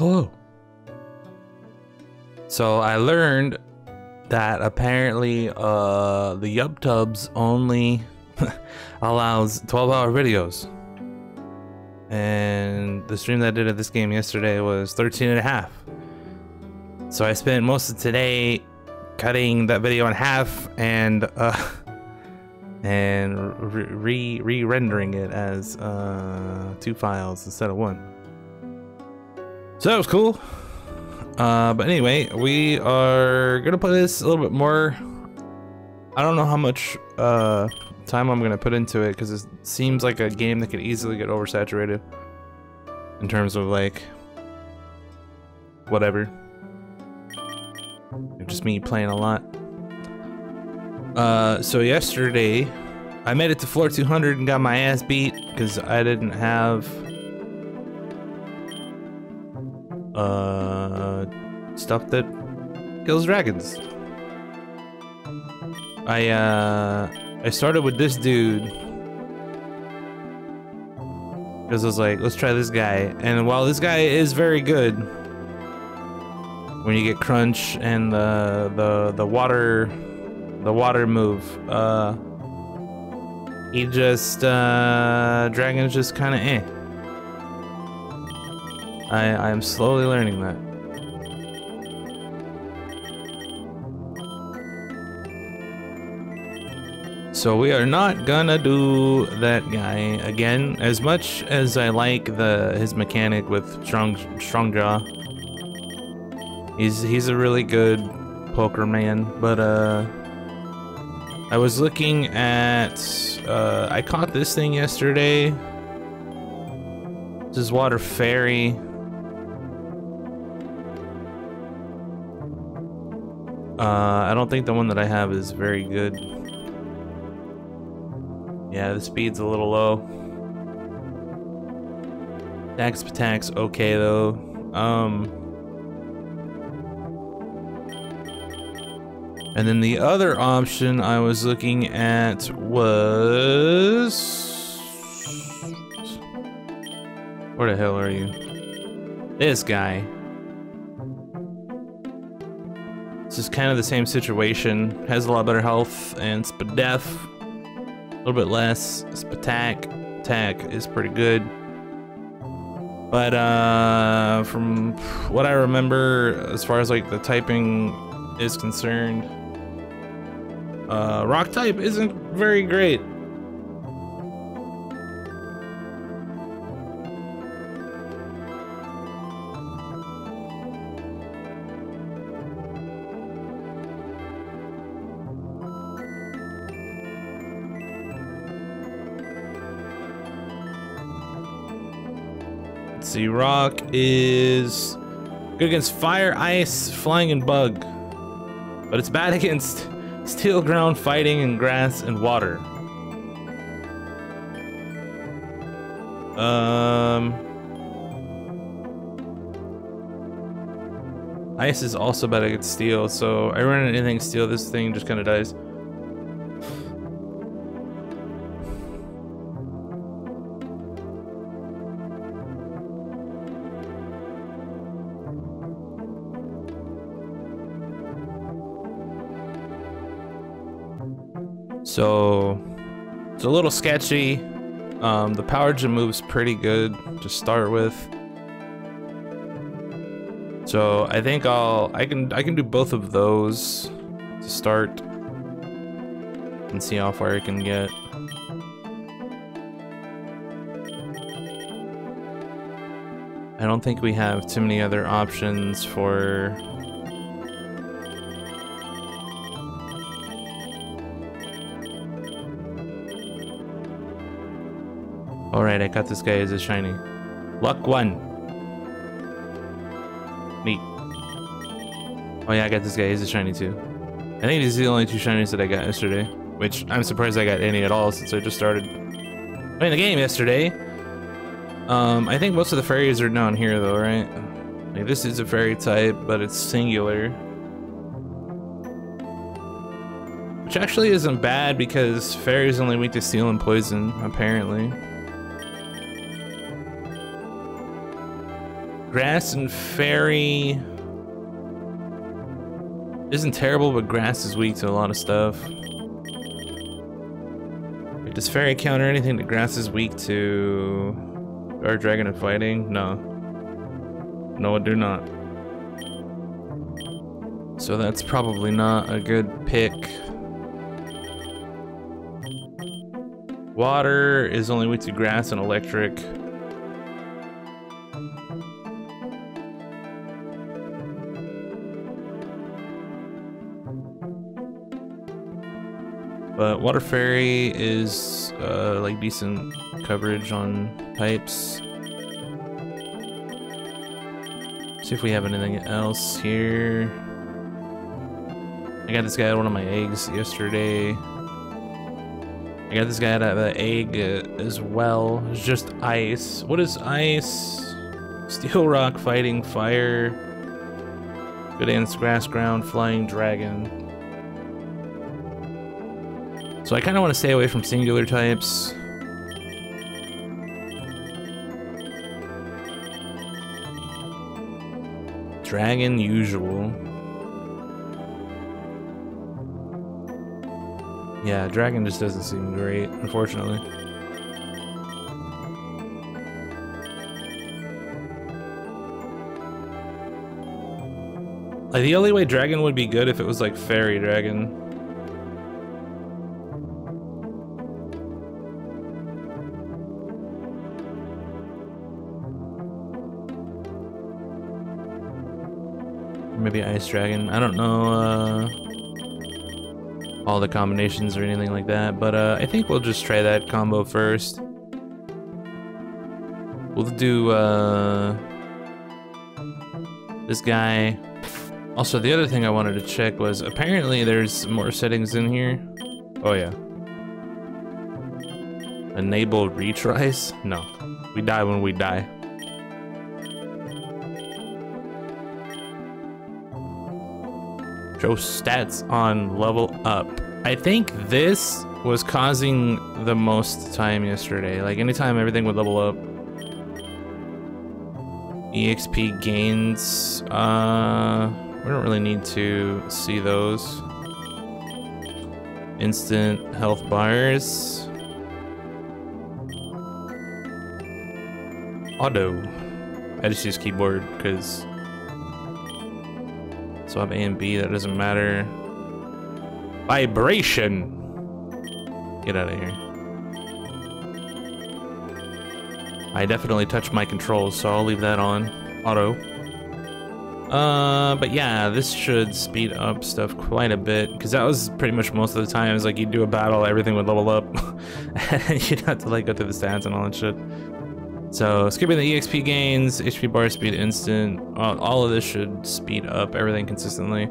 Hello. So I learned that apparently uh, the YubTubs only allows 12 hour videos. And the stream that I did of this game yesterday was 13 and a half. So I spent most of today cutting that video in half and uh, and re re rendering it as uh, two files instead of one. So that was cool. Uh, but anyway, we are gonna play this a little bit more. I don't know how much uh, time I'm gonna put into it because it seems like a game that could easily get oversaturated in terms of like whatever. Just me playing a lot. Uh, so yesterday, I made it to floor 200 and got my ass beat because I didn't have uh stuff that kills dragons. I uh I started with this dude because I was like, let's try this guy. And while this guy is very good, when you get crunch and the the the water the water move, uh, he just uh, dragon's just kind of eh. I I am slowly learning that. So we are not gonna do that guy again. As much as I like the his mechanic with strong strong jaw, he's he's a really good poker man. But uh, I was looking at uh, I caught this thing yesterday. This is Water Fairy. Uh, I don't think the one that I have is very good. Yeah, the speed's a little low. Dax attack's okay though. Um, and then the other option I was looking at was... Where the hell are you? This guy. This is kind of the same situation. Has a lot better health and spadef. A little bit less. Attack. Attack is pretty good. But uh, from what I remember, as far as like the typing is concerned, uh, rock type isn't very great. See, rock is good against fire, ice, flying, and bug. But it's bad against steel ground, fighting, and grass and water. Um... Ice is also bad against steel, so I run anything steel, this thing just kind of dies. So it's a little sketchy. Um, the power gem moves pretty good to start with. So I think I'll I can I can do both of those to start and see how far I can get. I don't think we have too many other options for Alright, I got this guy as a shiny. Luck one. Neat. Oh yeah, I got this guy as a shiny too. I think these are the only two shinies that I got yesterday. Which, I'm surprised I got any at all since I just started playing the game yesterday. Um, I think most of the fairies are down here though, right? Like, this is a fairy type, but it's singular. Which actually isn't bad because fairies only weak to steel and poison, apparently. Grass and Fairy isn't terrible, but Grass is weak to a lot of stuff. Wait, does Fairy counter anything that Grass is weak to? Or Dragon and Fighting? No. No, it do not. So that's probably not a good pick. Water is only weak to grass and electric. But Water Fairy is uh, like decent coverage on pipes. See if we have anything else here. I got this guy at one of my eggs yesterday. I got this guy of the egg as well. It's just ice. What is ice? Steel rock fighting fire. Good ants, grass ground, flying dragon. So I kind of want to stay away from singular types. Dragon usual. Yeah, dragon just doesn't seem great, unfortunately. Like, the only way dragon would be good if it was like fairy dragon. Maybe ice dragon. I don't know, uh all the combinations or anything like that, but uh, I think we'll just try that combo first. We'll do uh, this guy. Also, the other thing I wanted to check was apparently there's more settings in here. Oh yeah. Enable retries? No. We die when we die. Show stats on level up. I think this was causing the most time yesterday. Like anytime everything would level up. EXP gains. Uh, we don't really need to see those. Instant health bars. Auto. I just use keyboard because so I have A and B, that doesn't matter. Vibration! Get out of here. I definitely touched my controls, so I'll leave that on. Auto. Uh, but yeah, this should speed up stuff quite a bit, because that was pretty much most of the time. It was like you'd do a battle, everything would level up, and you'd have to like go through the stats and all that shit. So skipping the EXP gains, HP bar speed instant, all of this should speed up everything consistently.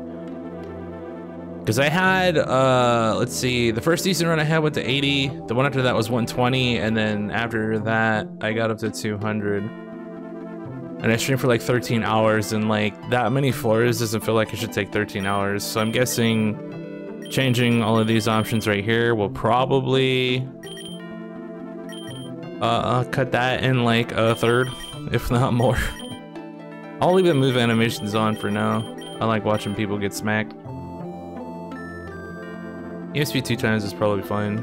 Because I had, uh, let's see, the first decent run I had went to 80, the one after that was 120, and then after that, I got up to 200. And I streamed for like 13 hours, and like, that many floors doesn't feel like it should take 13 hours. So I'm guessing changing all of these options right here will probably uh, cut that in like a third, if not more. I'll leave the move animations on for now. I like watching people get smacked. ESP two times is probably fine.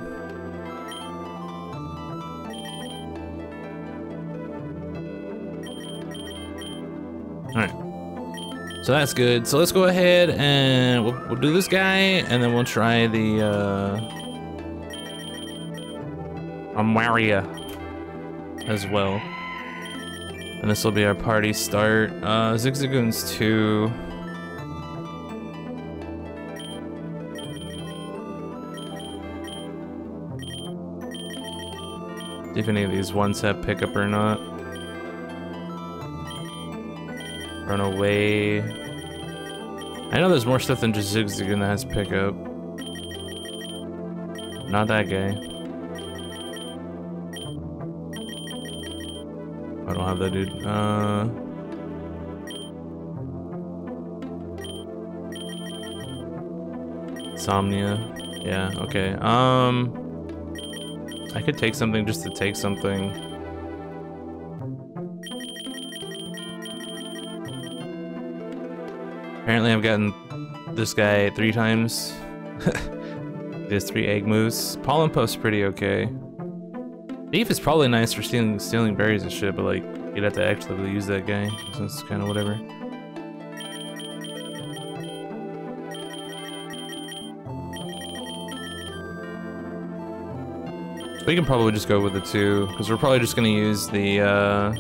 Alright. So that's good. So let's go ahead and we'll, we'll do this guy and then we'll try the uh Amaura as well. And this will be our party start. Uh, Zigzagoons 2. If any of these ones have pickup or not. Run away. I know there's more stuff than just Zigzagoon that has pickup. Not that guy. I don't have that dude. Uh... Insomnia. Yeah, okay. Um... I could take something just to take something. Apparently I've gotten this guy three times. There's three egg moves. Pollen Puff's pretty okay. Thief is probably nice for stealing stealing berries and shit, but like you'd have to actually use that guy, so it's kind of whatever. We can probably just go with the two, because we're probably just gonna use the uh,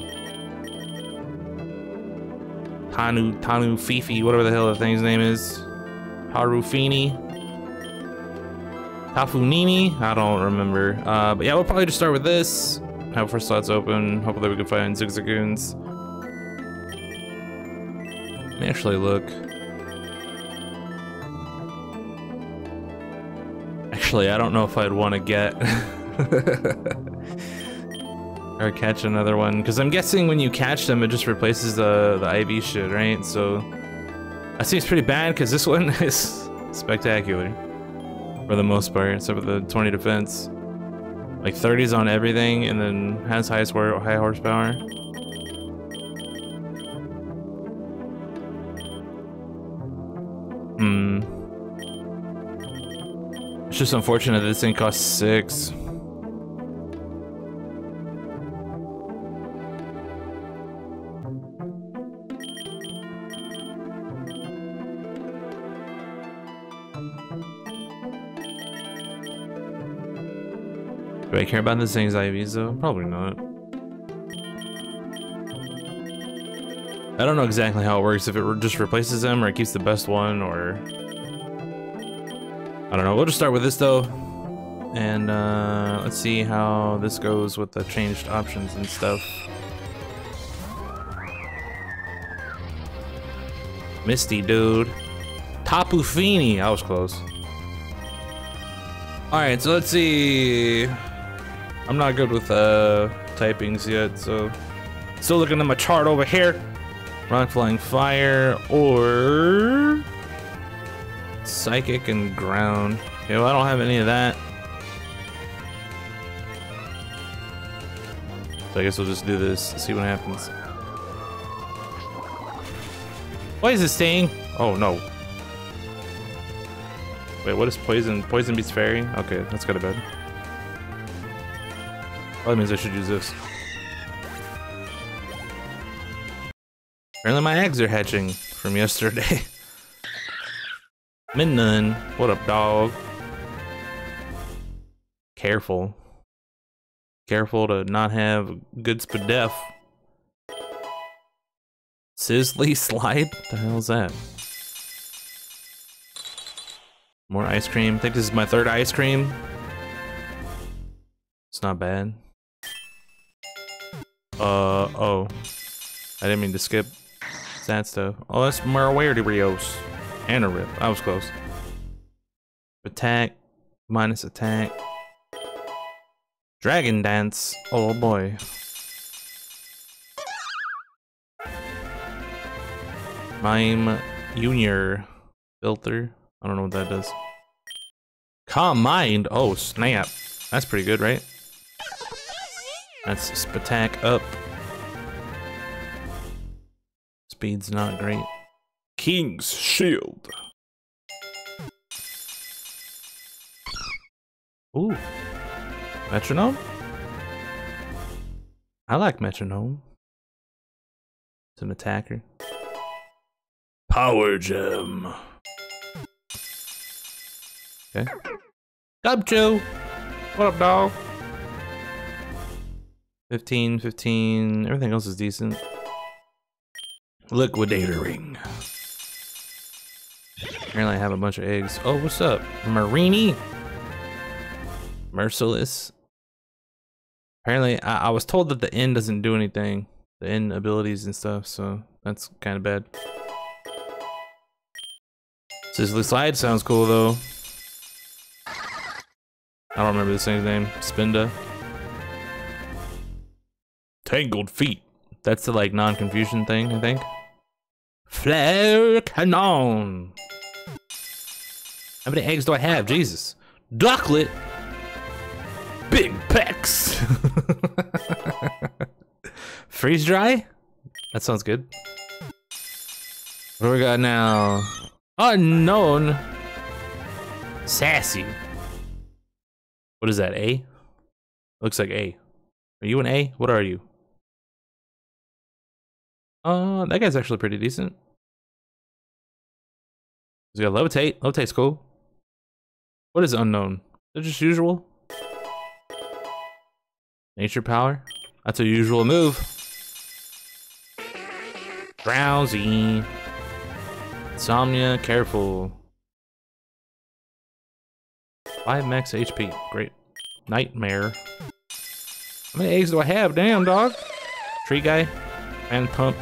Tanu Tanu Fifi, whatever the hell the thing's name is, Harufini, Tafunini. I don't remember. Uh, but yeah, we'll probably just start with this. Have four slots open. Hopefully we can find Zigzagoons. Let me actually look. Actually, I don't know if I'd want to get. or catch another one because i'm guessing when you catch them it just replaces the the iv shit right so that seems pretty bad because this one is spectacular for the most part except for the 20 defense. Like 30s on everything and then has highest high horsepower. Hmm. It's just unfortunate that this thing costs six Do I care about this thing's IVs though? Probably not. I don't know exactly how it works, if it just replaces them or it keeps the best one or... I don't know, we'll just start with this though. And uh, let's see how this goes with the changed options and stuff. Misty, dude. Tapu Fini, I was close. Alright, so let's see. I'm not good with uh, typings yet, so still looking at my chart over here. Rock Flying Fire or Psychic and Ground. Yeah, well, I don't have any of that. So I guess we'll just do this, see what happens. Why is it staying? Oh no. Wait, what is poison? Poison beats fairy? Okay, that's kind of bad. That means I should use this. Apparently my eggs are hatching from yesterday. Minun, what up, dog? Careful. Careful to not have good spadef. Sizzly slide? What the hell is that? More ice cream. I think this is my third ice cream. It's not bad. Uh, oh. I didn't mean to skip that stuff. Oh, that's Marwarity Rios. And a rip. I was close. Attack. Minus attack. Dragon Dance. Oh boy. Mime Junior Filter. I don't know what that does. Calm Mind. Oh, snap. That's pretty good, right? That's Spatak up. Speed's not great. King's Shield. Ooh. Metronome? I like Metronome. It's an attacker. Power Gem. Okay. Gubcho! What up, dog? 15, 15, everything else is decent. Liquidator ring. Apparently I have a bunch of eggs. Oh, what's up? Mareanie? Merciless. Apparently, I, I was told that the N doesn't do anything. The N abilities and stuff, so that's kind of bad. Sizzly Slide sounds cool, though. I don't remember this thing's name. Spinda. Tangled feet. That's the like non-confusion thing, I think. Flare cannon. How many eggs do I have? Jesus. Ducklett. Big Pecks. Freeze dry? That sounds good. What do we got now? Unown. Sassy. What is that, A? Looks like A. Are you an A? What are you? Uh, that guy's actually pretty decent. He's got levitate. Levitate's cool. What is Unown? Is just usual? Nature power? That's a usual move. Drowsy. Insomnia, careful. 5 max HP. Great. Nightmare. How many eggs do I have? Damn, dog. Tree guy. And pump.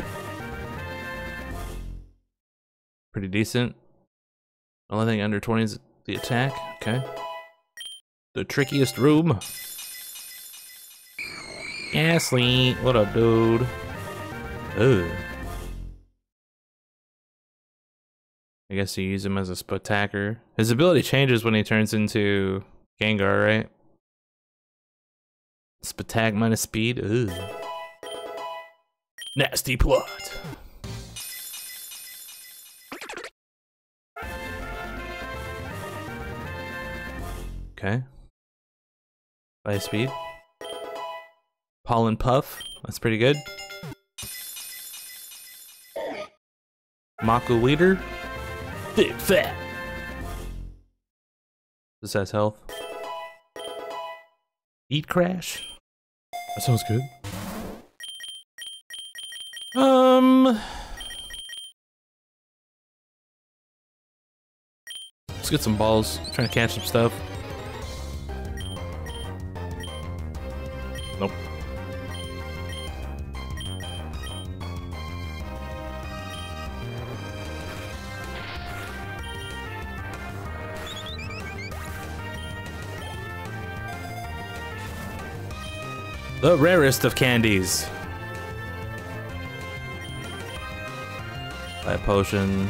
Pretty decent. Only thing under 20 is the attack. Okay. The trickiest room. Gastly. What up, dude? Ugh. I guess you use him as a Spitacker. His ability changes when he turns into Gengar, right? Spatak minus speed. Ugh. Nasty plot. Okay. By speed. Pollen Puff. That's pretty good. Maku Leader. Big fat. This has health. Eat Crash. That sounds good. Um. Let's get some balls. I'm trying to catch some stuff. The rarest of candies. Buy a potion.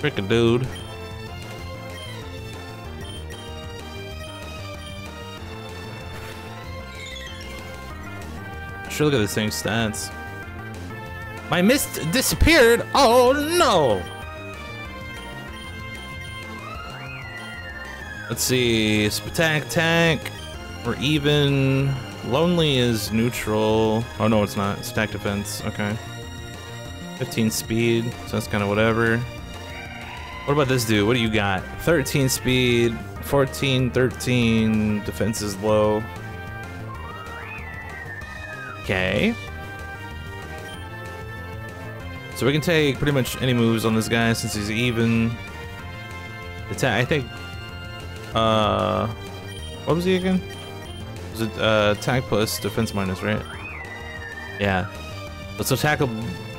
A dude. Sure, look at this thing's stats. My mist disappeared. Oh no! Let's see. Spatak tank. We're even. Lonely is neutral. Oh no, it's not. Attack defense. Okay. 15 speed, so that's kind of whatever. What about this dude? What do you got? 13 speed, 14, 13, defense is low. Okay. So we can take pretty much any moves on this guy since he's even. Attack, I think. Uh, what was he again? Was it uh, attack plus defense minus, right? Yeah. But so attack will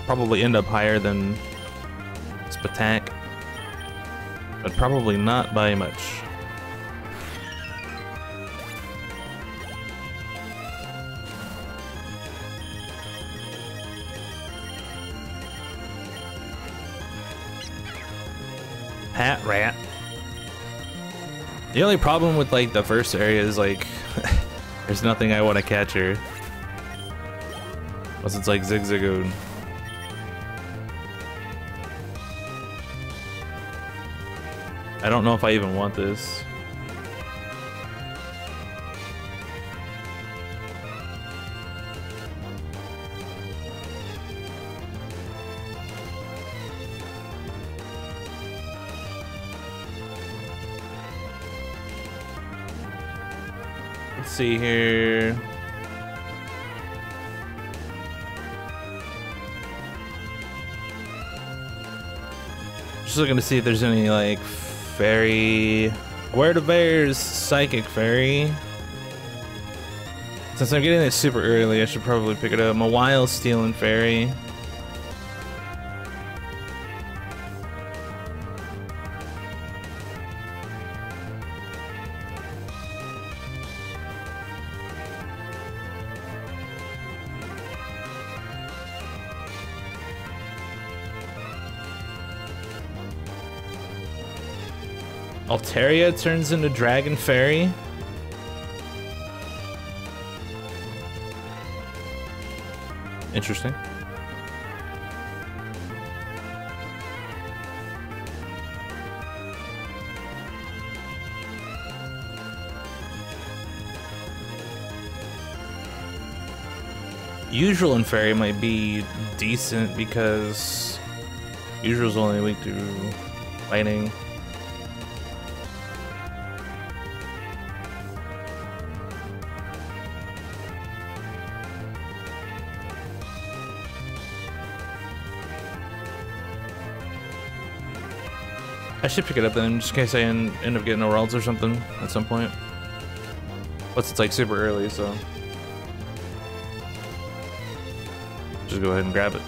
probably end up higher than Spatak. But probably not by much. The only problem with like the first area is like there's nothing I want to catch her. Unless it's like Zigzagoon. I don't know if I even want this. See here. Just looking to see if there's any like fairy. Where the bears psychic fairy. Since I'm getting this super early, I should probably pick it up. Mawile stealing fairy. Altaria turns into Dragon Fairy. Interesting. Usual and Fairy might be decent because Usual's only weak to lightning. I should pick it up then, just in case I end, up getting worlds or something at some point. Plus it's like super early, so. Just go ahead and grab it.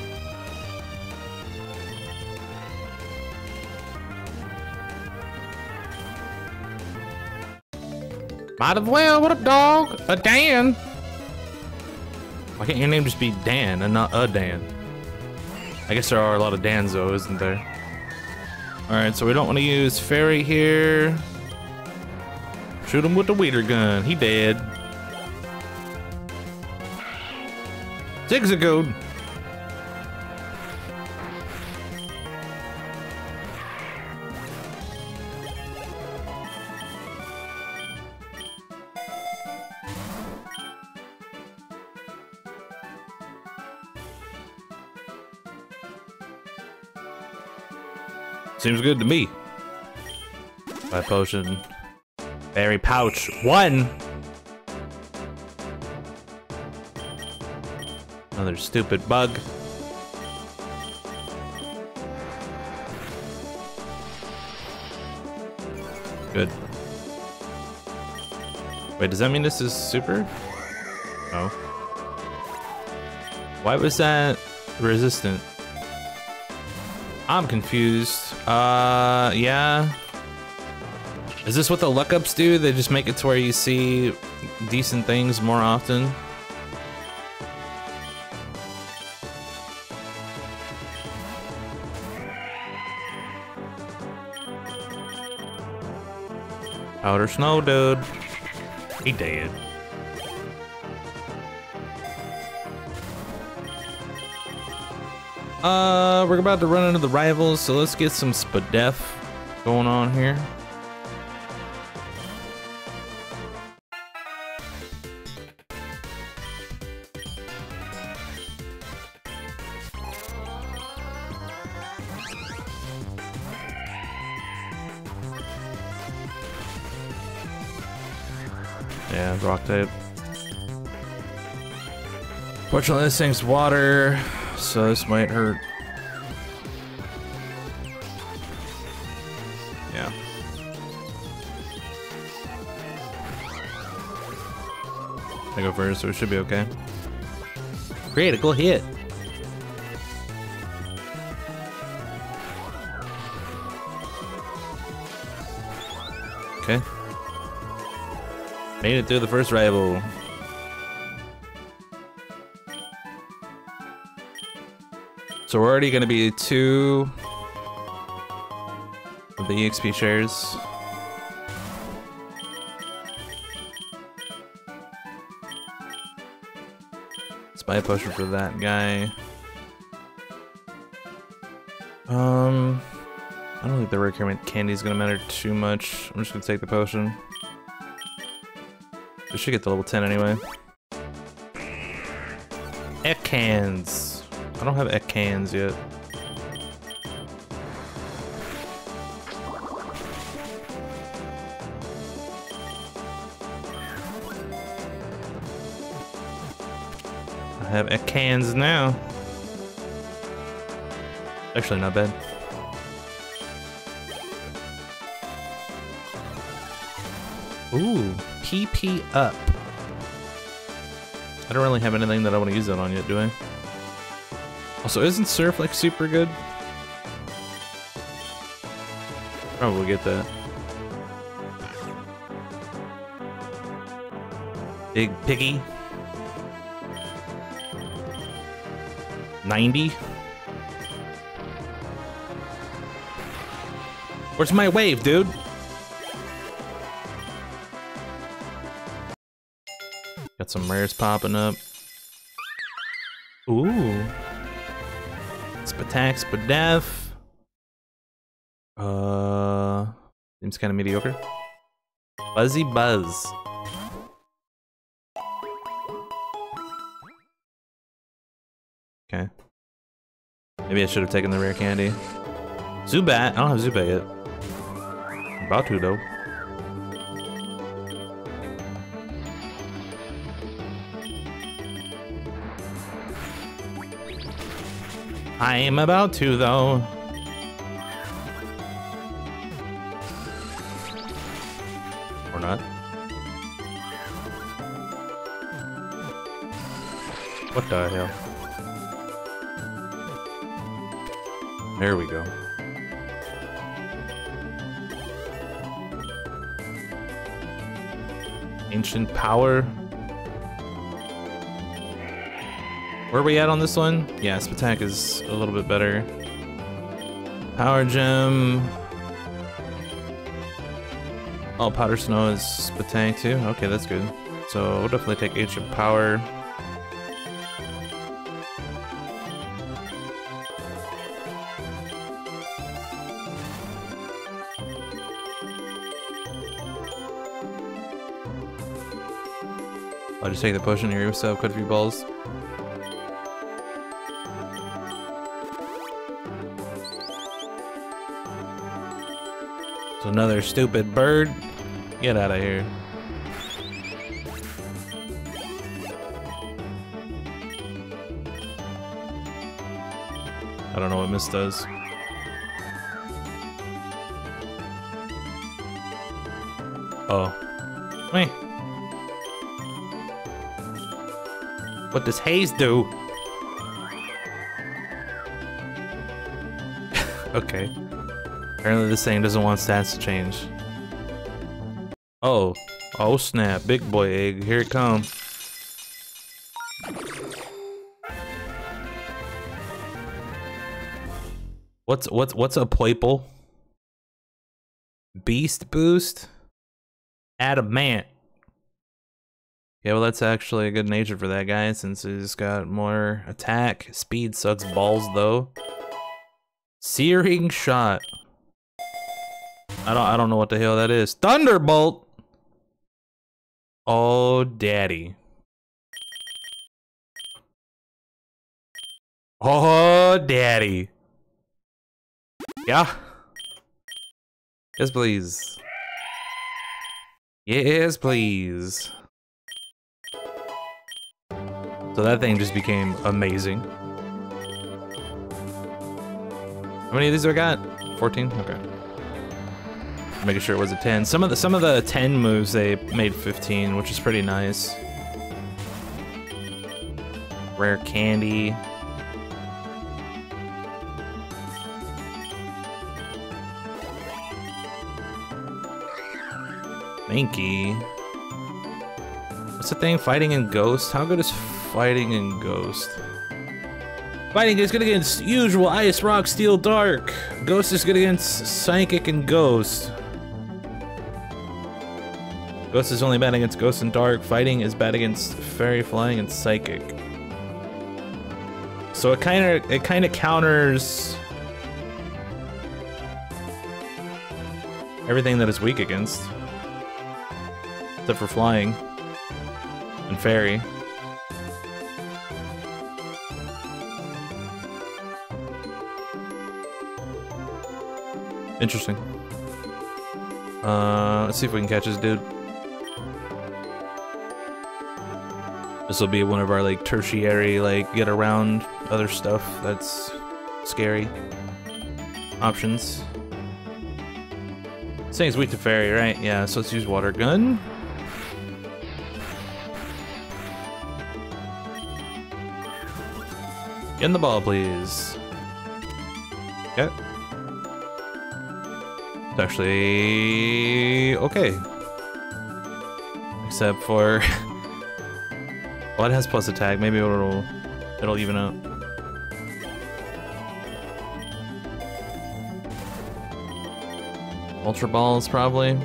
Might as well, what up dog? A Dan! Why can't your name just be Dan and not a Dan? I guess there are a lot of Dans though, isn't there? Alright, so we don't want to use Fairy here. Shoot him with the weeder gun. He dead. Zigzagoon. Good to me. My potion. Berry pouch. One! Another stupid bug. Good. Wait, does that mean this is super? Oh. Why was that resistant? I'm confused. Uh, yeah. Is this what the luck ups do? They just make it to where you see decent things more often? Powder snow, dude. He dead. Uh, we're about to run into the rivals, so let's get some Spadef going on here. Yeah, rock type. Fortunately, this thing's water so uh, this might hurt. Yeah. I go first, so it should be okay. Critical hit. Okay. Made it through the first rival. So we're already going to be two of the EXP shares. Spy potion for that guy. Um, I don't think the rare candy is gonna matter too much. I'm just gonna take the potion. We should get to level 10 anyway. Ekans. I don't have Ekans yet. I have Ekans now. Actually, not bad. Ooh, PP up. I don't really have anything that I want to use that on yet, do I? Also, isn't Surf like super good? Oh, Probably get that. Big Piggy. 90. Where's my wave, dude? Got some rares popping up. Spatak, Spadef. Uh, seems kind of mediocre. Buzzy Buzz. Okay. Maybe I should have taken the rare candy. Zubat. I don't have Zubat yet. About to though. I'm about to though. Or not. What the hell? There we go. Ancient power. Where we at on this one? Yeah, Spatak is a little bit better. Power Gem. Oh, Powder Snow is Spatak too? Okay, that's good. So we'll definitely take Ancient Power. I'll just take the potion here, so quite a few balls. Another stupid bird. Get out of here. I don't know what Miss does. Oh. Wait. What does Haze do? okay. Apparently this thing doesn't want stats to change. Oh. Oh snap. Big boy egg. Here it comes. What's what's what's a Poipole? Beast boost? Adamant. Yeah, well that's actually a good nature for that guy since he's got more attack. Speed sucks balls though. Searing shot. I don't I don't know what the hell that is. Thunderbolt. Oh daddy. Oh daddy. Yeah. Yes, please. Yes, please. So that thing just became amazing. How many of these do I got? 14? Okay. Making sure it was a 10. Some of the some of the 10 moves they made 15, which is pretty nice. Rare candy. Mankey. What's the thing? Fighting in Ghost? How good is fighting in Ghost? Fighting is good against usual Ice, Rock, Steel, Dark. Ghost is good against Psychic and Ghost. Ghost is only bad against Ghost and Dark. Fighting is bad against Fairy, Flying, and Psychic. So it kind of it kind of counters everything that is weak against. Except for flying. And fairy. Interesting. Uh, let's see if we can catch this dude. This will be one of our like tertiary, like get around other stuff that's scary options. Saying it's weak to fairy, right? Yeah, so let's use water gun. In the ball, please. Okay. It's actually okay. Except for well, it has plus attack. Maybe it'll it'll even out. Ultra balls, probably.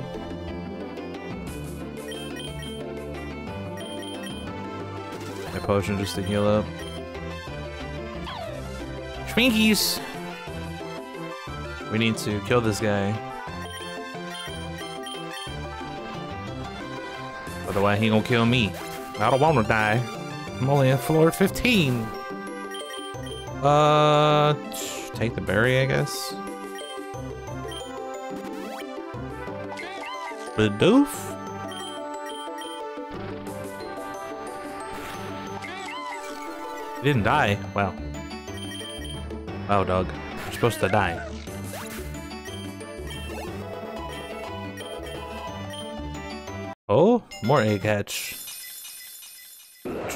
My potion just to heal up. Twinkies! We need to kill this guy. Otherwise, he gonna kill me. I don't wanna die. I'm only at floor 15. Uh, take the berry, I guess. Bidoof? He didn't die. Wow. Wow, dog. You're supposed to die. Oh, more egg hatch.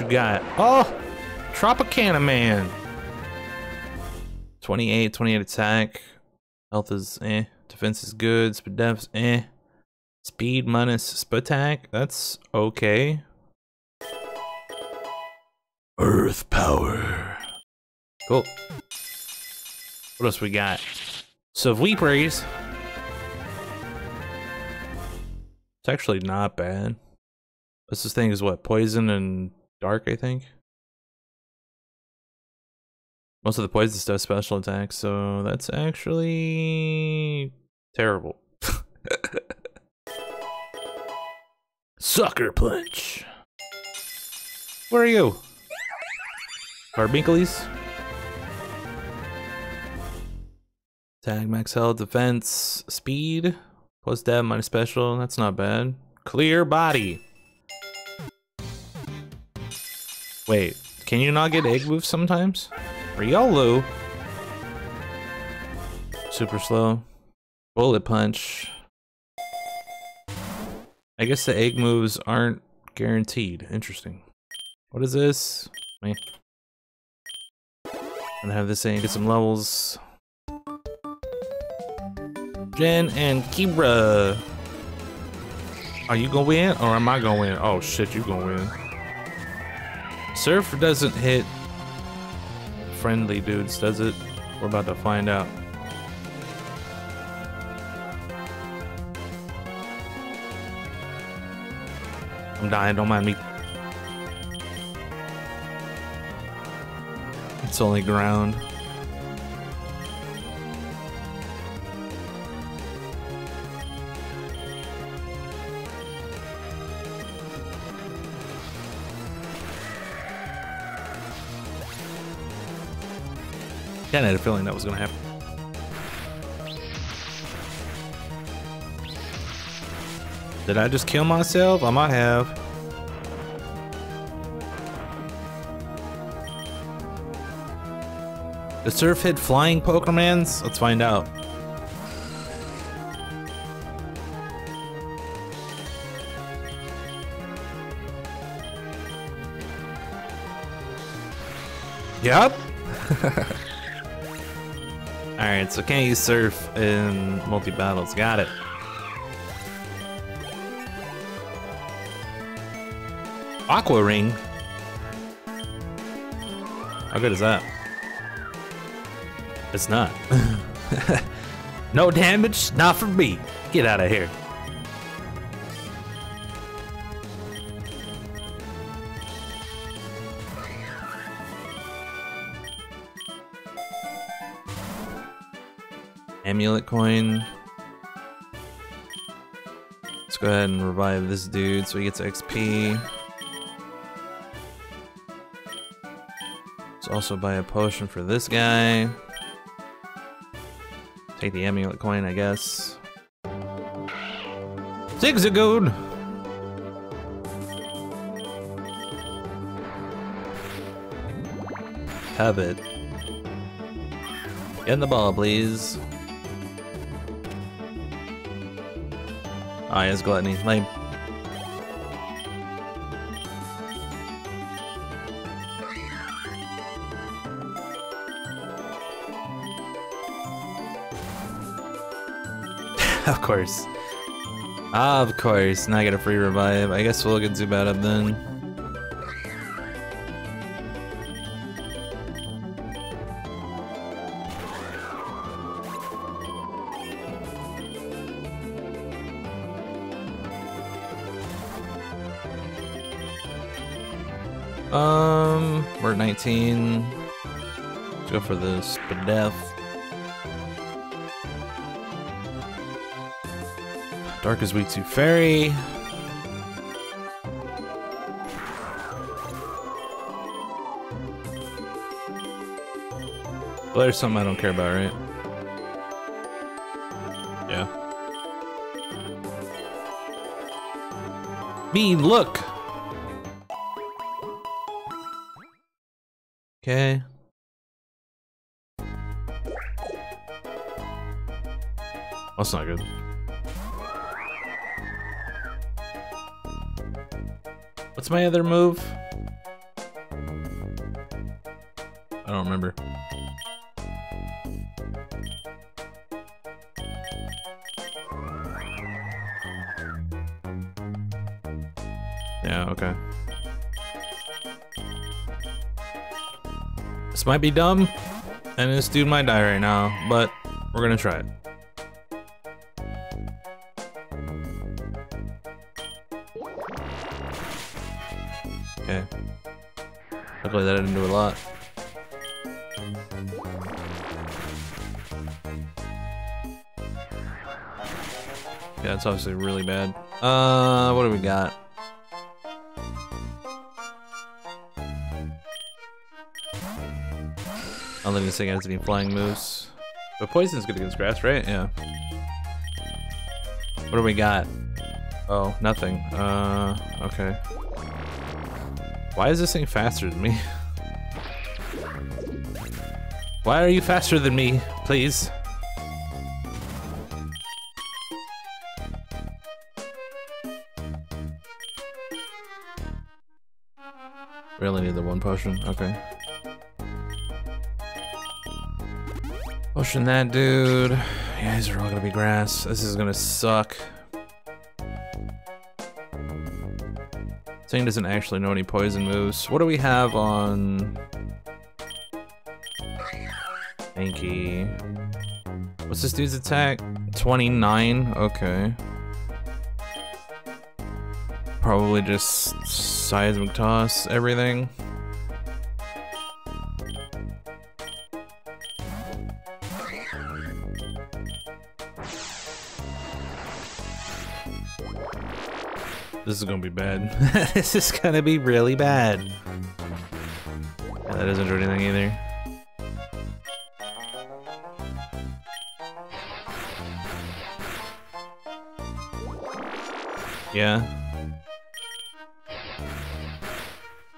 You got? Oh, Tropicana Man. 28, 28 attack. Health is eh. Defense is good. Speed def's eh. Speed minus speed attack. That's okay. Earth power. Cool. What else we got? So Weepers. It's actually not bad. This thing is what? Poison and dark, I think? Most of the poison stuff special attacks, so that's actually terrible. Sucker punch. Where are you? Carbuncles? Tag max health, defense, speed. Plus dev minus special, that's not bad. Clear body. Wait, can you not get egg moves sometimes? Riolu. Super slow. Bullet punch. I guess the egg moves aren't guaranteed. Interesting. What is this? Me. Gonna have this thing get some levels. Jen and Kibra. Are you gonna win or am I gonna win? Oh shit, you gonna win. Surf doesn't hit friendly dudes, does it? We're about to find out. I'm dying, don't mind me. It's only ground. Kinda had a feeling that was gonna happen. Did I just kill myself? I might have. The surf hit flying Pokemons? Let's find out. Yep. Alright, so can't use surf in multi-battles. Got it. Aqua Ring? How good is that? It's not. no damage? Not for me. Get out of here. Coin. Let's go ahead and revive this dude so he gets XP. Let's also buy a potion for this guy. Take the amulet coin, I guess. Zigzagoon! Have it. Get in the ball, please. Ah, oh, yes, gluttony. Lame. of course. Of course. Now I get a free revive. I guess we'll get Zubat up then. Um, we're at 19. Let's go for this Spadef. Dark is weak to fairy. Well, there's something I don't care about, right? Yeah. Me, look! Okay. That's not good. What's my other move? Might be dumb, and this dude might die right now, but we're gonna try it. Okay. Luckily that didn't do a lot. Yeah, it's obviously really bad. Uh, what do we got? Think this thing has any flying moves. But poison's good against grass, right? Yeah. What do we got? Oh, nothing. Uh, okay. Why is this thing faster than me? Why are you faster than me, please? Really need the one potion, okay. That dude. Yeah, these are all gonna be grass. This is gonna suck. Thing doesn't actually know any poison moves. What do we have on Anki? What's this dude's attack? 29? Okay. Probably just seismic toss everything. This is gonna be bad. this is gonna be really bad. Yeah, that doesn't do anything either. Yeah.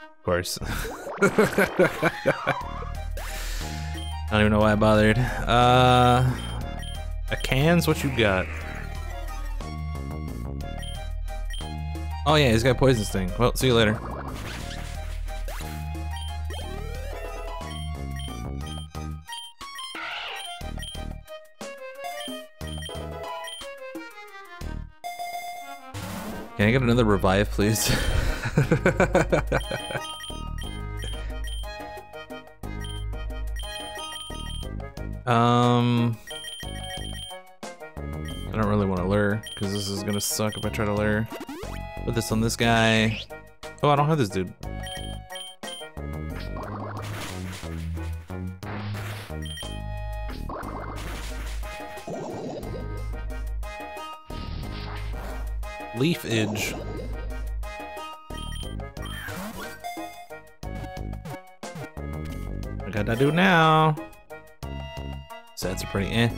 Of course. I don't even know why I bothered. Uh, Ekans? What you got? Oh yeah, he's got poison sting. Well, see you later. Can I get another revive, please? um... I don't really want to lure, because this is gonna suck if I try to lure. Put this on this guy. Oh, I don't have this dude. Leaf Edge. What gotta do now? Sets are pretty eh.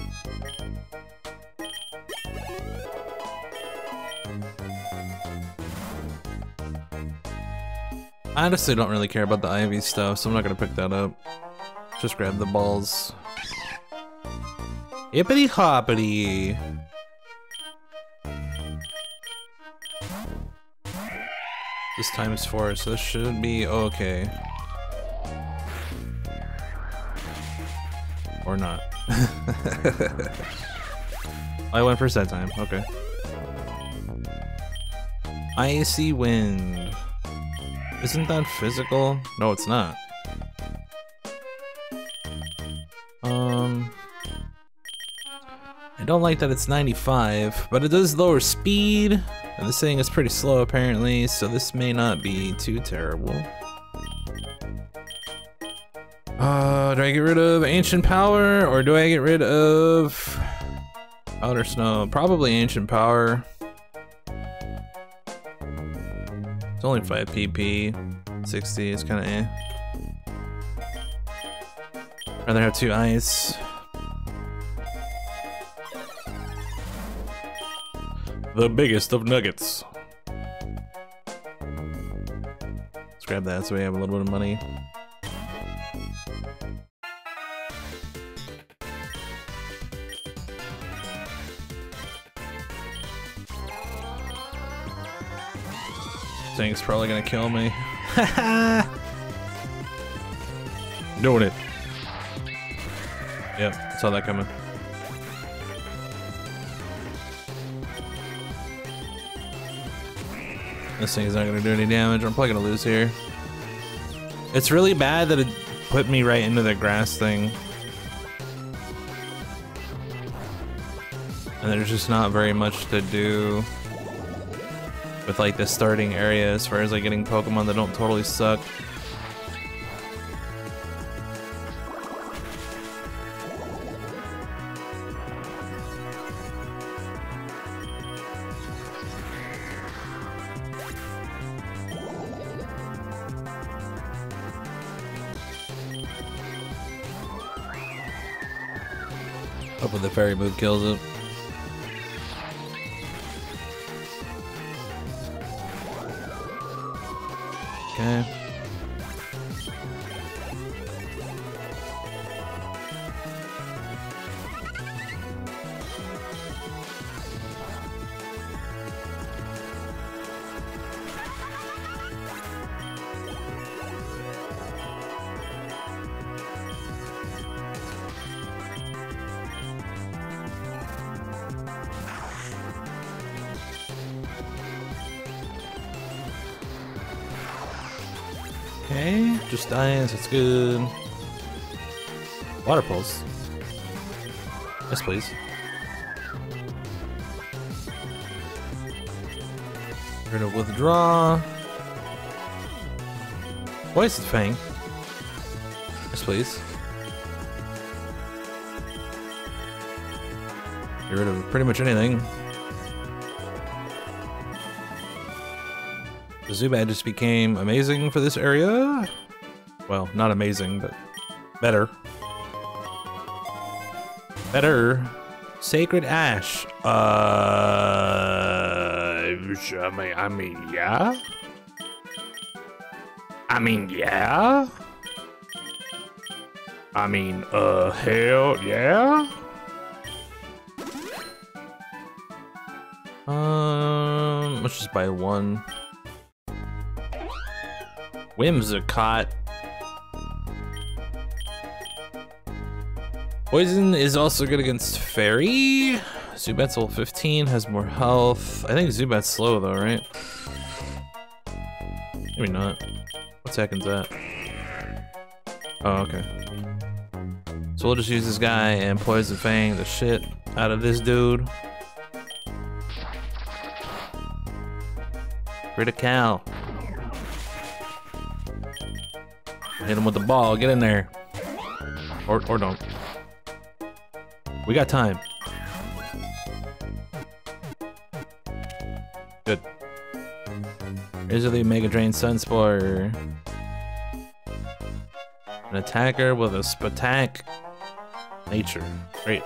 I honestly don't really care about the IV stuff, so I'm not gonna pick that up. Just grab the balls. Hippity hoppity! This time is four, so this should be okay. Or not. I went first that time, okay. Icy wind. Isn't that physical? No, it's not. Um... I don't like that it's 95, but it does lower speed, and this thing is pretty slow apparently, so this may not be too terrible. Uh, do I get rid of Ancient Power or do I get rid of Powder Snow? Probably Ancient Power. Only 5 PP. 60 is kind of eh. Rather have two ice. The biggest of nuggets. Let's grab that so we have a little bit of money. Thing's probably gonna kill me. Doing it. Yep, saw that coming. This thing's not gonna do any damage. I'm probably gonna lose here. It's really bad that it put me right into the grass thing. And there's just not very much to do with like the starting area as far as like getting Pokemon that don't totally suck. Hoping the fairy move kills it. Good. Water pulse. Yes, please. We're gonna withdraw. Poison Fang. Yes, please. Get rid of pretty much anything. The Zubat just became amazing for this area. Well, not amazing, but better. Better. Sacred Ash. Uh, I mean, I mean, yeah. I mean, yeah. I mean, uh, hell yeah. Um, let's just buy one. Whimsicott. Poison is also good against Fairy. Zubat's level 15, has more health. I think Zubat's slow though, right? Maybe not. What second's that? Oh, okay. So we'll just use this guy and Poison Fang the shit out of this dude. Critical. Hit him with the ball. Get in there. Or, or don't. We got time. Good. Here's the Mega Drain Sunspore. An attacker with a Spatak. Nature. Great.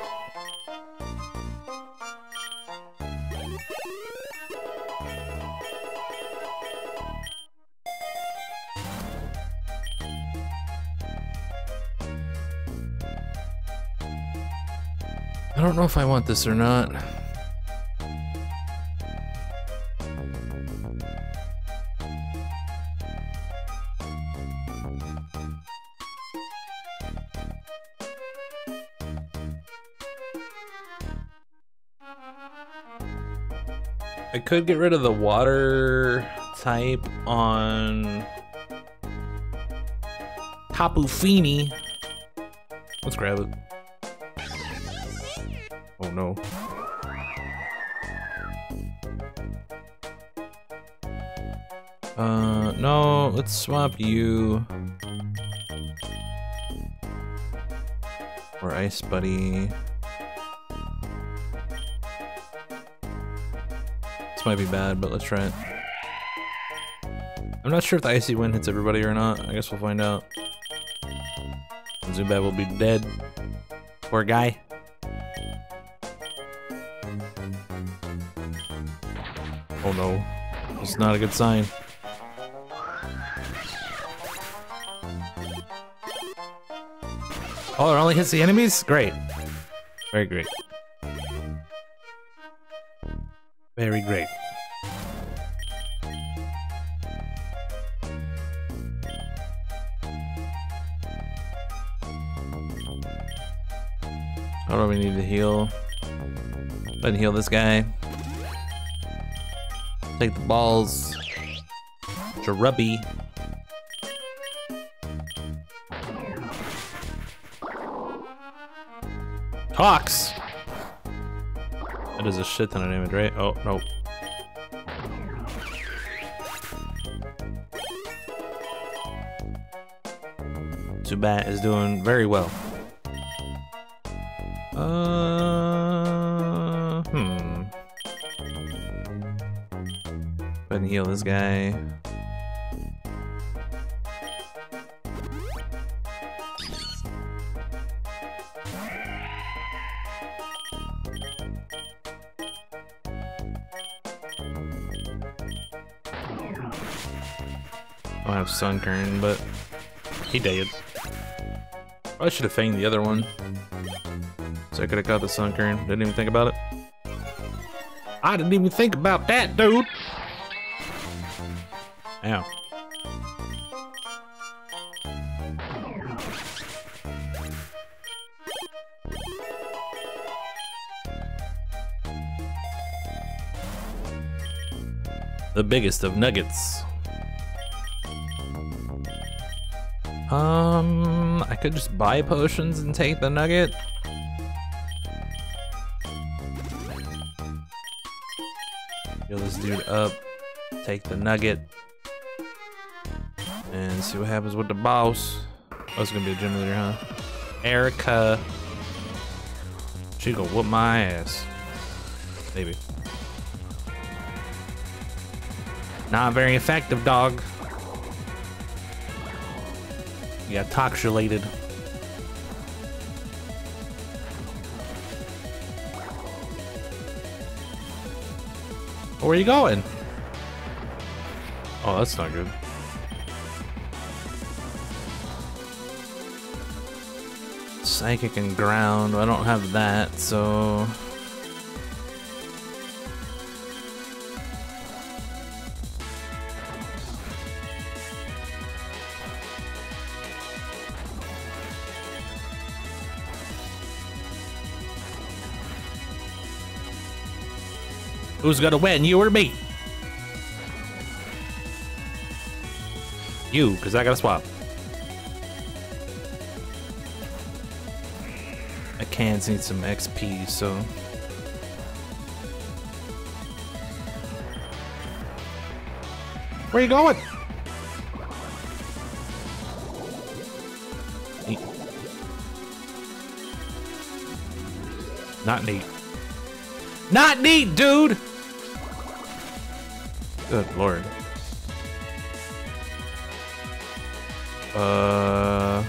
Know if I want this or not. I could get rid of the water type on Tapu Fini. Let's grab it. Swap you. Or Ice Buddy. This might be bad, but let's try it. I'm not sure if the Icy Wind hits everybody or not. I guess we'll find out. Zubat will be dead. Poor guy. Oh no. It's not a good sign. Oh, it only hits the enemies? Great. Very great. Very great. How don't we need to heal? Go ahead and heal this guy. Take the balls. Jerubby. Hawks! That is a shit ton of damage, right? Oh, nope. Zubat is doing very well. Uh, hmm. Go ahead and heal this guy. Sunkern, but he did. I should have fanged the other one. So I could have got the Sunkern. Didn't even think about it. I didn't even think about that, dude! Ow. The biggest of nuggets. Could just buy potions and take the nugget. Heal this dude up, take the nugget, and see what happens with the boss. Oh, it's gonna be a gym leader, huh? Erika. She gonna whoop my ass. Maybe. Not very effective, dog. Yeah, tox related. Oh, where are you going? Oh, that's not good. Psychic and ground. I don't have that, so. Who's gonna win, you or me? You, because I gotta swap. I can need some XP, so. Where you going? Neat. Not neat. Not neat, dude! Good lord. Uh.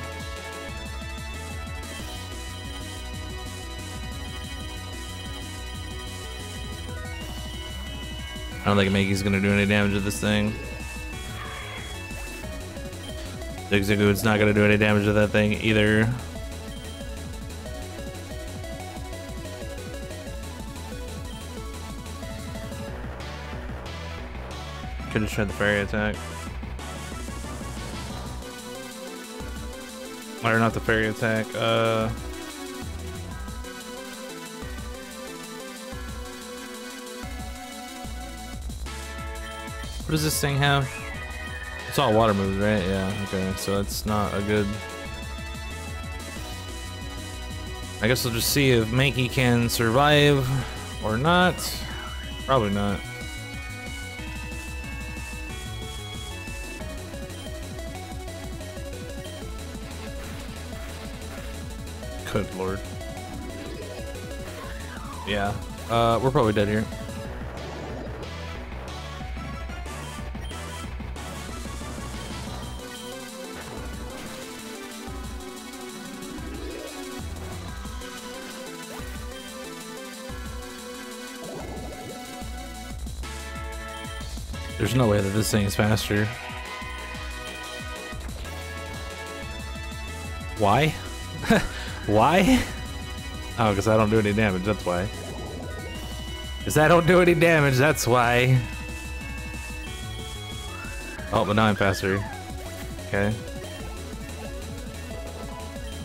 I don't think Maggie's gonna do any damage to this thing. Zigzagoon's not gonna do any damage to that thing either. Have the fairy attack. Or not the fairy attack, uh... What does this thing have? It's all water moves, right? Yeah, okay, so it's not a good... I guess we'll just see if Mankey can survive or not. Probably not. Good lord. Yeah. Uh, we're probably dead here. There's no way that this thing is faster. Why? why? Oh, because I don't do any damage, that's why. Because I don't do any damage, that's why. Oh, but now I'm faster. Okay.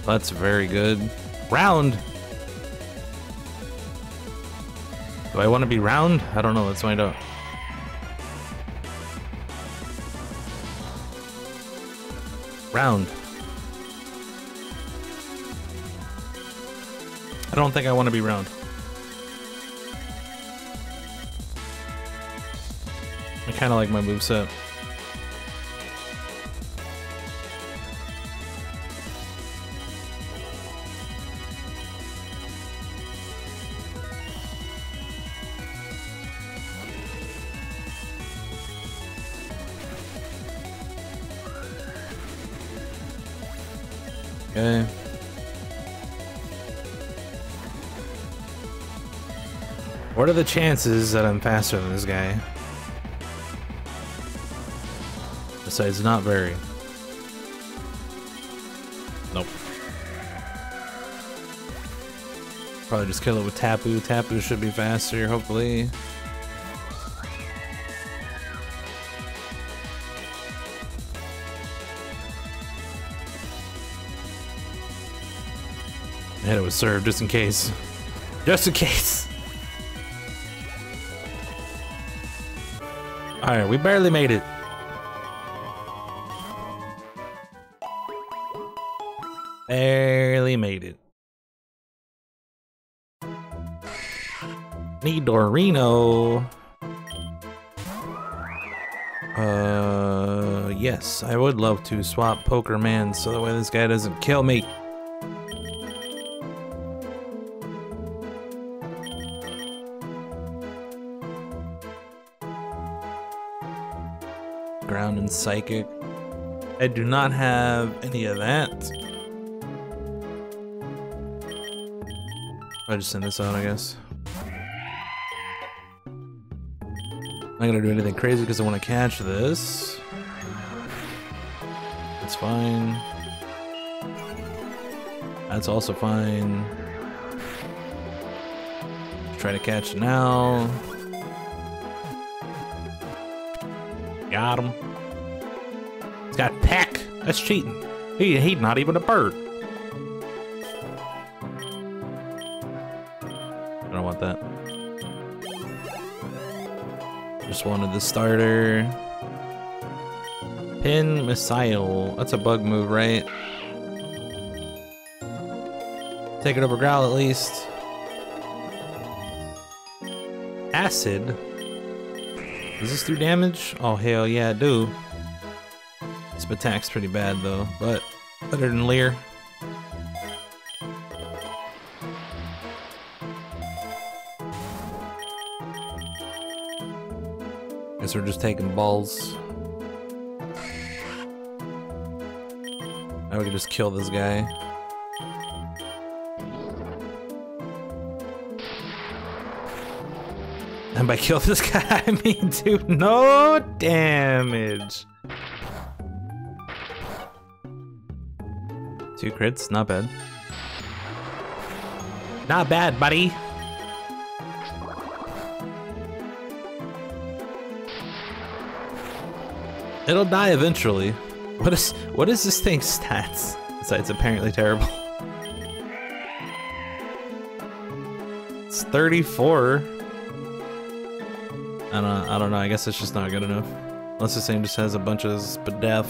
That's very good. Round! Do I want to be round? I don't know, let's find out. Round. Don't think I want to be round. I kind of like my move set. The chances that I'm faster than this guy? Besides, not very. Nope. Probably just kill it with Tapu. Tapu should be faster, hopefully. Had it was served just in case. Just in case. We barely made it. Barely made it. Nidorino. Uh, yes, I would love to swap Poker Man so that way this guy doesn't kill me. And Psychic. I do not have any of that. I just send this out, I guess. I'm not gonna do anything crazy because I want to catch this. That's fine. That's also fine. Try to catch now. Got him. That's cheating. He he's not even a bird. I don't want that. Just wanted the starter. Pin missile. That's a bug move, right? Take it over growl at least. Acid. Does this do damage? Oh hell yeah, I This attack's pretty bad though, but better than Leer. Guess we're just taking balls. Now we can just kill this guy. And by kill this guy, I mean do no damage. Two crits, not bad. Not bad, buddy. It'll die eventually. What is what is this thing's stats? Besides apparently terrible. It's 34. I don't I don't know, I guess it's just not good enough. Unless this thing just has a bunch of spadef.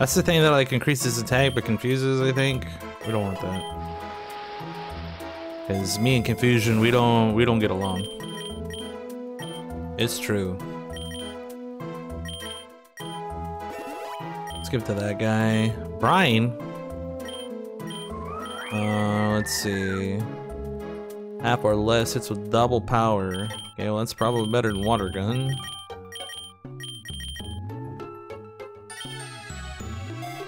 That's the thing that like increases attack but confuses, I think. We don't want that. Cause me and confusion, we don't we don't get along. It's true. Let's give it to that guy. Brian. Uh, let's see. Half or less hits with double power. Okay, well that's probably better than water gun.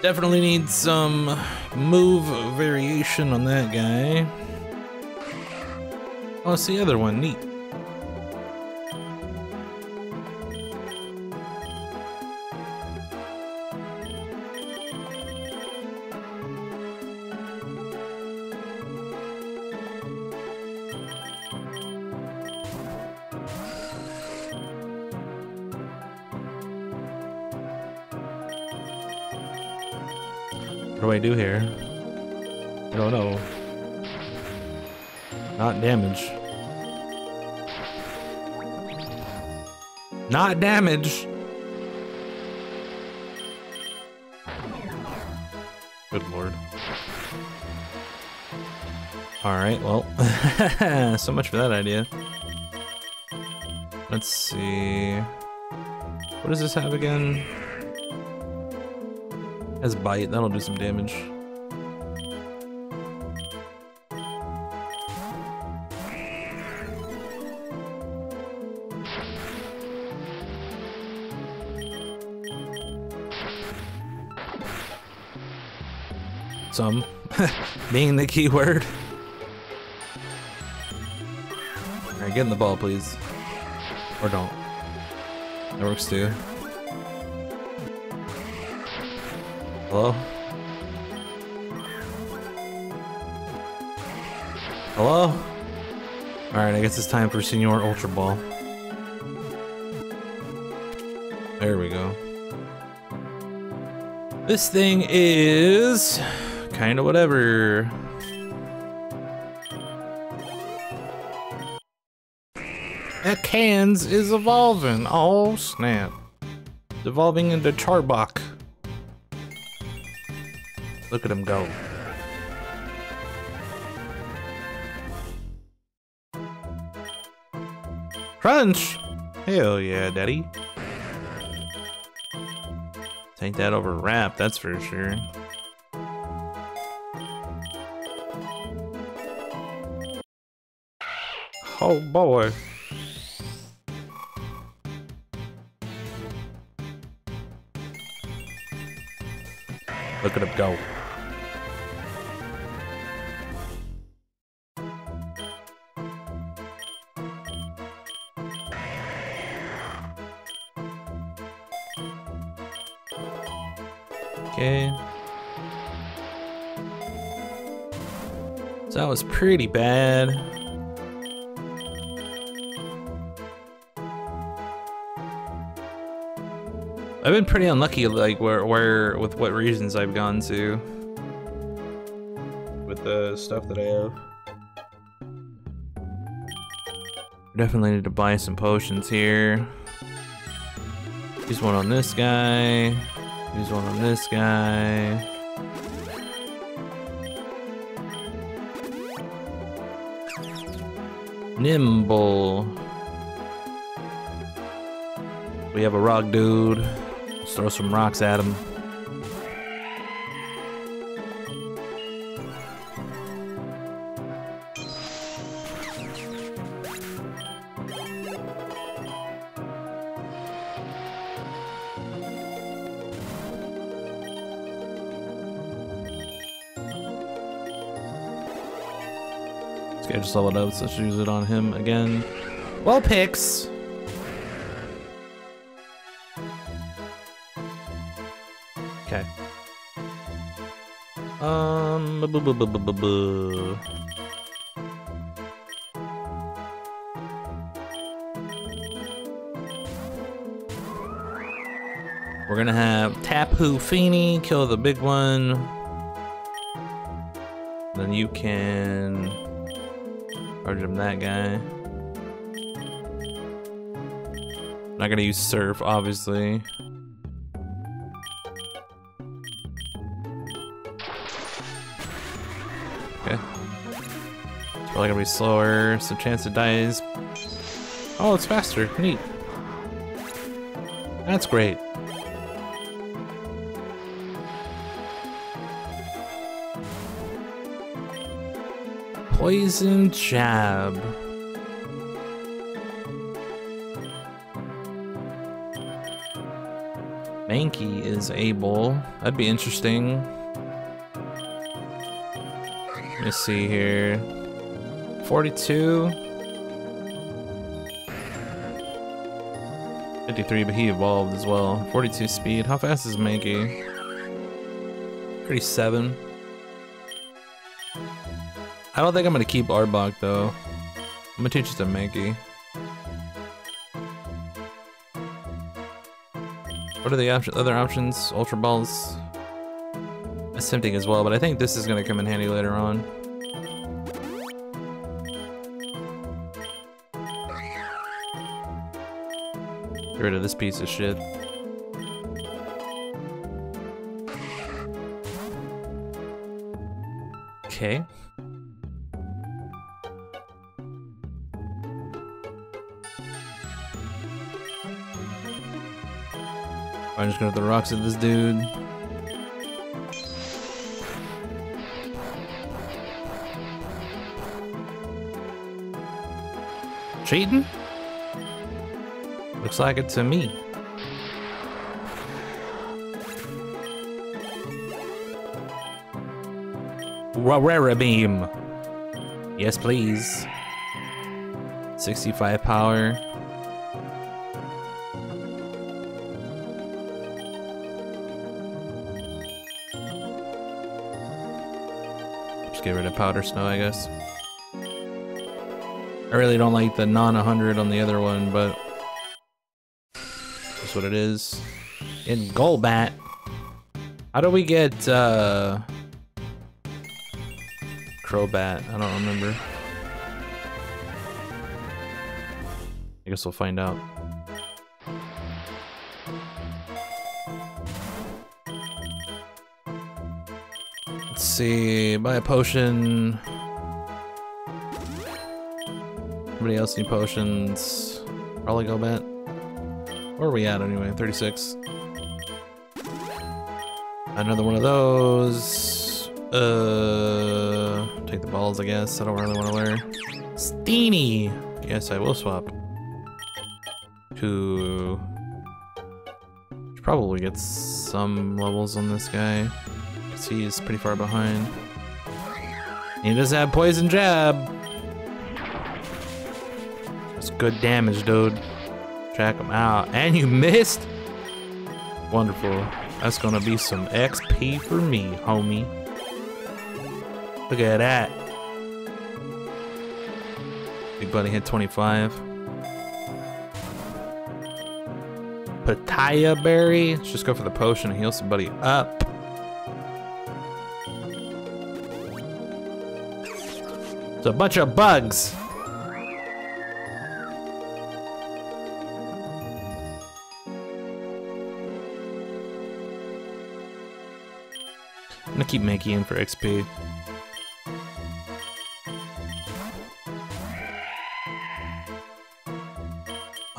Definitely need some move variation on that guy. Oh, it's the other one. Neat. Not damage! Good lord. Alright, well. so much for that idea. Let's see. What does this have again? Has bite, that'll do some damage. Some being the key word. Alright, get in the ball, please. Or don't. That works too. Hello? Hello? Alright, I guess it's time for Senior Ultra Ball. There we go. This thing is kind of whatever. That Ekans is evolving. Oh snap. Evolving into Arbok. Look at him go. Crunch! Hell yeah, daddy. Take that over rap, that's for sure. Oh boy. Look at him go. Okay. So that was pretty bad. I've been pretty unlucky, like where, where, with what regions I've gone to, with the stuff that I have. Definitely need to buy some potions here. Use one on this guy. Use one on this guy. Nimble. We have a rock dude. Let's throw some rocks at him. This guy just leveled up, so let's use it on him again. Well, picks. We're gonna have Tapu Fini kill the big one. Then you can charge him that guy. Not gonna use Surf, obviously. Probably gonna be slower, so chance it dies. Oh, it's faster. Neat. That's great. Poison jab. Mankey is able. That'd be interesting. Let me see here. 42. 53, but he evolved as well. 42 speed. How fast is Mankey? 37. I don't think I'm gonna keep Arbok though. I'm gonna teach it to Mankey. What are the op other options? Ultra Balls. That's tempting as well, but I think this is gonna come in handy later on. Get rid of this piece of shit. Okay. I'm just gonna throw rocks at this dude. Cheating? Looks like it to me. Aurora beam. Yes, please. 65 power. Just get rid of powder snow, I guess. I really don't like the non 100 on the other one, but that's what it is. In Golbat. How do we get uh Crobat? I don't remember. I guess we'll find out. Let's see, buy a potion. Anybody else need potions? Probably Golbat. Where are we at anyway? 36. Another one of those. Uh, take the balls, I guess. I don't really want to wear. Steenee! Yes, I will swap. To... Should probably get some levels on this guy. Because he's pretty far behind. He does have poison jab. That's good damage, dude. Track him out. And you missed? Wonderful. That's gonna be some XP for me, homie. Look at that. Big buddy hit 25. Petaya berry. Let's just go for the potion and heal somebody up. It's a bunch of bugs. Keep Mankey in for XP.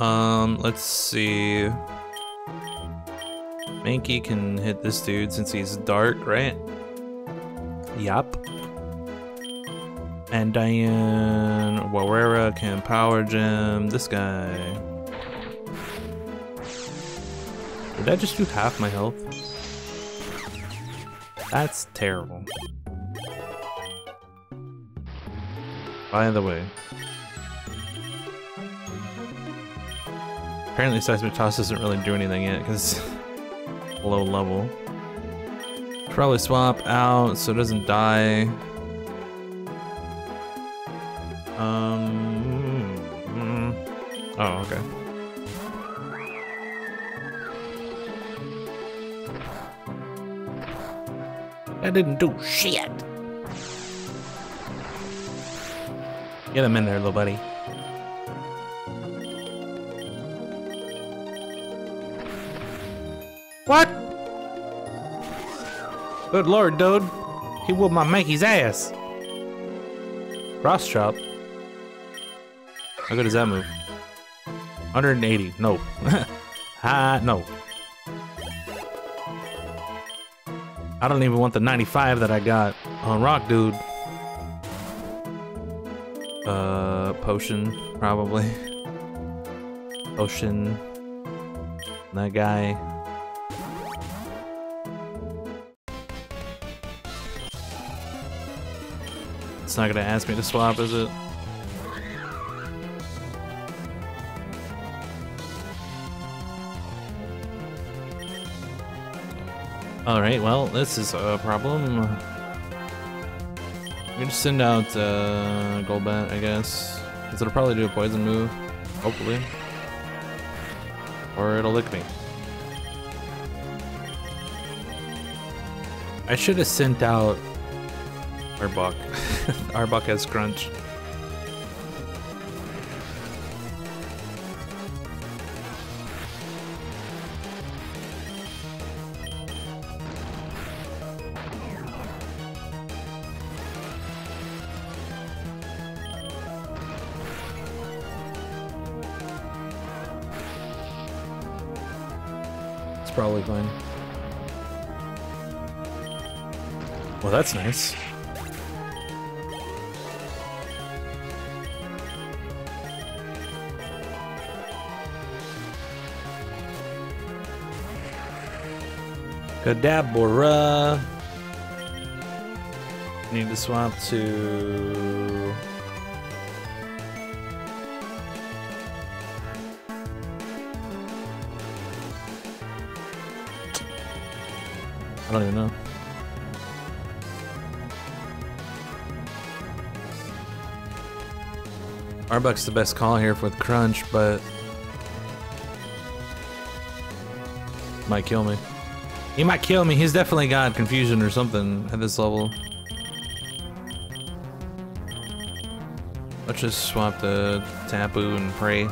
Um, let's see. Mankey can hit this dude since he's dark, right? Yup. And Diane Warera can power gem this guy. Did I just do half my health? That's terrible. By the way. Apparently Seismic Toss doesn't really do anything yet because low level. Probably swap out so it doesn't die. Didn't do shit. Get him in there, little buddy. What? Good lord, dude. He whooped my Mankey's ass. Cross chop. How good does that move? 180. No. ah, no. I don't even want the 95 that I got on Rock Dude. Uh, potion, probably. Potion. That guy. It's not gonna ask me to swap, is it? Alright, well, this is a problem. We just send out uh, Golbat, I guess. Because it'll probably do a poison move. Hopefully. Or it'll lick me. I should have sent out Arbok. Arbok has Crunch. Probably fine. Well, that's nice. Kadabra. Need to swap to. I don't even know. Arbok's the best call here with Crunch, but might kill me. He might kill me. He's definitely got confusion or something at this level. Let's just swap the Tapu and pray.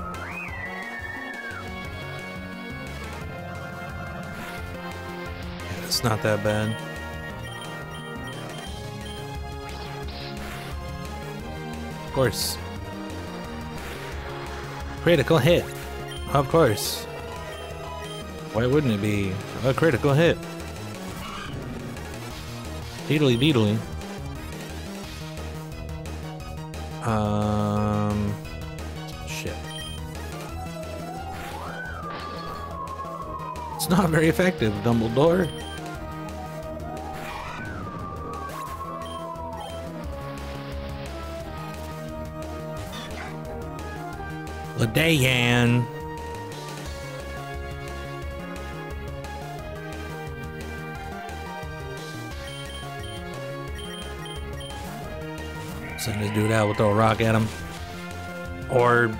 Not that bad. Of course. Critical hit. Of course. Why wouldn't it be a critical hit? Deedly deedly. Um. Shit. It's not very effective, Dumbledore. Ladayan. Send this dude out, we'll throw a rock at him. Or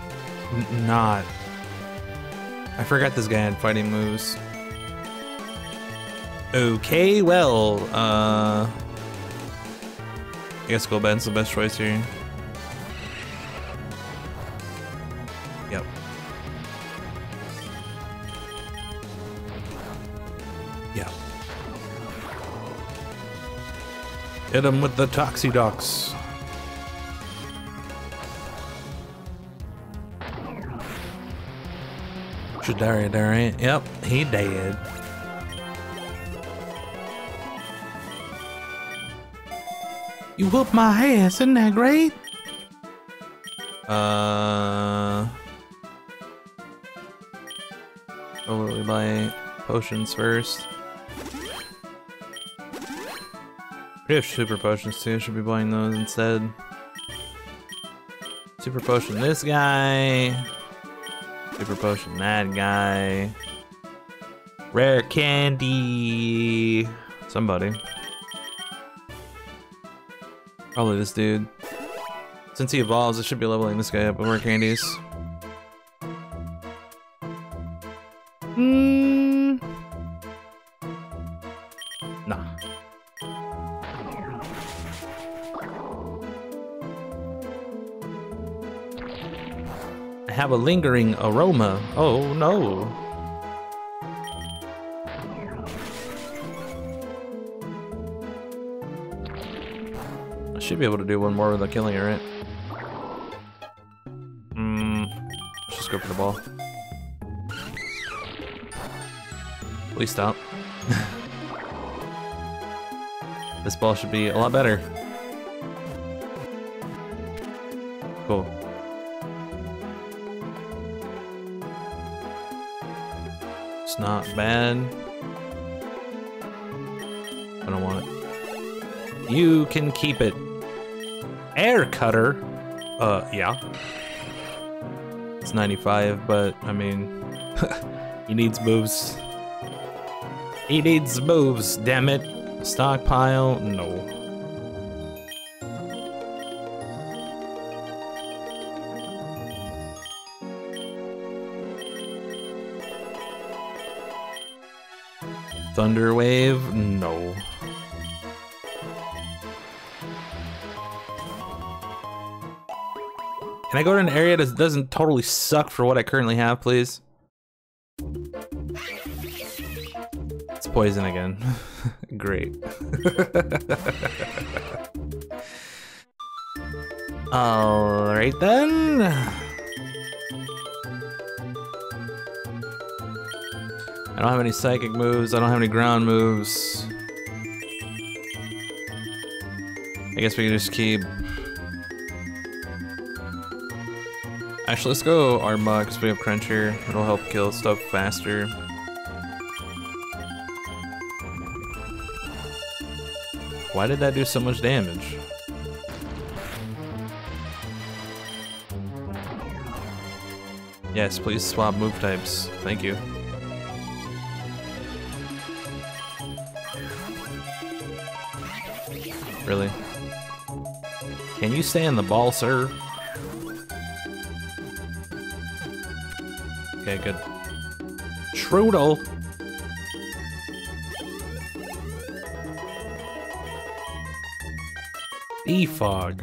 not. I forgot this guy had fighting moves. Okay, well, uh... I guess Golbat's the best choice here. Hit him with the Toxidox. Shadari, Dari. Yep, he dead. You whooped my ass, isn't that great? Uh. Oh, we buy potions first. We have super potions too. Should be buying those instead. Super potion this guy. Super potion that guy. Rare candy. Somebody. Probably this dude. Since he evolves, I should be leveling this guy up with more candies. have a lingering aroma. Oh no. I should be able to do one more without killing her, right? Hmm. Let's just go for the ball. Please stop. this ball should be a lot better. Not bad. I don't want it. You can keep it. Air cutter? Uh, yeah. It's 95, but I mean, he needs moves. He needs moves, damn it. Stockpile? No. Thunder Wave? No. Can I go to an area that doesn't totally suck for what I currently have, please? It's poison again. Great. Alright then. I don't have any psychic moves, I don't have any ground moves. I guess we can just keep... Actually, let's go Arbok because we have Cruncher. It'll help kill stuff faster. Why did that do so much damage? Yes, please swap move types. Thank you. Really? Can you stay in the ball, sir? Okay, good. Trudel! E-fog.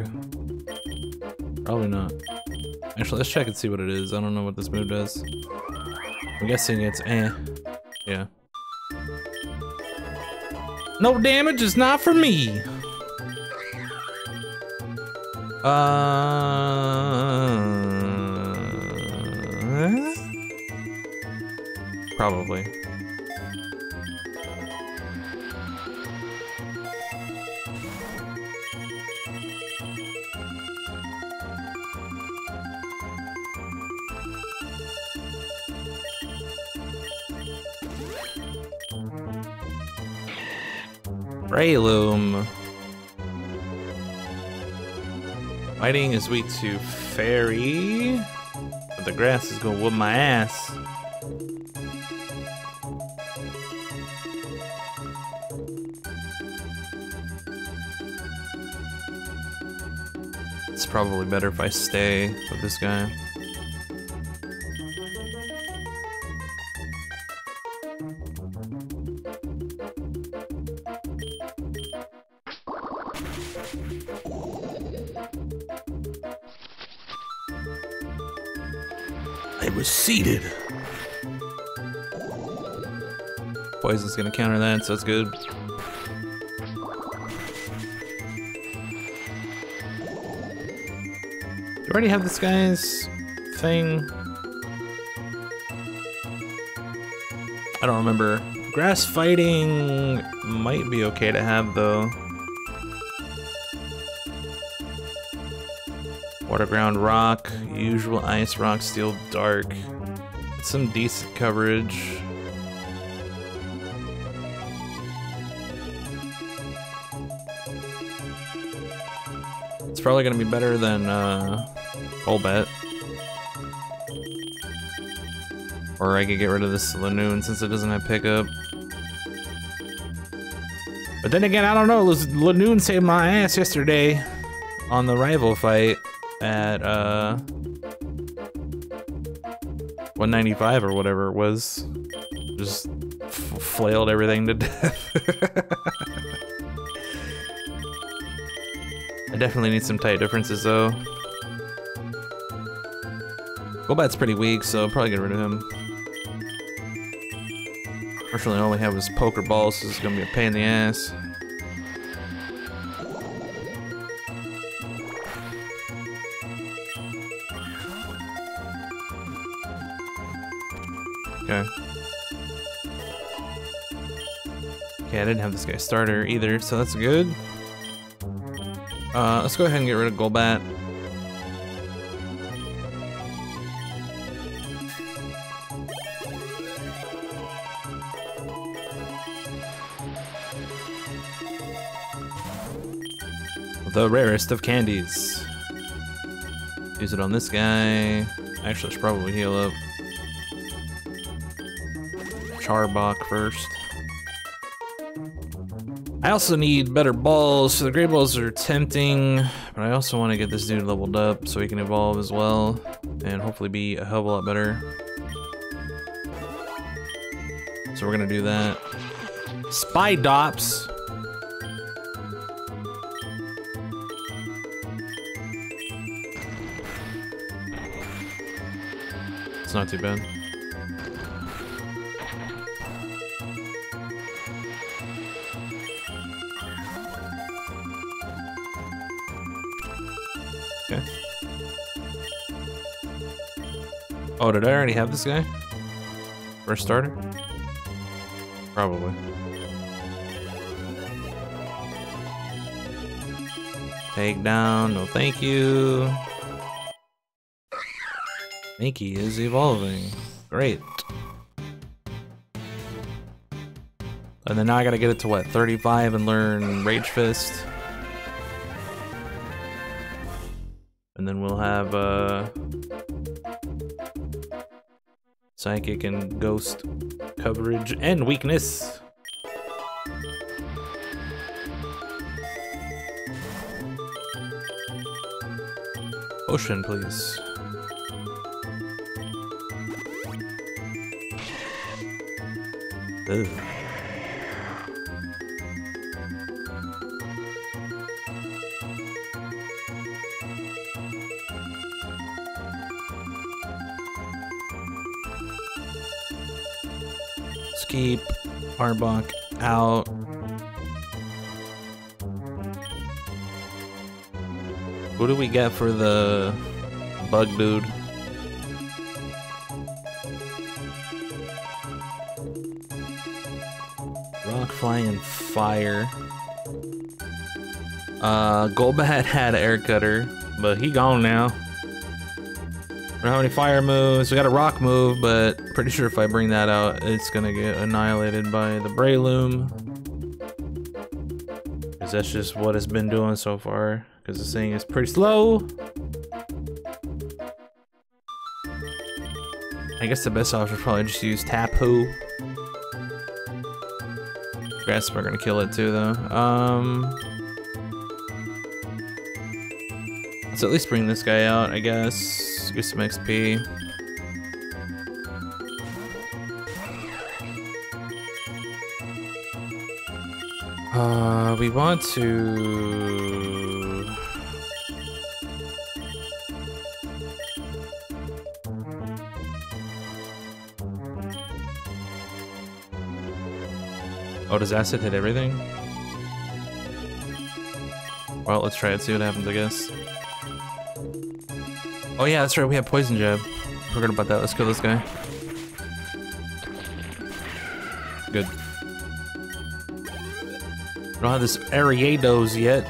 Probably not. Actually, let's check and see what it is. I don't know what this move does. I'm guessing it's eh. Yeah. No damage is not for me! Uh, probably. Breloom. Fighting is weak to fairy, but the grass is gonna whoop my ass. It's probably better if I stay with this guy. Gonna counter that, so that's good. Do you already have this guy's thing? I don't remember. Grass fighting might be okay to have though. Water, ground, rock, usual ice rock, steel dark. Some decent coverage. Probably gonna be better than uh, Golbat. Or I could get rid of this Linoone since it doesn't have pickup. But then again, I don't know. Linoone saved my ass yesterday on the rival fight at uh 195 or whatever it was. Just flailed everything to death. I definitely need some tight differences though. Golbat's pretty weak, so I'll probably get rid of him. Fortunately, all we have is poker balls, so is gonna be a pain in the ass. Okay. Okay, I didn't have this guy starter either, so that's good. Uh, let's go ahead and get rid of Golbat. The rarest of candies. Use it on this guy. Actually, I should probably heal up. Charbok first. I also need better balls, so the great balls are tempting, but I also want to get this dude leveled up so he can evolve as well, and hopefully be a hell of a lot better. So we're gonna do that. Spidops! It's not too bad. Oh, did I already have this guy? First starter? Probably. Take down, no thank you. Mankey is evolving. Great. And then now I gotta get it to what, 35 and learn Rage Fist. And then we'll have uh Psychic and Ghost coverage and weakness. Ocean, please. Ugh. Let's keep Arbok out. What do we get for the bug dude? Rock, flying, and fire. Uh, Golbat had air cutter, but he gone now. Don't have any fire moves. We got a rock move, but pretty sure if I bring that out, it's gonna get annihilated by the Breloom. Because that's just what it's been doing so far. Because this thing is pretty slow. I guess the best option is probably just use Tapu. Grass are gonna kill it too, though. Um, let's at least bring this guy out, I guess. Get some XP. Uh, we want to. Oh, does acid hit everything? Well, let's try it, see what happens, I guess. Oh yeah, that's right, we have poison jab. Forgot about that, let's kill this guy. Good. We don't have this Ariados yet.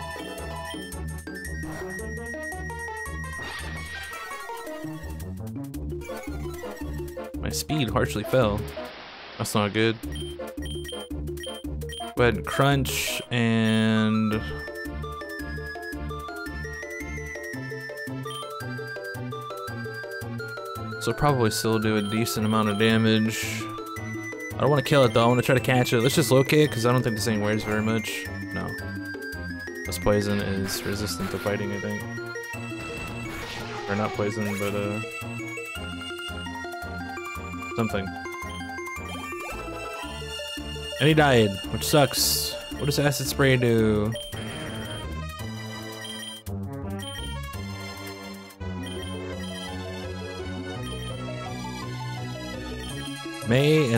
My speed harshly fell. That's not good. Go ahead and crunch and So probably still do a decent amount of damage. I don't want to kill it though, I want to try to catch it. Let's just locate it because I don't think this thing wears very much. No. This poison is resistant to fighting, I think. Or not poison, but uh... Something. And he died, which sucks. What does acid spray do?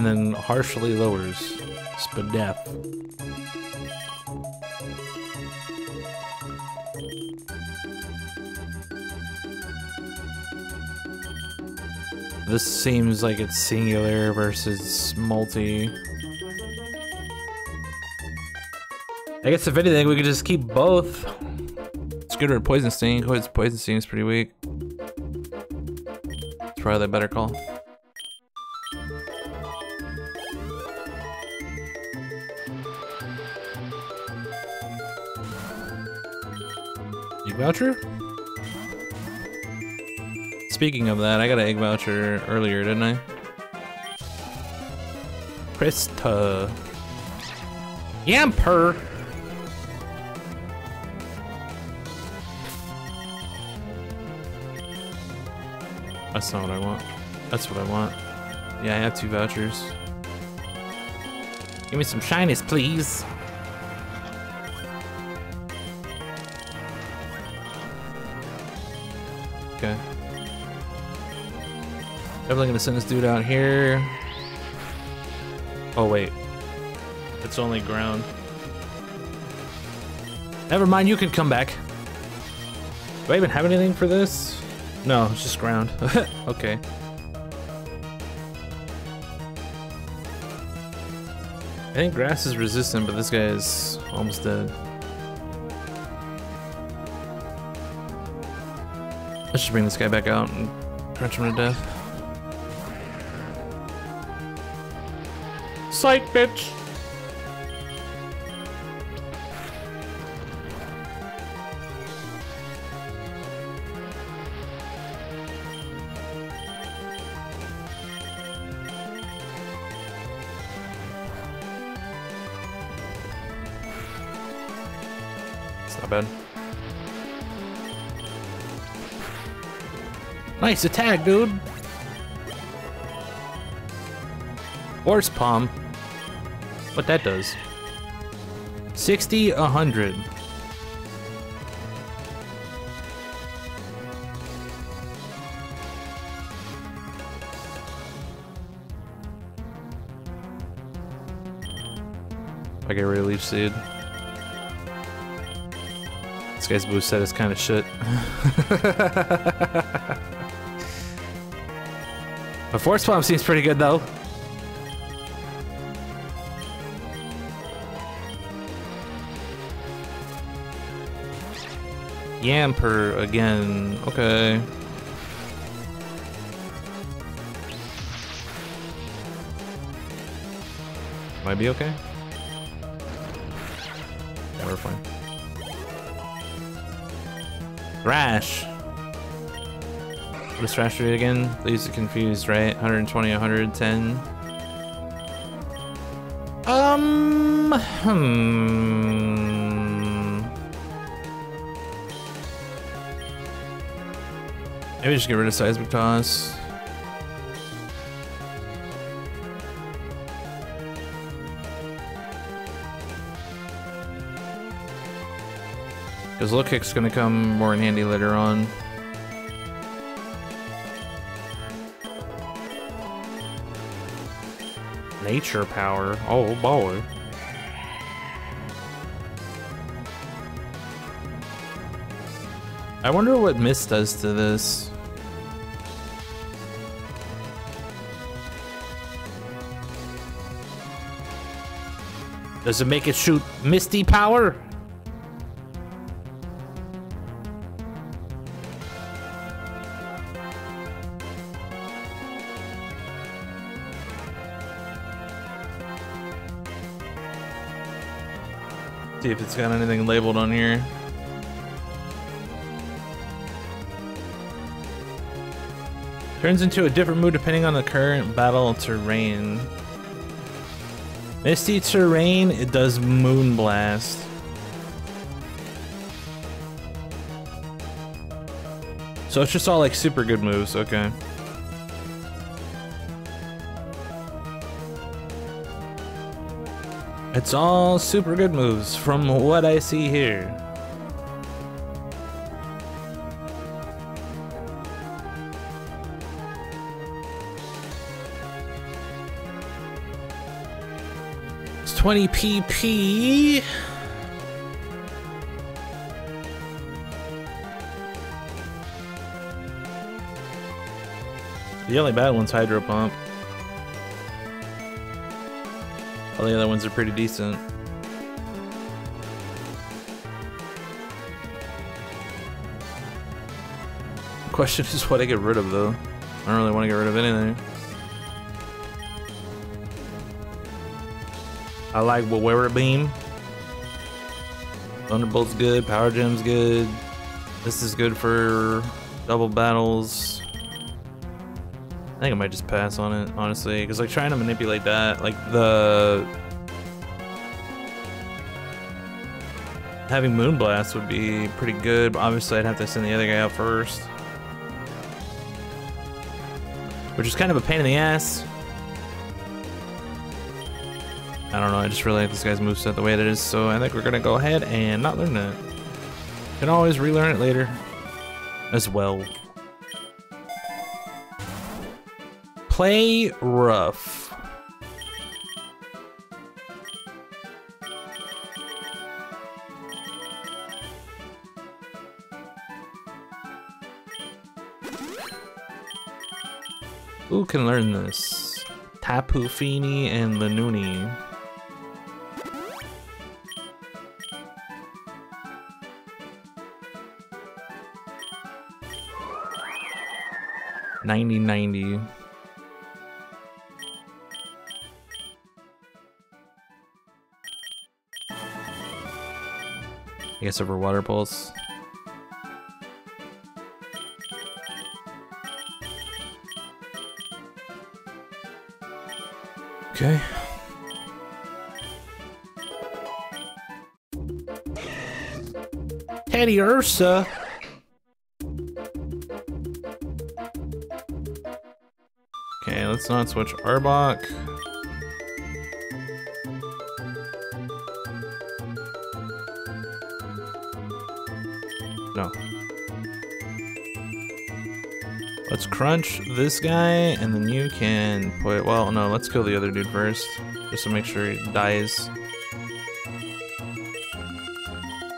And then harshly lowers. Spadef. This seems like it's singular versus multi. I guess if anything, we could just keep both. It's good with Poison Sting. Poison Poison Sting is pretty weak. It's probably the better call. Voucher? Speaking of that, I got an egg voucher earlier, didn't I? Krista. Yamper! That's not what I want. That's what I want. Yeah, I have two vouchers. Give me some shinies, please. Definitely gonna send this dude out here. Oh wait. It's only ground. Never mind, you can come back. Do I even have anything for this? No, it's just ground. okay. I think grass is resistant, but this guy is almost dead. Let's just bring this guy back out and crunch him to death. Sight, bitch! It's not bad. Nice attack, dude. Force palm. What that does. 60, 100. I get rid of Leech Seed. This guy's boost set is kind of shit. The force palm seems pretty good though. Yamper again. Okay. Might be okay. Yeah, we're fine. Thrash. What is Thrash rate again? Leaves it confused, right? 120, 110. Um, hmm. Maybe just get rid of Seismic Toss. Because Low Kick's gonna come more in handy later on. Nature power. Oh boy. I wonder what Mist does to this. Does it make it shoot Misty power? See if it's got anything labeled on here. Turns into a different mood depending on the current battle terrain. Misty terrain, it does Moonblast. So it's just all like super good moves, okay. It's all super good moves from what I see here. 20 PP. The only bad one's Hydro Pump. All the other ones are pretty decent. Question is what I get rid of though. I don't really want to get rid of anything. I like Aurora Beam. Thunderbolt's good, Power Gem's good. This is good for double battles. I think I might just pass on it, honestly, because like trying to manipulate that, like the having Moonblast would be pretty good, but obviously I'd have to send the other guy out first. Which is kind of a pain in the ass. I don't know, I just really like this guy's moveset the way it is, so I think we're gonna go ahead and not learn that. Can always relearn it later. As well. Play rough. Who can learn this? Tapu Fini and Linoone. 9090. I guess over water pulse. Okay. Teddiursa. Let's not switch Arbok. No. Let's crunch this guy, and then you can put... Well, no, let's kill the other dude first. Just to make sure he dies.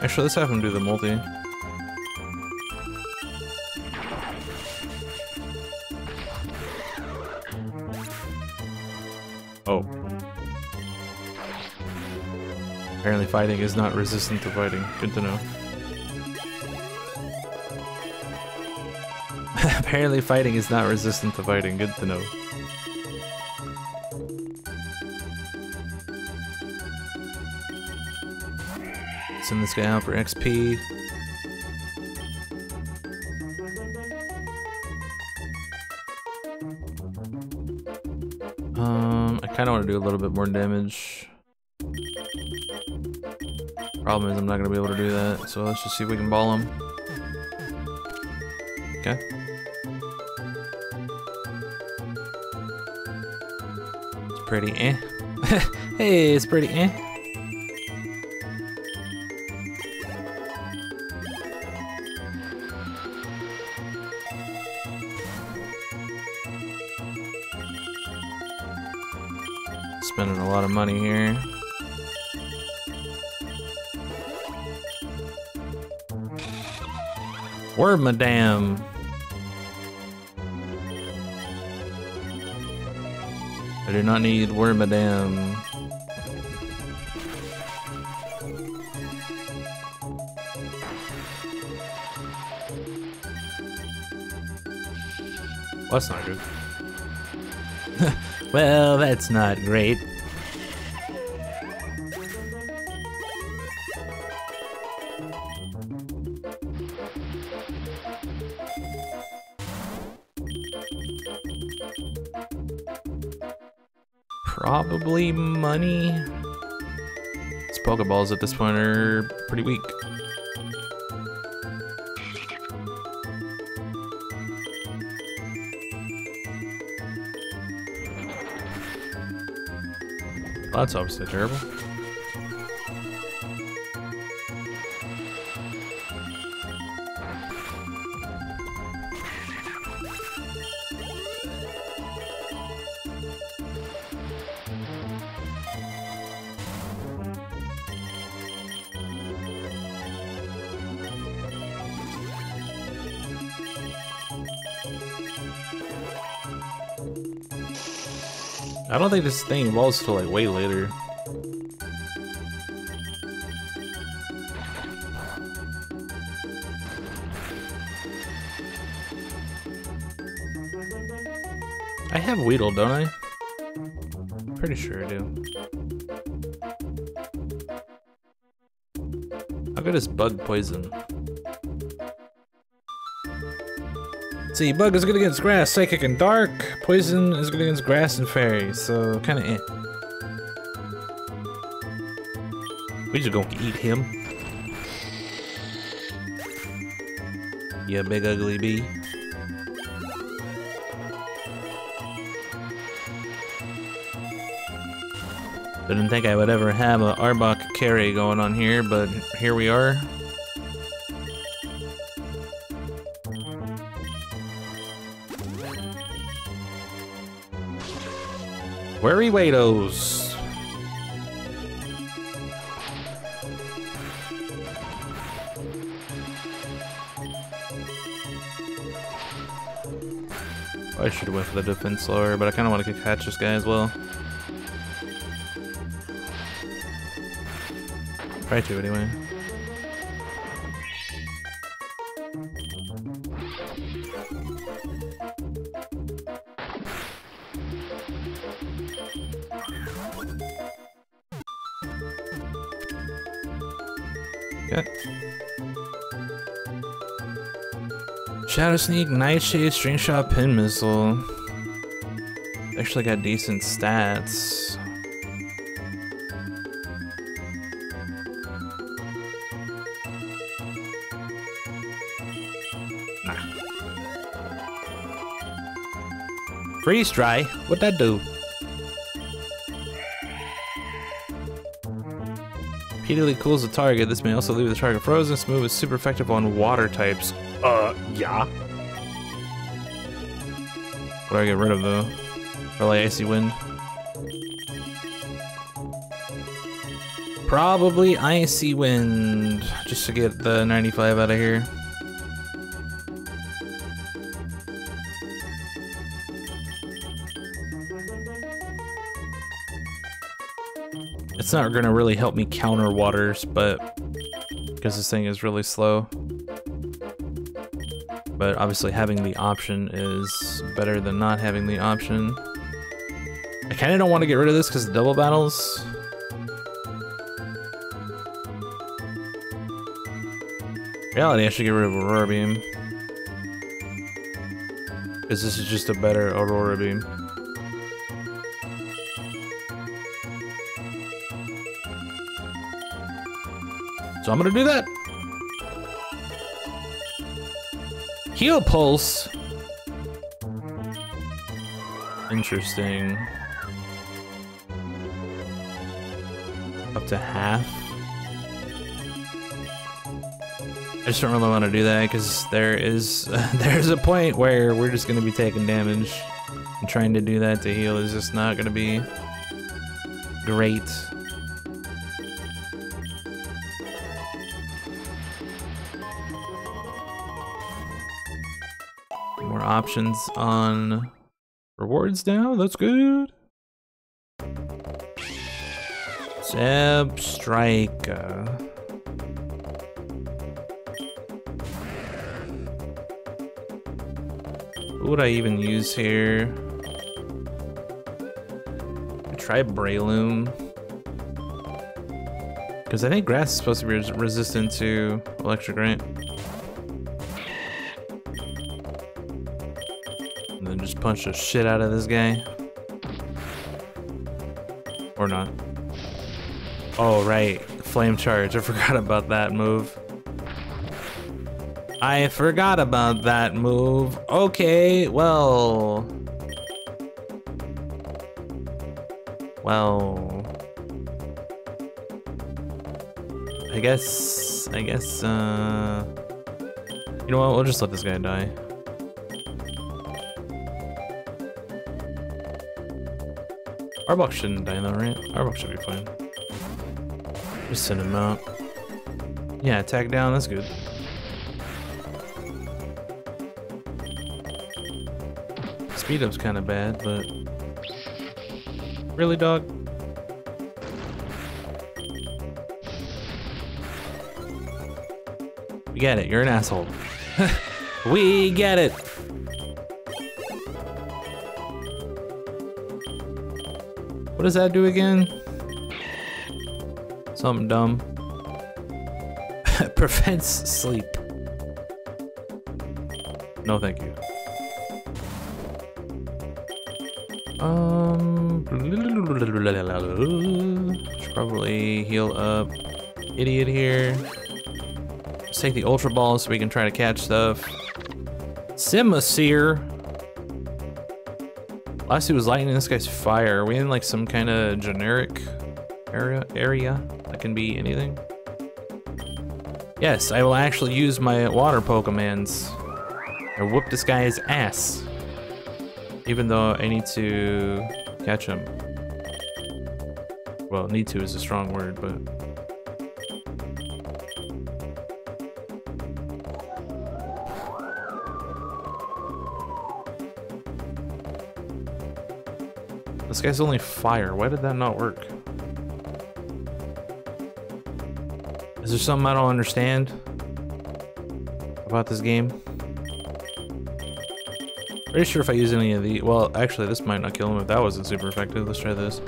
Actually, let's have him do the multi. Fighting is not resistant to fighting. Good to know. Apparently fighting is not resistant to fighting. Good to know. Send this guy out for XP. Um, I kind of want to do a little bit more damage. Problem is I'm not going to be able to do that, so let's just see if we can ball him. Okay. It's pretty eh. hey, it's pretty eh. Spending a lot of money here. Word, madame. I do not need word, madame. Well, that's not good. well, that's not great. Probably money. These Pokeballs at this point are pretty weak. That's obviously terrible. Think this thing evolves till like way later. I have Weedle, don't I? Pretty sure I do. How good is Bug Poison? See, Bug is good against Grass, Psychic, and Dark. Poison is good against Grass and Fairy, so kind of eh. We just gonna eat him. You big ugly bee. Didn't think I would ever have a Arbok carry going on here, but here we are. Wary Wados. I should have went for the defense lower, but I kind of want to catch this guy as well. Try to anyway. Shadow Sneak, Nightshade, String Shot, Pin Missile. Actually got decent stats. Freeze dry? What'd that do? Repeatedly cools the target. This may also leave the target frozen. Smooth is super effective on water types. Yeah. What do I get rid of though? Probably Icy Wind. Probably Icy Wind, just to get the 95 out of here. It's not gonna really help me counter waters, but because this thing is really slow. But obviously having the option is better than not having the option. I kinda don't want to get rid of this because the double battles. Reality, I should get rid of Aurora Beam. Because this is just a better Aurora Beam. So I'm gonna do that. Heal Pulse. Interesting. Up to half. I just don't really want to do that because there is uh, there's a point where we're just gonna be taking damage. And trying to do that to heal is just not gonna be great. Options on rewards now. That's good. Zebstrika. Uh, what would I even use here? Try Breloom. Because I think grass is supposed to be res resistant to electric, right? Punch the shit out of this guy. Or not. Oh, right. Flame charge. I forgot about that move. I forgot about that move. Okay, well... Well... I guess... I guess, uh... You know what? We'll just let this guy die. Arbok shouldn't die though, right? Arbok should be fine. Just send him out. Yeah, attack down, that's good. Speed up's kind of bad, but... Really, dog? We get it. You're an asshole. we get it. What does that do again? Something dumb. Prevents sleep. No, thank you. Um, should probably heal up. Idiot here. Let's take the Ultra Ball so we can try to catch stuff. Simisear. Last he was lightning, this guy's fire. Are we in like some kind of generic area? Area that can be anything? Yes, I will actually use my water Pokemons. I whoop this guy's ass. Even though I need to catch him. Well, need to is a strong word, but... guy's only fire. Why did that not work? Is there something I don't understand about this game? Pretty sure if I use any of the, well, actually this might not kill him if that wasn't super effective. Let's try this.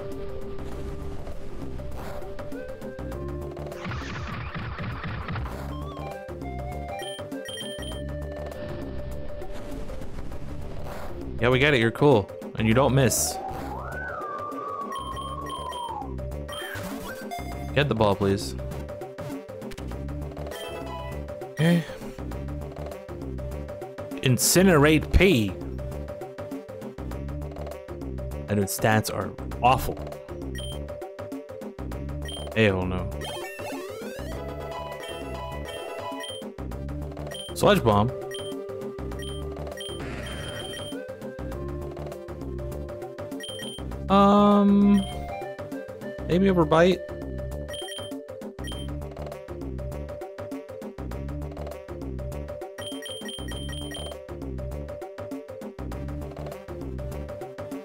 Yeah, we get it. You're cool. And you don't miss. Get the ball, please. Okay. Incinerate P. And its stats are awful. Hell no. Sludge Bomb. Um, maybe overbite.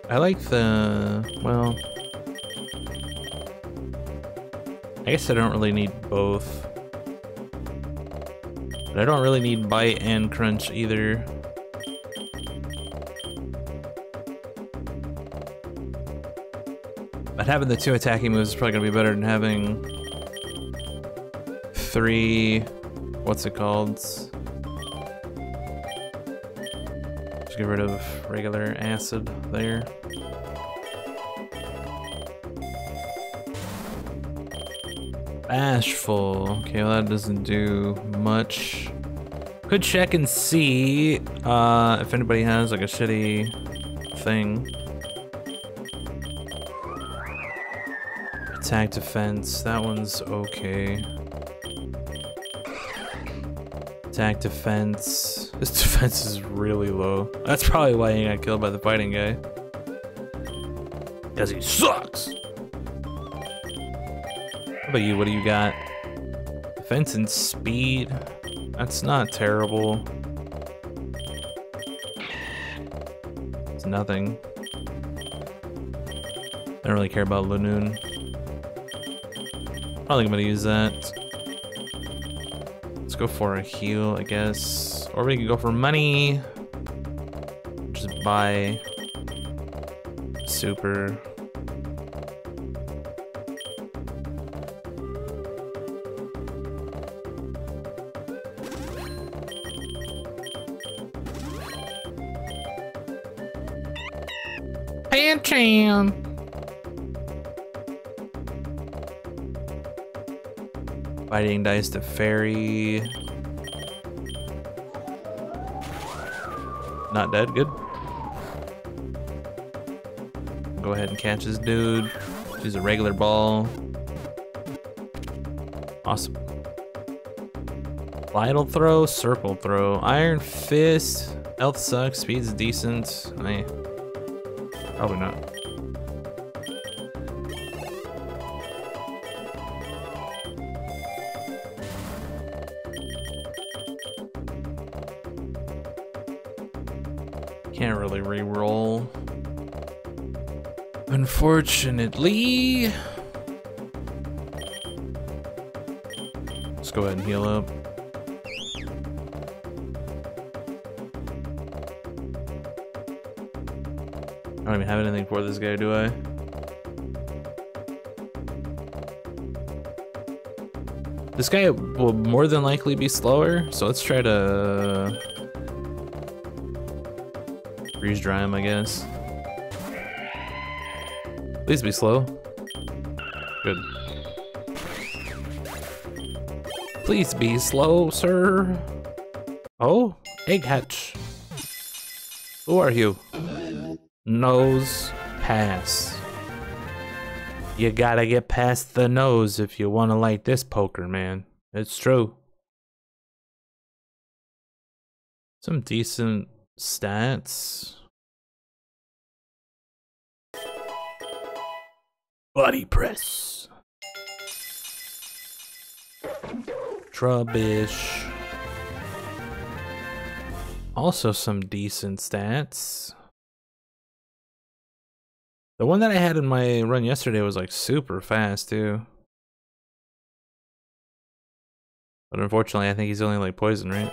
I like the, well, I guess I don't really need both. But I don't really need bite and crunch either. But having the two attacking moves is probably gonna be better than having three, what's it called? Just get rid of regular acid there. Bashful. Okay, well that doesn't do much. Could check and see uh, if anybody has like a shitty thing. Attack defense, that one's okay. Attack defense. This defense is really low. That's probably why he got killed by the fighting guy. Because he sucks! How about you? What do you got? Defense and speed. That's not terrible. It's nothing. I don't really care about Linoone. Probably gonna use that. Let's go for a heal, I guess. Or we can go for money. Just buy super. Pancham. Fighting dice to fairy. Not dead, good. Go ahead and catch this dude. Use a regular ball. Awesome. Vital throw, circle throw, iron fist. Health sucks, speed's decent. I mean, Probably not. Unfortunately. Let's go ahead and heal up. I don't even have anything for this guy, do I? This guy will more than likely be slower, so let's try to freeze dry him, I guess. Please be slow. Good. Please be slow, sir. Oh, egg hatch. Who are you? Nose pass. You gotta get past the nose if you wanna like this poker, man. It's true. Some decent stats. Body press. Trubbish. Also some decent stats. The one that I had in my run yesterday was like super fast too. But unfortunately, I think he's only like poison, right?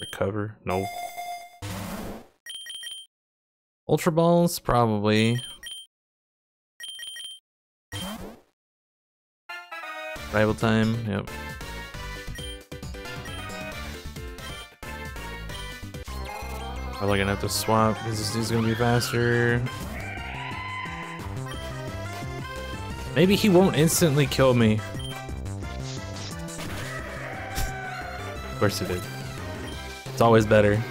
Recover? No. Ultra Balls? Probably. Rival time? Yep. Probably gonna have to swap because this dude's gonna be faster. Maybe he won't instantly kill me. of course he did. It's always better.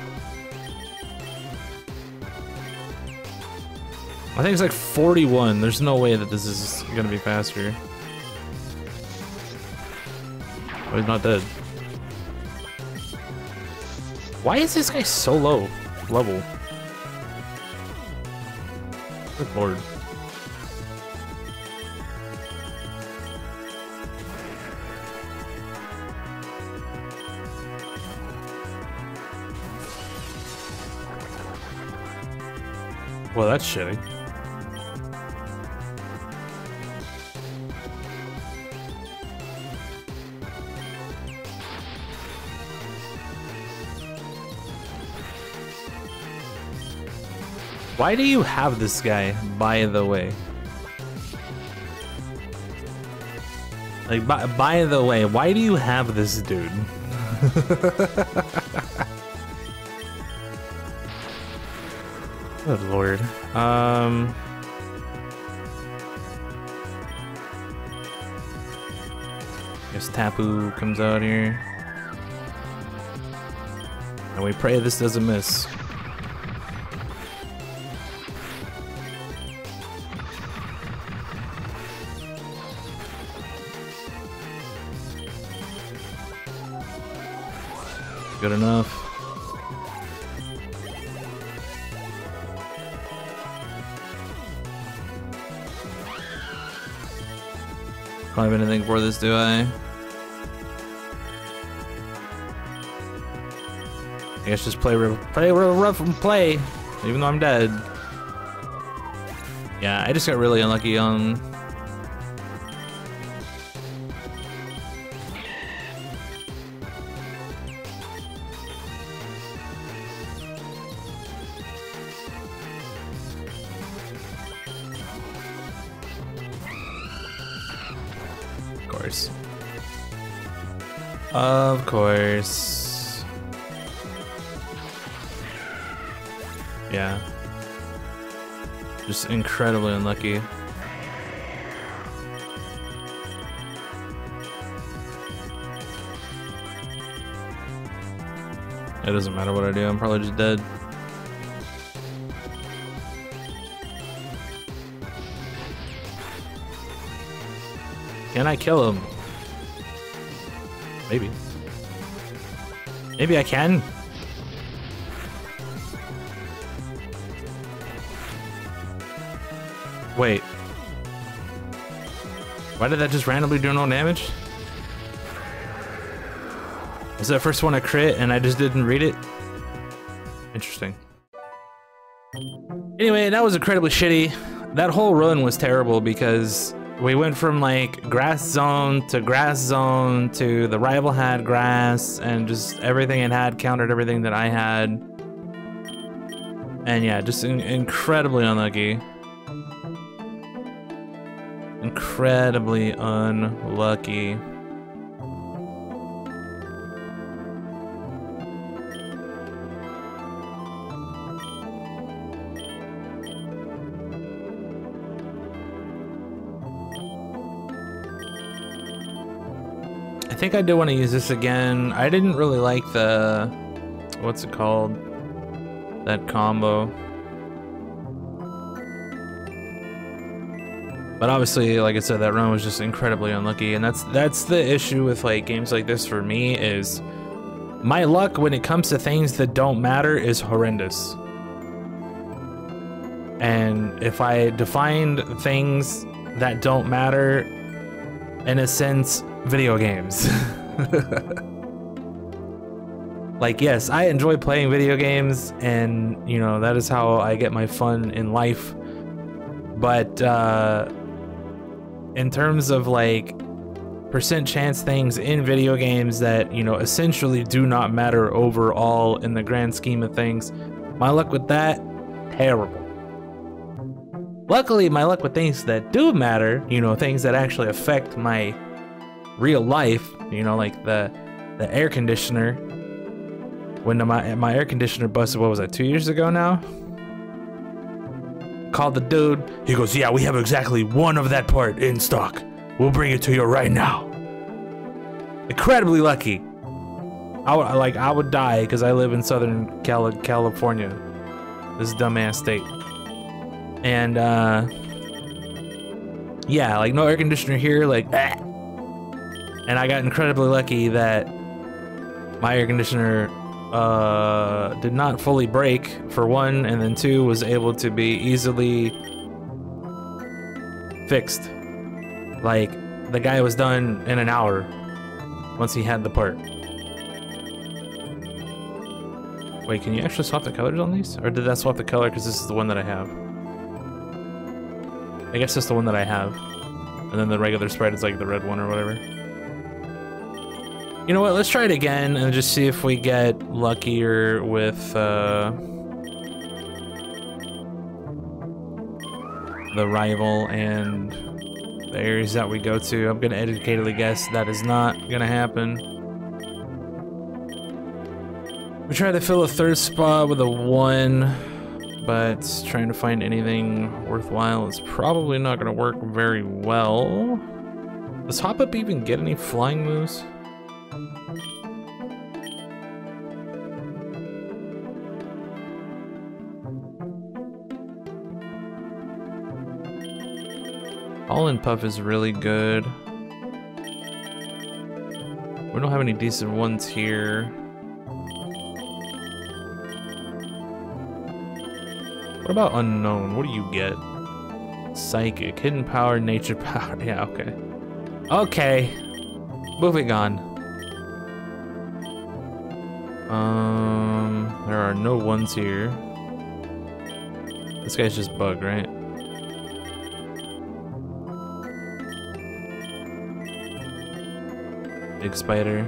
I think it's like 41. There's no way that this is gonna be faster. Oh, he's not dead. Why is this guy so low level? Good lord. Well, that's shitty. Why do you have this guy, by the way? Like, by, by the way, why do you have this dude? Good lord. Um. Guess Tapu comes out here. And we pray this doesn't miss. Have anything for this, do I? I guess just play real, play rough and play, even though I'm dead. Yeah, I just got really unlucky on It doesn't matter what I do, I'm probably just dead. Can I kill him? Maybe. Maybe I can. Wait. Why did that just randomly do no damage? Was that first one a crit and I just didn't read it? Interesting. Anyway, that was incredibly shitty. that whole run was terrible because we went from like grass zone to grass zone to the rival had grass and just everything it had countered everything that I had. And yeah, just in incredibly unlucky. Incredibly unlucky. I think I do want to use this again. I didn't really like the... What's it called? That combo. But obviously, like I said, that run was just incredibly unlucky, and that's that's the issue with like games like this for me is my luck when it comes to things that don't matter is horrendous. And if I defined things that don't matter, in a sense, video games. like, yes, I enjoy playing video games, and, you know, that is how I get my fun in life. But, uh, in terms of, like, percent chance things in video games that, you know, essentially do not matter overall in the grand scheme of things, my luck with that, terrible. Luckily, my luck with things that do matter, you know, things that actually affect my real life, you know, like the the air conditioner. When my my air conditioner busted, what was that? Two years ago now. Called the dude. He goes, "Yeah, we have exactly one of that part in stock. We'll bring it to you right now." Incredibly lucky. I would like I would die because I live in Southern Cali California, this dumbass state, and uh, yeah, like no air conditioner here. Like, ah and I got incredibly lucky that my air conditioner uh, did not fully break, for one, and then two, was able to be easily fixed. Like, the guy was done in an hour once he had the part. Wait, can you actually swap the colors on these? Or did that swap the color because this is the one that I have? I guess it's the one that I have. And then the regular spread is like the red one or whatever. You know what, let's try it again and just see if we get luckier with uh, the rival and the areas that we go to. I'm gonna educatedly guess that is not gonna happen. We try to fill a third spot with a one, but trying to find anything worthwhile is probably not gonna work very well. Does Hoppip even get any flying moves? All-in Puff is really good. We don't have any decent ones here. What about Unown? What do you get? Psychic, Hidden Power, Nature Power. Yeah, okay. Okay. Moving on. Um, there are no ones here. This guy's just bug, right? Big spider.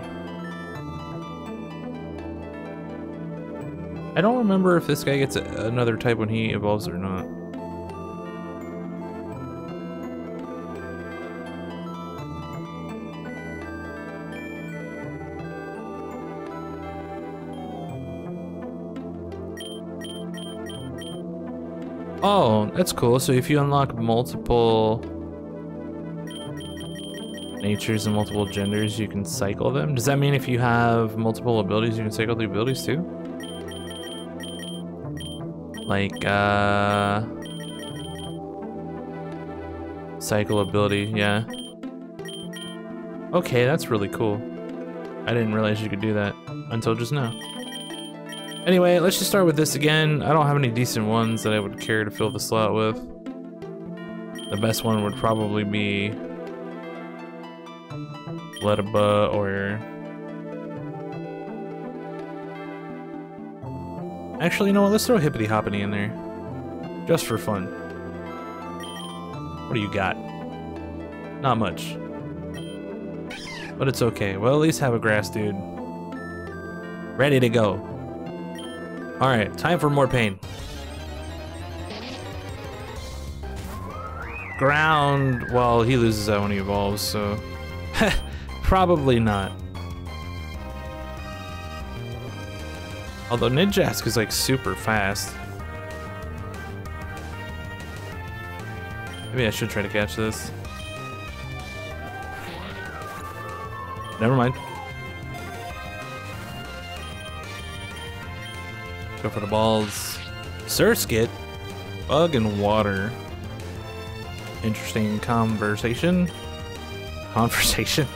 I don't remember if this guy gets a, another type when he evolves or not. Oh, that's cool. So if you unlock multiple natures and multiple genders, you can cycle them. Does that mean if you have multiple abilities, you can cycle the abilities too? Like, uh... Cycle ability, yeah. Okay, that's really cool. I didn't realize you could do that until just now. Anyway, let's just start with this again. I don't have any decent ones that I would care to fill the slot with. The best one would probably be Letaba or... Actually, you know what? Let's throw Hippity Hoppity in there. Just for fun. What do you got? Not much. But it's okay. Well, at least have a grass dude. Ready to go. Alright, time for more pain. Ground, well, he loses that when he evolves, so... Probably not. Although Ninjask is like super fast. Maybe I should try to catch this. Never mind. Go for the balls. Surskit? Bug and water. Interesting conversation. Conversation?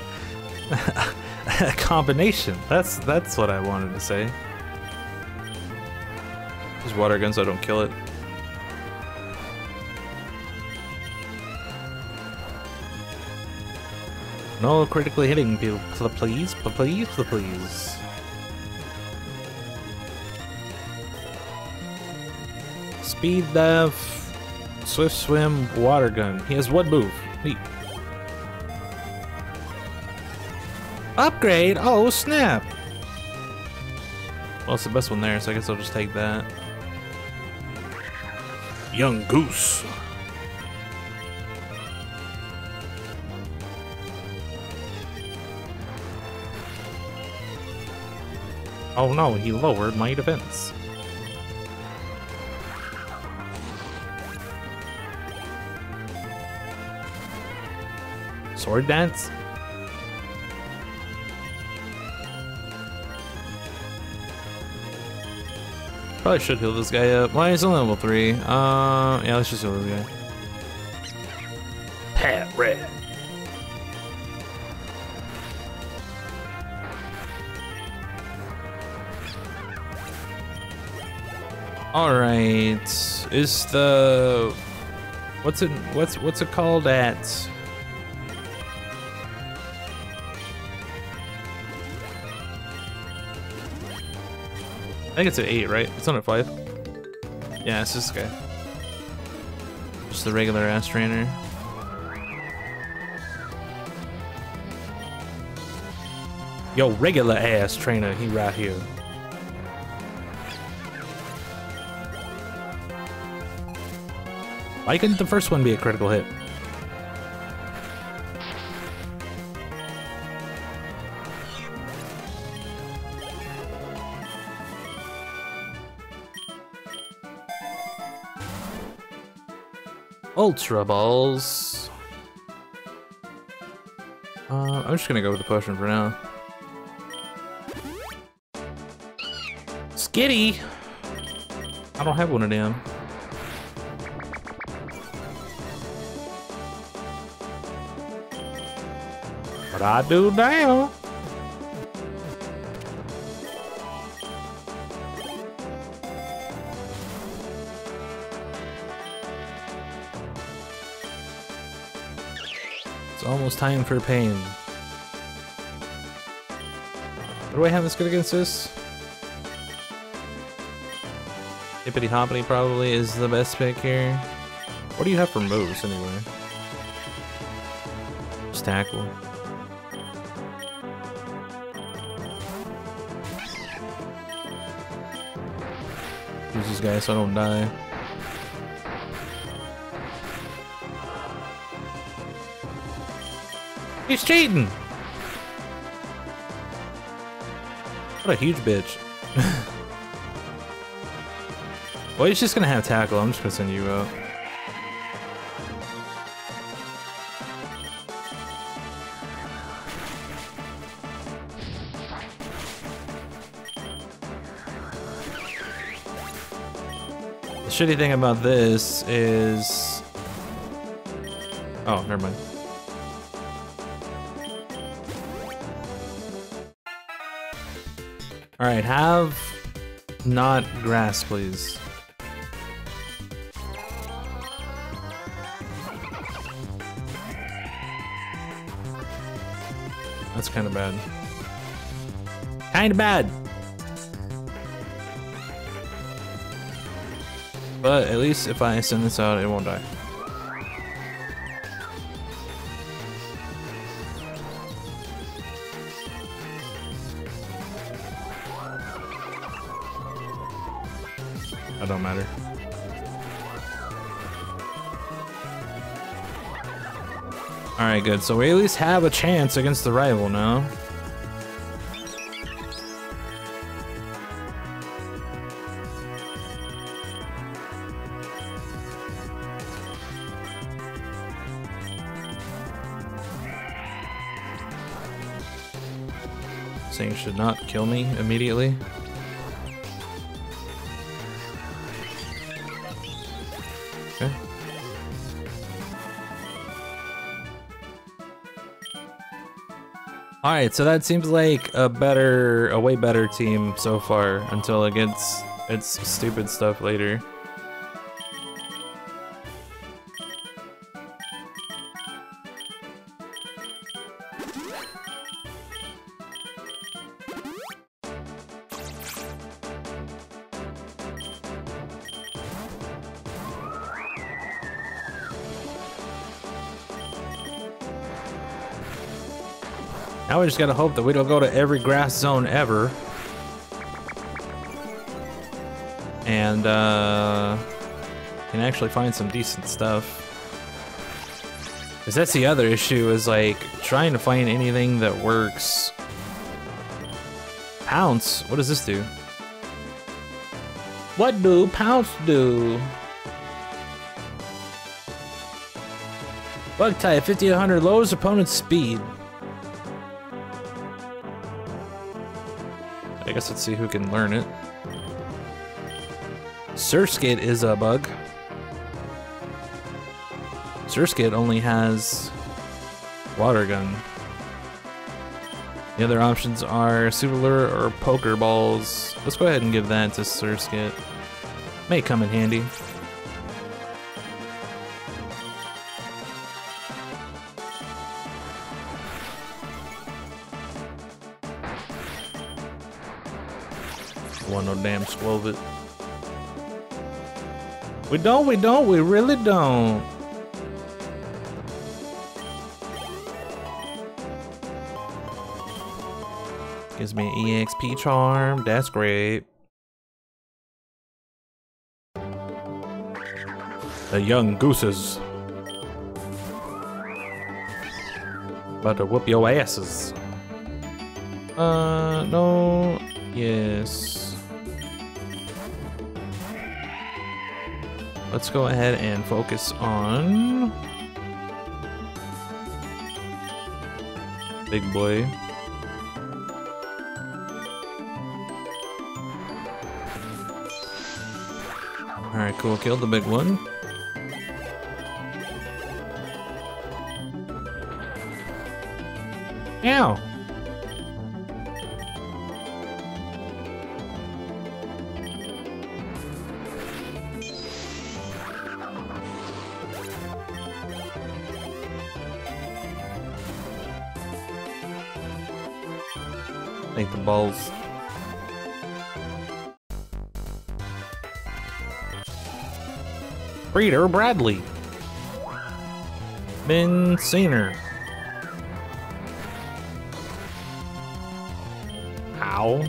A combination. That's that's what I wanted to say. Use water gun so I don't kill it. No critically hitting people, please, please, please. Speed dive, swift swim, water gun. He has one move. Neat. Upgrade? Oh, snap. Well, it's the best one there, so I guess I'll just take that. Yungoos. Oh no, he lowered my defense. Sword dance? Probably should heal this guy up. Why is only level 3? Uh, yeah, let's just heal this guy. Patrat. All right, is the what's it what's what's it called at? Think it's at eight, right? It's on at five. Yeah, it's this guy. Just the regular ass trainer. Yo, regular ass trainer, he right here. Why couldn't the first one be a critical hit? Ultra Balls. Uh, I'm just gonna go with the potion for now. Skitty! I don't have one of them. But I do now. Almost time for pain. What do I have that's good against this? Hippity Hoppity probably is the best pick here. What do you have for moves anyway? Just tackle. Use this guy so I don't die. He's cheating! What a huge bitch. well, he's just gonna have tackle. I'm just gonna send you out. The shitty thing about this is... Oh, never mind. Alright, have not grass, please. That's kind of bad. Kind of bad. But at least if I send this out, it won't die. Alright, good. So we at least have a chance against the rival now. Saying should not kill me immediately. Alright, so that seems like a better, a way better team so far until it gets its stupid stuff later. We just gotta hope that we don't go to every grass zone ever. And, uh, can actually find some decent stuff. Because that's the other issue, is like, trying to find anything that works. Pounce? What does this do? What do Pounce do? Bug type 5800 lowers opponent's speed. I guess let's see who can learn it. Surskit is a bug. Surskit only has water gun. The other options are super lure or poker balls. Let's go ahead and give that to Surskit. May come in handy. Damn Skwovet. We don't, we don't, we really don't. Gives me an EXP charm, that's great. The young gooses. About to whoop your asses. Uh, no, yes. Let's go ahead and focus on big boy. All right, cool. Killed the big one. Ow. Balls. Breeder Bradley. Ben Senior. Ow.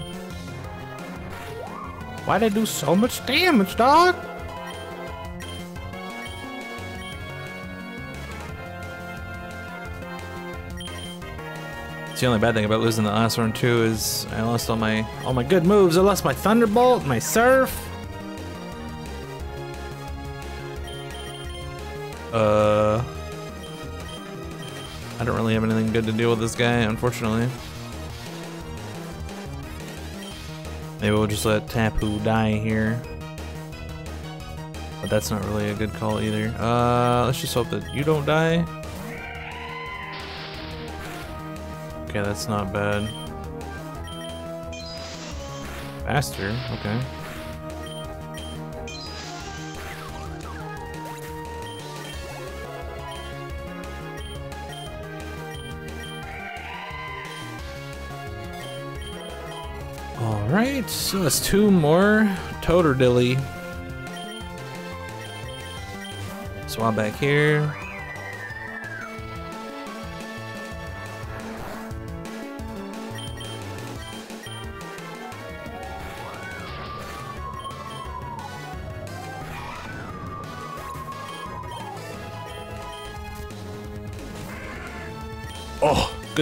Why'd I do so much damage, dog? The only bad thing about losing the last one too is I lost all my all my good moves. I lost my Thunderbolt, my Surf. Uh, I don't really have anything good to deal with this guy, unfortunately. Maybe we'll just let Tapu die here. But that's not really a good call either. Uh, let's just hope that you don't die. Okay, that's not bad. Faster, okay. Alright, so that's two more Totodilly. Swap back here.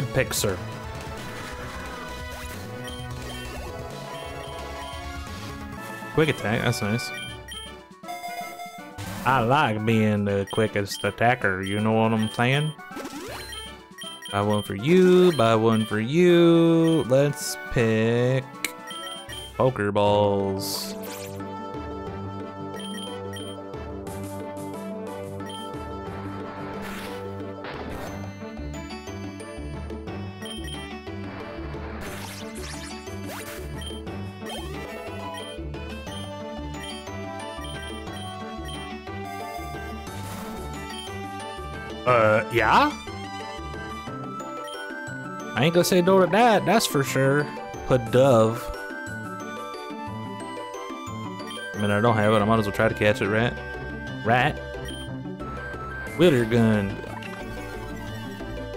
Good pick, sir. Quick attack, that's nice. I like being the quickest attacker, you know what I'm saying? Buy one for you, buy one for you. Let's pick Pokeballs. Uh, yeah? I ain't gonna say no to that, that's for sure. Pidove. I mean, I don't have it, I might as well try to catch it, rat. Rat. Witter gun.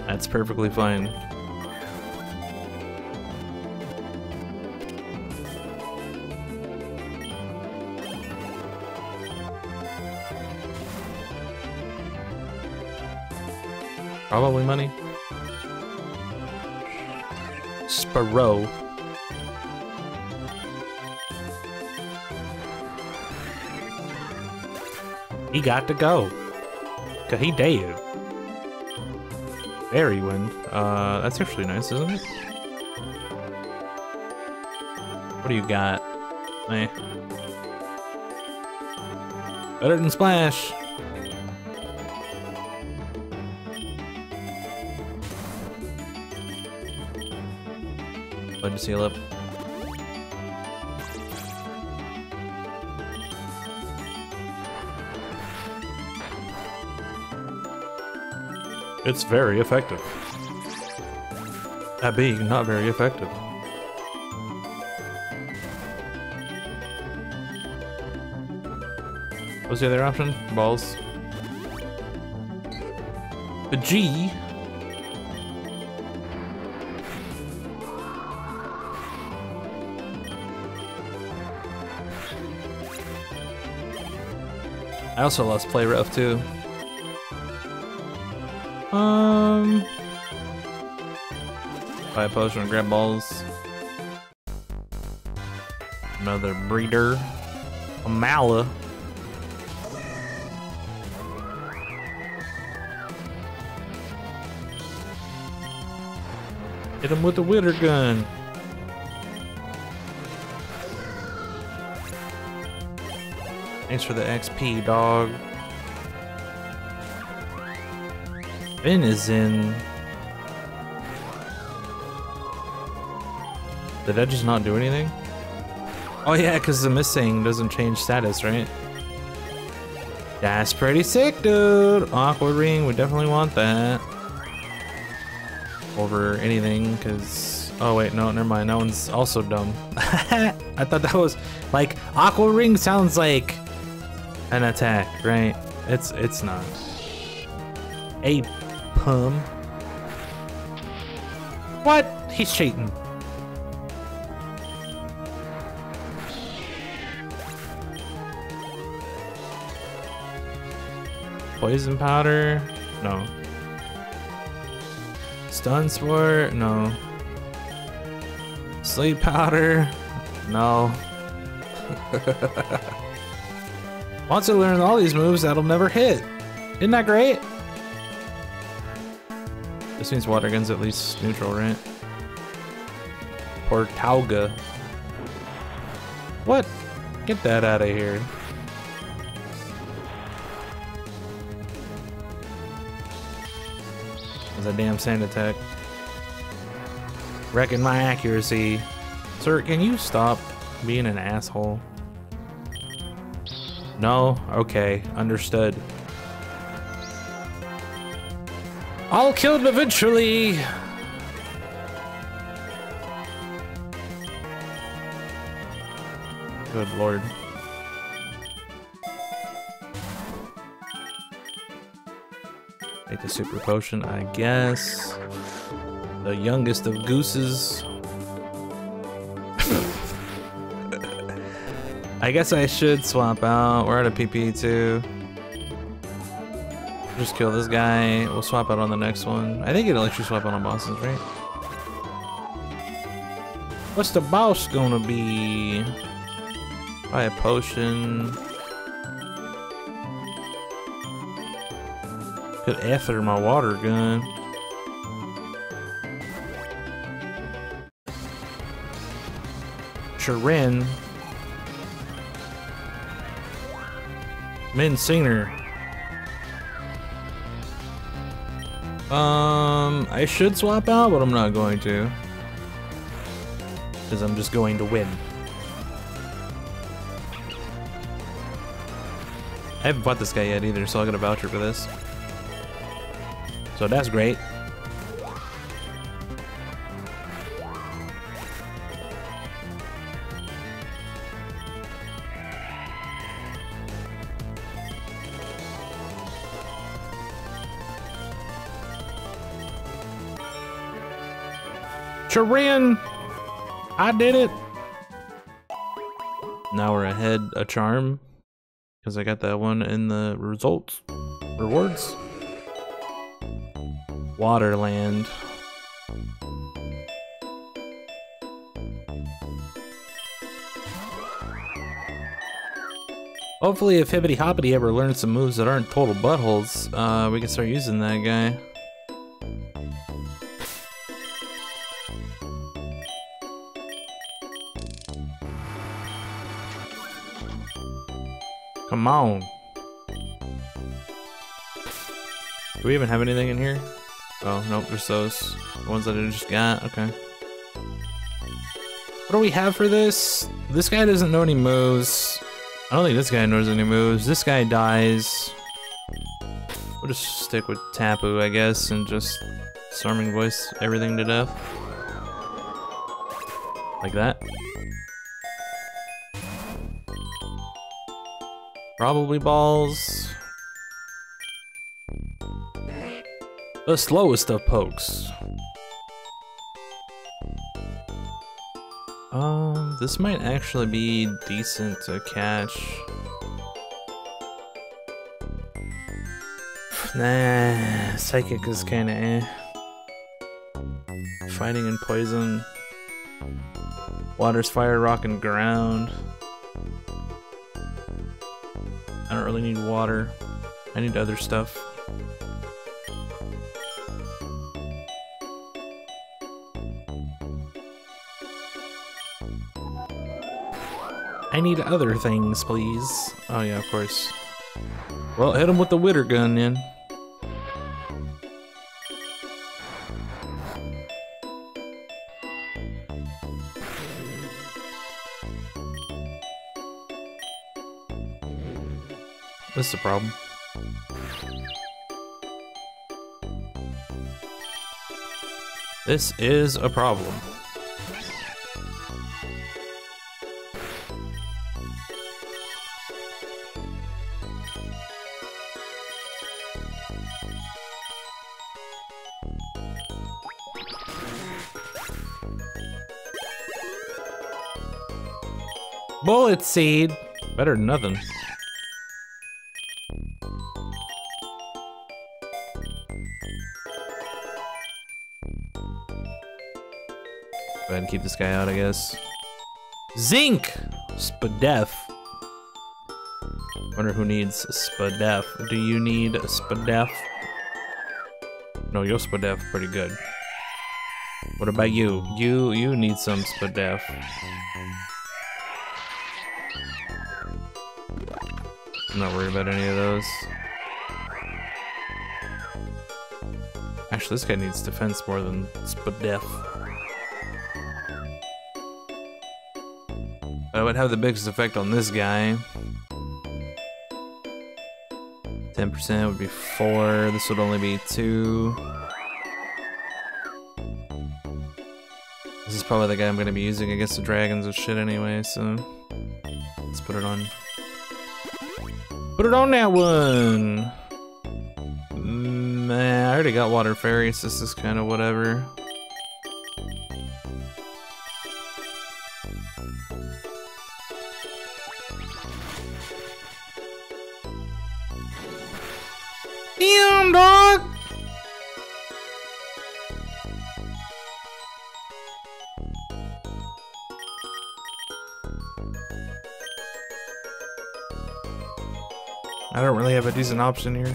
That's perfectly fine. Probably money. Sparrow. He got to go. Cause he dead. Fairy wind. Uh, that's actually nice, isn't it? What do you got? Eh. Better than Splash. Seal up. It's very effective. That being not very effective. What's the other option? Balls. A G. I also lost play rough too. Um, buy a potion and grab balls. Another breeder, a Mala. Hit him with the witter gun. Thanks for the XP, dog. Finn is in. Did I just not do anything? Oh yeah, because the missing doesn't change status, right? That's pretty sick, dude. Aqua ring, we definitely want that. Over anything, because... Oh wait, no, never mind. That one's also dumb. I thought that was... Like, Aqua ring sounds like an attack, right? It's it's not. A pum. What? He's cheating. Poison powder? No. Stun Spore? No. Sleep powder? No. Once I learn all these moves, that'll never hit. Isn't that great? This means water gun's at least neutral, right? Portauga. What? Get that out of here. That's a damn sand attack. Wrecking my accuracy. Sir, can you stop being an asshole? No? Okay, understood. I'll kill him eventually! Good lord. Take the super potion, I guess. The youngest of gooses. I guess I should swap out. We're at a PP too. Just kill this guy. We'll swap out on the next one. I think it'll you swap out on bosses, right? What's the boss gonna be? Buy a potion. Put ether my water gun. Sharin. Minsinger. Um, I should swap out, but I'm not going to. Because I'm just going to win. I haven't bought this guy yet either, so I'll get a voucher for this. So that's great. Charin! I did it! Now we're ahead a charm. Because I got that one in the results. Rewards. Waterland. Hopefully if Hibbity Hoppity ever learns some moves that aren't total buttholes, uh, we can start using that guy. Come on. Do we even have anything in here? Oh, nope, just those. The ones that I just got, okay. What do we have for this? This guy doesn't know any moves. I don't think this guy knows any moves. This guy dies. We'll just stick with Tapu, I guess, and just Disarming Voice everything to death. Like that. Probably balls. The slowest of pokes. Um, this might actually be decent to catch. Nah, psychic is kinda eh. Fighting and poison. Water's fire, rock, and ground. Really need water. I need other stuff. I need other things, please. Oh yeah, of course. Well, hit him with the witter gun then. This is a problem. This is a problem. Bullet seed. Better than nothing. Keep this guy out, I guess. Zinc! Spadef. Wonder who needs Spadef. Do you need Spadef? No, your Spadef pretty good. What about you? You you need some Spadef. I'm not worried about any of those. Actually, this guy needs defense more than Spadef. Would have the biggest effect on this guy. 10% would be 4, this would only be 2. This is probably the guy I'm going to be using against the dragons and shit anyway, so... Let's put it on. Put it on that one! Mm, nah, I already got water fairies, this is kind of whatever. Really have a decent option here.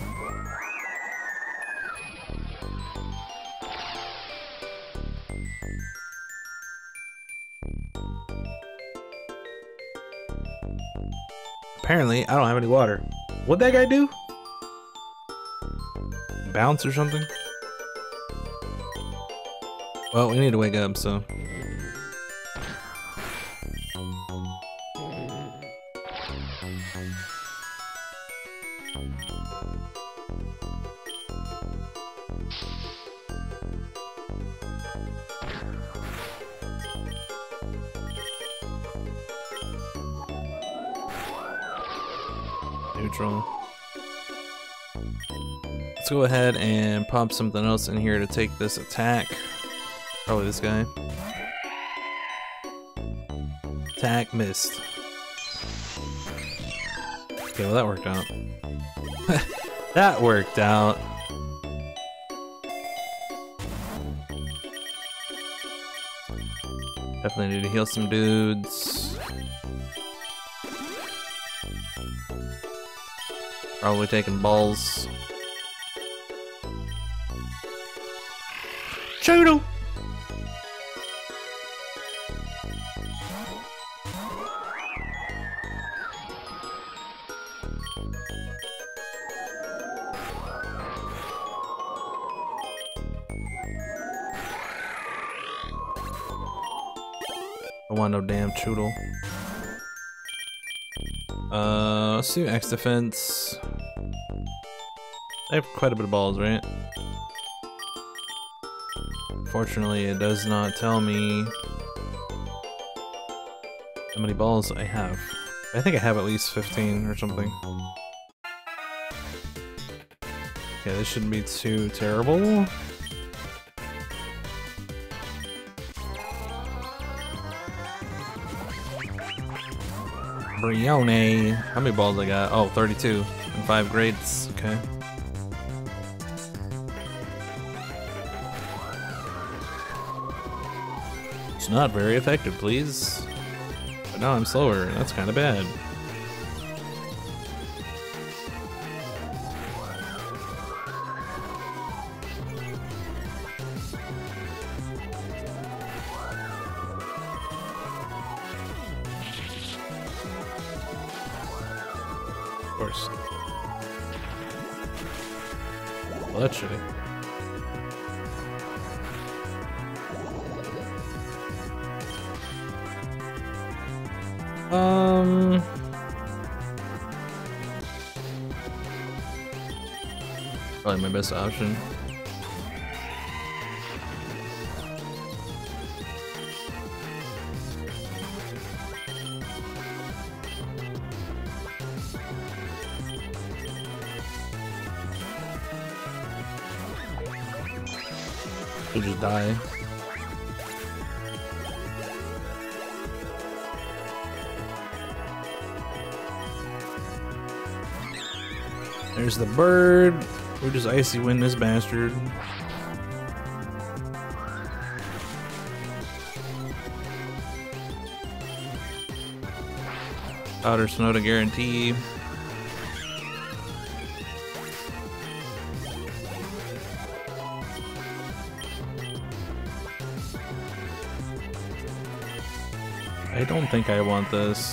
Apparently, I don't have any water. What'd that guy do? Bounce or something? Well, we need to wake up, so. Ahead and pop something else in here to take this attack. Probably this guy. Attack missed. Okay, well that worked out. that worked out. Definitely need to heal some dudes. Probably taking balls. I want no damn choodle. Uh, let's do X defense. I have quite a bit of balls, right? Fortunately, it does not tell me how many balls I have. I think I have at least 15 or something. Okay, this shouldn't be too terrible. Brionne. How many balls I got? Oh, 32. And 5 grades. Okay. Not very effective, please. But now I'm slower. That's kind of bad. Best option. Icy win this bastard. Powder snow to guarantee. I don't think I want this.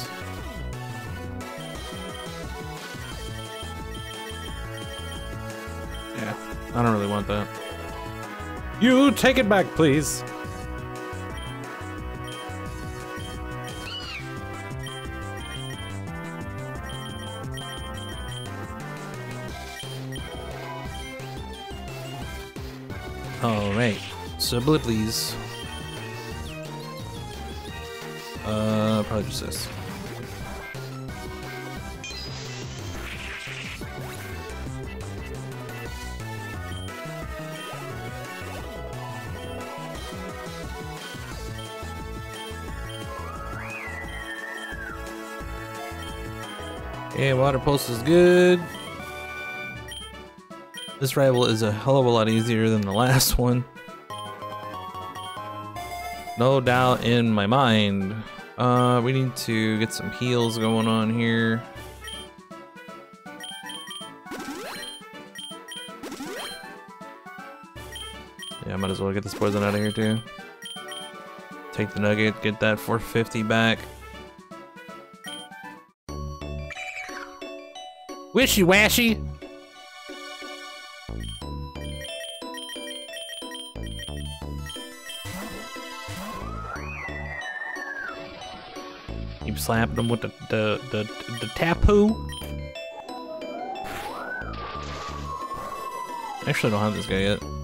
Want that. You take it back, please. Alright, Sublet, please. Uh, probably just this. Okay, water pulse is good. This rival is a hell of a lot easier than the last one. No doubt in my mind. Uh, we need to get some heals going on here. Yeah, I might as well get this poison out of here too. Take the nugget, get that 450 back. Wishiwashi! Keep slapping them with the the the, the tapu. Actually, I don't have this guy yet.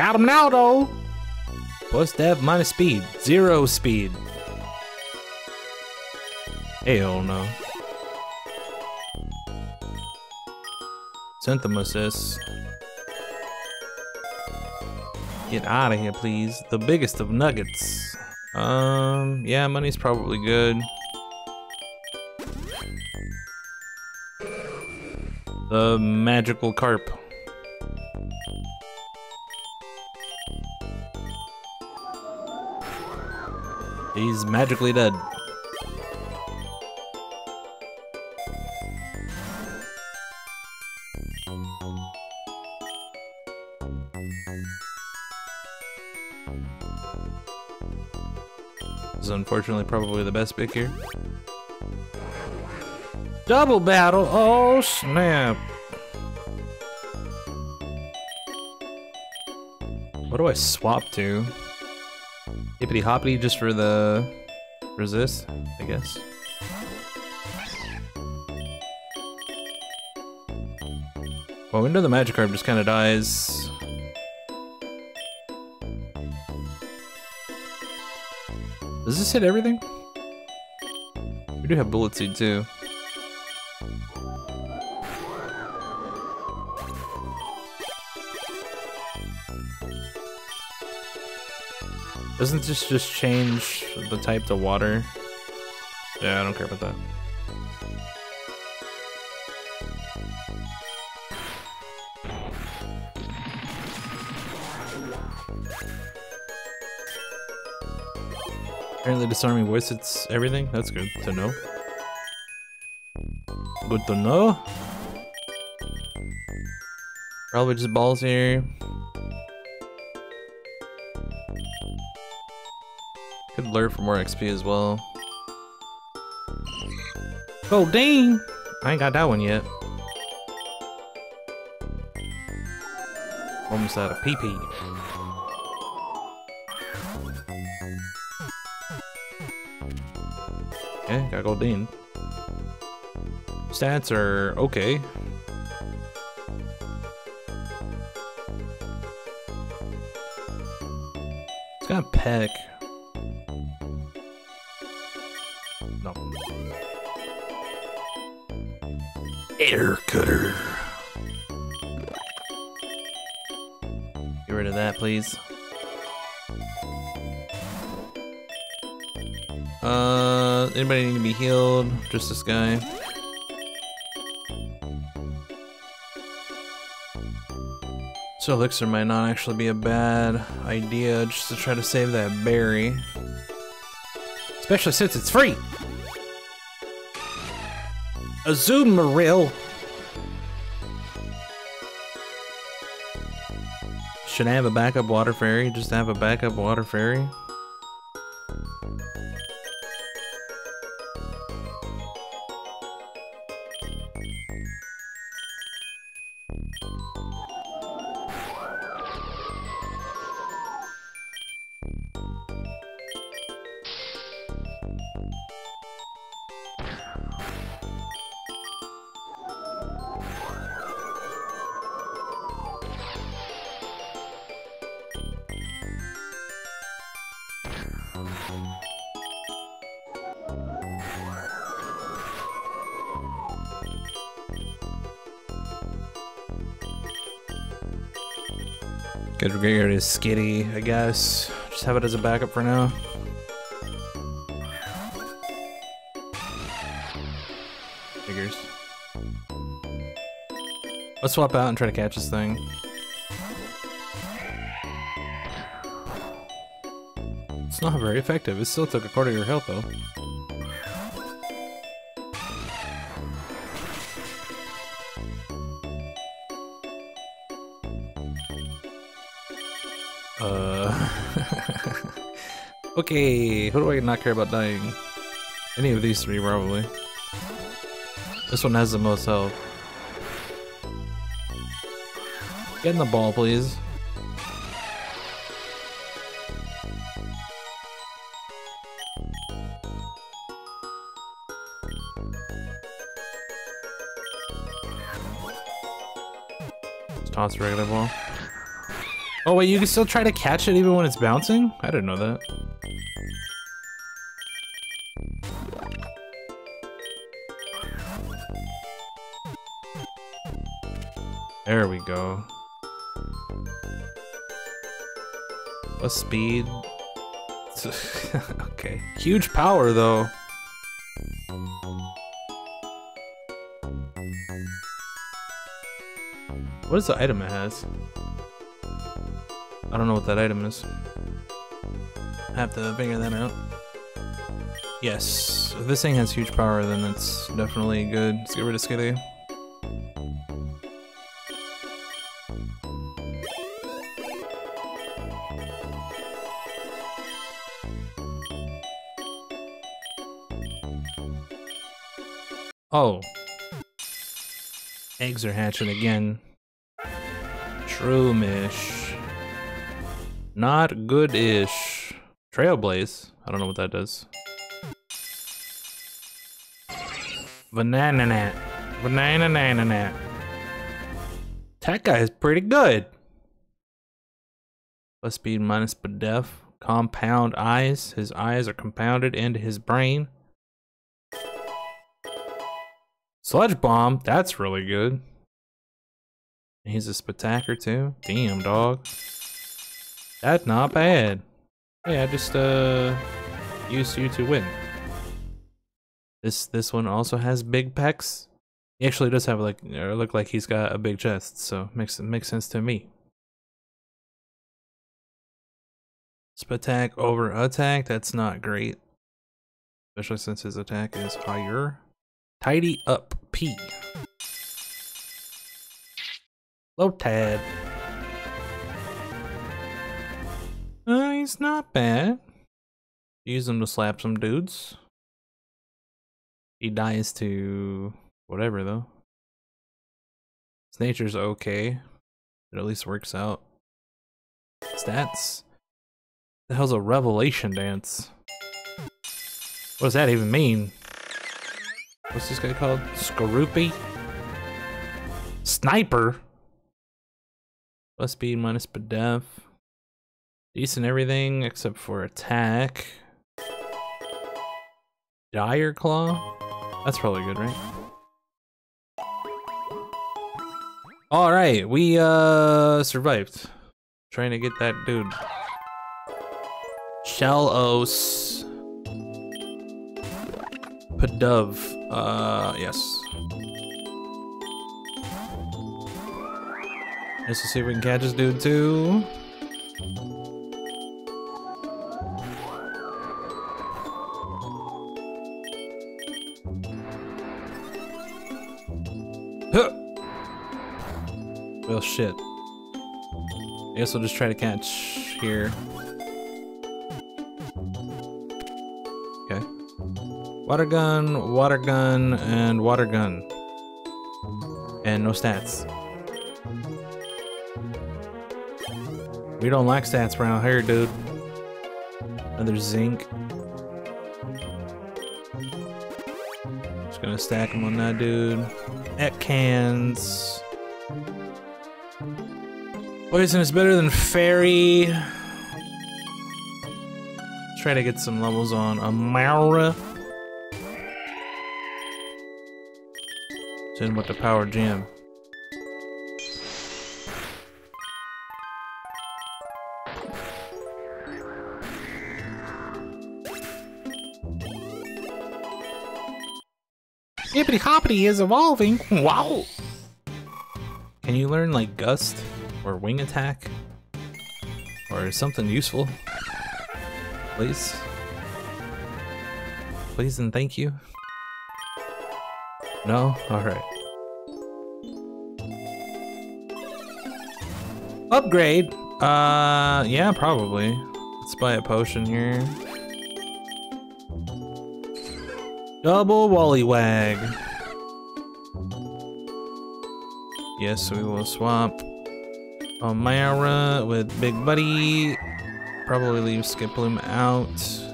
Got him now, though. Plus dev minus speed. Zero speed. Hell no. Synthomosis. Get out of here, please. The biggest of nuggets. Um, yeah, money's probably good. The magical carp. He's magically dead. This is unfortunately probably the best pick here. Double battle! Oh snap! What do I swap to? Hippity hoppity just for the resist, I guess. Well, we know the Magikarp just kind of dies. Does this hit everything? We do have Bullet Seed too. Doesn't this just change the type to water? Yeah, I don't care about that. Apparently disarming voice hits everything. That's good to know. Good to know. Probably just balls here. Could lure for more XP as well. Oh, dang! I ain't got that one yet. Almost out of PP. Okay, eh, got Goldeen. Stats are okay. It's got Peck. Air cutter. Get rid of that, please. Uh, anybody need to be healed? Just this guy. So elixir might not actually be a bad idea just to try to save that berry. Especially since it's free! Azumarill! Should I have a backup water fairy? Just have a backup water fairy? Rid Skitty, I guess. Just have it as a backup for now. Figures. Let's swap out and try to catch this thing. It's not very effective. It still took a quarter of your health though. Okay, who do I not care about dying? Any of these three, probably. This one has the most health. Get in the ball, please. Toss regular ball. Oh wait, you can still try to catch it even when it's bouncing? I didn't know that. Speed? okay. Huge power though. What is the item it has? I don't know what that item is. I have to figure that out. Yes, if this thing has huge power, then that's definitely good. Let's get rid of Skitty. Oh. Eggs are hatching again. Shroomish. Not good-ish. Trailblaze. I don't know what that does. Venonat. Banana nana. That guy is pretty good. Plus speed minus but def. Compound eyes. His eyes are compounded into his brain. Sludge Bomb, that's really good. He's a Spectacular too. Damn, dog. That's not bad. Yeah, I just uh used you to win. This this one also has big pecs. He actually does have like or look like he's got a big chest, so makes makes sense to me. Spatak over attack, that's not great. Especially since his attack is higher. Tidy up P. Lotad. Uh, he's not bad. Use him to slap some dudes. He dies to whatever though. His nature's okay. It at least works out. Stats. The hell's a revelation dance? What does that even mean? What's this guy called? Skorupi? Sniper? Plus speed minus def. Decent everything except for attack. Dire Claw? That's probably good, right? Alright, we uh survived. Trying to get that dude. Shellos. Pidove. Uh, yes. Let's see if we can catch this dude too. Huh. Well, shit. I guess I'll just try to catch here. Water gun, water gun, and water gun. And no stats. We don't like stats around here, dude. Another zinc. Just gonna stack them on that dude. Ekans. Poison is better than fairy. Try to get some levels on It's with the power gem. Hippity Hoppity is evolving. Wow. Can you learn like gust or wing attack or something useful? Please. Please and thank you. No? Alright. Upgrade? Uh, yeah, probably. Let's buy a potion here. Double Wallywag. Yes, we will swap Amaura with Big Buddy. Probably leave Skiploom out.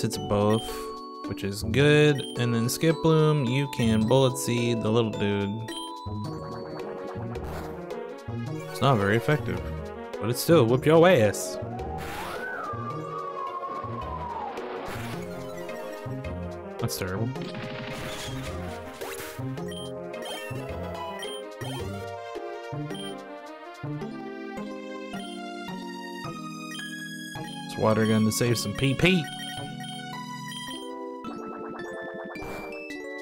Hits both, which is good. And then Skiploom, you can Bullet Seed the little dude. It's not very effective, but it's still whoop your ass. That's terrible. It's water gun to save some PP.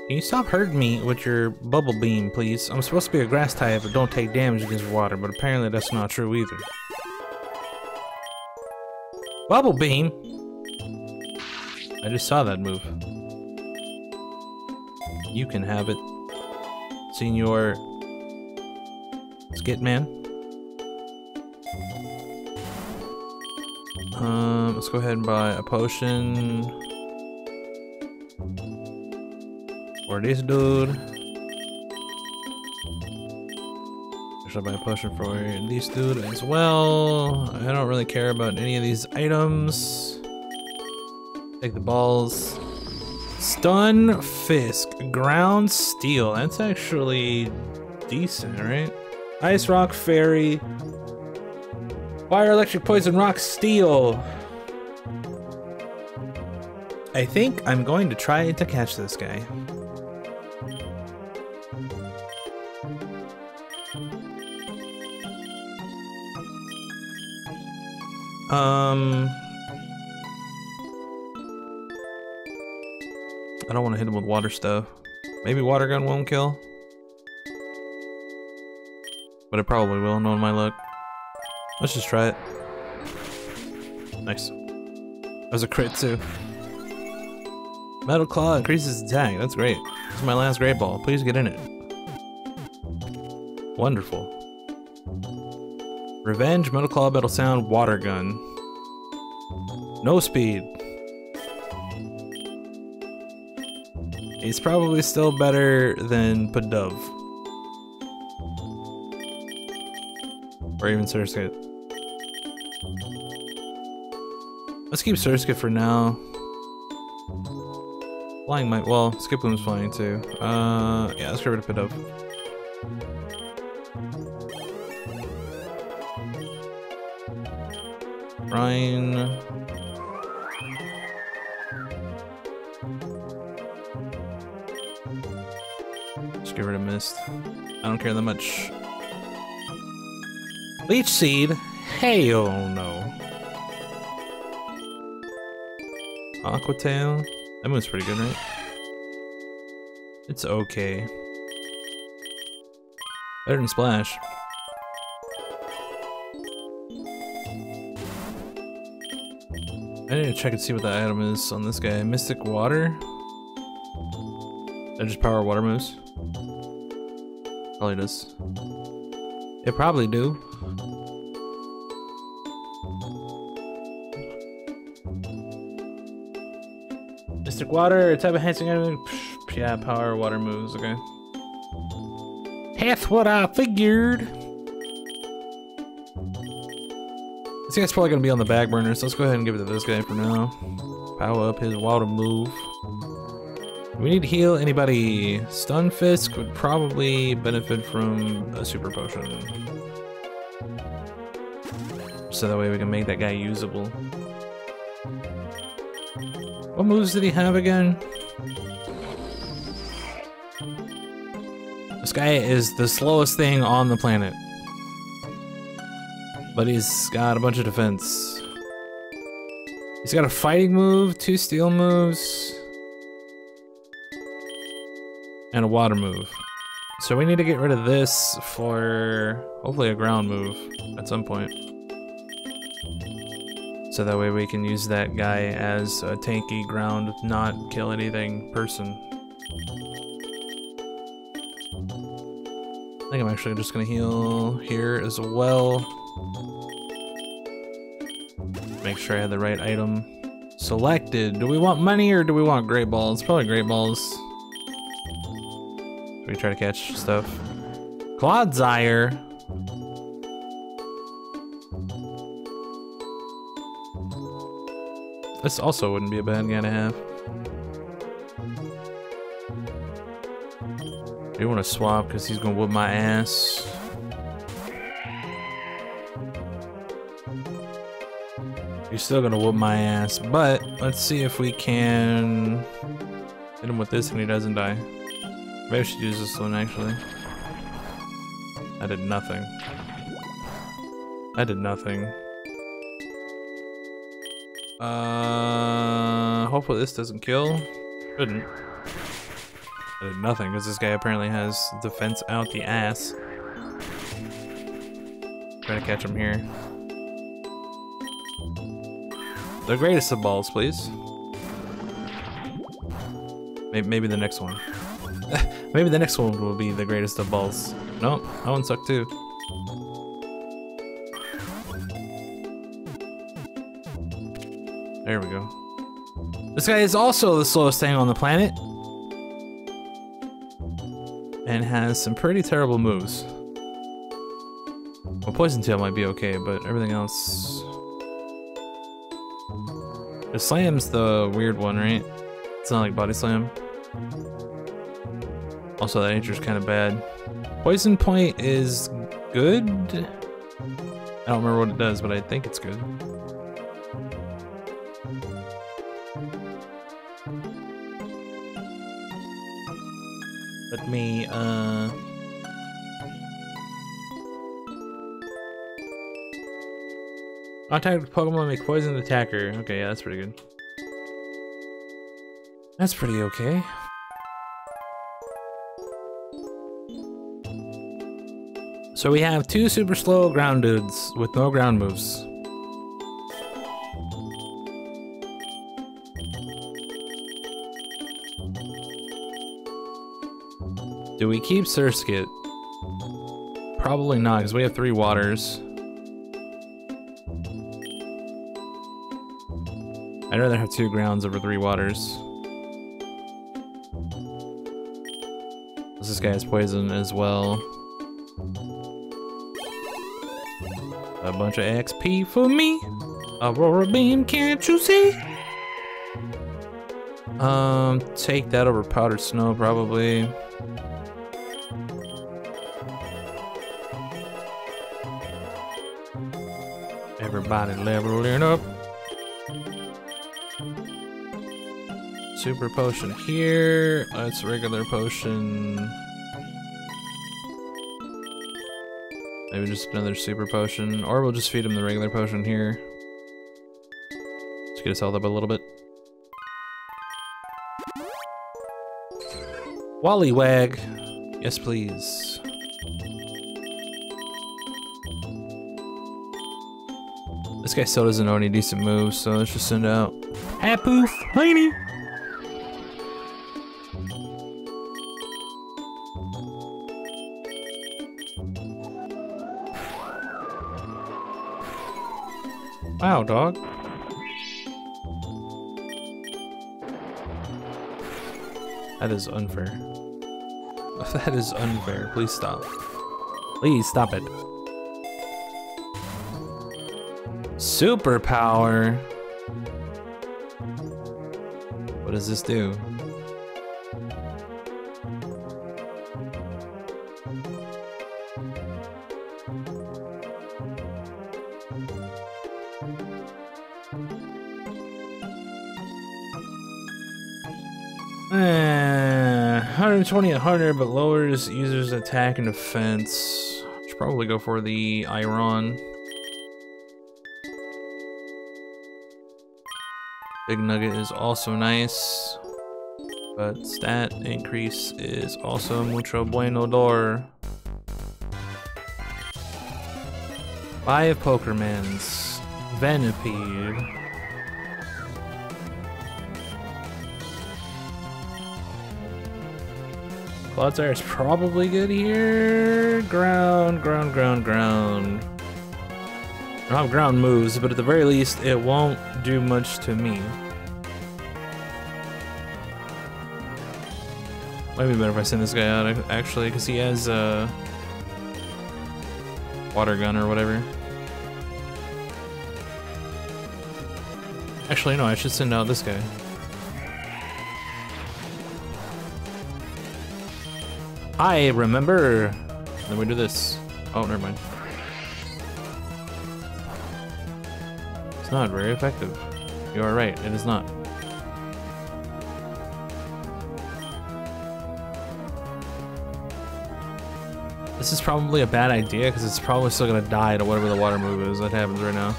Can you stop hurting me with your bubble beam, please? I'm supposed to be a grass type but don't take damage against water, but apparently that's not true either. Bubble beam? I just saw that move. You can have it, Senor Skitman. Um, let's go ahead and buy a potion. For this dude. Should buy a potion for this dude as well? I don't really care about any of these items. Take the balls. Stunfisk. Ground Steel. That's actually decent, right? Ice Rock Fairy. Fire Electric Poison Rock Steel. I think I'm going to try to catch this guy. Um... I don't want to hit him with water stuff. Maybe water gun won't kill. But it probably will, knowing my luck. Let's just try it. Nice. That was a crit too. Metal Claw increases attack. That's great. This is my last Great Ball. Please get in it. Wonderful. Revenge, Metal Claw, Metal Sound, Water Gun. No speed. He's probably still better than Pidove. Or even Surskit. Let's keep Surskit for now. Flying might- well, Skiploom's flying too. Uh, yeah, let's get rid of Pidove. Ryan... Mist. I don't care that much. Leech Seed? Hell no. Aqua Tail? That move's pretty good, right? It's okay. Better than Splash. I need to check and see what the item is on this guy. Mystic Water? That just power water moves? Probably does. It probably do. Mystic Water, type of enhancing item. Yeah, power water moves, okay. That's what I figured. This guy's probably gonna be on the back burner, so let's go ahead and give it to this guy for now. Power up his water move. We need to heal anybody. Stunfisk would probably benefit from a super potion. So that way we can make that guy usable. What moves did he have again? This guy is the slowest thing on the planet. But he's got a bunch of defense. He's got a fighting move, two steel moves, and a water move. So we need to get rid of this for hopefully a ground move at some point. So that way we can use that guy as a tanky ground, not kill anything person. I think I'm actually just gonna heal here as well. Make sure I have the right item selected. Do we want money or do we want great balls? Probably great balls. We try to catch stuff? Clodsire. This also wouldn't be a bad guy to have. I want to swap because he's gonna whoop my ass. He's still gonna whoop my ass, but let's see if we can hit him with this and he doesn't die. Maybe I should use this one actually. I did nothing. I did nothing. Uh, hopefully this doesn't kill. Shouldn't. I did nothing because this guy apparently has defense out the ass. Try to catch him here. The greatest of balls, please. Maybe the next one. maybe the next one will be the greatest of balls. No, that one sucked too. There we go. This guy is also the slowest thing on the planet. And has some pretty terrible moves. Well, Poison Tail might be okay, but everything else... The Slam's the weird one, right? It's not like Body Slam. Also, that nature's kind of bad. Poison Point is good? I don't remember what it does, but I think it's good. Let me, uh... Contact Pokemon make poison attacker. Okay, yeah, that's pretty good. That's pretty okay. So we have two super slow ground dudes with no ground moves. Do we keep Surskit? Probably not, because we have three waters. I'd rather have two grounds over three waters. This guy has poison as well. Bunch of XP for me. Aurora Beam, can't you see? Um, take that over powdered snow, probably. Everybody leveling up. Super potion here. That's regular potion. Maybe just another super potion. Or we'll just feed him the regular potion here. Let's get us health up a little bit. Wallywag. Yes, please. This guy still doesn't know any decent moves, so let's just send out Hapoof, Heiny. Wow, dog. That is unfair. That is unfair. Please stop. Please stop it. Superpower. What does this do? 120 100, but lowers users' attack and defense. Should probably go for the Iron. Big Nugget is also nice. But stat increase is also mucho bueno door. Five Pokermans. Venipede. Clodsire is probably good here. Ground, ground, ground, ground. I have ground moves, but at the very least, it won't do much to me. Might be better if I send this guy out, actually, because he has a water gun or whatever. Actually, no, I should send out this guy. I remember. Then we do this. Oh, never mind. It's not very effective. You are right, it is not. This is probably a bad idea because it's probably still gonna die to whatever the water move is that happens right now.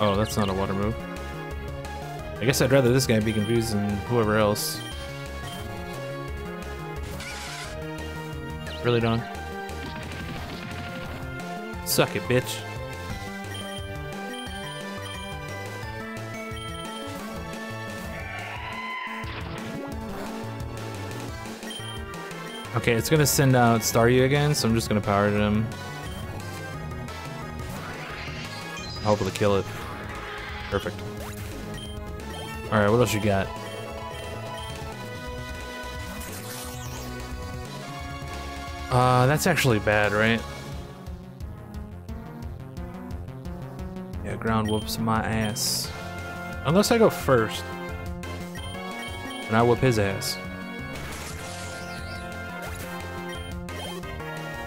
Oh, that's not a water move. I guess I'd rather this guy be confused than whoever else. Really, Don? Suck it, bitch. Okay, it's gonna send out Staryu again, so I'm just gonna power him. Hopefully kill it. Perfect. Alright, what else you got? Uh, that's actually bad, right? Yeah, ground whoops my ass. Unless I go first. And I whoop his ass.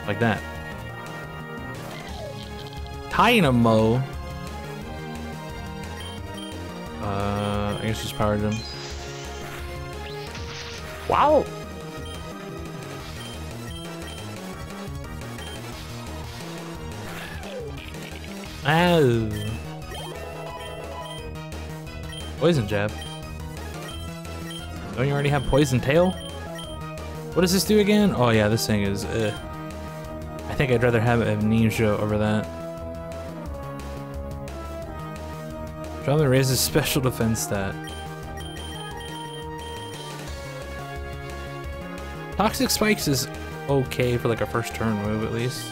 Like that. Dynamo. Uh, I guess just powered him. Wow. Oh. Poison jab. Don't you already have poison tail? What does this do again? Oh yeah, this thing is uh. I think I'd rather have amnesia over that. Probably raises special defense stat. Toxic Spikes is okay for like a first turn move at least.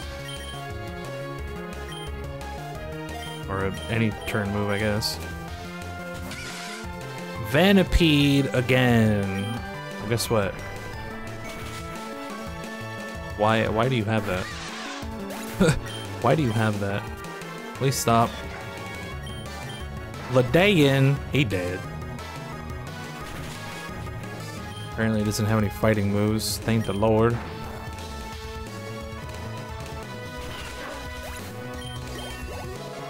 Or any turn move, I guess. Venipede again. Well, guess what? Why why do you have that? why do you have that? Please stop. Ladayan, he dead. Apparently he doesn't have any fighting moves, thank the lord.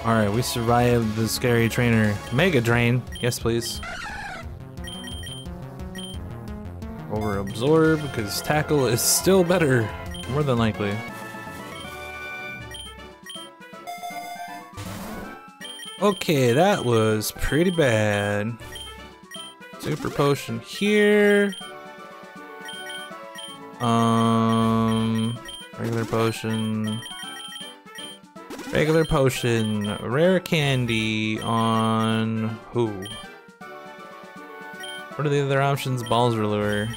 Alright, we survived the scary trainer. Mega Drain. Yes, please. Over Absorb, because Tackle is still better. More than likely. Okay, that was pretty bad. Super Potion here. Um, regular potion. Regular potion, rare candy on who? What are the other options? Balls lure.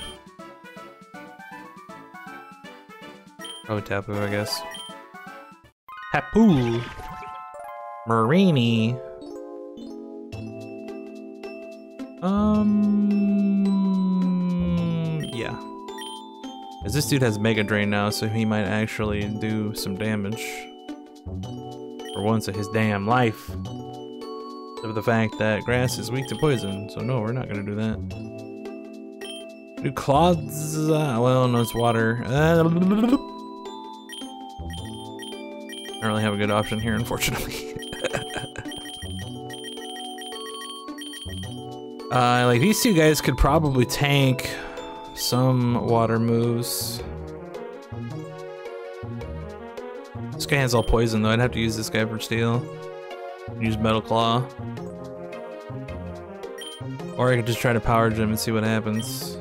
Oh, Tapu, I guess. Tapu! Marini. Um, yeah. As this dude has Mega Drain now, so he might actually do some damage for once in his damn life. Of the fact that grass is weak to poison, so no, we're not gonna do that. Do clods? Uh, well, no, it's water. Uh, I don't really have a good option here, unfortunately. uh, like these two guys could probably tank some water moves. Guy has all poison though. I'd have to use this guy for steel. Use Metal Claw. Or I could just try to power gym and see what happens.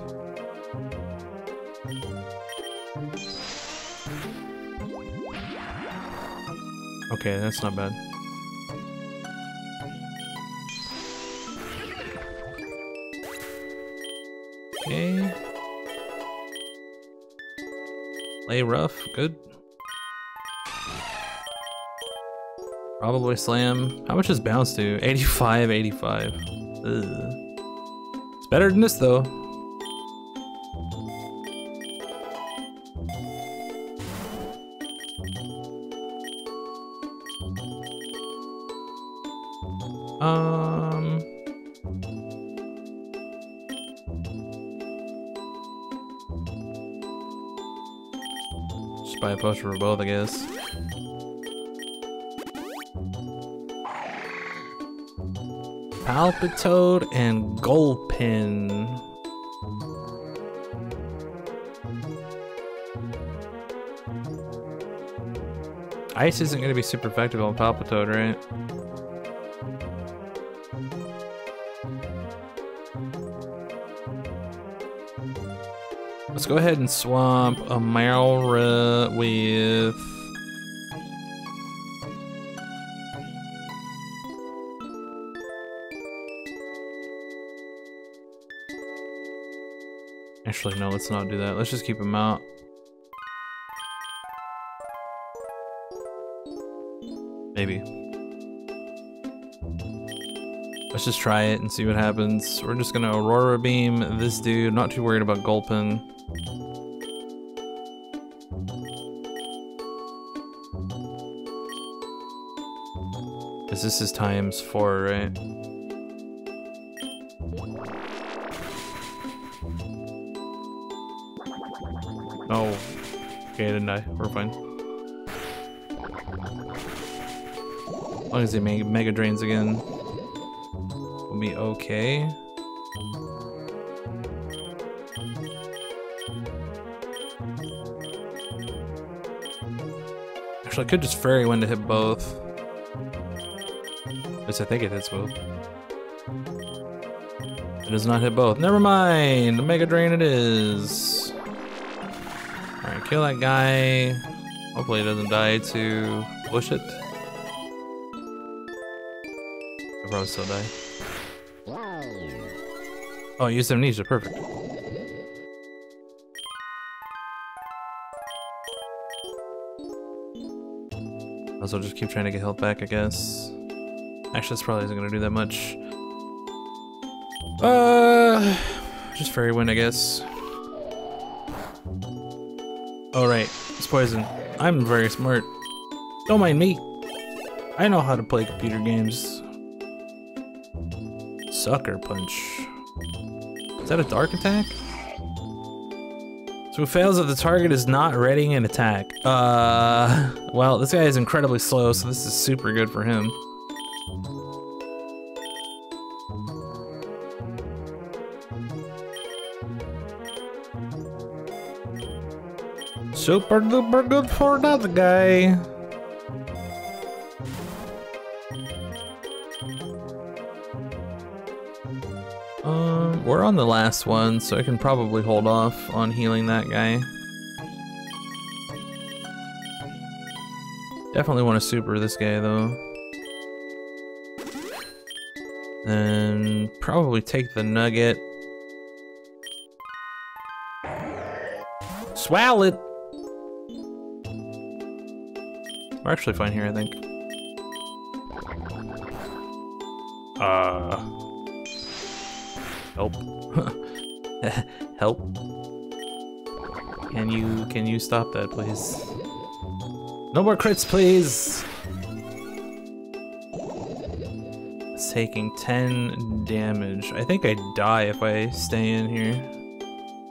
Okay, that's not bad. Okay. Play rough, good. Probably slam. How much does bounce do? 85, 85. Ugh. It's better than this though. Um. Just buy a poster for both, I guess. Palpitoad and Gulpin. Ice isn't going to be super effective on Palpitoad, right? Let's go ahead and swap Amaura with... Actually, no, let's not do that. Let's just keep him out. Maybe. Let's just try it and see what happens. We're just gonna Aurora Beam this dude. Not too worried about Gulpin. Cause this is times four, right? I didn't die. We're fine. As long as make Mega Drains again, we'll be okay. Actually, I could just Fairy Wind to hit both. At least I think it hits both. It does not hit both. Never mind! The mega Drain it is. Kill that guy. Hopefully he doesn't die to push it. I'll probably still die. Oh, I used amnesia, perfect. Also just keep trying to get health back, I guess. Actually, this probably isn't gonna do that much. Uh, just fairy wind, I guess. Oh right, it's poison. I'm very smart. Don't mind me. I know how to play computer games. Sucker punch. Is that a dark attack? So it fails if the target is not readying an attack. Uh, well, this guy is incredibly slow, so this is super good for him. Super duper good for that guy. Um, we're on the last one, so I can probably hold off on healing that guy. Definitely want to super this guy though. And probably take the nugget. Swallow it! We're actually fine here, I think. Uh... Help. Help. Can you, can you stop that, please? No more crits, please! It's taking 10 damage. I think I die if I stay in here.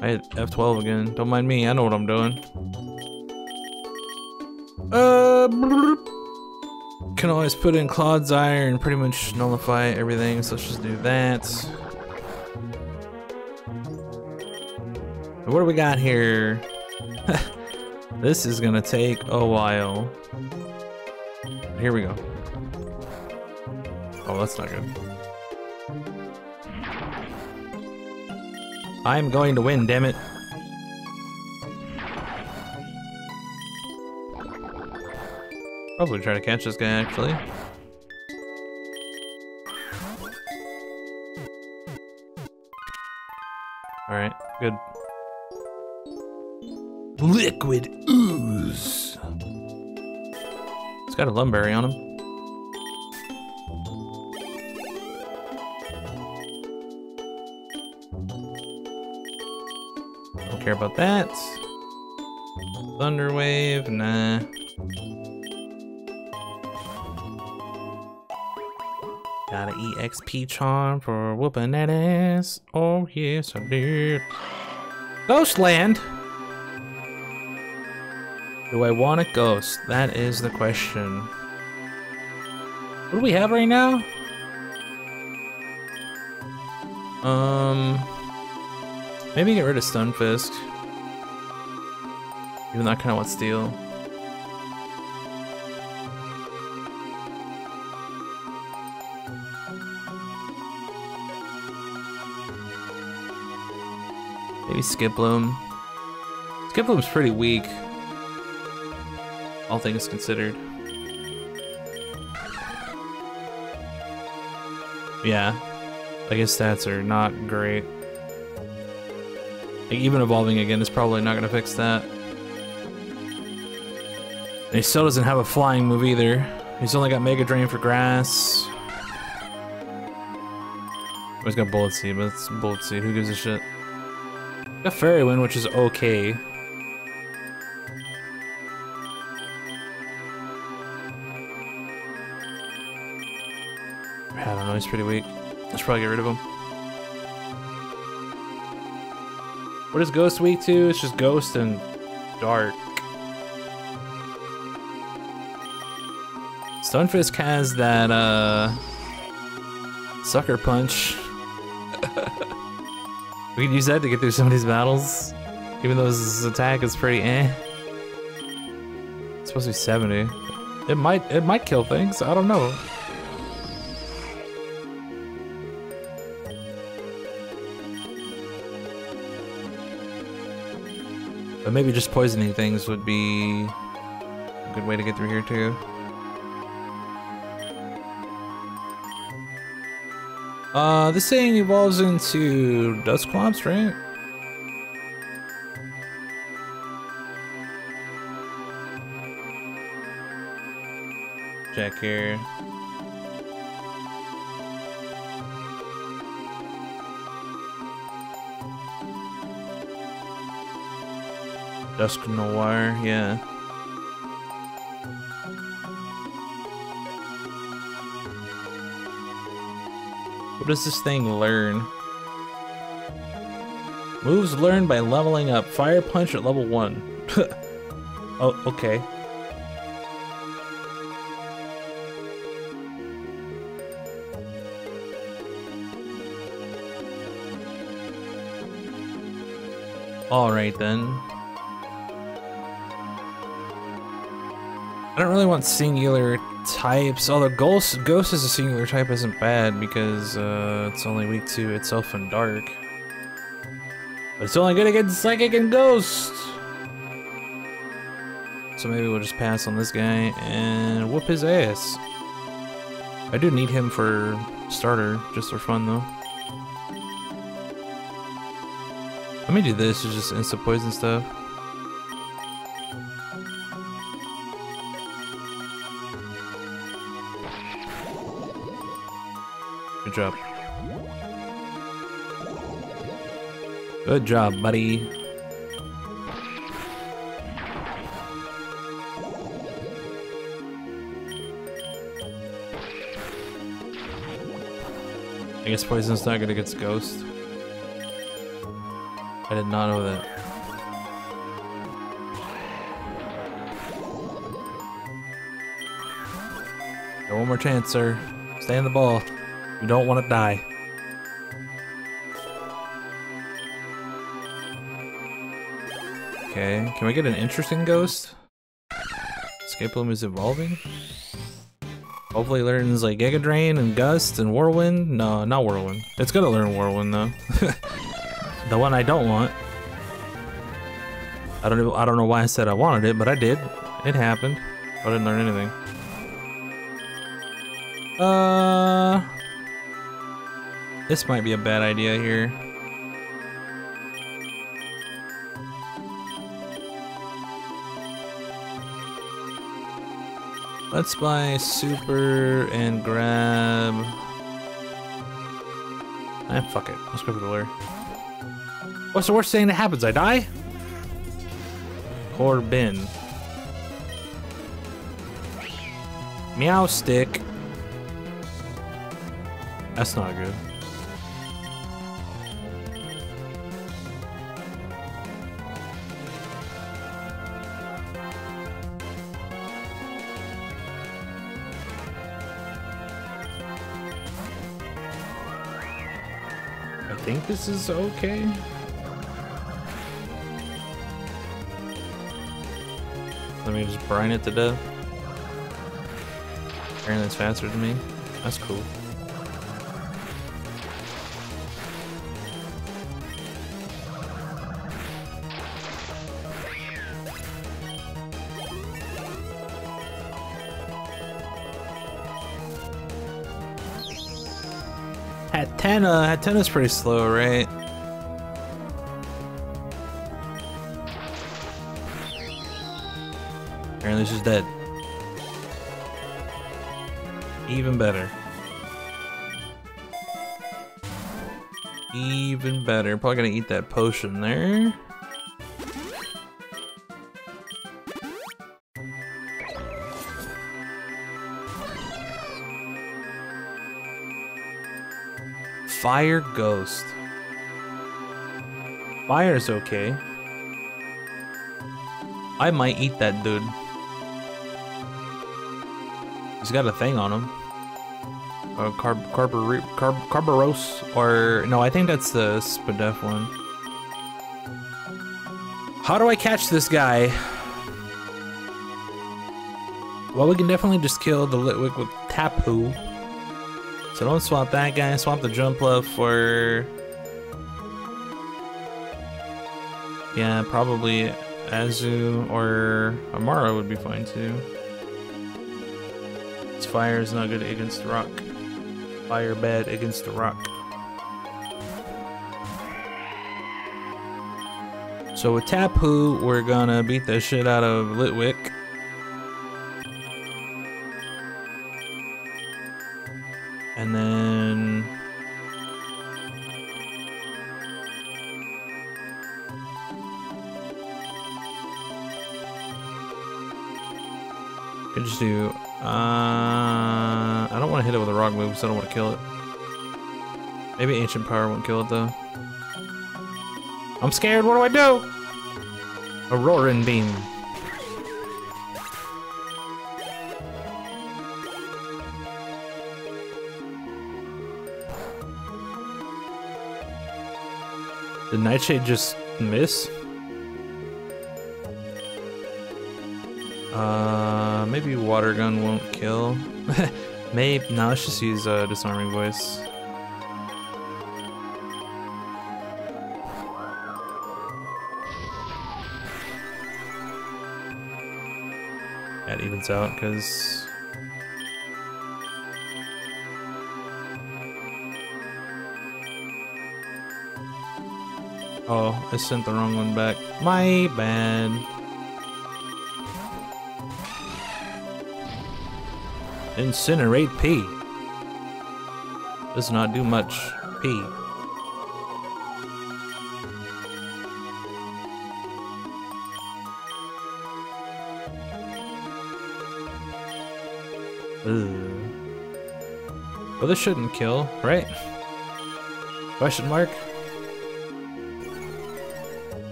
I hit F12 again. Don't mind me, I know what I'm doing. Can always put in Clodsire and pretty much nullify everything, so let's just do that. What do we got here? this is gonna take a while. Here we go. Oh, that's not good. I'm going to win, damn it. Probably try to catch this guy, actually. Alright, good. Liquid ooze. It's got a Lum Berry on him. Don't care about that. Thunderwave, nah. Got an EXP charm for whooping that ass. Oh, yes, I did. Ghostland! Do I want a ghost? That is the question. What do we have right now? Um, maybe get rid of Stunfisk. Even though I kind of want Steel. Maybe Skiploom. Skiploom's pretty weak. All things considered. Yeah. Like his stats are not great. Like even evolving again is probably not gonna fix that. And he still doesn't have a flying move either. He's only got Mega Drain for grass. He's got Bullet Seed, but it's Bullet Seed. Who gives a shit? Got Fairy Wind, which is okay. I don't know, he's pretty weak. Let's probably get rid of him. What is Ghost weak to? It's just Ghost and Dark. Stunfisk has that, uh... Sucker Punch. We can use that to get through some of these battles. Even though his attack is pretty eh. It's supposed to be 70. It might, it might kill things, I don't know. But maybe just poisoning things would be a good way to get through here too. Uh, this thing evolves into Dusclops, right? Check here. Dusknoir, yeah. Does this thing learn? Moves learned by leveling up. Fire Punch at level 1. oh, okay. Alright then. I don't really want singular types, although Ghost, Ghost as a singular type isn't bad because uh, it's only weak to itself and Dark. But it's only good against Psychic and Ghost! So maybe we'll just pass on this guy and whoop his ass. I do need him for starter, just for fun though. Let me do this, it's just instant poison stuff. Good job. Buddy. I guess poison's not good against ghost. I did not know that. One more chance, sir. Stay in the ball. You don't want to die. Okay, can we get an interesting ghost? Escape Skiploom is evolving? Hopefully learns like Giga Drain and Gust and Whirlwind. No, not Whirlwind. It's gonna learn Whirlwind though. The one I don't want. I don't know. I don't know why I said I wanted it, but I did. It happened. I didn't learn anything. Uh, this might be a bad idea here. Let's buy super and grab. Ah, fuck it. Let's go for the lure. What's the worst thing that happens? I die? Or bin. Meowstic. That's not good. This is okay. Let me just brine it to death. Apparently it's faster than me. That's cool. Hatenna, Hatenna's pretty slow, right? Apparently she's dead. Even better. Even better. Probably gonna eat that potion there. Fire Ghost. Fire's okay. I might eat that dude. He's got a thing on him. Uh, carb, carb, carb, Carbaros, or no, I think that's the Spadef one. How do I catch this guy? Well, we can definitely just kill the Litwick with Tapu. So don't swap that guy, swap the jump Jumpluff for... Yeah, probably Azu or Amaura would be fine too. His fire is not good against rock. Fire bad against the rock. So with Tapu, we're gonna beat the shit out of Litwick. Do... Uh, I don't want to hit it with a rock move because I don't want to kill it. Maybe Ancient Power won't kill it though. I'm scared, what do I do? Aurora Beam. Did Nightshade just miss? Water Gun won't kill. maybe, no, let's just use uh, Disarming Voice. That evens out, because... Oh, I sent the wrong one back. My bad. Incinerate P. Does not do much. P. Ooh. Well, this shouldn't kill, right? Question mark?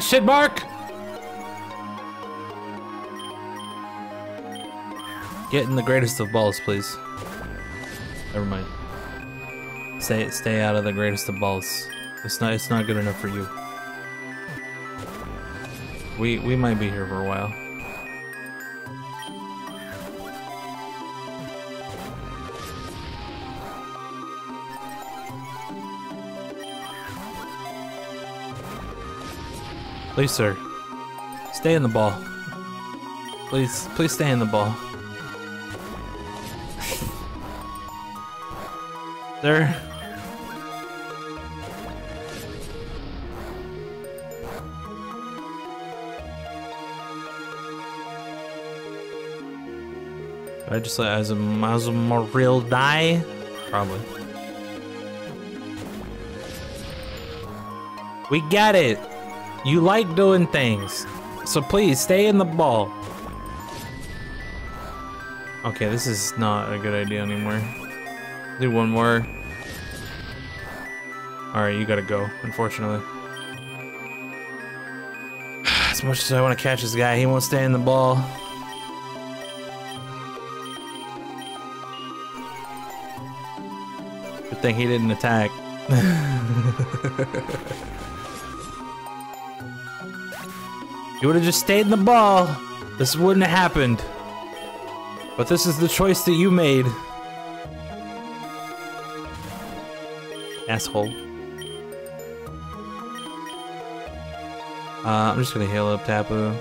Question mark? Get in the greatest of balls, please. Never mind. Stay stay out of the greatest of balls. It's not it's not good enough for you. We we might be here for a while. Please, sir. Stay in the ball. Please, please stay in the ball. There. I just let as a real die? Probably. We get it. You like doing things. So please stay in the ball. Okay, this is not a good idea anymore. Do one more. Alright, you gotta go, unfortunately. As much as I want to catch this guy, he won't stay in the ball. Good thing he didn't attack. you would have just stayed in the ball. This wouldn't have happened. But this is the choice that you made. Asshole. Uh, I'm just gonna heal up Tapu.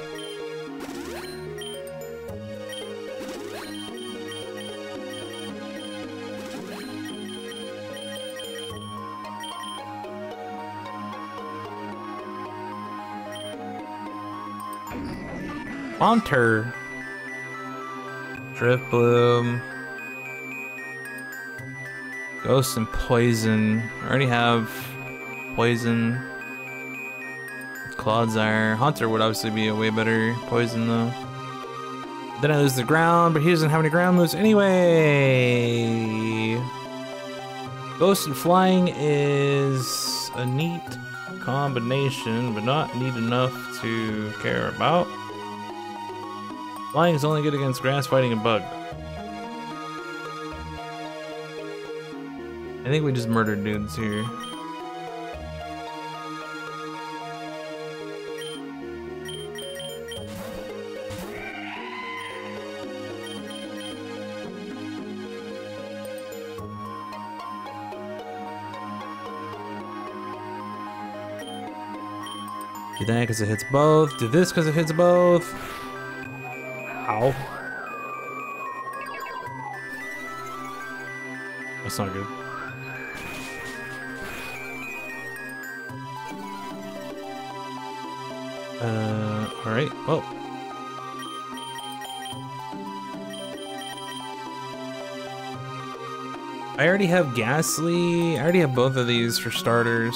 Haunter. Bloom, Ghost and Poison. I already have Poison. Clodsire. Haunter would obviously be a way better Poison though. Then I lose the ground, but he doesn't have any ground moves anyway. Ghost and Flying is a neat combination, but not neat enough to care about. Flying is only good against grass fighting a bug. I think we just murdered dudes here. Do that because it hits both. Do this because it hits both. Ow. That's not good. Uh, alright, well. I already have Gastly. I already have both of these for starters.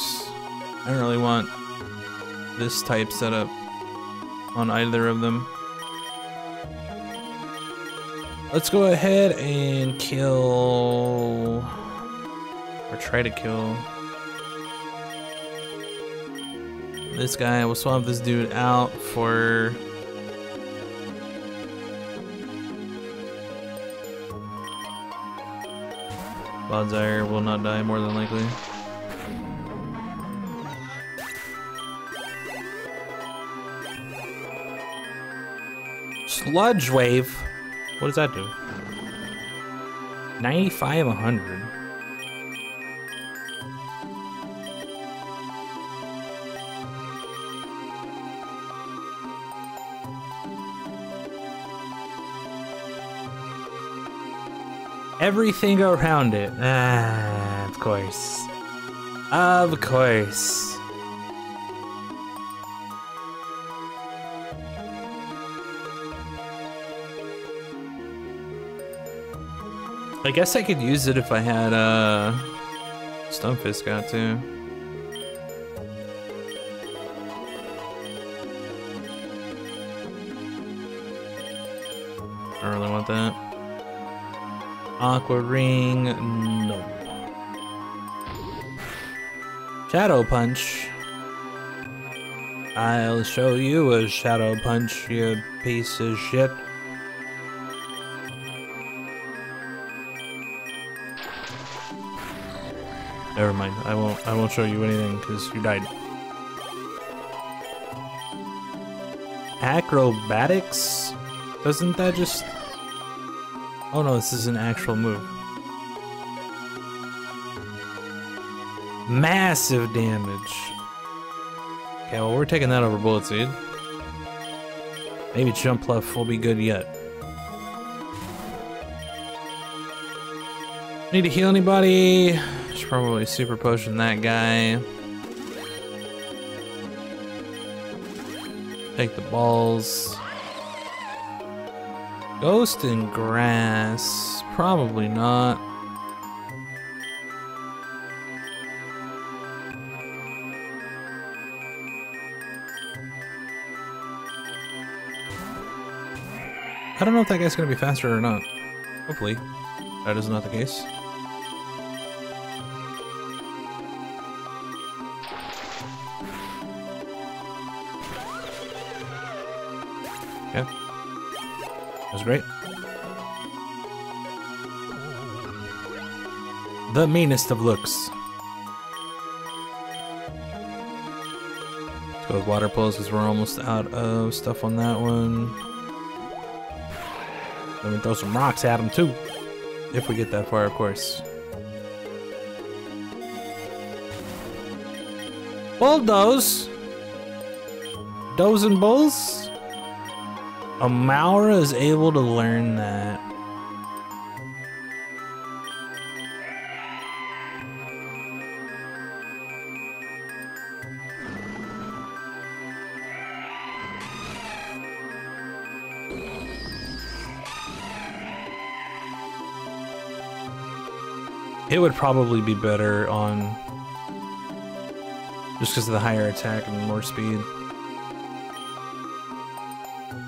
I don't really want this type setup on either of them. Let's go ahead and kill... Or try to kill... This guy. We'll swap this dude out for... Clodsire will not die more than likely. Sludge Wave. What does that do? 95, 100. Everything around it. Ah, of course. Of course. I guess I could use it if I had a uh, Stunfisk out too. I really want that. Aqua Ring, no. Shadow Punch. I'll show you a Shadow Punch, you piece of shit. Never mind. I won't. I won't show you anything because you died. Acrobatics? Doesn't that just? Oh no, this is an actual move. Massive damage. Okay, well, we're taking that over Bullet Seed. Maybe Jumpluff will be good yet. Need to heal anybody? Probably super potion that guy. Take the balls. Ghost and grass. Probably not. I don't know if that guy's gonna be faster or not. Hopefully. That is not the case. The meanest of looks. Let's go with Water Pulse because we're almost out of stuff on that one. Let me throw some rocks at him too. If we get that far, of course. Bulldoze! And bulls? Amaura is able to learn that. Would probably be better on just because of the higher attack and more speed.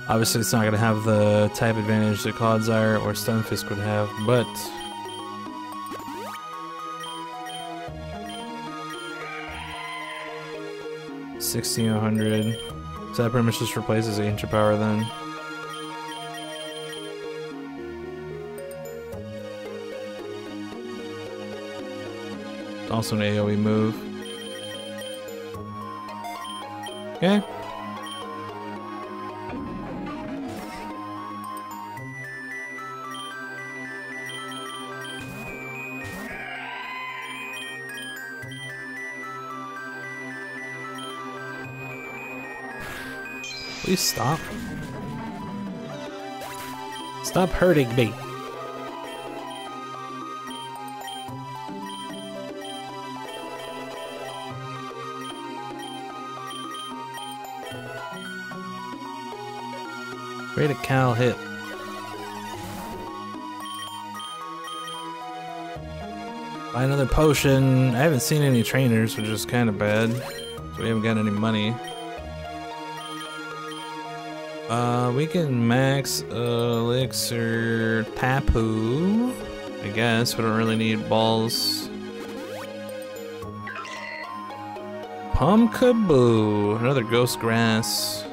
Obviously, it's not going to have the type advantage that Clodsire or Stunfisk would have, but... Sixteen hundred. So that pretty much just replaces the ancient power then. Also an AoE move. Okay. Please stop. Stop hurting me. Critical hit. Buy another potion. I haven't seen any trainers, which is kind of bad. So we haven't got any money. Uh, we can max elixir Tapu. I guess we don't really need balls. Pumpkaboo, another ghost grass.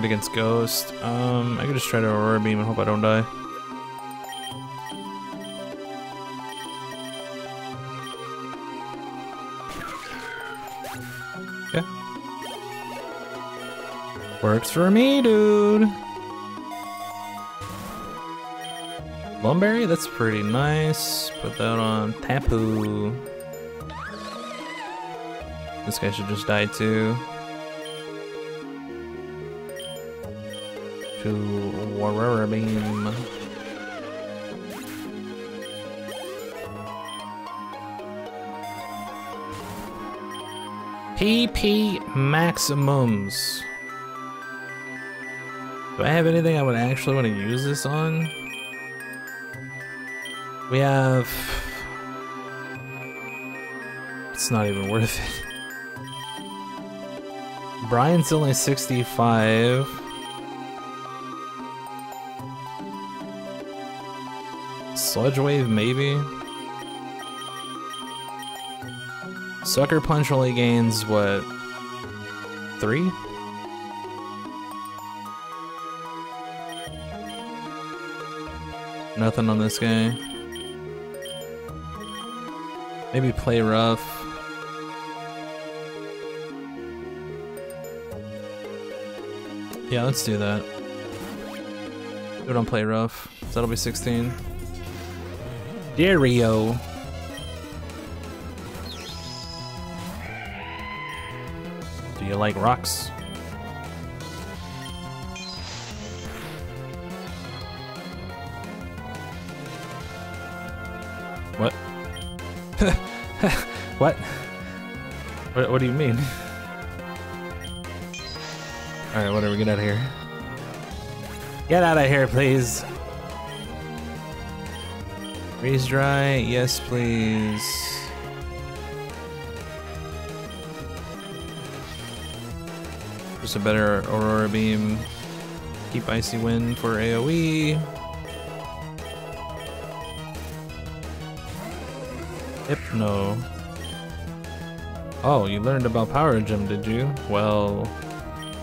Good against Ghost. Um, I could just try to Aurora Beam and hope I don't die. Yeah. Works for me, dude. Lum Berry, that's pretty nice. Put that on Tapu. This guy should just die too. To Aurora Beam. PP maximums. Do I have anything I would actually want to use this on? We have... It's not even worth it. Brian's only 65. Sludge Wave, maybe? Sucker Punch only gains, what, three? Nothing on this guy. Maybe play rough. Yeah, let's do that. Do it on play rough. So that'll be 16. Dario. Do you like rocks? What? what? What, what do you mean? Alright, whatever, get out of here. Get out of here, please. Freeze dry, yes please. Just a better Aurora Beam. Keep Icy Wind for AoE. Hypno. Oh, you learned about Power Gem, did you? Well,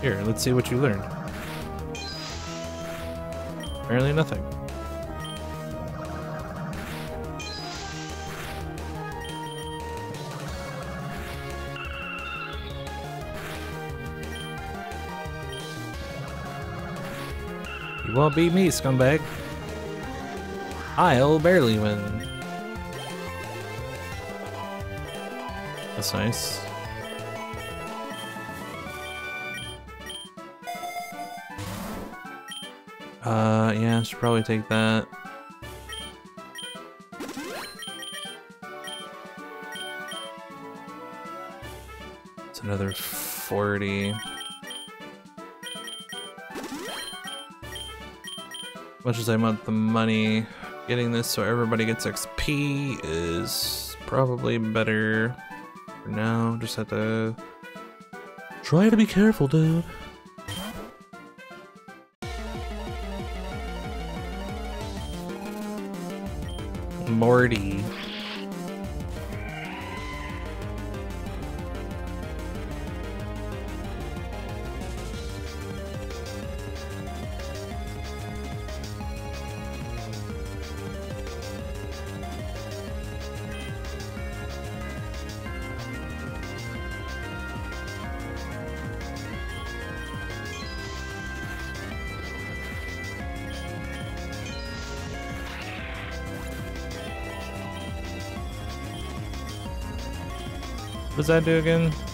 here, let's see what you learned. Apparently nothing. Won't beat me, scumbag. I'll barely win. That's nice. Uh, yeah, I should probably take that. It's another 40. Much as I want the money, getting this so everybody gets XP is probably better for now. Just have to try to be careful, dude. Morty. Does that do again?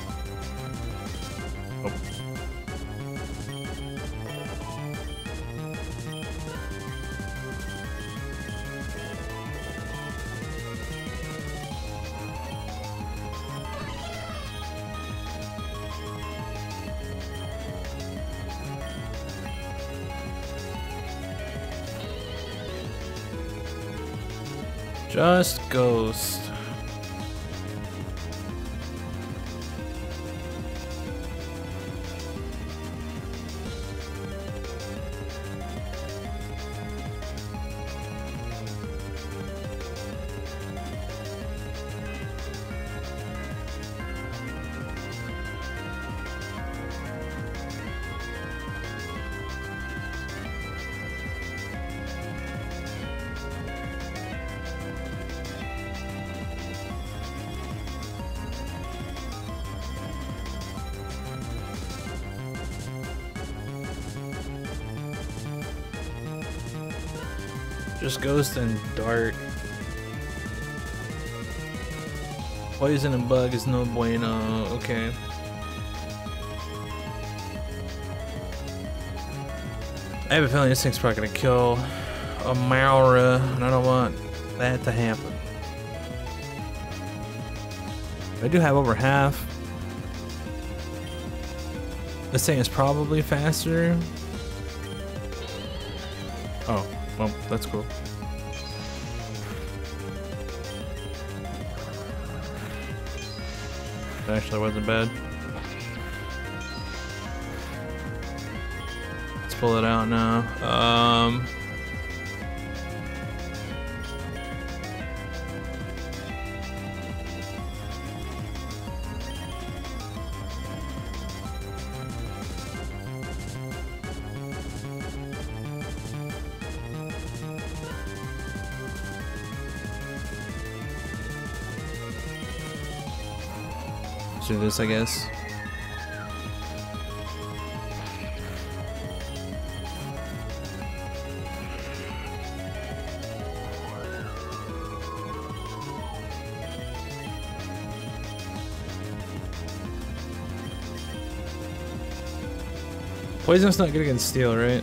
Ghost and dart. Poison and bug is no bueno. Okay. I have a feeling this thing's probably gonna kill Amaura, and I don't want that to happen. I do have over half. This thing is probably faster. Oh, well, that's cool. Actually wasn't bad. Let's pull it out now. Um, this, I guess. Poison's not good against steel, right?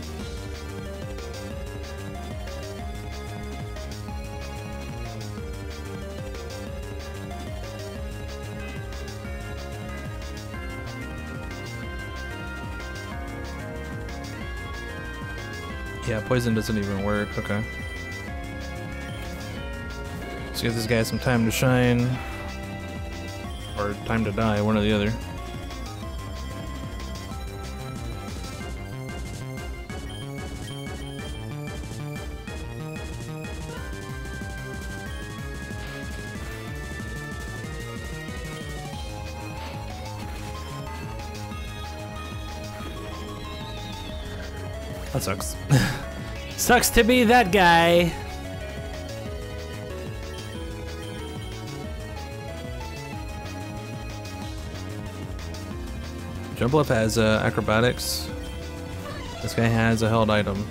Yeah, poison doesn't even work. Okay. Let's give this guy some time to shine. Or time to die, one or the other. That sucks. sucks to be that guy. Jump Jumpluff has uh, acrobatics. This guy has a held item.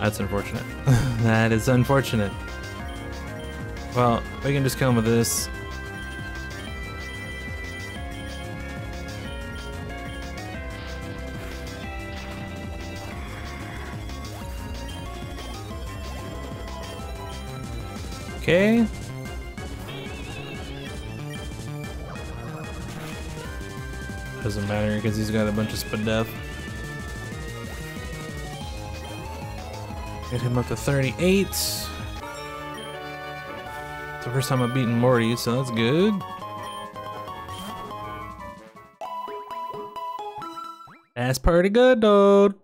That's unfortunate. that is unfortunate. Well, we can just come with this. Okay. Doesn't matter because he's got a bunch of spadef. Get him up to 38. It's the first time I've beaten Morty, so that's good. That's pretty good, dude.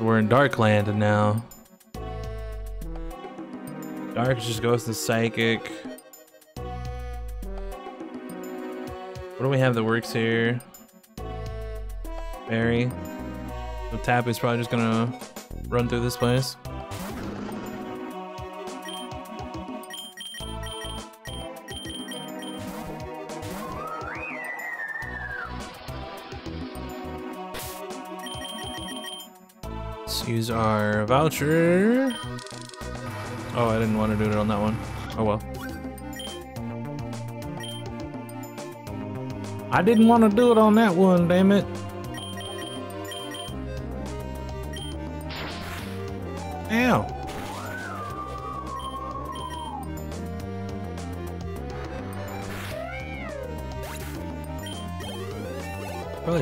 We're in Darkland now. Dark just goes to Psychic. What do we have that works here? Barry. The tap is probably just gonna run through this place. Let's use our voucher. Oh, I didn't want to do it on that one. Oh well. I didn't want to do it on that one, damn it.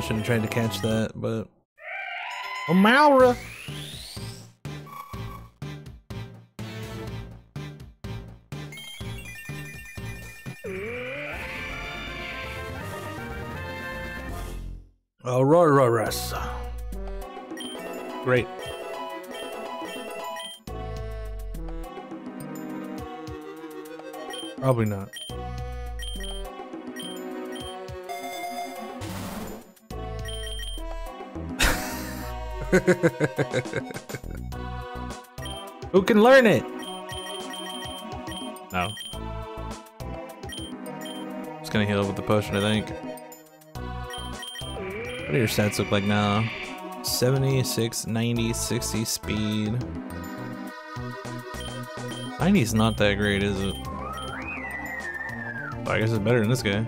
Shouldn't have tried to catch that, but... A Who can learn it? No. Just gonna heal with the potion, I think. What do your stats look like now? 76, 90, 60 speed. 90 is not that great, is it? Well, I guess it's better than this guy.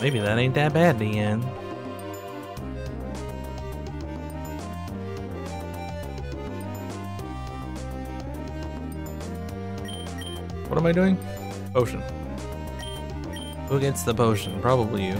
Maybe that ain't that bad in the end. I doing? Potion. Who gets the potion? Probably you.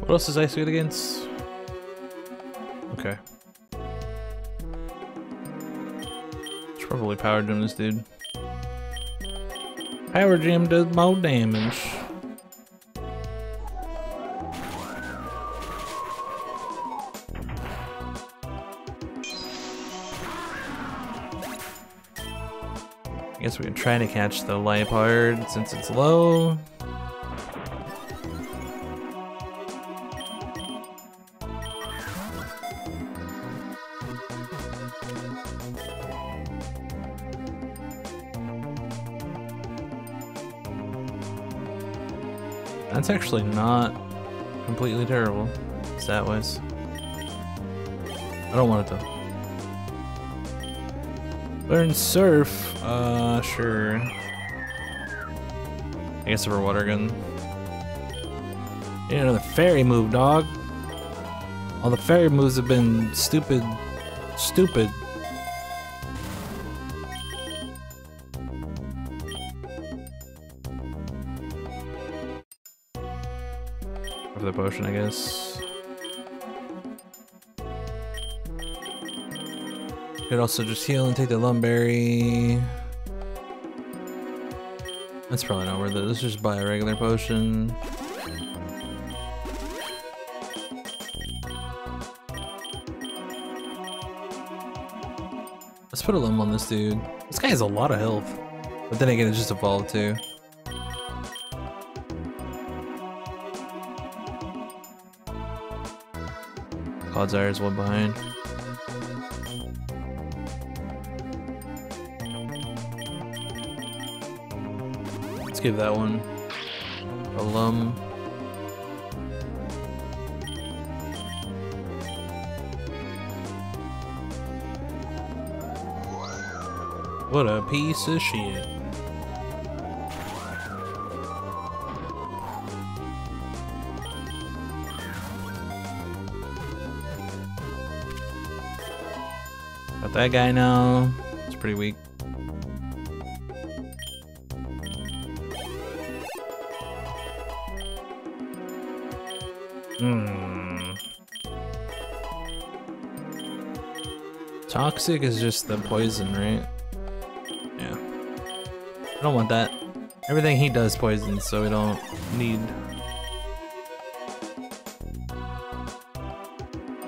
What else is Ice good against? Okay. Should probably power gem this dude. Power gem does more damage. I guess we can try to catch the Liepard since it's low. That's actually not completely terrible, stat wise. I don't want it though. Learn surf? Uh, sure. I guess for water gun. Need another fairy move, dog. All the fairy moves have been stupid, stupid. Potion, I guess. Could also just heal and take the Lum Berry. That's probably not worth it. Let's just buy a regular potion. Let's put a limb on this dude. This guy has a lot of health. But then again, it's just evolved too. Clodsire is one behind. Let's give that one a. What a piece of shit. That guy now. It's pretty weak. Hmm. Toxic is just the poison, right? Yeah. I don't want that. Everything he does poison, so we don't need...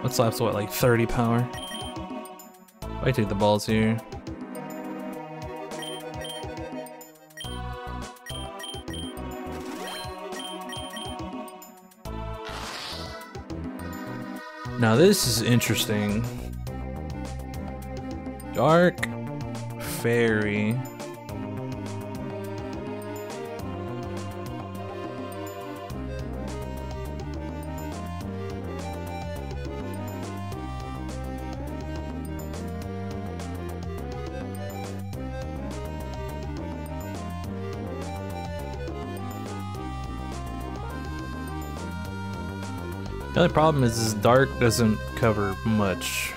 What's left, what, like 30 power? I take the balls here. Now this is interesting. Dark Fairy. The only problem is this dark doesn't cover much.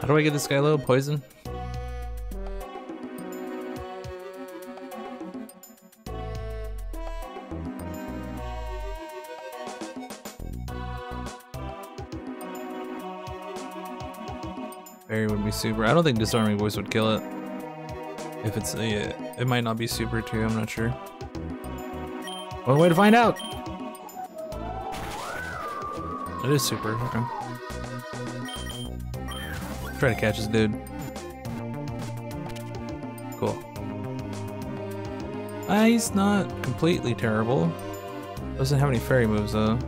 How do I get this guy low? Poison? Super. I don't think disarming voice would kill it. If it's a, uh, it might not be super too. I'm not sure. One way to find out. It is super. Okay. Try to catch this dude. Cool. Ah, he's not completely terrible. Doesn't have any fairy moves though.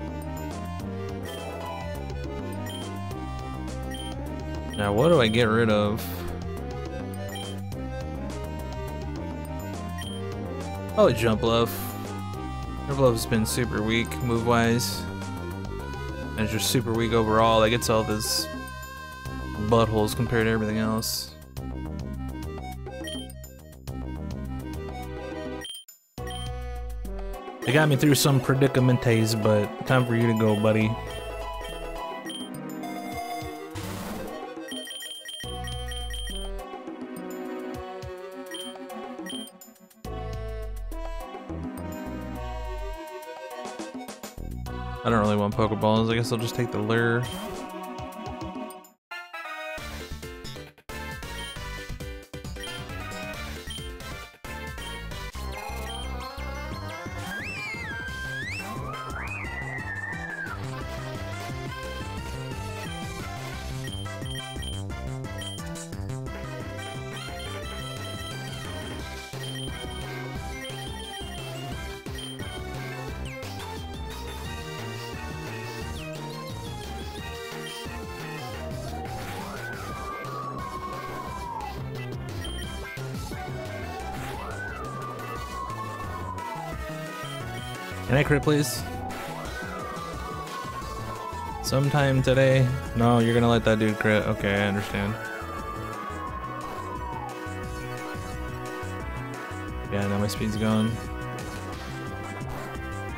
Now what do I get rid of? Probably Jumpluff. Jump love has been super weak move wise. And it's just super weak overall. Like it's all this buttholes compared to everything else. They got me through some predicamentes, but time for you to go, buddy. Guess I'll just take the lure. Crit, please? Sometime today? No, you're gonna let that dude crit. Okay, I understand. Yeah, now my speed's gone.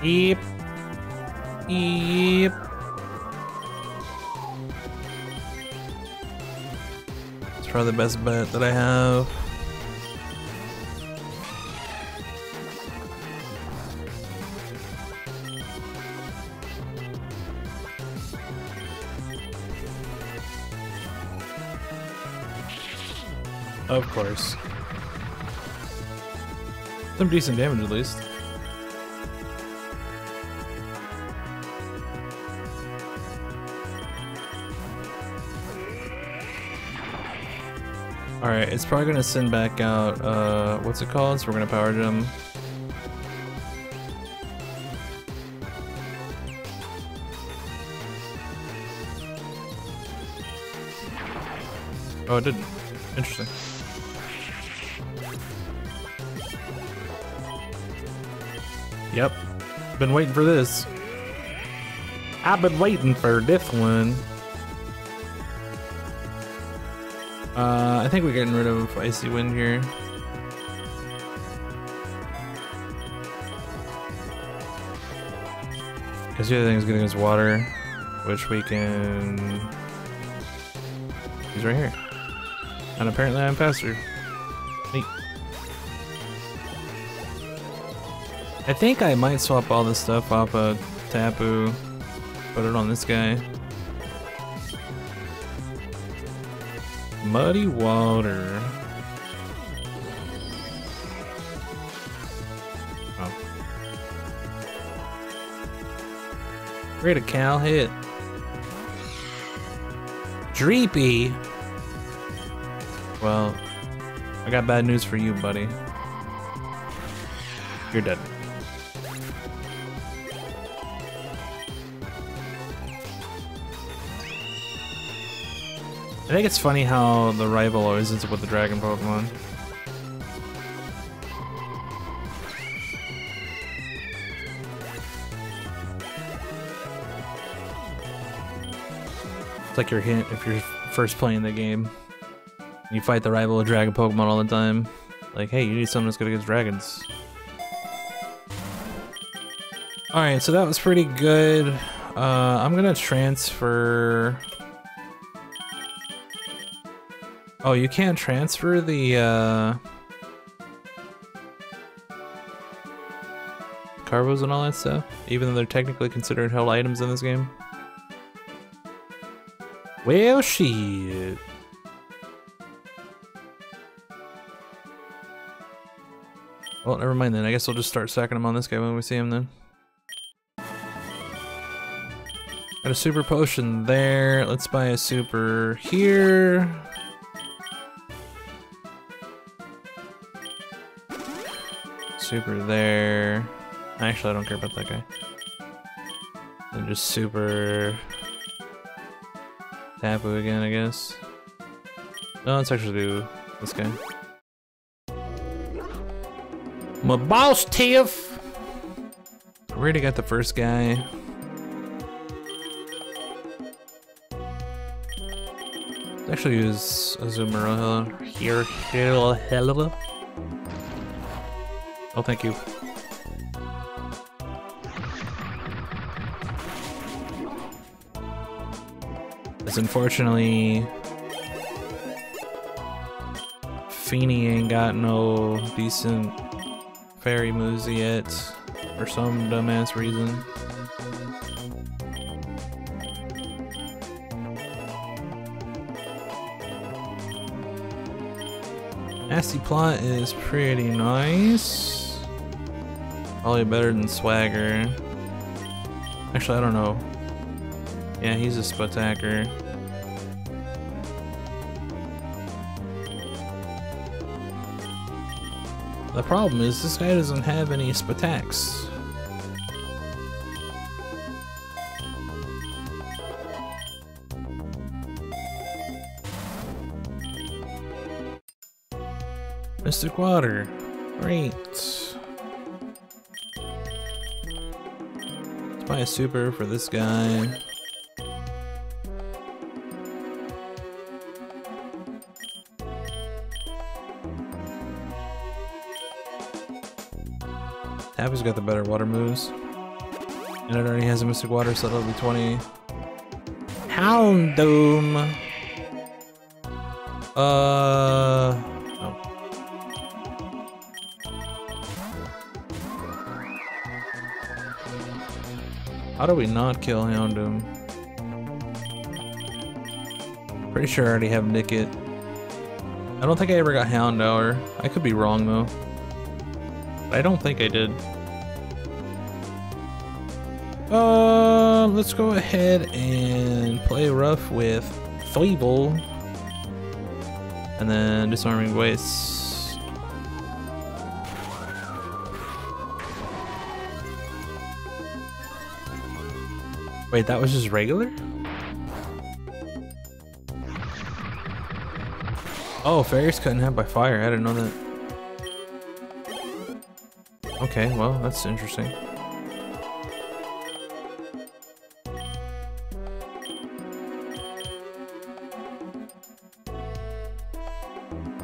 Yep. Yep. It's probably the best bet that I have. Of course. Some decent damage at least. Alright, it's probably gonna send back out, uh, what's it called? So we're gonna power gem. Oh, it didn't. Interesting. Yep. Been waiting for this. I've been waiting for this one. Uh, I think we're getting rid of Icy Wind here. Because the other thing is getting us water, which we can... He's right here. And apparently I'm faster. I think I might swap all this stuff off of Tapu, put it on this guy. Muddy water. Oh. Critical hit. Dreepy. Well, I got bad news for you, buddy. I think it's funny how the rival always ends up with the dragon Pokemon. It's like your hint if you're first playing the game. You fight the rival dragon Pokemon all the time. Like, hey, you need something that's good against dragons. Alright, so that was pretty good. Uh, I'm gonna transfer Oh, you can't transfer the, uh... Carbos and all that stuff? Even though they're technically considered held items in this game? Well, shit. Well, never mind then. I guess I'll just start stacking them on this guy when we see him then. Got a super potion there. Let's buy a super here. Super there. Actually, I don't care about that guy. And just super Tapu again, I guess. No, let's actually do this guy. Mabosstiff! Already got the first guy. Let's actually use Azumarill here. Here, hello. Oh, thank you. Because unfortunately, Feeney ain't got no decent fairy moves yet, for some dumbass reason. Nasty Plot is pretty nice. Probably better than Swagger. Actually, I don't know. Yeah, he's a Sputacker. The problem is this guy doesn't have any Sputacks. Mystic Water. Great. Super for this guy. Tappy's got the better water moves. And it already has a Mystic Water, so that'll be 20. Houndoom! Uh... How do we not kill Houndoom? Pretty sure I already have Nickit. I don't think I ever got Houndour. I could be wrong though. I don't think I did. Uh, let's go ahead and play rough with Thievul. And then Disarming Waste. Wait, that was just regular? Oh, fairies couldn't have by fire. I didn't know that. Okay, well, that's interesting.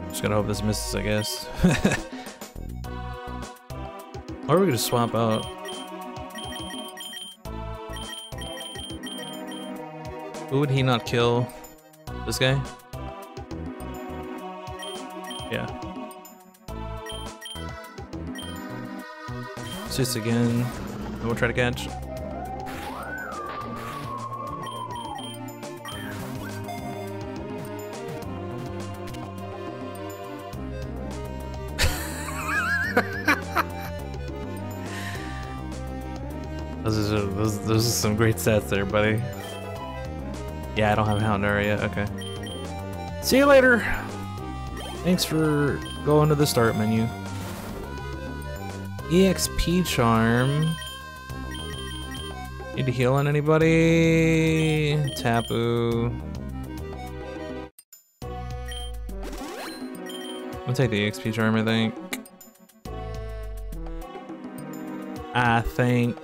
Just gotta hope this misses, I guess. or are we could just swap out. Would he not kill? This guy? Yeah. Just again. And we'll try to catch. those, are, those, those are some great stats there, buddy. Yeah, I don't have a Houndour yet. Okay. See you later. Thanks for going to the start menu. EXP charm. Need to heal on anybody? Tapu. I'll take the EXP charm, I think. I think.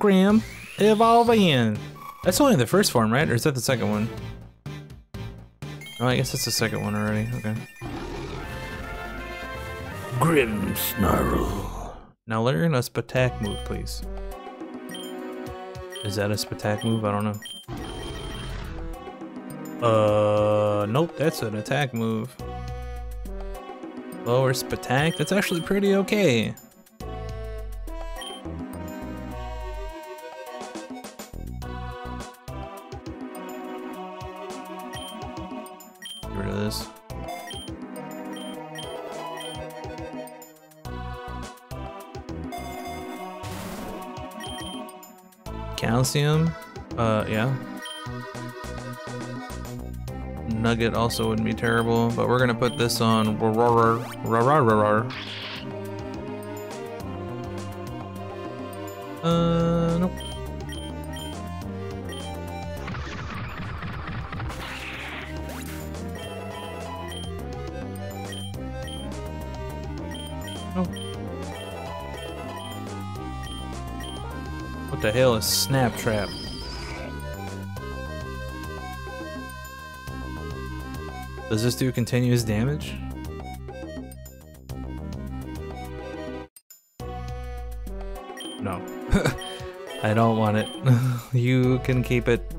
Morgrem evolving. That's only the first form, right? Or is that the second one? Oh, I guess that's the second one already. Okay. Grimmsnarl. Now learn a Spatak move, please. Is that a Spatak move? I don't know. Uh, nope, that's an attack move. Lower Spatak? That's actually pretty okay. Calcium? Uh, yeah. Nugget also wouldn't be terrible, but we're gonna put this on hell is Snap Trap? Does this do continuous damage? No. I don't want it. you can keep it.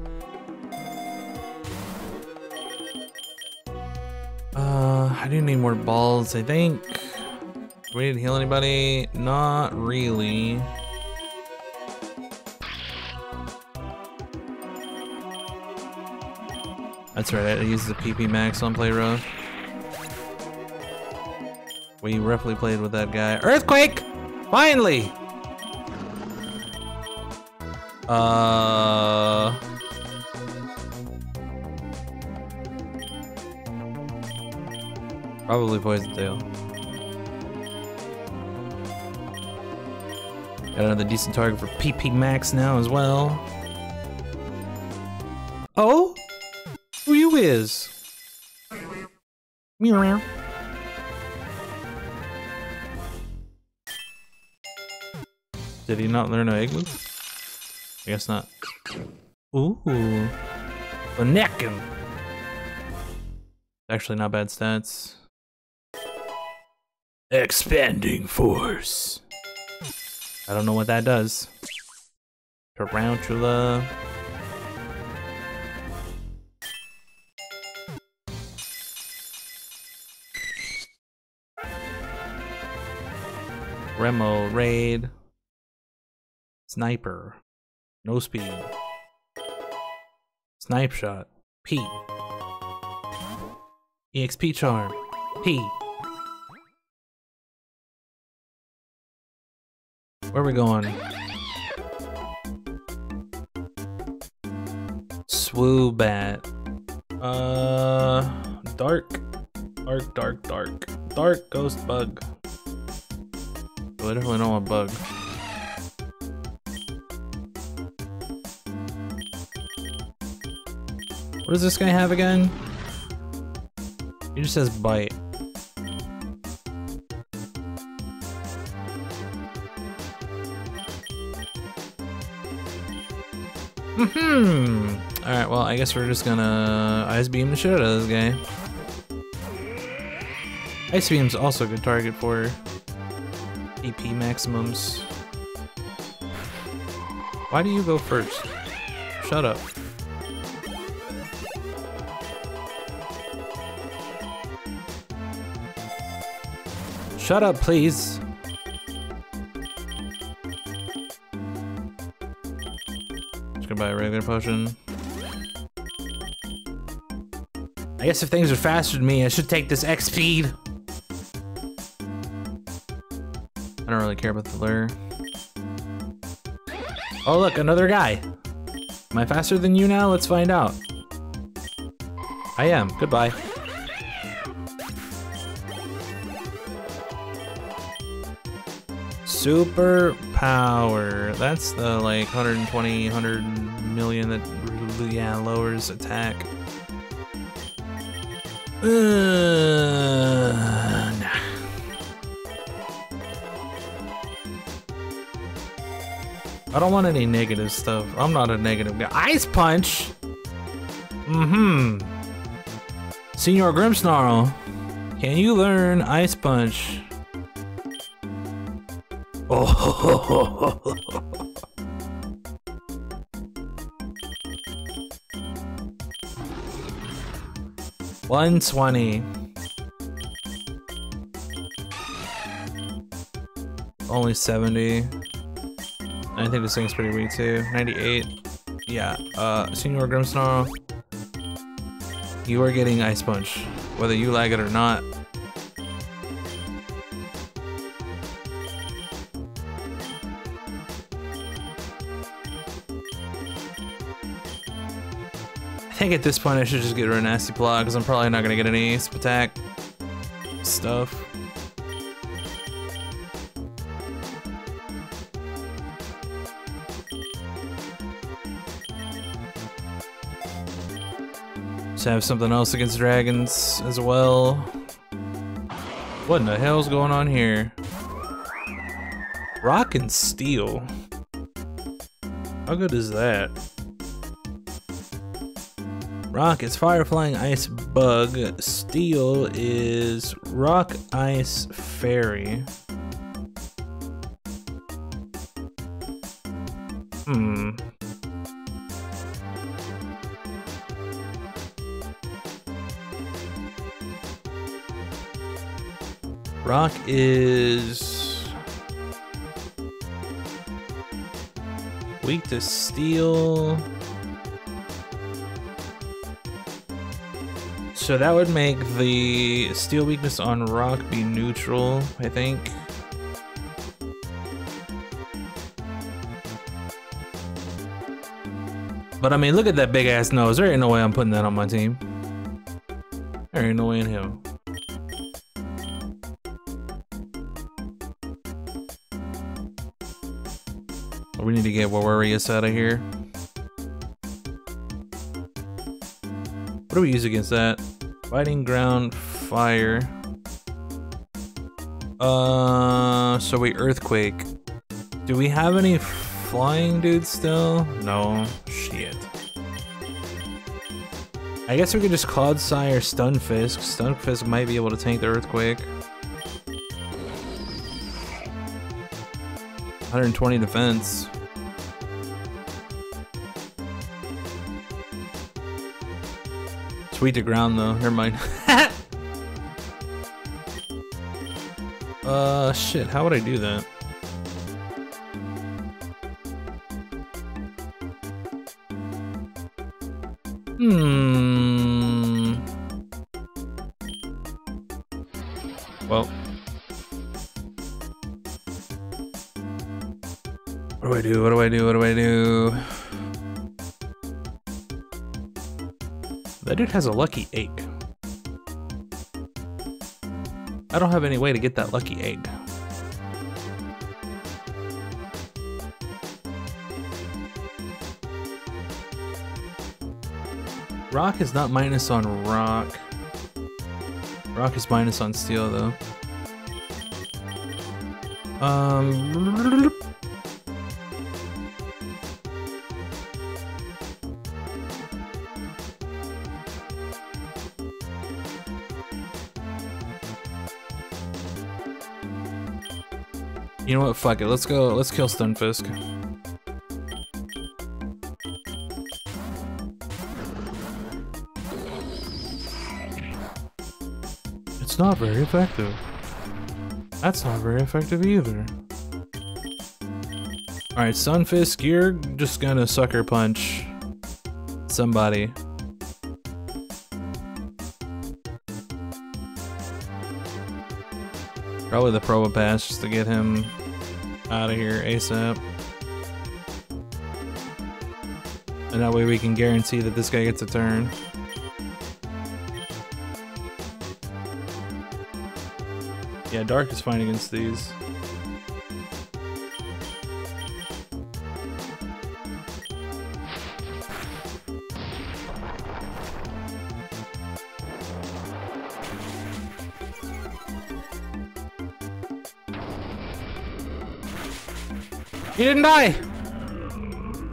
Uh, I do need more balls, I think. Do we need to heal anybody? Not really. That's right, I used the PP max on Play Rough. We roughly played with that guy. Earthquake! Finally! Uh... Probably Poison Tail. Got another decent target for PP Max now as well. Is? Meow. Did he not learn a egg move? I guess not. Ooh. The necking. Actually not bad stats. Expanding force. I don't know what that does. Tarountula. Remoraid. Sniper. No speed. Snipe shot. P. EXP charm. P. Where are we going? Swoobat. Uh, dark, dark, dark, dark, dark ghost bug. I definitely don't want bug. What does this guy have again? He just says bite. Hmm. All right. Well, I guess we're just gonna ice beam the shit out of this guy. Ice beam's also a good target for AP maximums. Why do you go first? Shut up. Shut up, please. Just gonna buy a regular potion. I guess if things are faster than me, I should take this X speed. Really care about the lure. Oh look, another guy. Am I faster than you now? Let's find out. I am. Goodbye. Super power. That's the like 120, 100 million that yeah lowers attack. Uh, I don't want any negative stuff. I'm not a negative guy. Ice punch. Mm-hmm. Senior Grimmsnarl, can you learn Ice Punch? Oh. One twenty. Only seventy. I think this thing's pretty weak too. Ninety-eight. Yeah. Uh, Senior Grimmsnarl, you are getting Ice Punch, whether you like it or not. I think at this point I should just get rid of Nasty Plot because I'm probably not gonna get any attack stuff. So have something else against dragons as well. What in the hell's going on here? Rock and steel. How good is that? Rock is fire flying ice bug. Steel is rock ice fairy. Hmm. Rock is weak to steel. So that would make the steel weakness on rock be neutral, I think. But I mean, look at that big ass nose. There ain't no way I'm putting that on my team. There ain't no way in hell. We need to get Warriors out of here. What do we use against that? Fighting ground, fire. Uh, so we earthquake. Do we have any flying dudes still? No. Shit. I guess we could just Clodsire Stunfisk. Stunfisk might be able to tank the earthquake. 120 defense. Sweet to ground though, never mind. uh, shit, how would I do that? Has a lucky egg. I don't have any way to get that lucky egg. Rock is not minus on rock. Rock is minus on steel though. Um You know what? Fuck it. Let's go. Let's kill Stunfisk. It's not very effective. That's not very effective either. Alright, Stunfisk, you're just gonna sucker punch somebody. Probably the Probopass just to get him out of here ASAP. And that way we can guarantee that this guy gets a turn. Yeah, Dark is fine against these. He didn't die!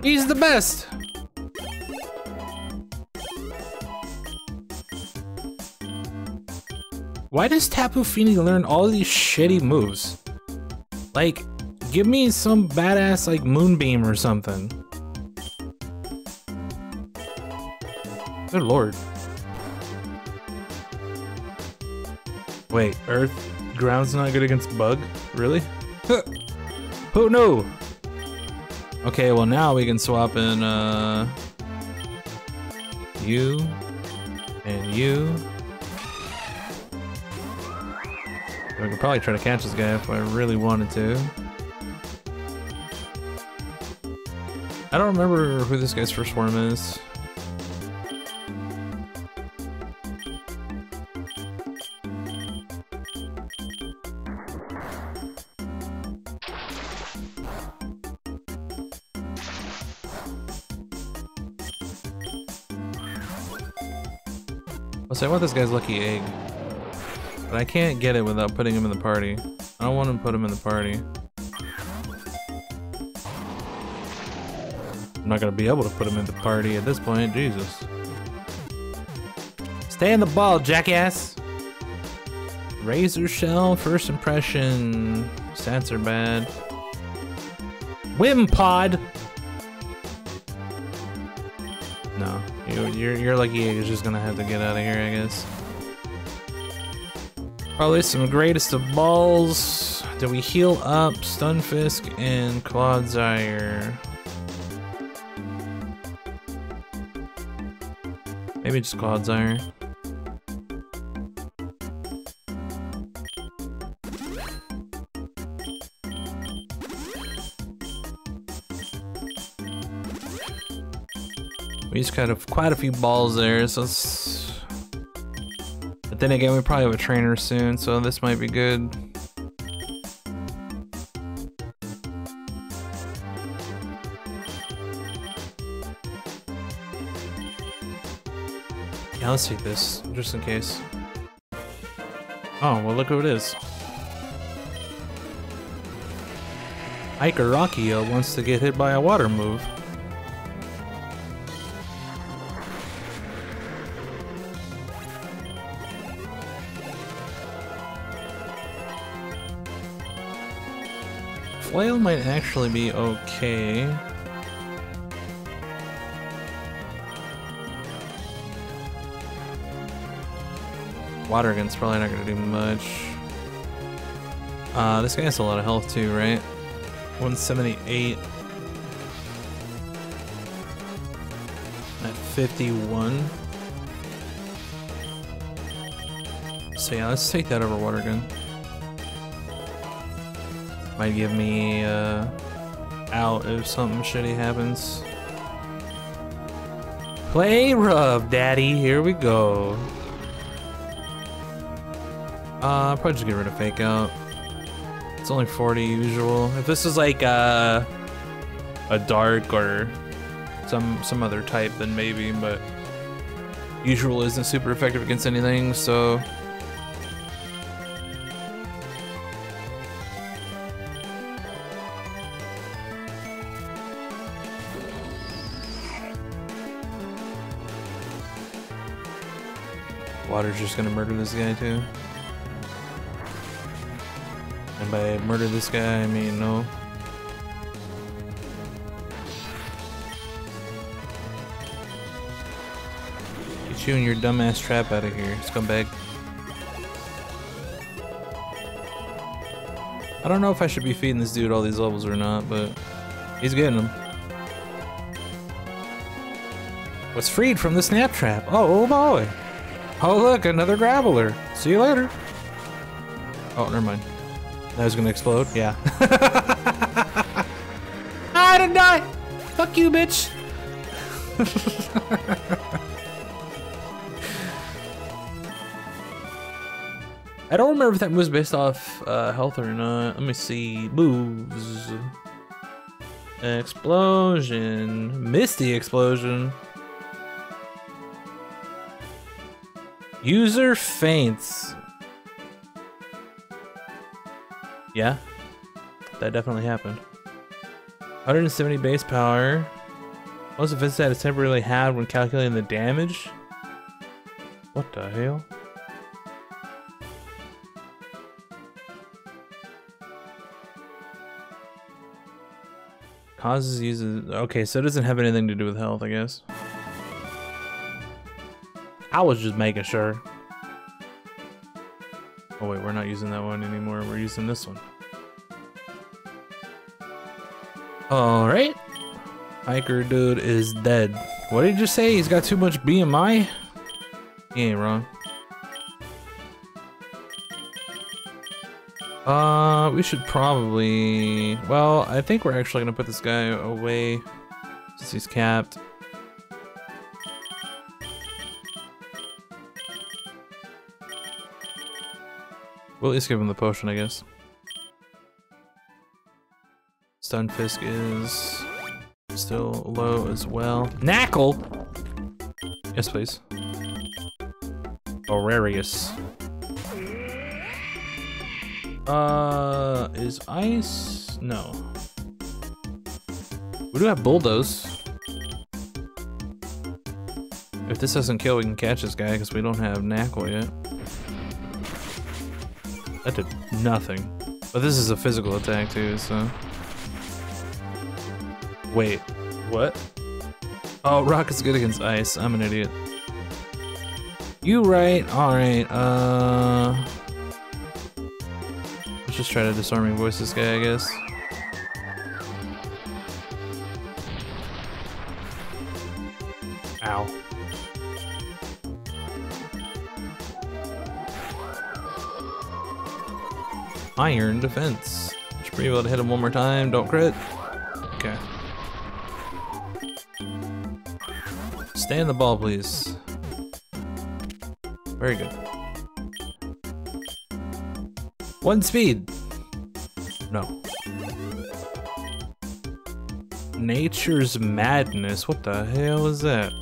He's the best! Why does Tapu Fini learn all these shitty moves? Like, give me some badass like Moonbeam or something. Good lord. Wait, Earth Ground's not good against Bug? Really? oh no! Okay, well now we can swap in uh you and you. We could probably try to catch this guy if I really wanted to. I don't remember who this guy's first form is. So I want this guy's lucky egg. But I can't get it without putting him in the party. I don't want to put him in the party. I'm not gonna be able to put him in the party at this point, Jesus. Stay in the ball, jackass! Razor Shell, first impression. Stats are bad. Wimpod! Your your lucky egg is just gonna have to get out of here, I guess. Probably some greatest of balls. Do we heal up Stunfisk and Clodsire? Maybe just Clodsire. he's got quite a few balls there, so it's... But then again, we probably have a trainer soon, so this might be good. Yeah, let's take this, just in case. Oh, well look who it is. Ike Arakia uh, wants to get hit by a water move. Flail might actually be okay. Water gun's probably not gonna do much. Uh, this guy has a lot of health too, right? 178. At 51. So yeah, let's take that over water gun. Might give me uh, out if something shitty happens. Play Rough, daddy. Here we go. Uh, probably just get rid of fake out. It's only 40 usual. If this is like uh, a dark or some some other type, then maybe. But usual isn't super effective against anything, so Water's just gonna murder this guy too. And by murder this guy, I mean no. Get you and your dumbass trap out of here, scumbag. I don't know if I should be feeding this dude all these levels or not, but he's getting them. Was freed from the snap trap. Oh, oh boy. Oh look, another graveler. See you later. Oh, never mind. That was gonna explode? Yeah. I didn't die! Fuck you, bitch! I don't remember if that was based off uh, health or not. Let me see. Moves. Explosion. Misty explosion. User faints. Yeah, that definitely happened. 170 base power. Most defense stat temporarily had when calculating the damage. What the hell? Causes uses. Okay, so it doesn't have anything to do with health, I guess. I was just making sure. Oh wait, we're not using that one anymore. We're using this one. Alright. Hiker dude is dead. What did you say? He's got too much BMI? He ain't wrong. Uh, we should probably... Well, I think we're actually gonna put this guy away since he's capped. We'll at least give him the potion, I guess. Stunfisk is still low as well. Nacli! Yes, please. Aurorus. Uh, is ice? No. We do have bulldoze. If this doesn't kill, we can catch this guy because we don't have Nacli yet. That did nothing. But this is a physical attack too, so... Wait, what? Oh, rock is good against ice. I'm an idiot. You right. Alright, uh... Let's just try to disarm disarming voice this guy, I guess. Iron defense. Should be able to hit him one more time. Don't crit. Okay. Stay in the ball, please. Very good. One speed. No. Nature's Madness. What the hell is that?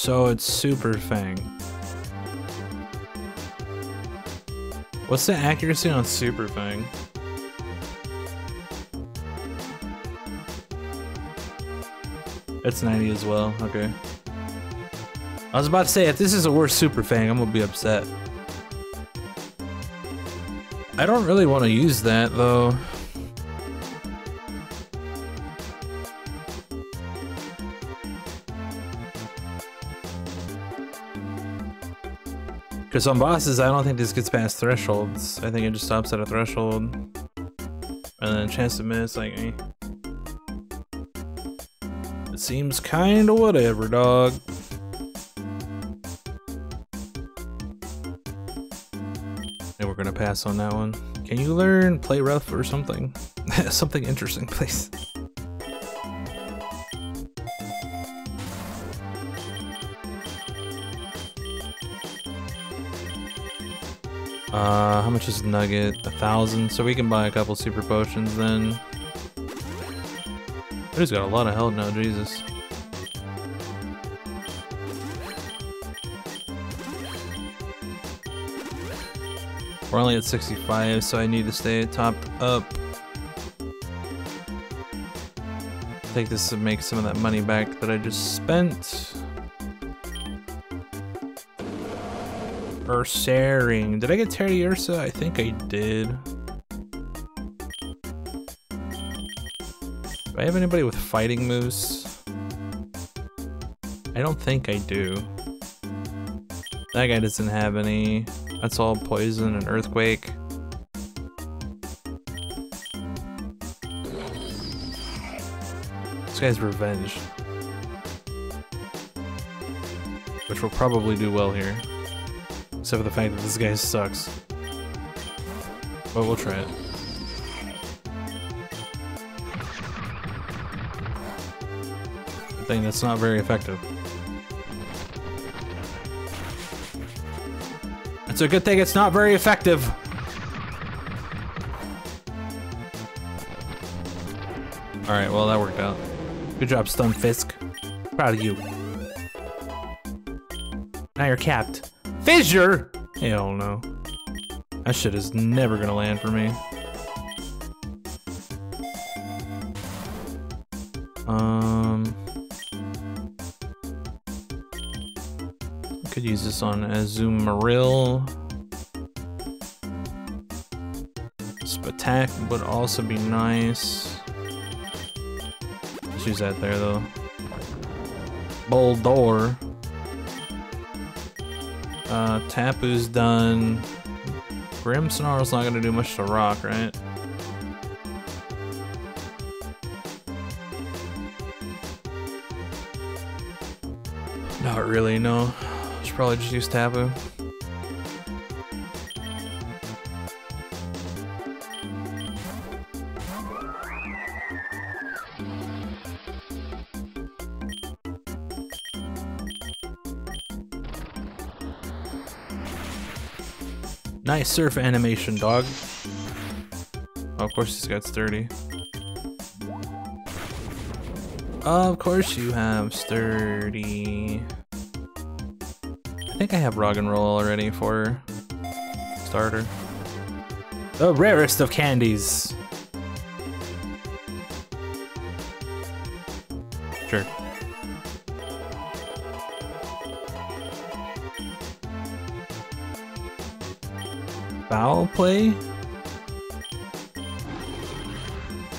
So it's Super Fang. What's the accuracy on Super Fang? It's 90 as well, okay. I was about to say, if this is a worse Super Fang, I'm gonna be upset. I don't really want to use that, though. Because on bosses, I don't think this gets past thresholds. I think it just stops at a threshold. And then chance to miss, like, eh. It seems kinda whatever, dog. And we're gonna pass on that one. Can you learn play rough or something? something interesting, please. Uh, how much is Nugget? A thousand, so we can buy a couple super potions then. He's got a lot of health now, Jesus. We're only at 65, so I need to stay topped up. Take this to make some of that money back that I just spent. Ursaring. Did I get Teddiursa? I think I did. Do I have anybody with fighting Moose? I don't think I do. That guy doesn't have any. That's all poison and earthquake. This guy's revenge. Which will probably do well here. Except for the fact that this guy sucks. But we'll try it. Thing that's not very effective. It's a good thing it's not very effective. Alright, well that worked out. Good job, Stunfisk. Proud of you. Now you're capped. Fissure? Hell no. That shit is never gonna land for me. Um... Could use this on Azumarill. Spatak would also be nice. Let's use that there though. Boldore. Uh, Tapu's done. Grimmsnarl's not gonna do much to rock, right? Not really, no. Should probably just use Tapu. Nice surf animation, dog. Oh, of course he's got sturdy. Of course you have sturdy. I think I have rock and roll already for starter. The rarest of candies. Play? Is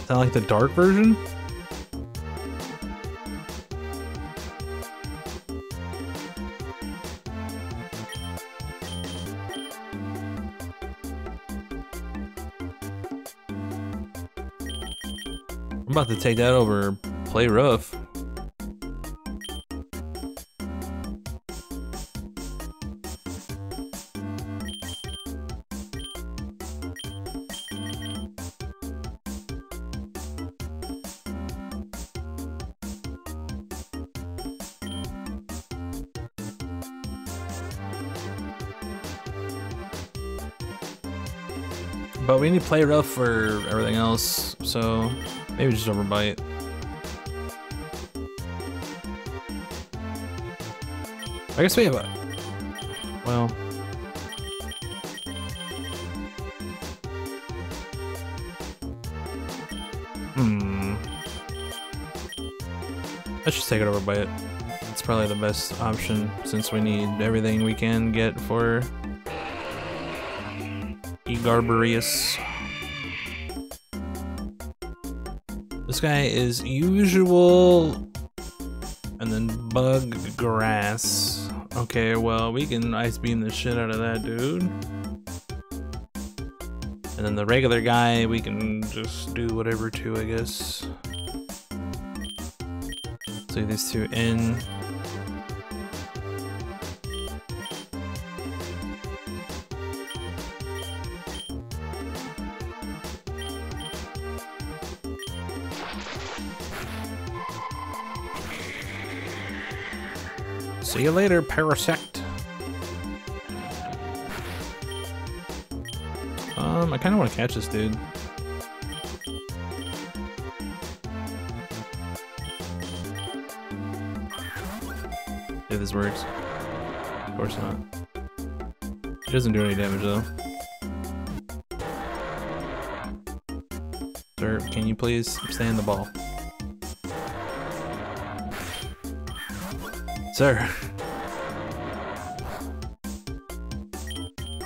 that like the dark version? I'm about to take that over play rough. Play rough for everything else, so maybe just overbite. I guess we have a... Well... Hmm... Let's just take it over by it. It's probably the best option since we need everything we can get for Egarbarius. Guy is usual and then bug grass. Okay, well, we can ice beam the shit out of that dude. And then the regular guy, we can just do whatever to, I guess. Leave these two in. See you later, Parasect. Um, I kind of want to catch this dude. If this works. Of course not. It doesn't do any damage though. Sir, can you please stand the ball? Sir.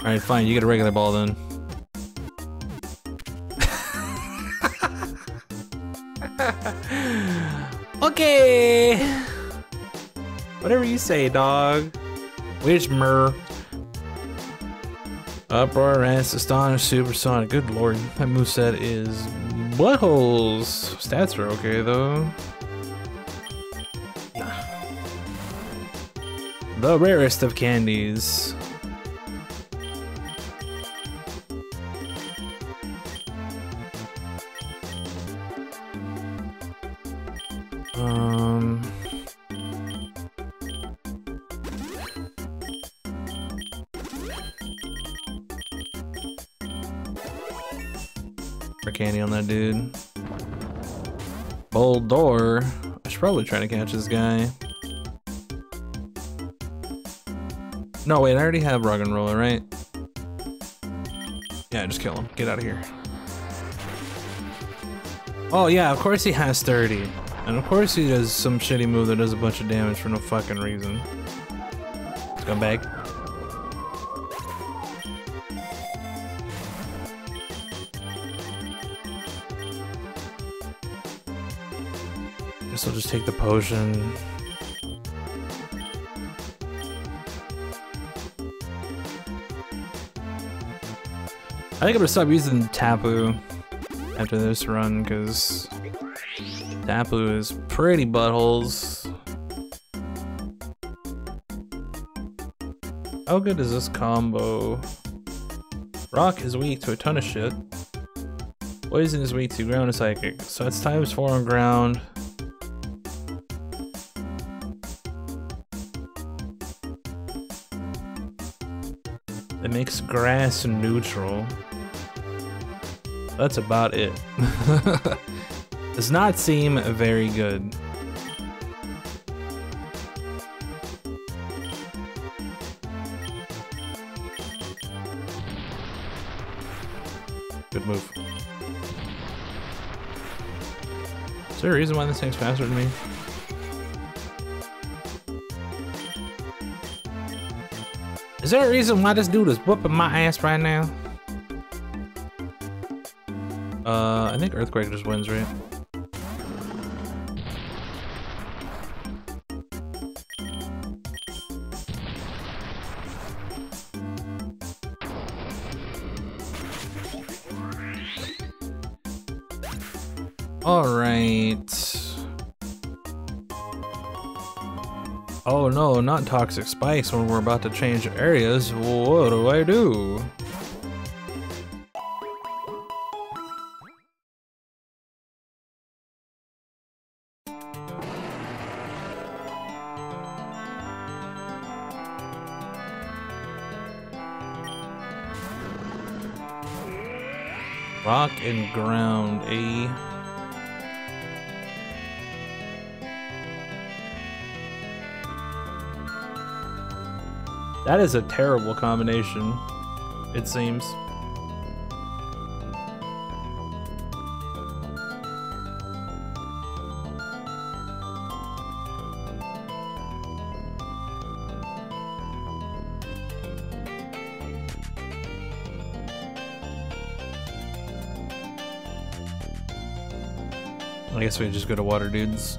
Alright, fine, you get a regular ball then. okay! Whatever you say, dog. Whismur? Uproar, Rance, Astonish, Supersonic. Good lord, that moveset is buttholes. Stats are okay though. The rarest of candies. I should probably try to catch this guy. No, wait, I already have Rock and Roller, right? Yeah, just kill him. Get out of here. Oh, yeah, of course he has 30. And of course he does some shitty move that does a bunch of damage for no fucking reason. Scumbag. Just take the potion. I think I'm gonna stop using Tapu after this run because Tapu is pretty buttholes. How good is this combo? Rock is weak to a ton of shit. Poison is weak to ground and psychic, so it's times four on ground. Grass neutral. That's about it. Does not seem very good. Good move. Is there a reason why this thing's faster than me? Is there a reason why this dude is whooping my ass right now? Uh, I think Earthquake just wins, right? Not toxic spikes when we're about to change areas. What do I do? Rock and ground, That is a terrible combination, it seems. I guess we just go to water dudes.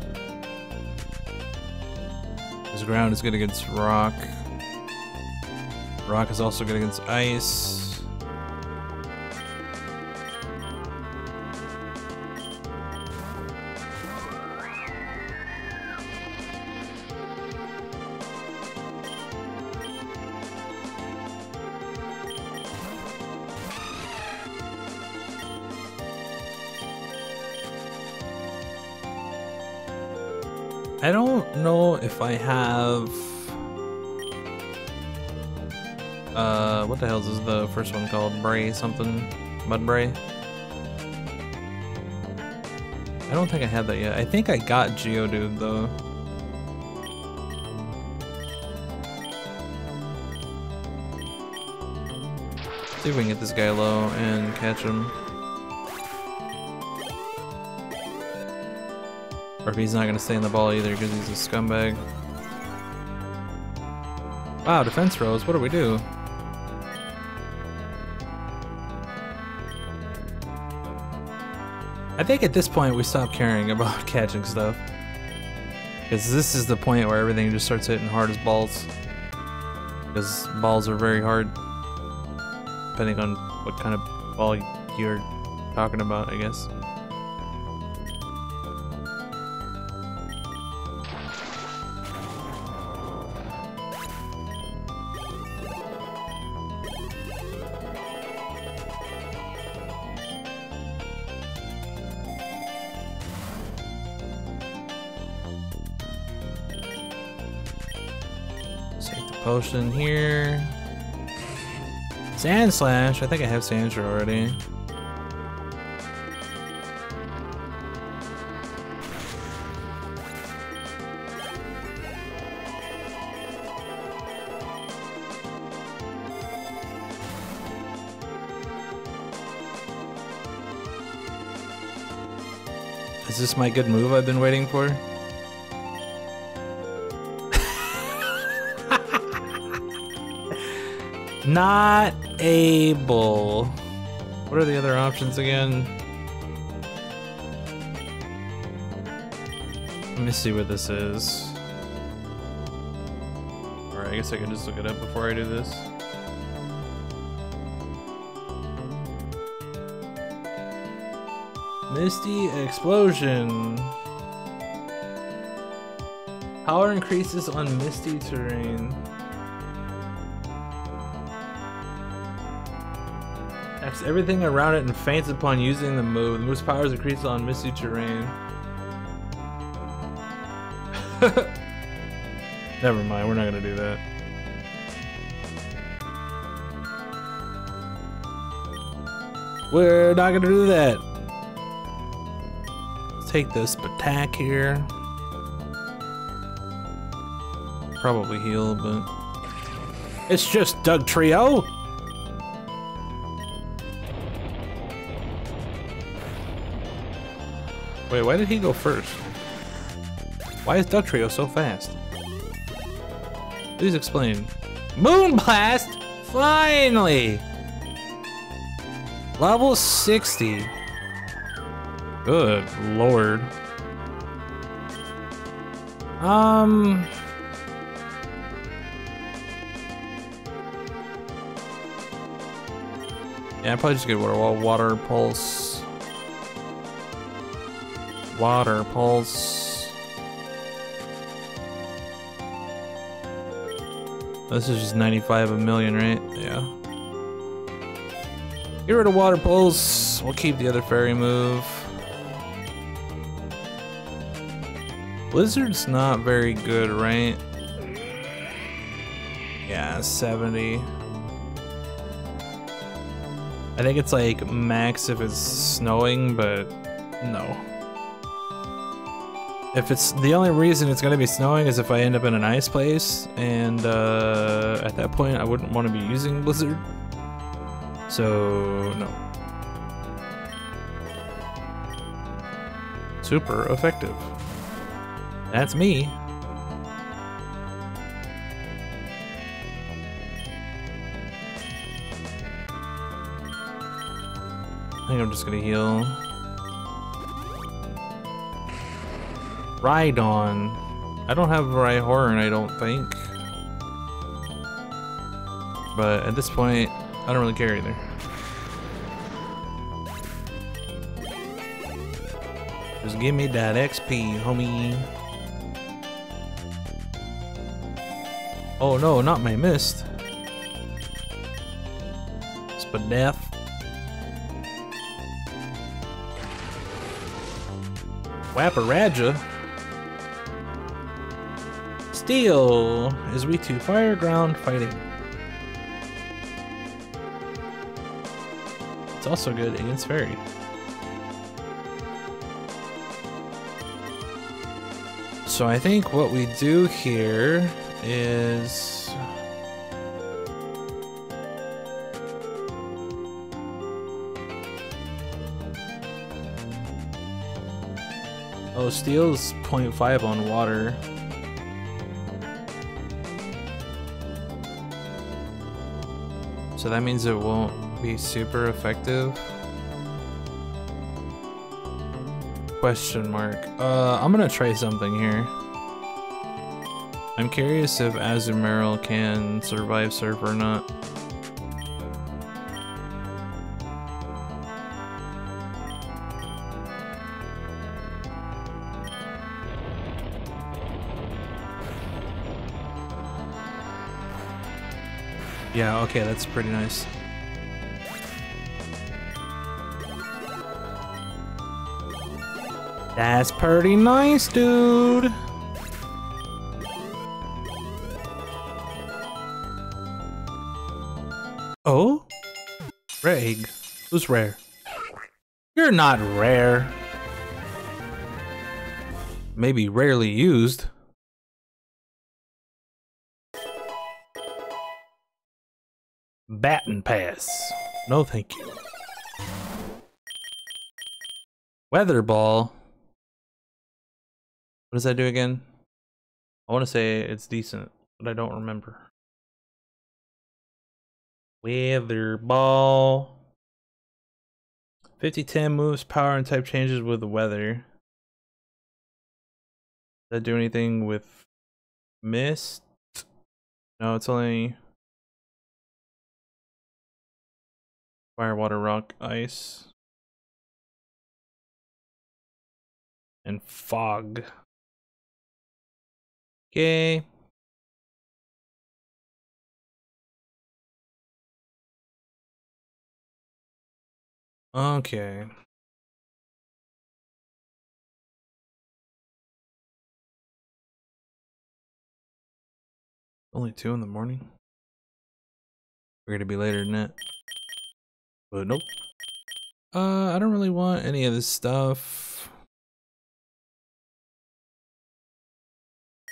This ground is good against rock. Rock is also good against ice. I don't know if I have what the hell is the first one called? Bray something? Mudbray? I don't think I had that yet. I think I got Geodude though. See if we can get this guy low and catch him. Or if he's not gonna stay in the ball either because he's a scumbag. Wow, defense rose, what do we do? I think at this point we stop caring about catching stuff. Because this is the point where everything just starts hitting hard as balls. Because balls are very hard. Depending on what kind of ball you're talking about, I guess. Potion here. Sandslash. I think I have Sandshrew already. Is this my good move I've been waiting for? Not able. What are the other options again? Let me see what this is. Alright, I guess I can just look it up before I do this. Misty Explosion. Power increases on misty terrain. Everything around it and faints upon using the move. The move's powers increase on misty terrain. Never mind, we're not gonna do that. We're not gonna do that. Let's take this attack here. Probably heal, but it's just Dugtrio. Wait, why did he go first? Why is Dugtrio so fast? Please explain. Moonblast! Finally! Level 60. Good lord. Um... Yeah, I probably just get water, water pulse. Water pulse. This is just 95 a million, right? Yeah. Get rid of water pulse. We'll keep the other fairy move. Blizzard's not very good, right? Yeah, 70. I think it's like max if it's snowing, but no. If it's the only reason it's gonna be snowing is if I end up in an ice place, and uh, at that point I wouldn't want to be using Blizzard. So no. Super effective. That's me. I think I'm just gonna heal. Rhydon. I don't have Rhyhorn, I don't think. But at this point, I don't really care either. Just give me that XP, homie. Oh no, not my mist. Spadef. Wapparaja. Steel is we two fire ground fighting. It's also good against fairy. So I think what we do here is Oh, steel's 0.5 on water. So that means it won't be super effective. Question mark. Uh, I'm gonna try something here. I'm curious if Azumarill can survive surf or not. Yeah, okay, that's pretty nice. That's pretty nice, dude. Oh? Rare egg. Who's rare? You're not rare. Maybe rarely used. No thank you. Weather ball. What does that do again? I want to say it's decent, but I don't remember. Weather ball. 5010 moves power and type changes with the weather. Does that do anything with mist? No, it's only fire, water, rock, ice. And fog. Okay. Okay. Only two in the morning? We're gonna be later than that. Nope. Uh, I don't really want any of this stuff.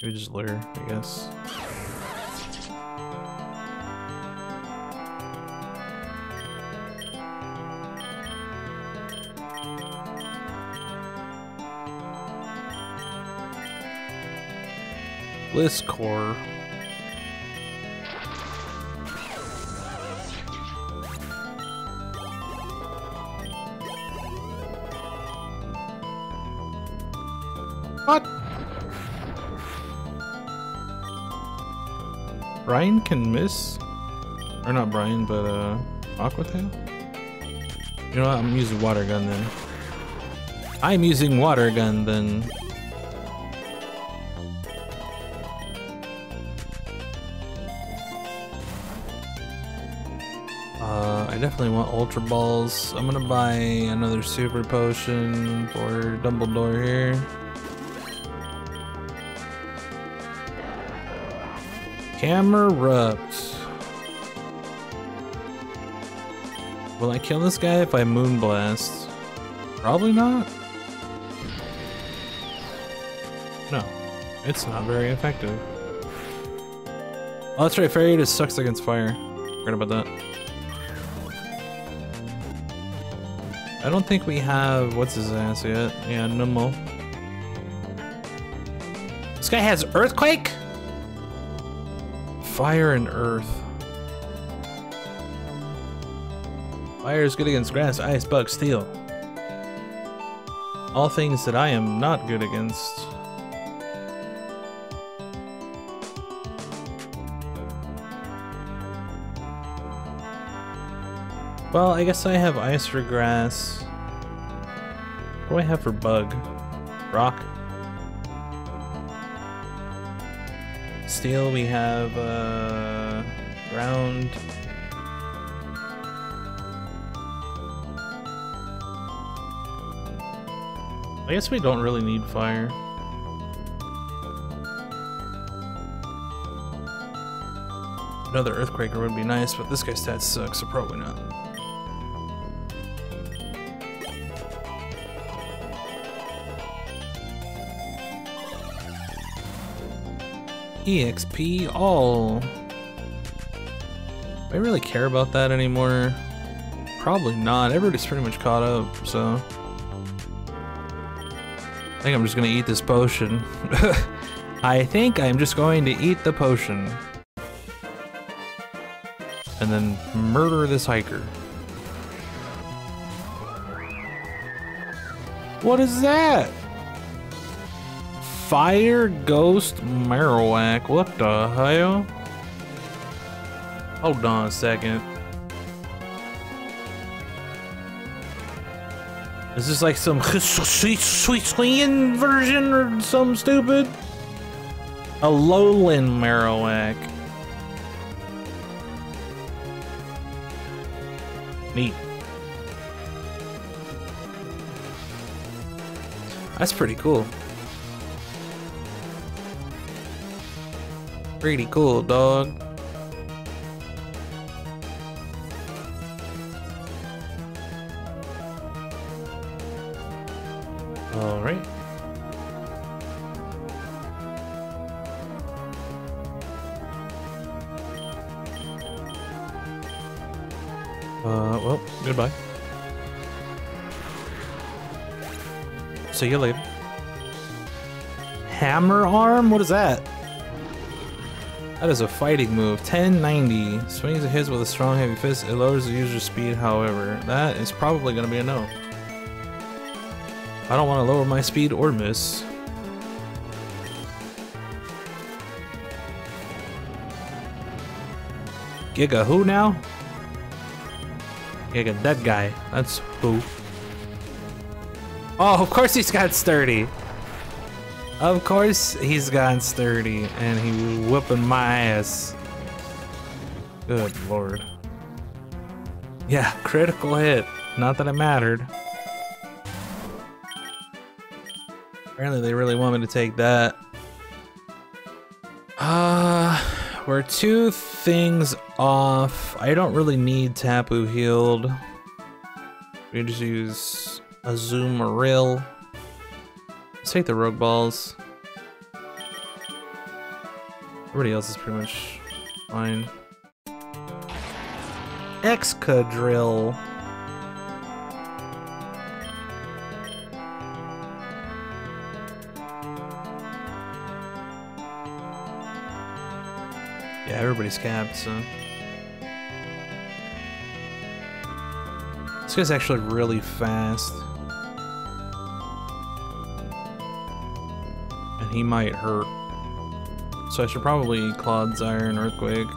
Maybe just lure, I guess. Gliscor. What? Brine can miss? Or not Brine, but uh, Aquatail? You know what, I'm using water gun then. I'm using water gun then. Uh, I definitely want Ultra Balls. I'm gonna buy another Super Potion for Dumbledore here. Camerupt. Will I kill this guy if I Moonblast? Probably not. No, it's not very effective. Oh, that's right, Fairy just sucks against fire. Forgot about that. I don't think we have what's his ass yet. Yeah, Numel. This guy has Earthquake? Fire and Earth. Fire is good against grass, ice, bug, steel. All things that I am not good against. Well, I guess I have ice for grass. What do I have for bug? Rock? Steel, we have uh, ground. I guess we don't really need fire. Another Earthquaker would be nice, but this guy's stats suck, so probably not. EXP all. Do I really care about that anymore? Probably not. Everybody's pretty much caught up, so. I think I'm just gonna eat this potion. I think I'm just going to eat the potion. And then murder this hiker. What is that? Fire Ghost Marowak. What the hell? Hold on a second. Is this like some sweet sweet swinging version or some stupid? Alolan Marowak. Neat. That's pretty cool. Pretty cool, dog. All right. Uh, well, goodbye. See you later. Hammer arm? What is that? That is a fighting move. 1090. Swings and hits with a strong heavy fist. It lowers the user's speed, however. That is probably going to be a no. I don't want to lower my speed or miss. Giga who now? Giga that guy. That's who. Oh, of course he's got sturdy. Of course he's gone sturdy and he whooping my ass. Good lord. Yeah, critical hit. Not that it mattered. Apparently they really want me to take that. Uh, we're two things off. I don't really need Tapu healed. We just use a Azumarill. Take the rogue balls. Everybody else is pretty much fine. Excadrill. Yeah, everybody's capped, so. This guy's actually really fast. He might hurt. So I should probably Clodsire and Earthquake.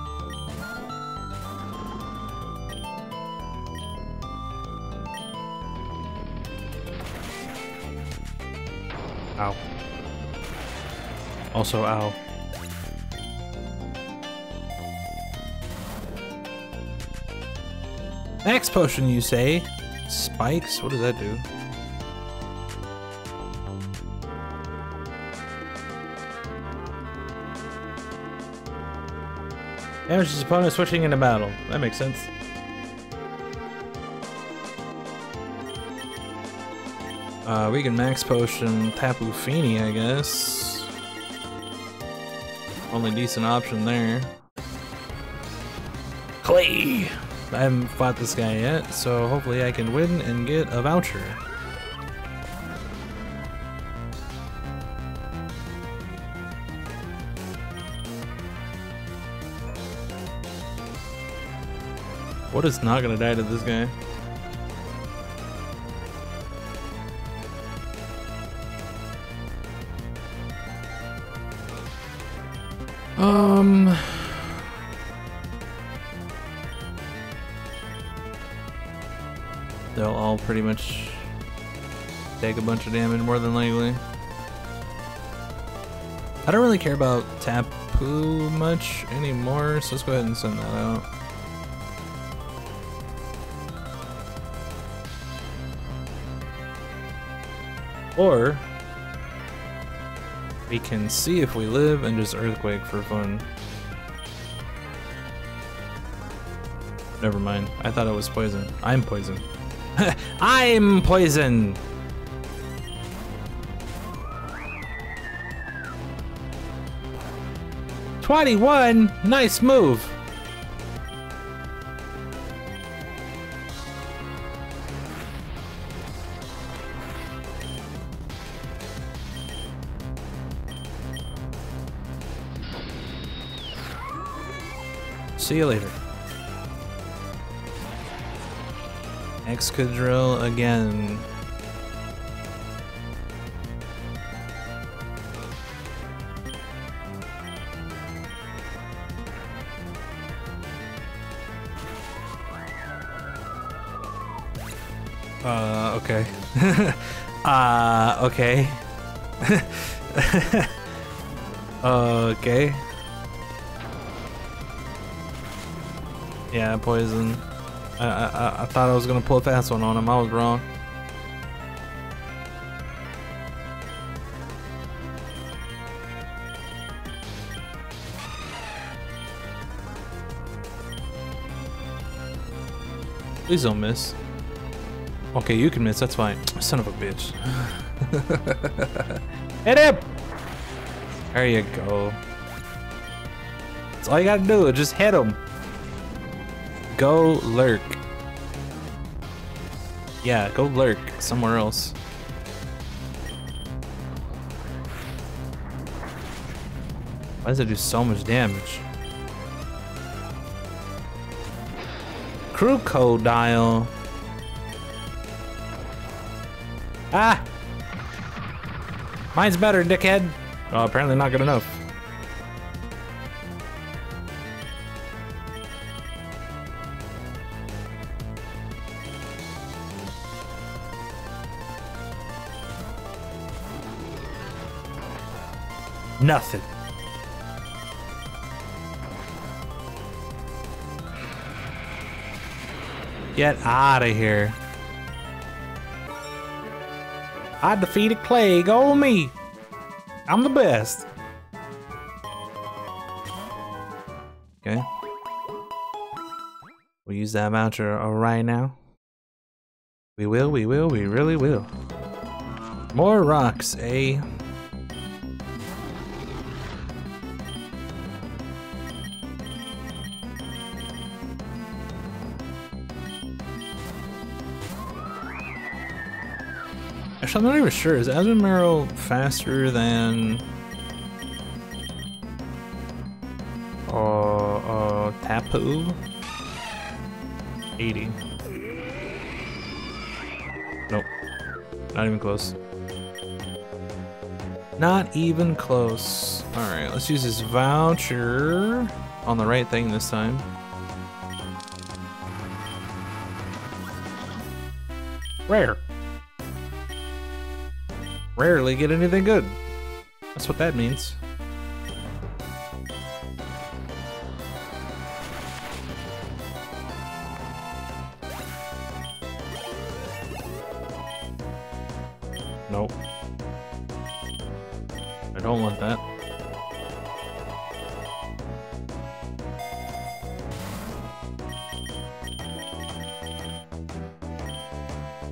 Ow. Also, ow. Max potion, you say? Spikes? What does that do? Damages opponent switching into battle. That makes sense. Uh, we can max potion Tapu Fini, I guess. Only decent option there. Clay! I haven't fought this guy yet, so hopefully I can win and get a voucher. What is not gonna die to this guy? Um... They'll all pretty much take a bunch of damage more than likely. I don't really care about Tapu much anymore, so let's go ahead and send that out. Or we can see if we live and just earthquake for fun. Never mind. I thought it was poison. I'm poison. I'm poison! Twenty-one! Nice move! See you later. Excadrill again. Uh, okay. uh, okay. okay. Yeah, poison. I, I, I thought I was gonna pull a fast one on him. I was wrong. Please don't miss. Okay, you can miss. That's fine. Son of a bitch. Hit him! There you go. That's all you gotta do. Just hit him. Go lurk. Yeah, go lurk somewhere else. Why does it do so much damage? Krookodile. Ah! Mine's better, dickhead. Oh, apparently not good enough. Nothing. Get out of here. I defeated Clay. Go me. I'm the best. Okay. We'll use that voucher right now. We will, we will, we really will. More rocks, eh? Actually, I'm not even sure. Is Azumarill faster than... Uh, uh, Tapu? 80. Nope. Not even close. Not even close. Alright, let's use this voucher on the right thing this time. Rare. Rarely get anything good. That's what that means. Nope. I don't want that.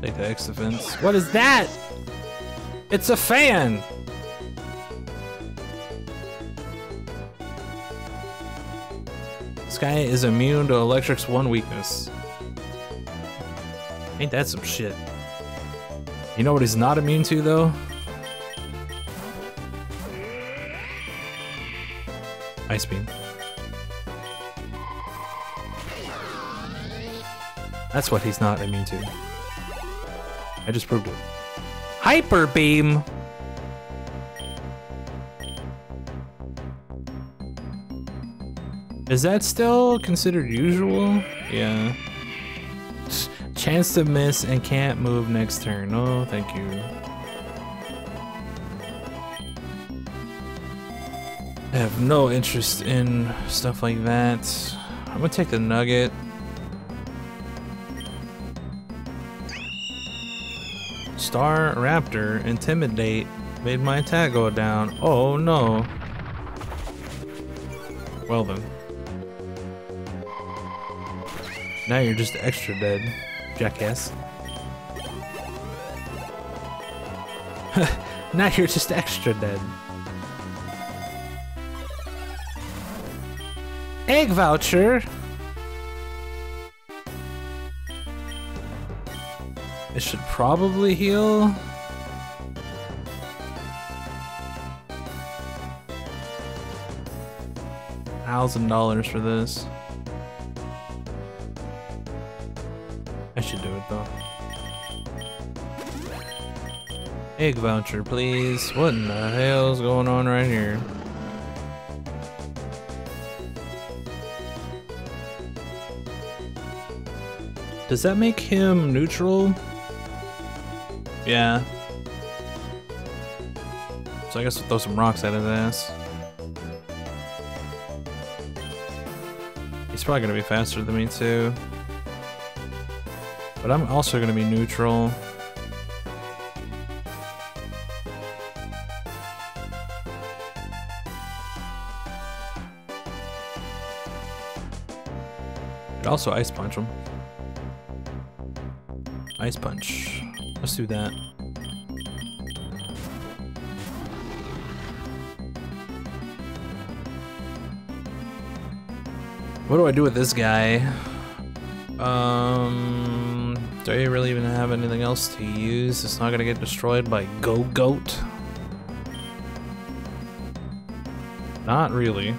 Take the X defense. What is that? It's a fan! This guy is immune to Electric's one weakness. Ain't that some shit? You know what he's not immune to, though? Ice Beam. That's what he's not immune to. I just proved it. Hyper Beam! Is that still considered usual? Yeah. Chance to miss and can't move next turn. Oh, thank you. I have no interest in stuff like that. I'm gonna take the nugget. Staraptor, Intimidate, made my attack go down. Oh no. Well then. Now you're just extra dead, jackass. now you're just extra dead. Egg voucher! Probably heal. Thousand dollars for this. I should do it though. Egg voucher, please. What in the hell's going on right here? Does that make him neutral? Yeah. So I guess we'll throw some rocks at his ass. He's probably gonna be faster than me too. But I'm also to be neutral. Also ice punch him. Ice punch. Let's do that. What do I do with this guy? Um... Do I really even have anything else to use? It's not gonna get destroyed by Gogoat? Not really.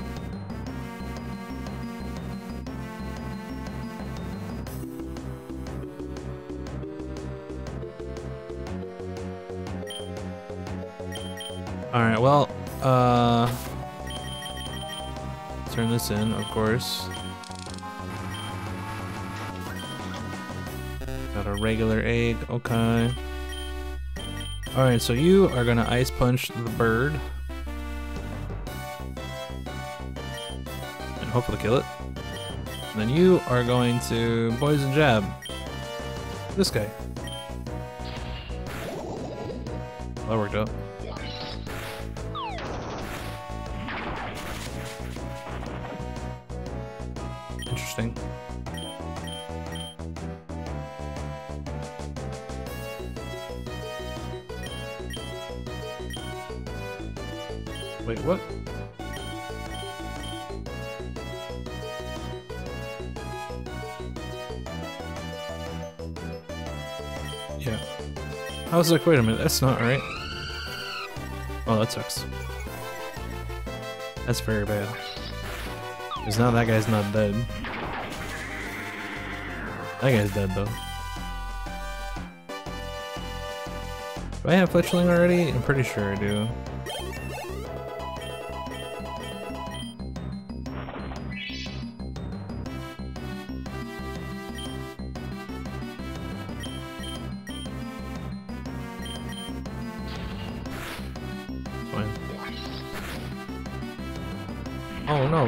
This in, of course. regular egg. Okay. Alright, so you are gonna ice punch the bird. And hopefully kill it. And then you are going to poison jab. This guy. That worked out. Was like, wait a minute, that's not right. Oh, that sucks. That's very bad. Because now that guy's not dead. That guy's dead, though. Do I have Fletchling already? I'm pretty sure I do.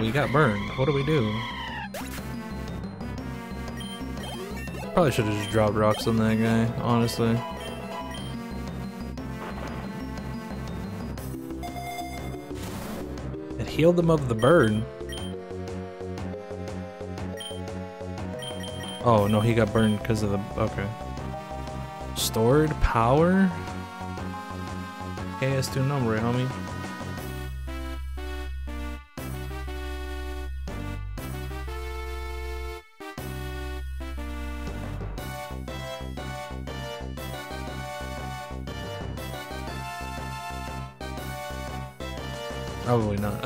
We got burned. What do we do? Probably should have just dropped rocks on that guy, honestly. It healed him of the burn. Oh no, he got burned because of the... okay. Stored power? KS2 number, homie.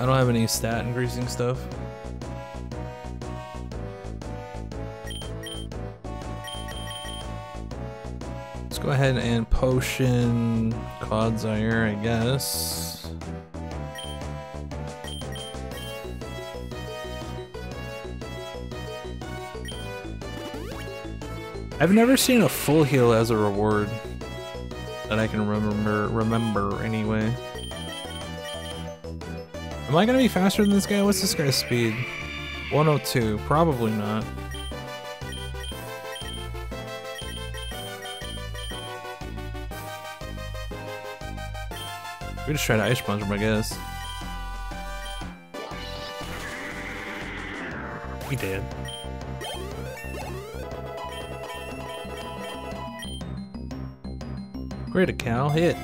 I don't have any stat increasing stuff. Let's go ahead and potion Clodsire, I guess. I've never seen a full heal as a reward that I can remember remember anyway. Am I gonna be faster than this guy? What's this guy's speed? 102. Probably not. We just try to ice punch him, I guess. He did. Great a cow hit.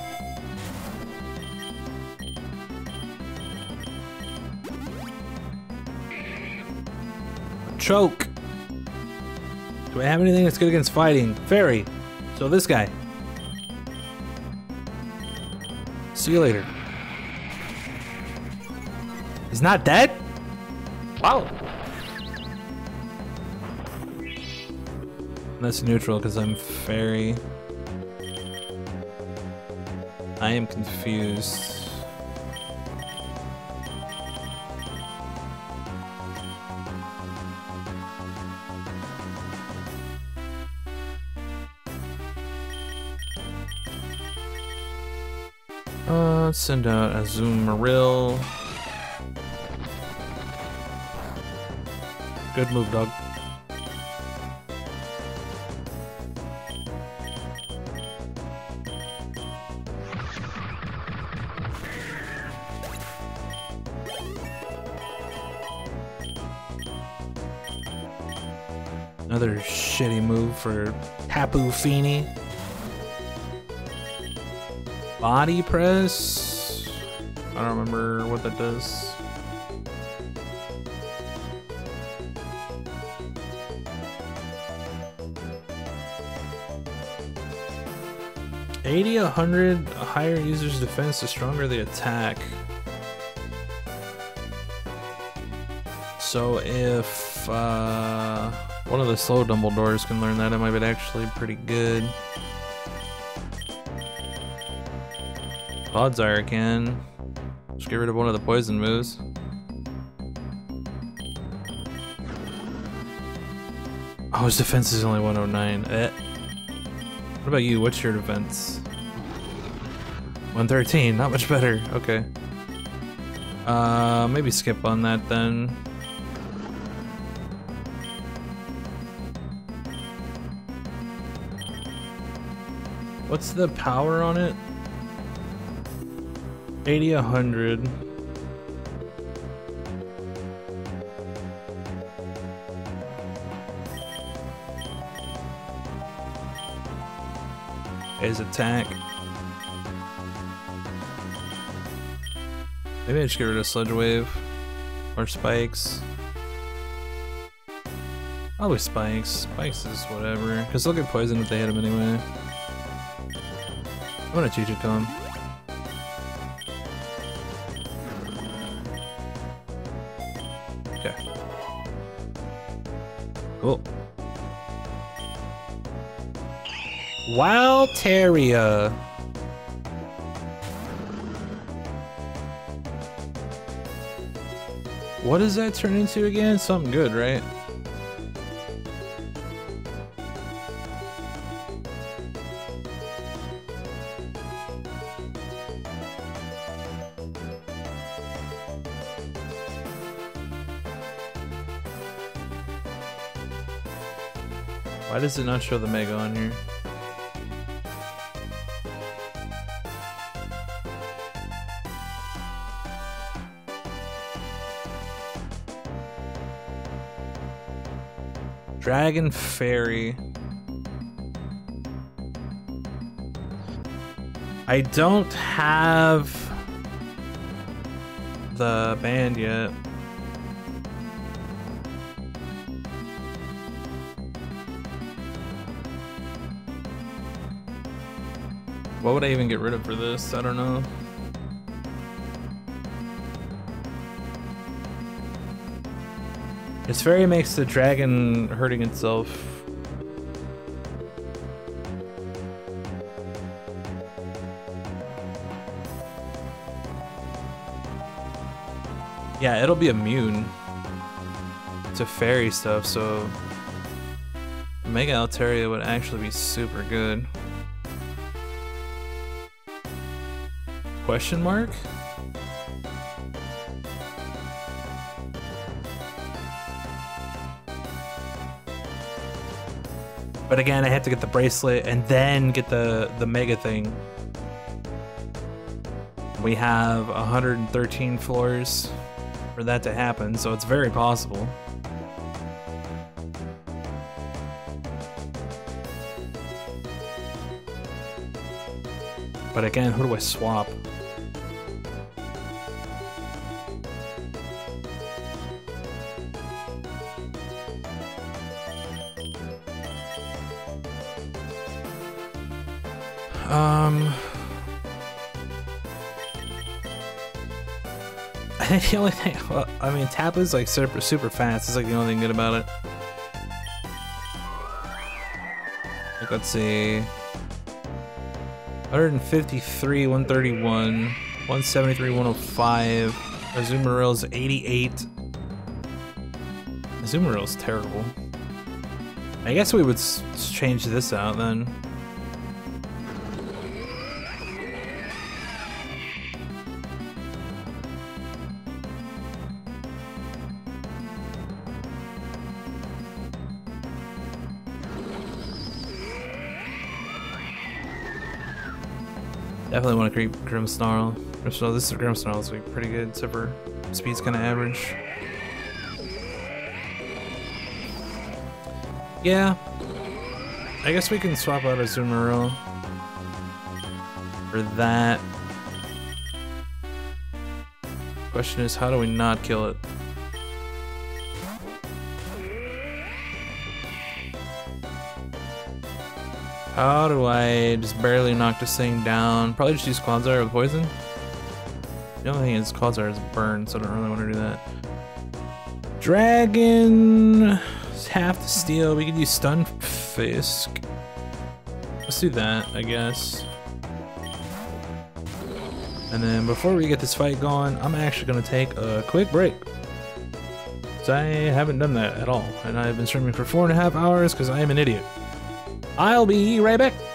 Choke. Do I have anything that's good against fighting? Fairy. So this guy. See you later. He's not dead? Wow. That's neutral because I'm fairy. I am confused. Send out Azumarill. Good move, dog. Another shitty move for Tapu Fini. Body press? I don't remember what that does. Eighty, a hundred, higher user's defense, the stronger the attack. So if uh, one of the slow Dumbledores can learn that, it might be actually pretty good. Clodsire can. Get rid of one of the poison moves. Oh, his defense is only 109. Eh. What about you? What's your defense? 113. Not much better. Okay. Uh, maybe skip on that then. What's the power on it? 80, 100. His attack. Maybe I just get rid of Sludge Wave. Or Spikes. Probably Spikes. Spikes is whatever. Because they'll get poisoned if they hit him anyway. I'm gonna teach Wildteria. What does that turn into again? Something good, right? Why does it not show the Mega on here? Dragon Fairy. I don't have the band yet. What would I even get rid of for this? I don't know. This fairy makes the dragon hurting itself. Yeah, it'll be immune to fairy stuff, so Mega Altaria would actually be super good. Question mark? But again, I have to get the bracelet and then get the, the mega thing. We have 113 floors for that to happen, so it's very possible. But again, who do I swap? the only thing, well, I mean, is like super, super fast. It's like the only thing good about it. Like, let's see. 153, 131, 173, 105. Azumarill's 88. Azumarill's terrible. I guess we would change this out then. Creep Grimmsnarl. Grimmsnarl, this is Grimmsnarl, so pretty good, except for speed's kind of average. Yeah. I guess we can swap out a Azumarill for that. Question is, how do we not kill it? How do I just barely knock this thing down? Probably just use Quagsire with poison. The only thing is Quagsire is burn, so I don't really want to do that. Dragon half the steel. We could use Stunfisk. Let's do that, I guess. And then before we get this fight going, I'm actually gonna take a quick break. So I haven't done that at all, and I've been streaming for four and a half hours because I am an idiot. I'll be right back.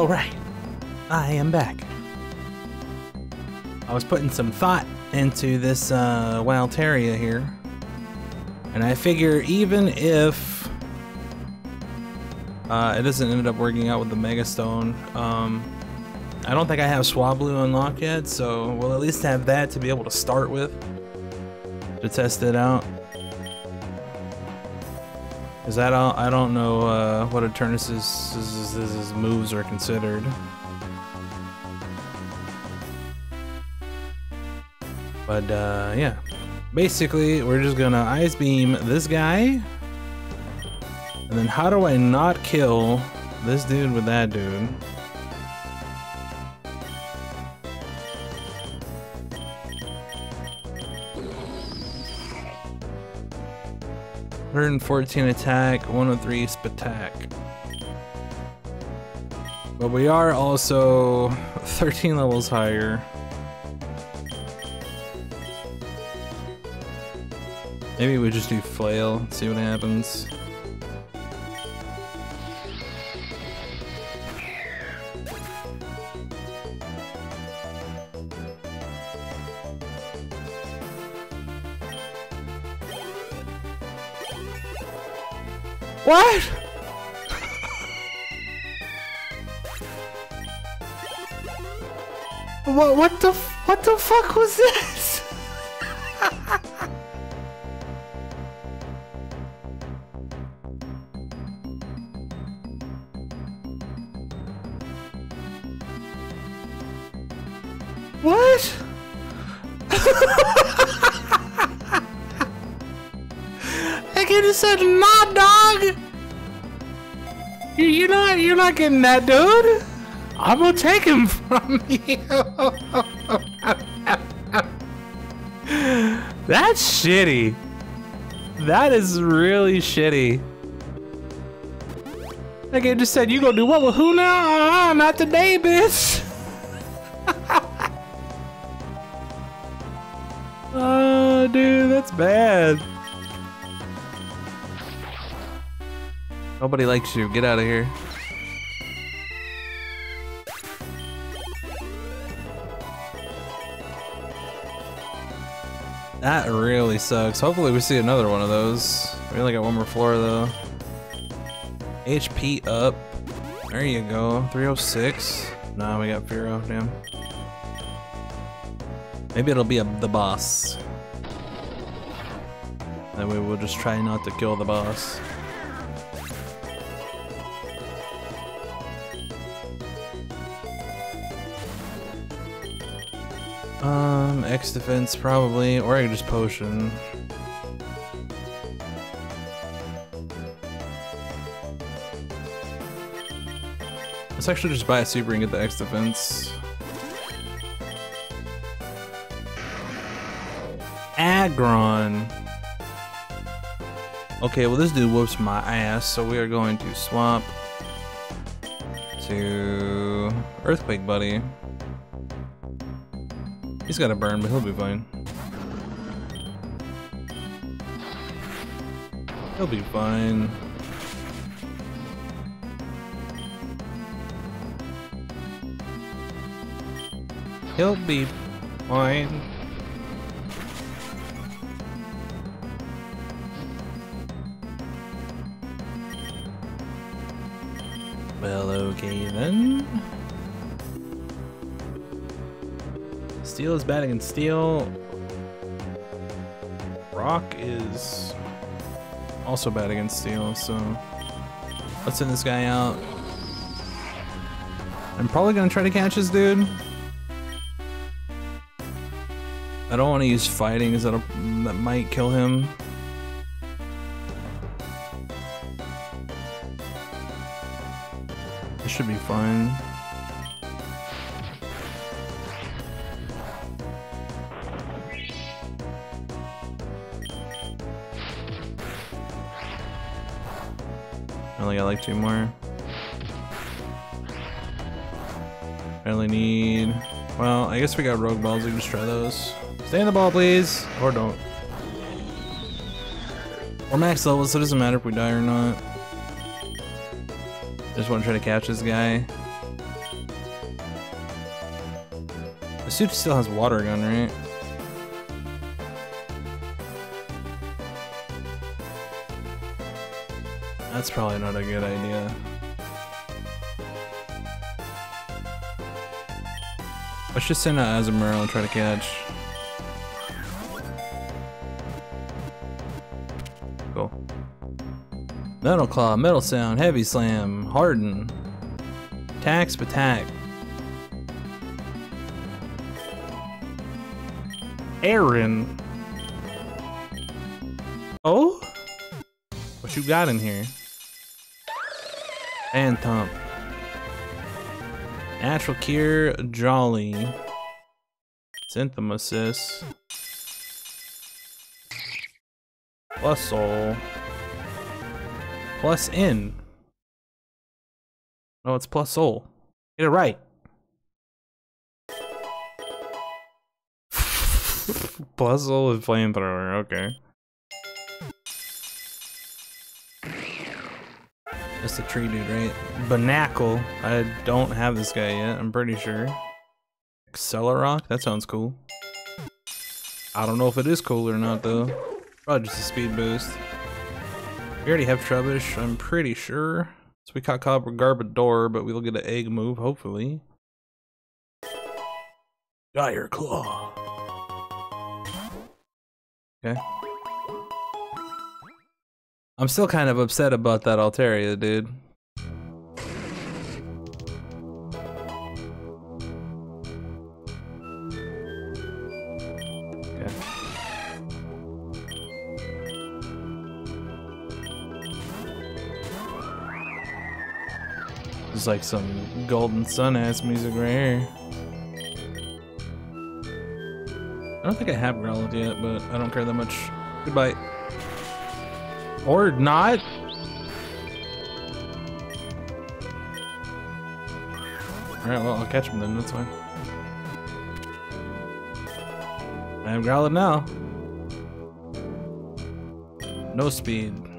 All right, I am back. I was putting some thought into this uh, Altaria here, and I figure even if uh, it doesn't end up working out with the Megastone, um, I don't think I have Swablu unlocked yet, so we'll at least have that to be able to start with to test it out. That all? I don't know uh, what Eternatus's moves are considered. But uh, yeah, basically we're just gonna ice beam this guy, and then how do I not kill this dude with that dude? 114 attack, 103 spatak. But we are also 13 levels higher. Maybe we just do flail, see what happens. What the what the fuck was this? what? I could have said nah dog. You you're not you're not getting that dude. I'm gonna take him from you. That's shitty. That is really shitty. Like I just said, you gonna do what with who now? Uh, not today, bitch. oh, dude, that's bad. Nobody likes you. Get out of here. Sucks. Hopefully we see another one of those. We only got one more floor though. HP up. There you go. 306. Nah, we got Firo. Damn. Maybe it'll be a, the boss. That way we'll just try not to kill the boss. X defense probably, or I could just potion. Let's actually just buy a super and get the X defense. Aggron. Okay, well this dude whoops my ass, so we are going to swap to Earthquake Buddy. He's got a burn, but he'll be fine. He'll be fine. He'll be fine. Steel is bad against steel. Rock is also bad against steel, so let's send this guy out. I'm probably gonna try to catch this dude. I don't want to use fighting, is that a, that might kill him. It should be fine. Like two more. I only need... Well, I guess we got rogue balls. We can just try those. Stay in the ball, please. Or don't. We're max level, so it doesn't matter if we die or not. I just want to try to catch this guy. The suit still has water gun, right? That's probably not a good idea. Let's just send out Azumarill and try to catch. Cool. Metal Claw, Metal Sound, Heavy Slam, Harden. Tax attack. Aron. Oh? What you got in here? And Thump. Natural Cure, Jolly. Synthesis. Plus Soul. Plus In. No, it's plus Soul. Get it right. Soul is Flamethrower, okay. Tree dude, right? Binacle. I don't have this guy yet, I'm pretty sure. Accelerock? That sounds cool. I don't know if it is cool or not, though. Probably just a speed boost. We already have Trubbish, I'm pretty sure. So we caught Garbodor, but we'll get an egg move, hopefully. Dire Claw. Okay. I'm still kind of upset about that Altaria, dude. It's like some golden sun ass music right here. I don't think I have Growlithe yet, but I don't care that much. Goodbye. Or not. Alright, well, I'll catch him then, that's fine. I am growling now. No speed.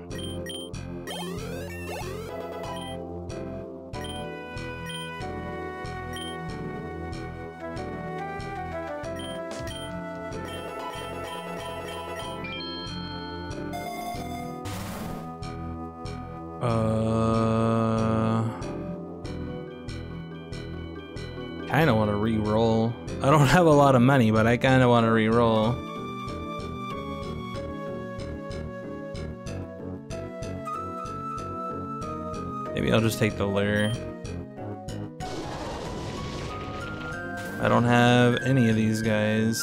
Money, but I kind of want to re-roll. Maybe I'll just take the lure. I don't have any of these guys.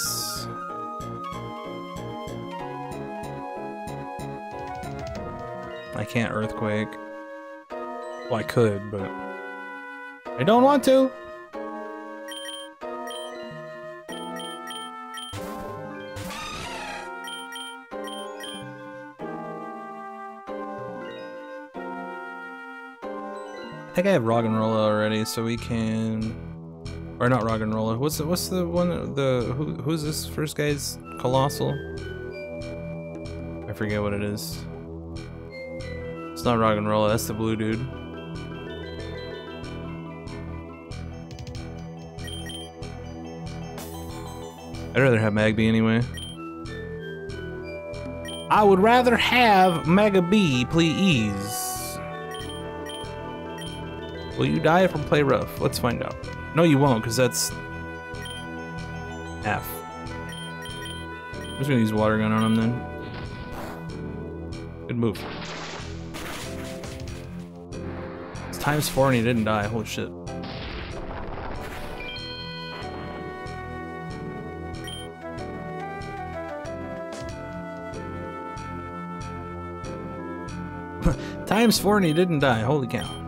I can't earthquake. Well, I could, but I don't want to. I think I have Roggenrola already, so we can, or not Roggenrola. What's the what's the one? The who who's this first guy's Coalossal? I forget what it is. It's not Roggenrola, that's the blue dude. I'd rather have Magby anyway. I would rather have Magby, please. Will you die from play rough? Let's find out. No, you won't, because that's F. I'm just gonna use water gun on him then. Good move. times four and he didn't die. Holy shit. times four and he didn't die. Holy cow.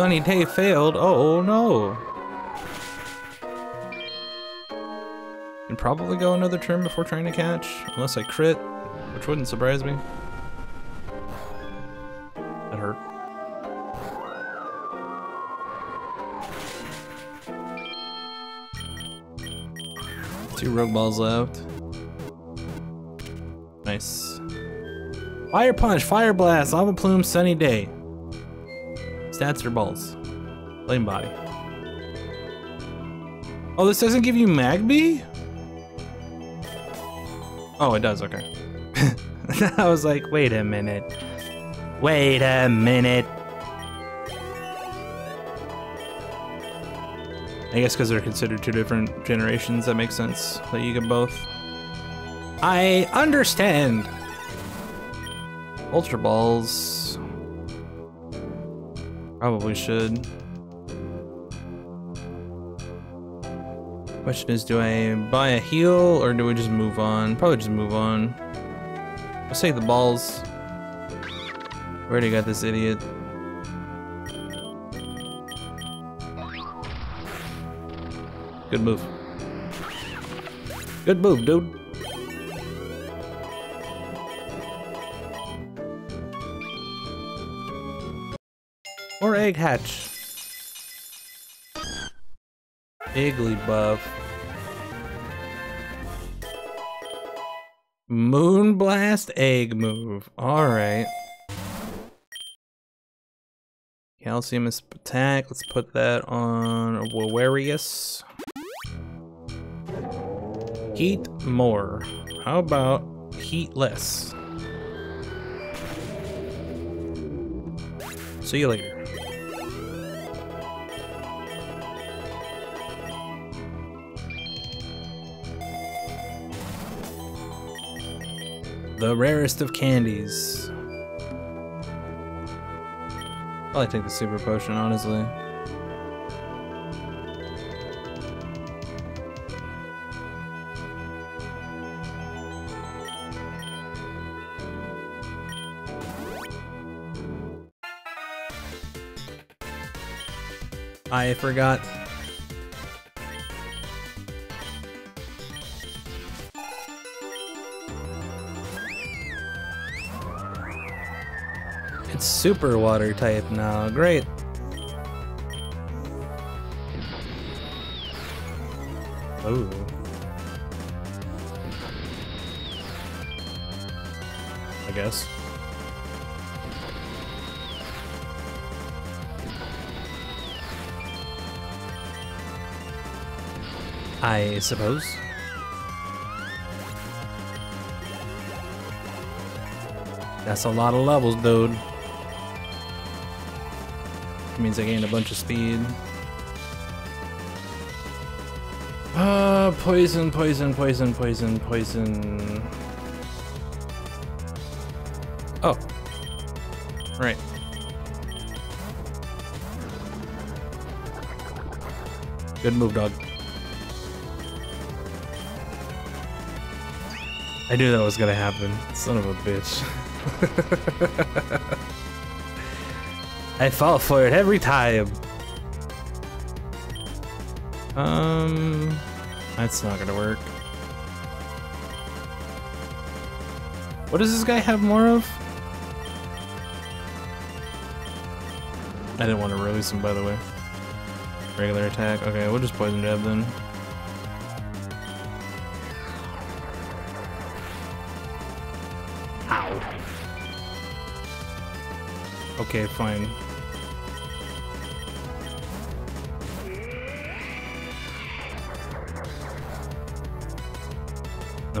Sunny day failed. Oh no. Can probably go another turn before trying to catch, unless I crit, which wouldn't surprise me. That hurt. Two rogue balls left. Nice. Fire punch, fire blast, lava plume, sunny day. Stats or balls? Flame body. Oh, this doesn't give you Magby? Oh, it does, okay. I was like, wait a minute. Wait a minute. I guess because they're considered two different generations, that makes sense that you get both. I understand. Ultra Balls. Probably should. Question is, do I buy a heal or do we just move on? Probably just move on. I'll save the balls. Already got this idiot. Good move. Good move, dude. Egg hatch. Igglybuff. Moonblast egg move. Alright. Calcium is attack. Let's put that on Wawarius. Heat more. How about heat less? See you later. The rarest of candies. Probably take the super potion, honestly. I forgot. Super water type now. Great. Oh. I guess. I suppose. That's a lot of levels, dude. Means I gained a bunch of speed. Uh, poison, poison, poison, poison, poison. Oh. Right. Good move, dog. I knew that was gonna happen. Son of a bitch. I fall for it every time. Um, that's not gonna work. What does this guy have more of? I didn't want to release him, by the way. Regular attack. Okay, we'll just poison jab then. Ow. Okay, fine.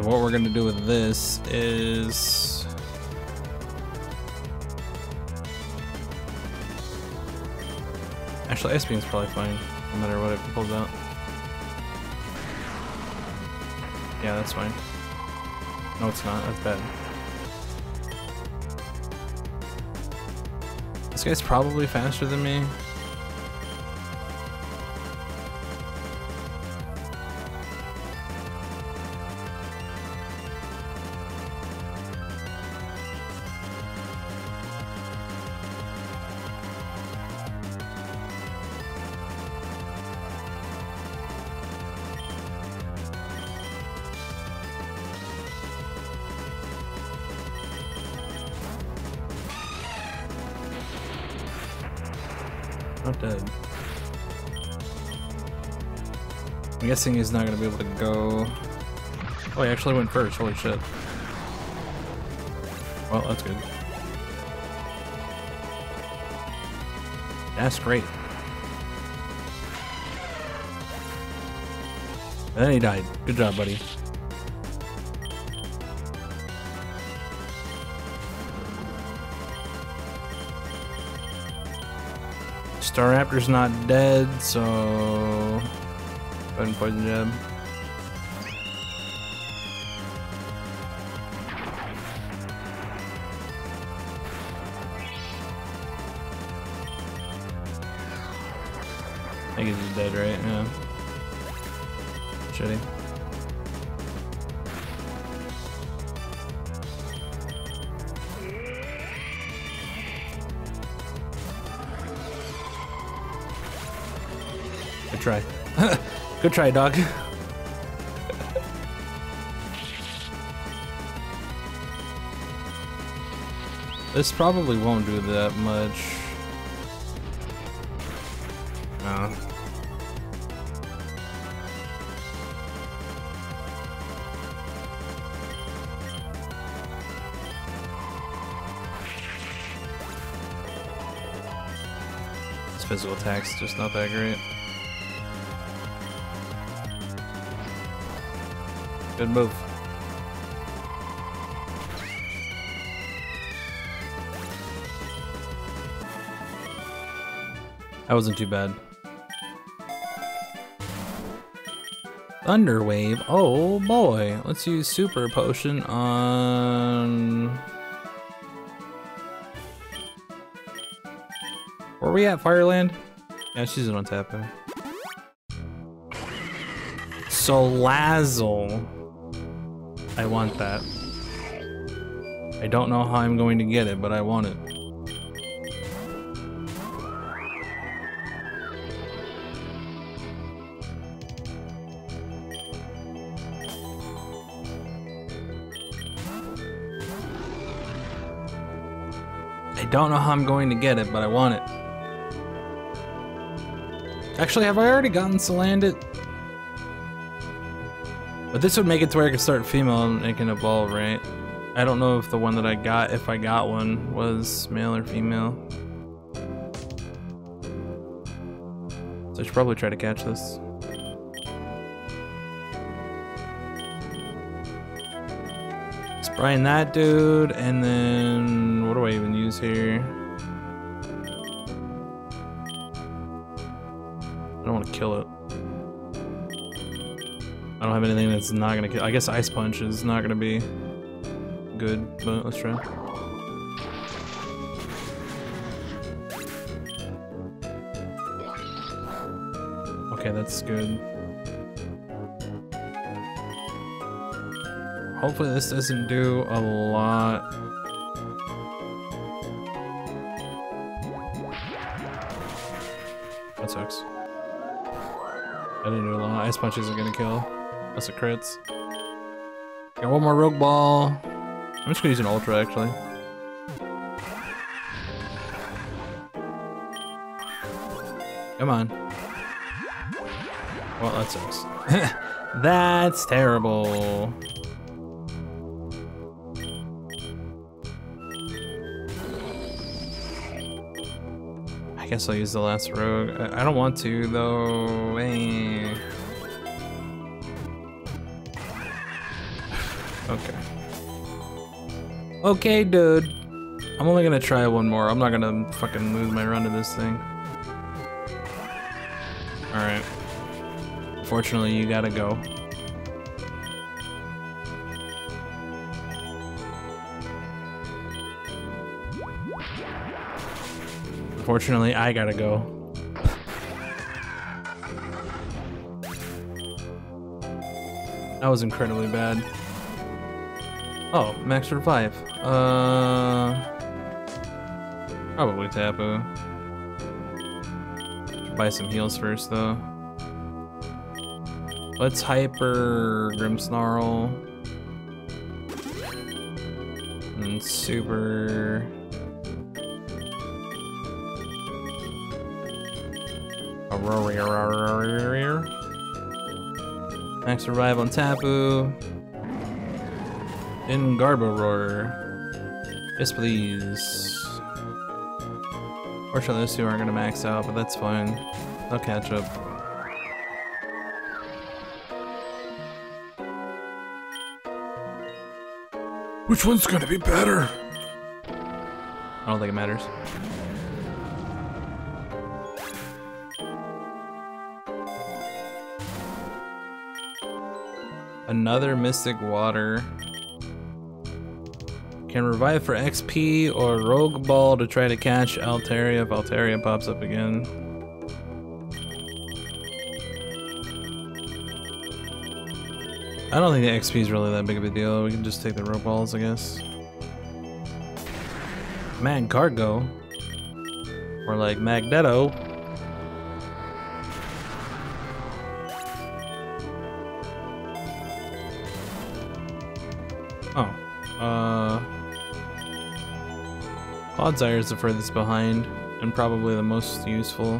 Then what we're gonna do with this is... Actually, Ice Beam's probably fine, no matter what it pulls out. Yeah, that's fine. No, it's not. That's bad. This guy's probably faster than me. Guessing he's not gonna be able to go. Oh, he actually went first. Holy shit. Well, that's good. That's great. And then he died. Good job, buddy. Staraptor's not dead, so and poison jab. Try. Dog. this probably won't do that much. No. This physical attack's just not that great. Good move. That wasn't too bad. Thunder Wave. Oh boy. Let's use Super Potion on... Where are we at, Fireland? Yeah, she's an untap. Salazzle. I want that. I don't know how I'm going to get it, but I want it. I don't know how I'm going to get it, but I want it. Actually, have I already gotten Salandit? But this would make it to where I can start female and it can evolve, right? I don't know if the one that I got, if I got one, was male or female. So I should probably try to catch this. Spraying that dude, and then what do I even use here? Have anything that's not gonna kill. I guess Ice Punch is not gonna be good, but let's try. Okay, that's good. Hopefully this doesn't do a lot. That sucks. I didn't do a lot. Ice Punch isn't gonna kill. That's a crits. Got one more Rogue Ball. I'm just gonna use an Ultra actually. Come on. Well, that sucks. That's terrible. I guess I'll use the last rogue. I, don't want to though. Eh. Okay, dude. I'm only gonna try one more. I'm not gonna fucking lose my run to this thing. Alright. Fortunately, you gotta go. Unfortunately, I gotta go. that was incredibly bad. Oh, max revive. Uh, probably Tapu. Buy some heals first, though. Let's hyper Grimmsnarl. And super. Max revive on Tapu. In Garbo Garbodor. Yes, please. Fortunately, those two aren't gonna max out, but that's fine. They'll catch up. Which one's gonna be better? I don't think it matters. Another Mystic Water. Can revive for XP or Rogue Ball to try to catch Altaria if Altaria pops up again. I don't think the XP is really that big of a deal. We can just take the Rogue Balls, I guess. Magcargo. Or like Magneto. Clodsire is the furthest behind, and probably the most useful.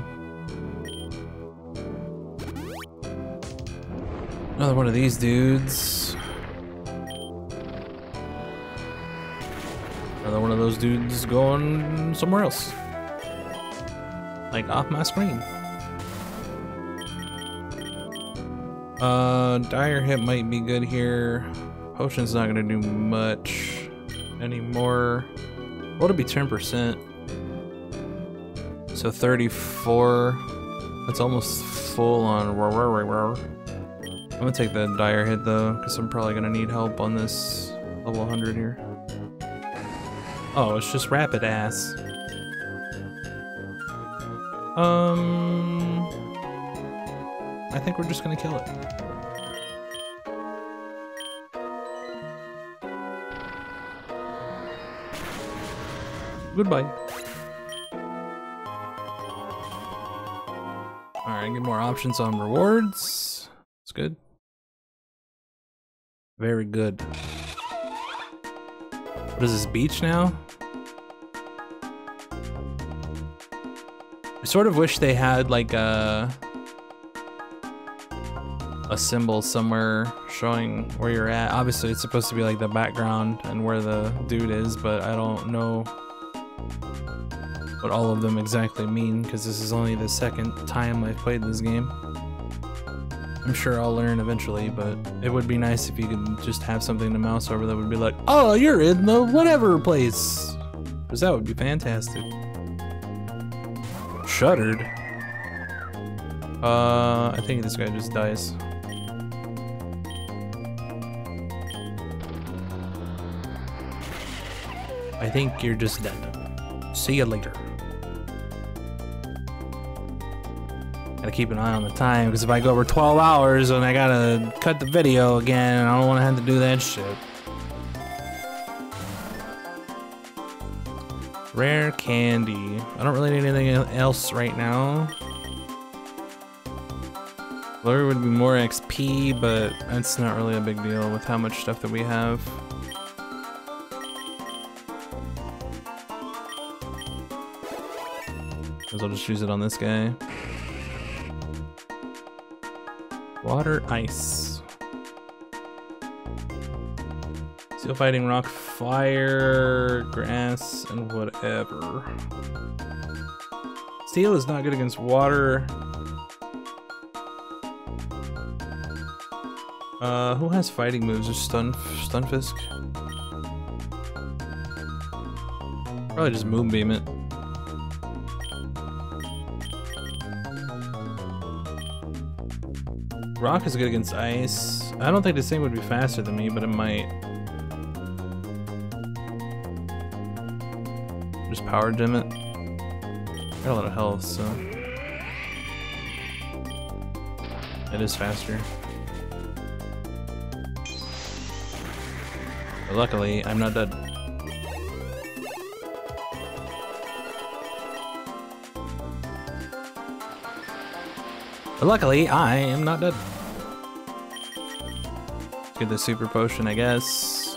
Another one of these dudes. Another one of those dudes going somewhere else. Like off my screen. Uh, Dire Hit might be good here. Potion's not gonna do much anymore. What'll be 10%? So 34. That's almost full on. I'm gonna take the dire hit though, because I'm probably gonna need help on this level 100 here. Oh, it's just Rapidash. Um, I think we're just gonna kill it. Goodbye. Alright, get more options on rewards. It's good. Very good. What is this, beach now? I sort of wish they had like a a symbol somewhere showing where you're at. Obviously, it's supposed to be like the background and where the dude is, but I don't know what all of them exactly mean because this is only the second time I've played this game. I'm sure I'll learn eventually, but it would be nice if you could just have something to mouse over that would be like, oh, you're in the whatever place. Because that would be fantastic. Shuttered. Uh, I think this guy just dies. I think you're just dead. See you later. Gotta keep an eye on the time, because if I go over 12 hours and I gotta cut the video again, I don't want to have to do that shit. Rare candy. I don't really need anything else right now. Blur would be more XP, but that's not really a big deal with how much stuff that we have. I'll just use it on this guy. Water, ice. Steel fighting, rock, fire, grass, and whatever. Steel is not good against water. Uh, who has fighting moves? Just stun, stunfisk. Probably just moonbeam it. Rock is good against ice. I don't think this thing would be faster than me, but it might. Just power gem it. Got a lot of health, so. It is faster. But luckily, I'm not dead. But luckily, I am not dead. Get the super potion, I guess.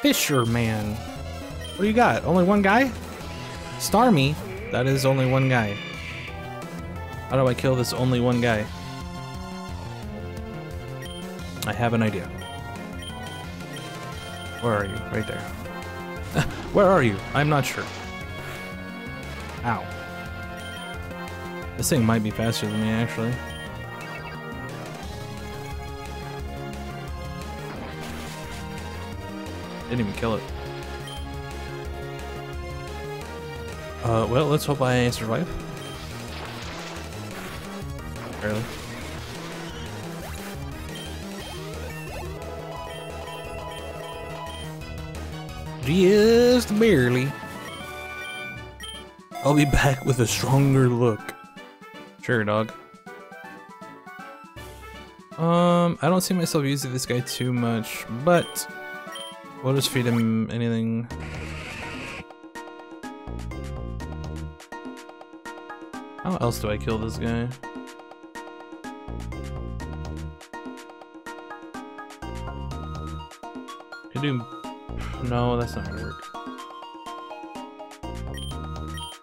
Fisherman. What do you got? Only one guy? Starmie? That is only one guy. How do I kill this only one guy? I have an idea. Where are you? Right there. Where are you? I'm not sure. This thing might be faster than me, actually. Didn't even kill it. Uh, well, let's hope I survive. Barely. Just barely. I'll be back with a stronger look. Sure, dog. Um, I don't see myself using this guy too much, but we'll just feed him anything. How else do I kill this guy? Could do. No, that's not gonna work.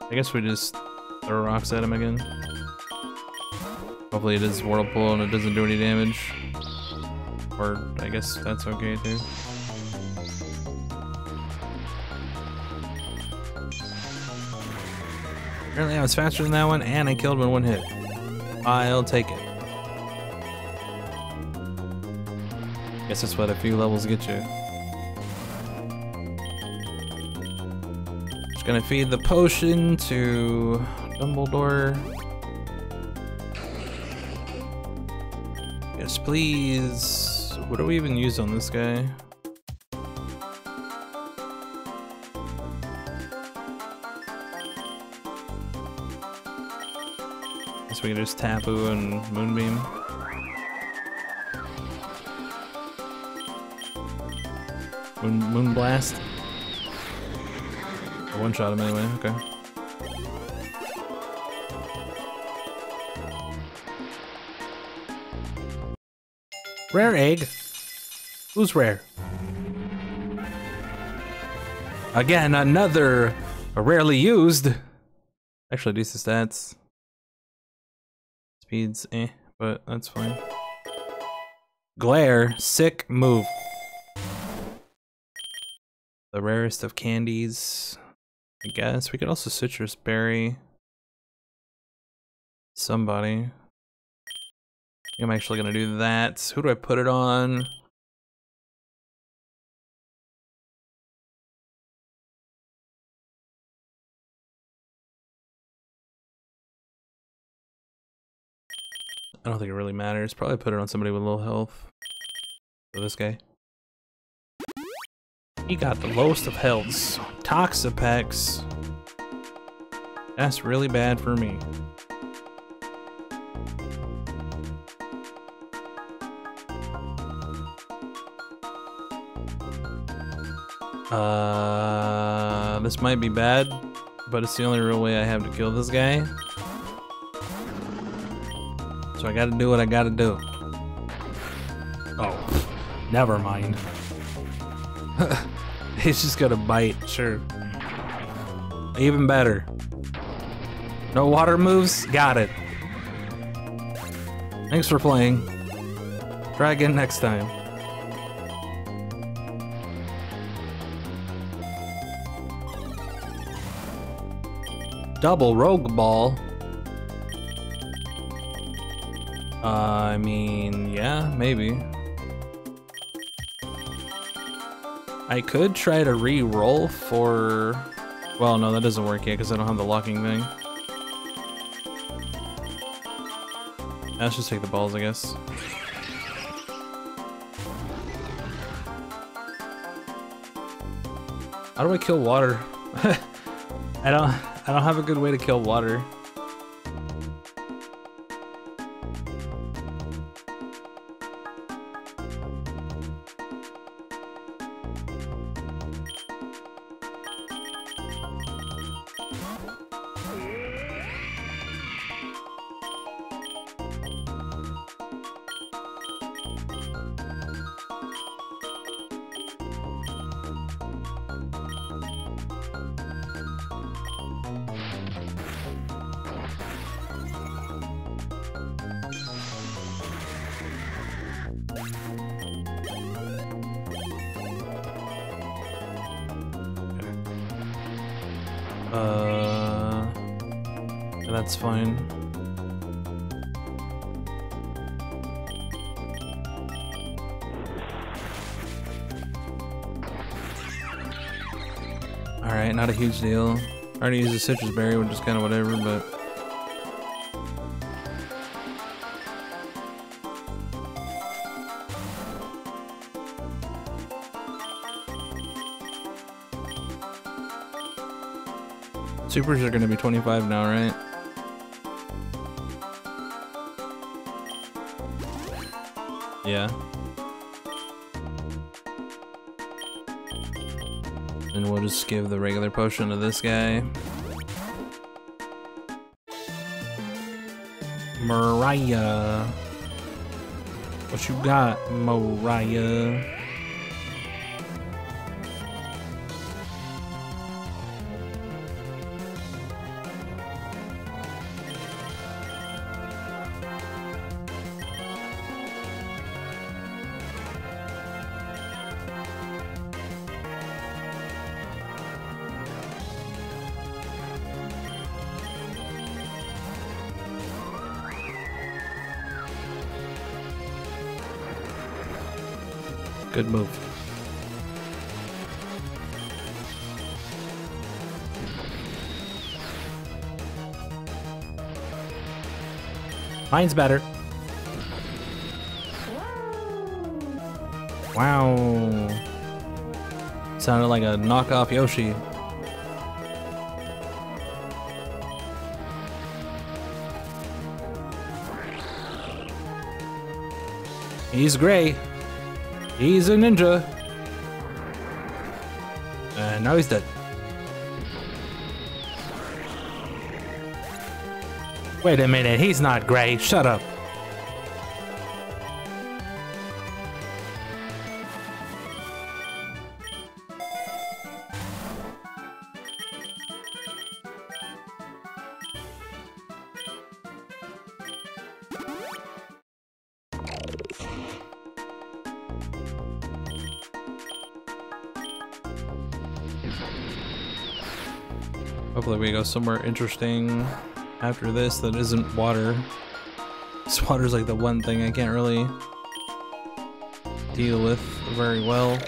I guess we just throw rocks at him again. Hopefully it is Whirlpool and it doesn't do any damage. Or I guess that's okay too. Apparently I was faster than that one and I killed him in one hit. I'll take it. Guess that's what a few levels get you. Just gonna feed the potion to Dumbledore. Please. What do we even use on this guy? Guess we can just Tapu and Moonbeam. Moon, Moonblast. Or one shot him anyway, okay. Rare egg. Who's rare? Again, another rarely used. Actually, decent stats. Speeds, eh, but that's fine. Glare, sick move. The rarest of candies. I guess we could also Sitrus berry. Somebody. I'm actually gonna do that. Who do I put it on? I don't think it really matters. Probably put it on somebody with low health. So this guy. He got the lowest of healths. Toxapex. That's really bad for me. Uh, this might be bad, but it's the only real way I have to kill this guy. So I gotta do what I gotta do. Oh, never mind. He's just gonna bite, sure. Even better. No water moves? Got it. Thanks for playing. Try again next time. Double Rogue Ball. Uh, I mean, yeah, maybe. I could try to re-roll for... Well, no, that doesn't work yet because I don't have the locking thing. Let's just take the balls, I guess. How do I kill water? I don't I don't have a good way to kill water. Deal. I already used a Sitrus berry, which is kind of whatever, but... Supers are gonna be 25 now, right? Yeah. just give the regular potion to this guy. Mariah. What you got, Mariah? Mine's better. Wow. Sounded like a knockoff Yoshi. He's gray. He's a ninja. And now he's dead. Wait a minute, he's not gray. Shut up. Hopefully we go somewhere interesting after this that isn't water. This water's like the one thing I can't really deal with very well.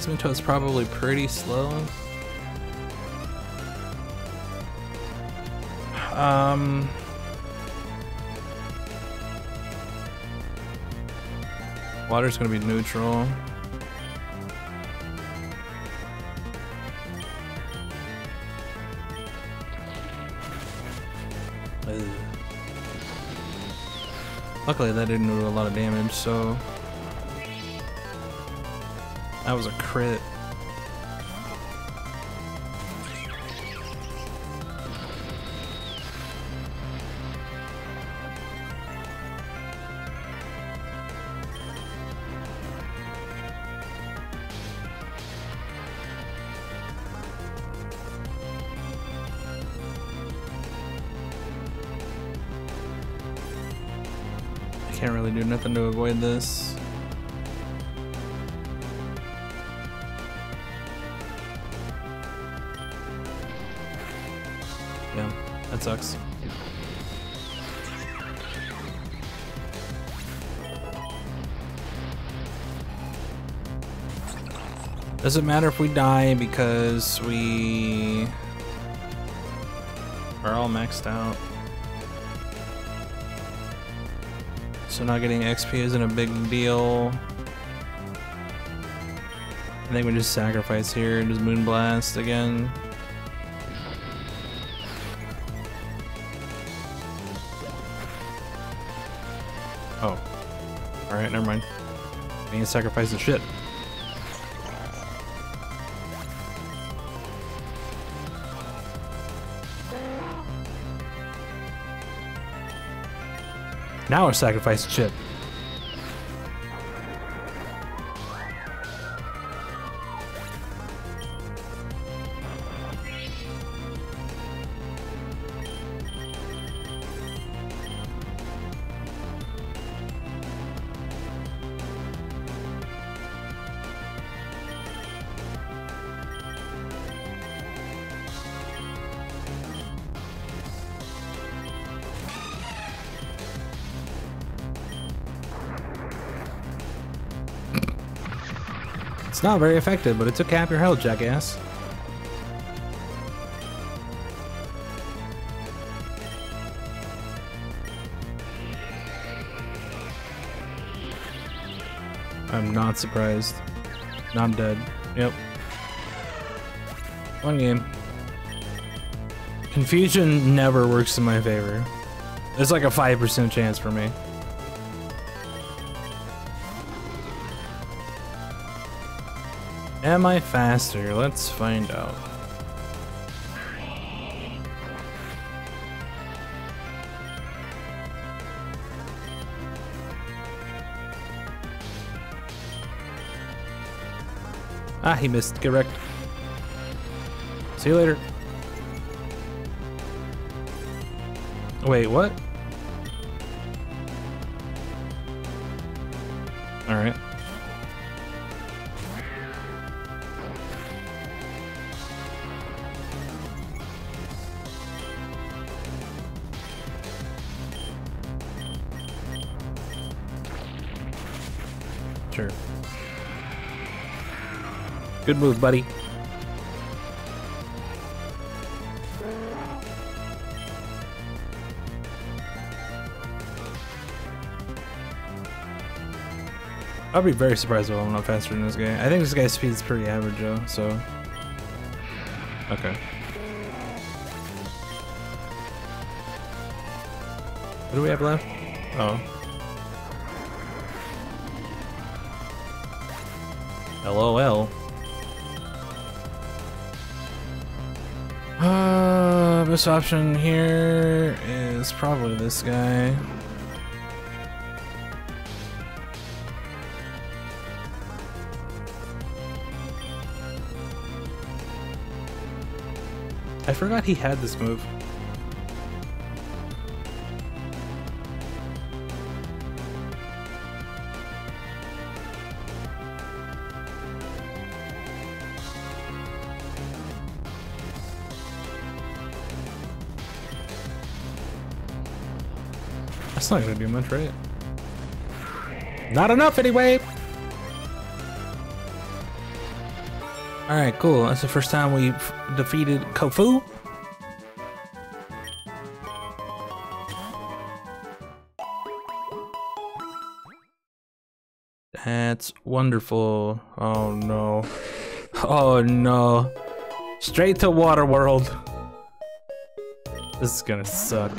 Seismitoad's probably pretty slow. Um... Water's gonna be neutral. Ugh. Luckily that didn't do a lot of damage, so... That was a crit. I can't really do nothing to avoid this. That sucks. Doesn't matter if we die because we are all maxed out. So not getting XP isn't a big deal. I think we just sacrifice here and just Moonblast again. The shit. Now we're sacrificing shit. It's not very effective, but it took half your health, jackass. I'm not surprised. Now I'm dead. Yep. One game. Confusion never works in my favor. It's like a 5% chance for me. Am I faster? Let's find out. Ah, he missed. Get wrecked. See you later. Wait, what? Good move, buddy. I'll be very surprised if I'm not faster than this guy. I think this guy's speed is pretty average though, so. Okay. What do we have left? Oh. LOL. Best option here is probably this guy. I forgot he had this move. That's not gonna do much, right? Not enough anyway! Alright, cool. That's the first time we've defeated Kofu. That's wonderful. Oh no. Oh no. Straight to Water World. This is gonna suck.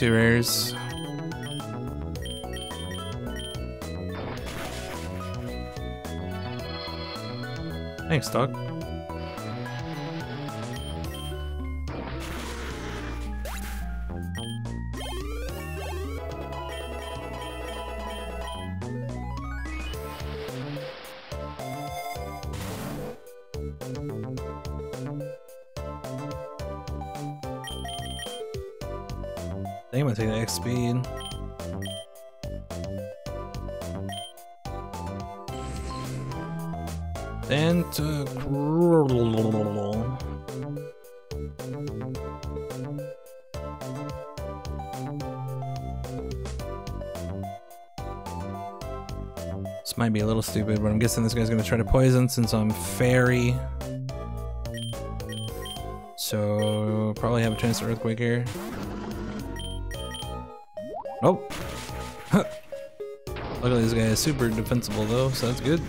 Two rares. Thanks, dog. X speed. Santa This might be a little stupid, but I'm guessing this guy's gonna try to poison since I'm fairy. So probably have a chance to earthquake here. This guy is super defensible though, so that's good.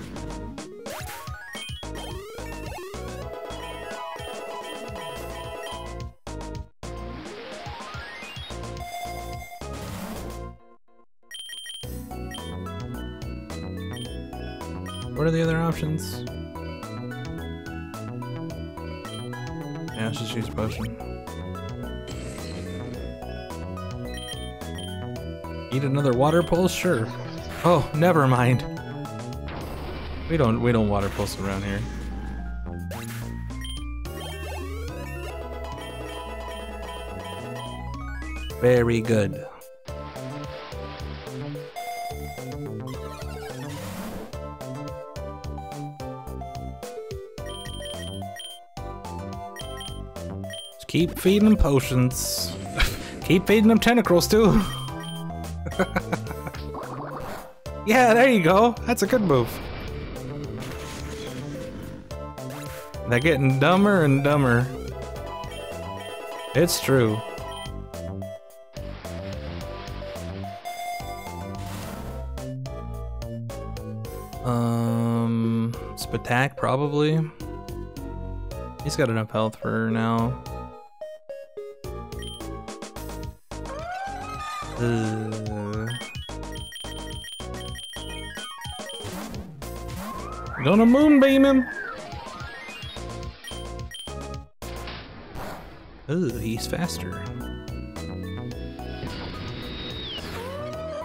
What are the other options? Yeah, let's just use potion. Eat another water pulse? Sure. Oh, never mind. We don't we don't water pulse around here. Very good. Just keep feeding them potions. Keep feeding them tentacles too. yeah, there you go. That's a good move. They're getting dumber and dumber. It's true. Um, Spatak probably. He's got enough health for now. Uh, gonna moonbeam him. Ooh, he's faster.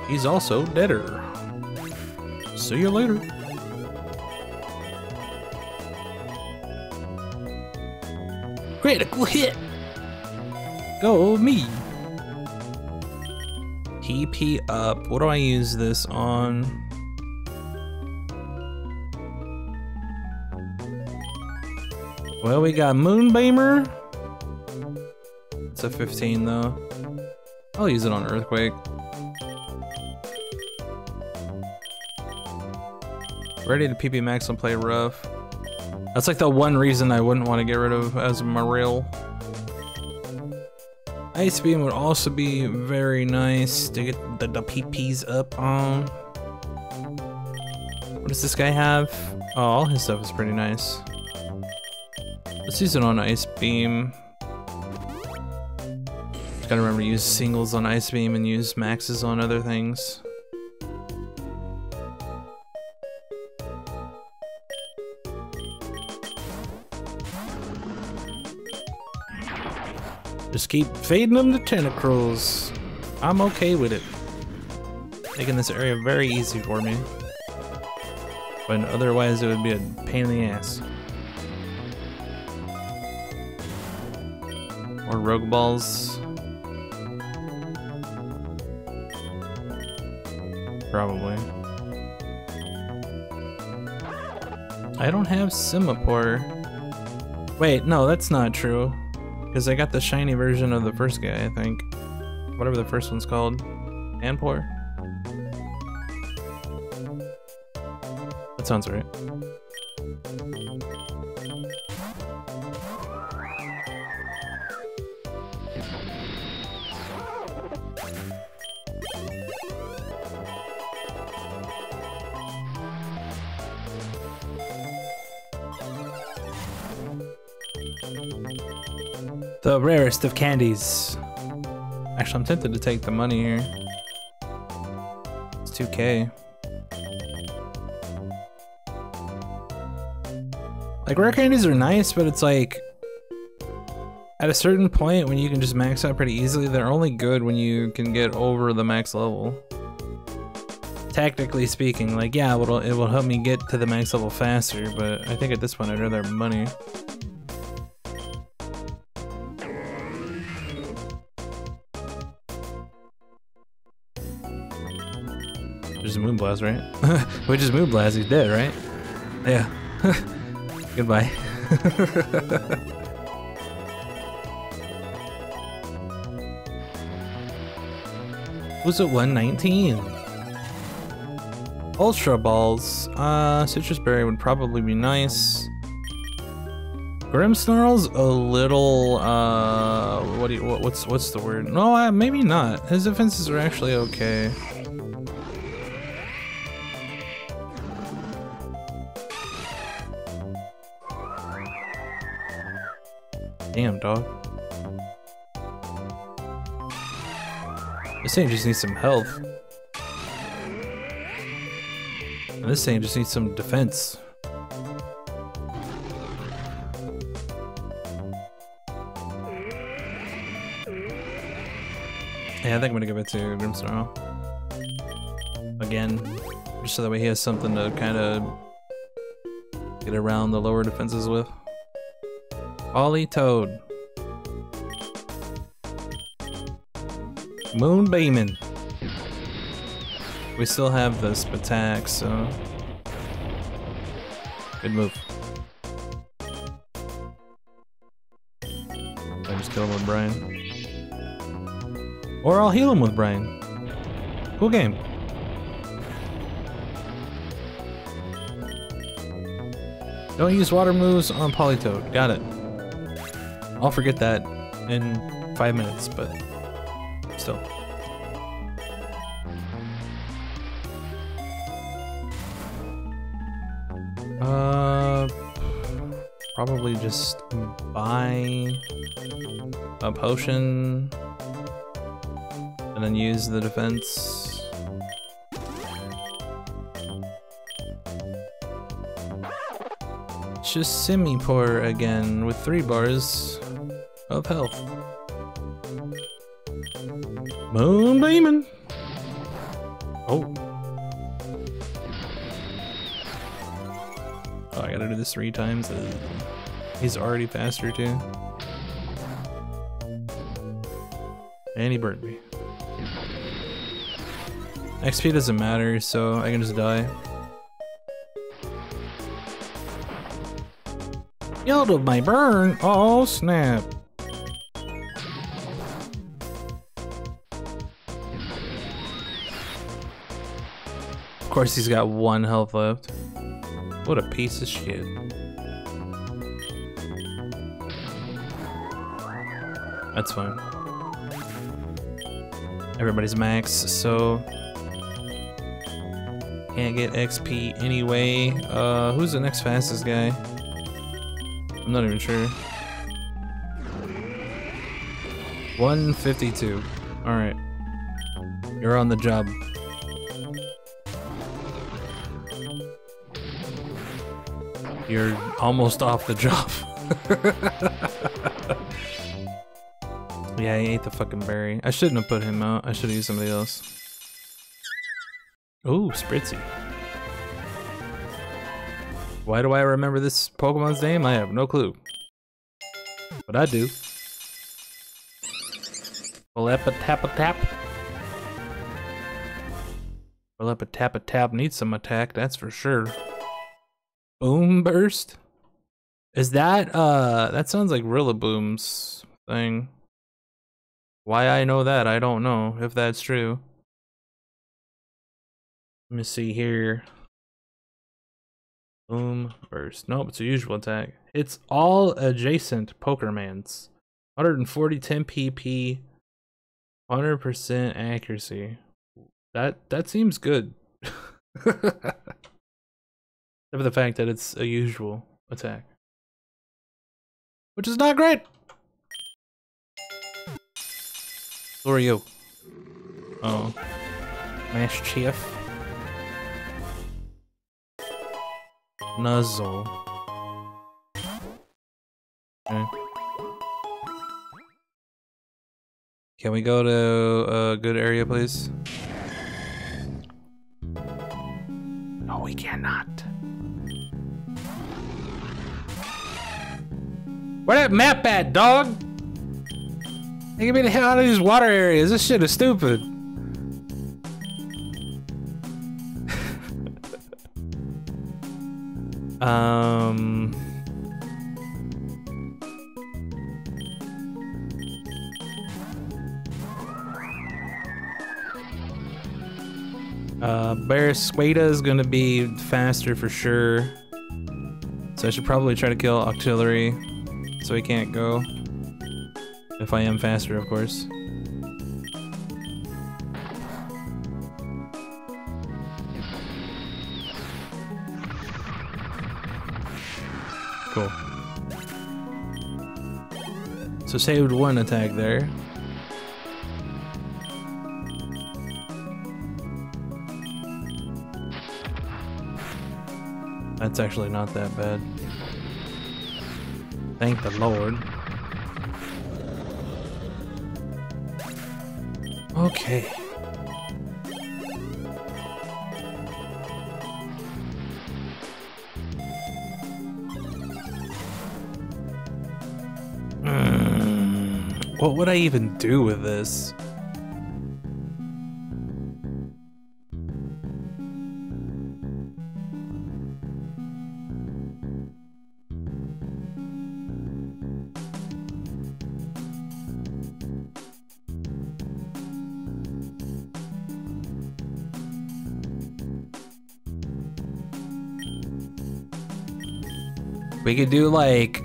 He's also deader. See you later. Critical hit! Go me! PP up. What do I use this on? Well, we got Moonbeamer. It's a 15 though. I'll use it on Earthquake. Ready to PP max and play rough. That's like the one reason I wouldn't want to get rid of Azumarill. Ice Beam would also be very nice to get the, the PPs up on. What does this guy have? Oh, all his stuff is pretty nice. Let's use it on Ice Beam. Just gotta remember to use singles on Ice Beam and use maxes on other things. Just keep fading them to tentacles. I'm okay with it. Making this area very easy for me. But otherwise it would be a pain in the ass. Or rogue balls. Probably. I don't have Simipour. Wait, no, that's not true. Because I got the shiny version of the first guy, I think. Whatever the first one's called. Panpour? That sounds right. Rarest of candies. Actually, I'm tempted to take the money here. It's 2k. Like, rare candies are nice, but it's like... At a certain point, when you can just max out pretty easily, they're only good when you can get over the max level. Tactically speaking, like, yeah, it'll, it will help me get to the max level faster, but I think at this point I'd rather money. Moonblast, right? Which is Moonblast, he's dead, right? Yeah. Goodbye. Was it 119? Ultra Balls. Uh, Sitrus Berry would probably be nice. Grimmsnarl's a little, uh, what do you, what, what's, what's the word? No, uh, maybe not. His defenses are actually okay. Damn, dog. This thing just needs some health. And this thing just needs some defense. Yeah, I think I'm gonna give it to Grimmsnarl. Again. Just so that way he has something to kind of get around the lower defenses with. Politoed. Moonbeaming. We still have this attack, so good move. I just killed him with Brine. Or I'll heal him with Brine. Cool game. Don't use water moves on Politoed. Got it. I'll forget that in five minutes, but still. Uh, probably just buy a potion and then use the defense. Just Simipour again with three bars of health. Moonbeaming. Oh. Oh, I gotta do this three times. He's already faster too. And he burned me. XP doesn't matter, so I can just die. Yield of my burn! Oh snap! Course he's got one health left. What a piece of shit. That's fine. Everybody's max, so can't get XP anyway. Uh, who's the next fastest guy? I'm not even sure. 152. Alright. You're on the job. You're almost off the job. yeah, he ate the fucking berry. I shouldn't have put him out. I should have used somebody else. Ooh, Spritzee. Why do I remember this Pokemon's name? I have no clue. But I do. Well, a tap a tap. Well, a tap a tap needs some attack, that's for sure. Boomburst? Is that, uh, that sounds like Rillaboom's thing. Why I know that, I don't know if that's true. Let me see here. Boom, burst. Nope, it's a usual attack. It's all adjacent Pokermans. 140, 10 PP, 100% accuracy. That that seems good. Except for the fact that it's a usual attack. Which is not great! Who are you? Oh. Mash Chief. Nuzzle. Okay. Can we go to a good area, please? No, we cannot. Where that map at, dog? Get me the hell out of these water areas. This shit is stupid. um. Uh, Barraskewda is gonna be faster for sure. So I should probably try to kill Octillery so he can't go. If I am faster, of course. Cool. So saved one attack there. That's actually not that bad. Thank the Lord. Okay. Mm, what would I even do with this? Could do like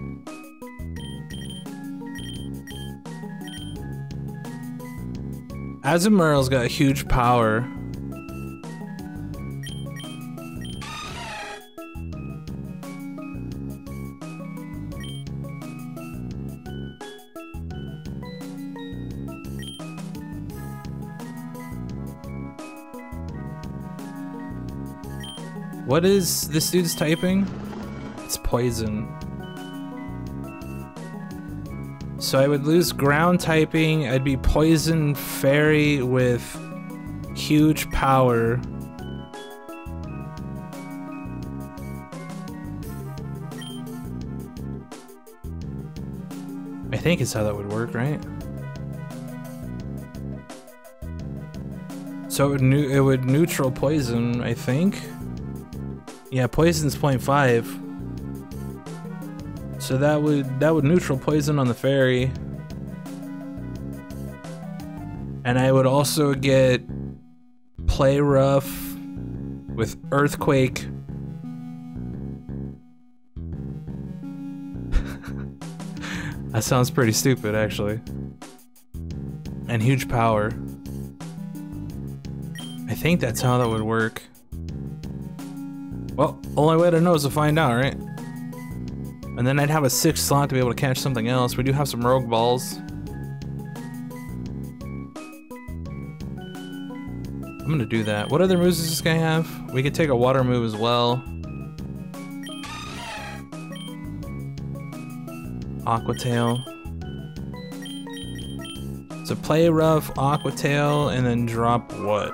Azumarill's got huge power. What is this dude's typing? It's poison. So I would lose ground typing. I'd be poison fairy with huge power. I think is how that would work, right? So it would, it would neutral poison, I think. Yeah, poison's 0.5. So that would that would neutral poison on the fairy. And I would also get play rough with earthquake. that sounds pretty stupid actually. And huge power. I think that's how that would work. Well, only way to know is to find out, right? And then I'd have a sixth slot to be able to catch something else. We do have some rogue balls. I'm gonna do that. What other moves does this guy have? We could take a water move as well. Aqua Tail. So play rough, Aqua Tail, and then drop what?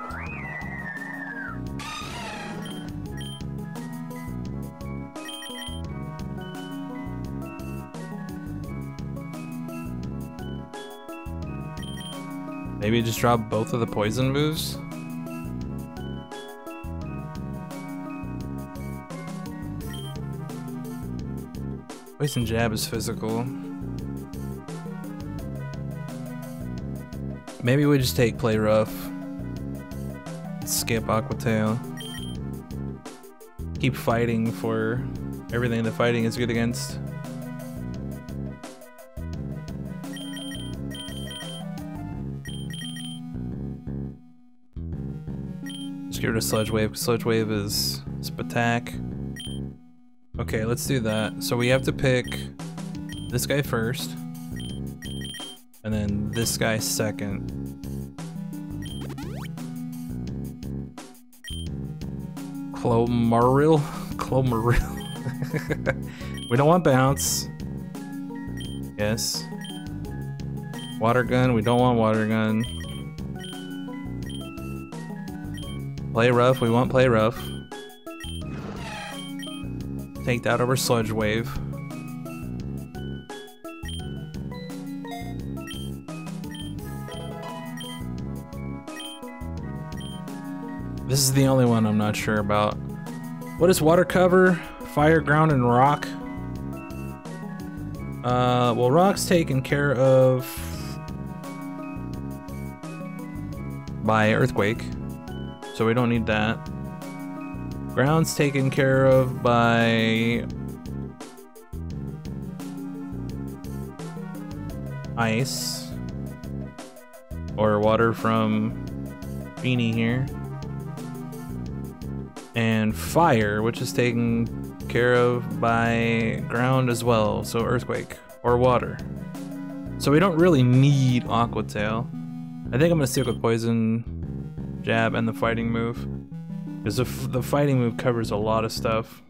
Maybe just drop both of the poison moves? Poison jab is physical. Maybe we just take play rough. Skip Aqua Tail. Keep fighting for everything the fighting is good against. Of Sludge Wave. Sludge Wave is attack. Okay, let's do that. So we have to pick this guy first. And then this guy second. Clomaril? Clomaril. we don't want bounce. Yes. Water gun, we don't want water gun. Play rough, we want play rough. Take that over Sludge Wave. This is the only one I'm not sure about. What is water cover? Fire, ground, and rock? Uh, well, rock's taken care of by earthquake, so we don't need that. Ground's taken care of by ice or water from Beanie here. And fire, which is taken care of by ground as well, so earthquake or water. So we don't really need Aqua Tail. I think I'm gonna stick with Poison Jab and the fighting move. Because the, the fighting move covers a lot of stuff.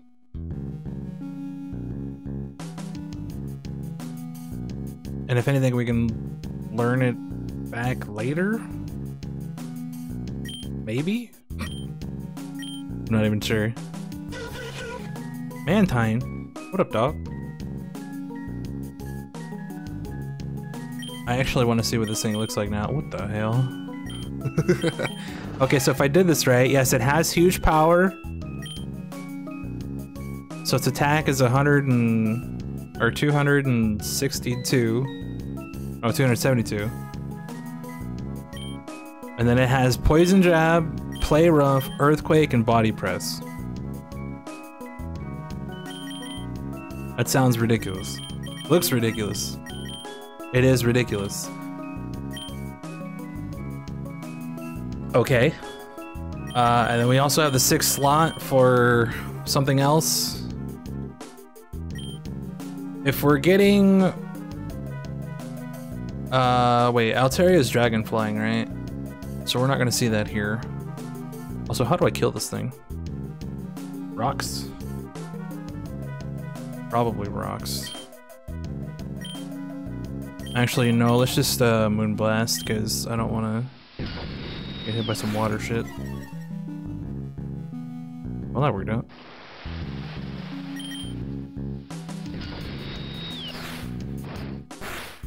And if anything, we can learn it back later? Maybe? I'm not even sure. Mantine? What up, dog? I actually want to see what this thing looks like now. What the hell? okay, so if I did this right, yes, it has huge power. So its attack is 100 and... or 262. Oh, 272. And then it has Poison Jab, Play Rough, Earthquake, and Body Press. That sounds ridiculous. Looks ridiculous. It is ridiculous. Okay. Uh, and then we also have the sixth slot for something else. If we're getting... Uh, wait, Altaria is dragon flying, right? So we're not gonna see that here. Also, how do I kill this thing? Rocks? Probably rocks. Actually, no, let's just uh, Moonblast, because I don't want to get hit by some water shit. Well, that worked out.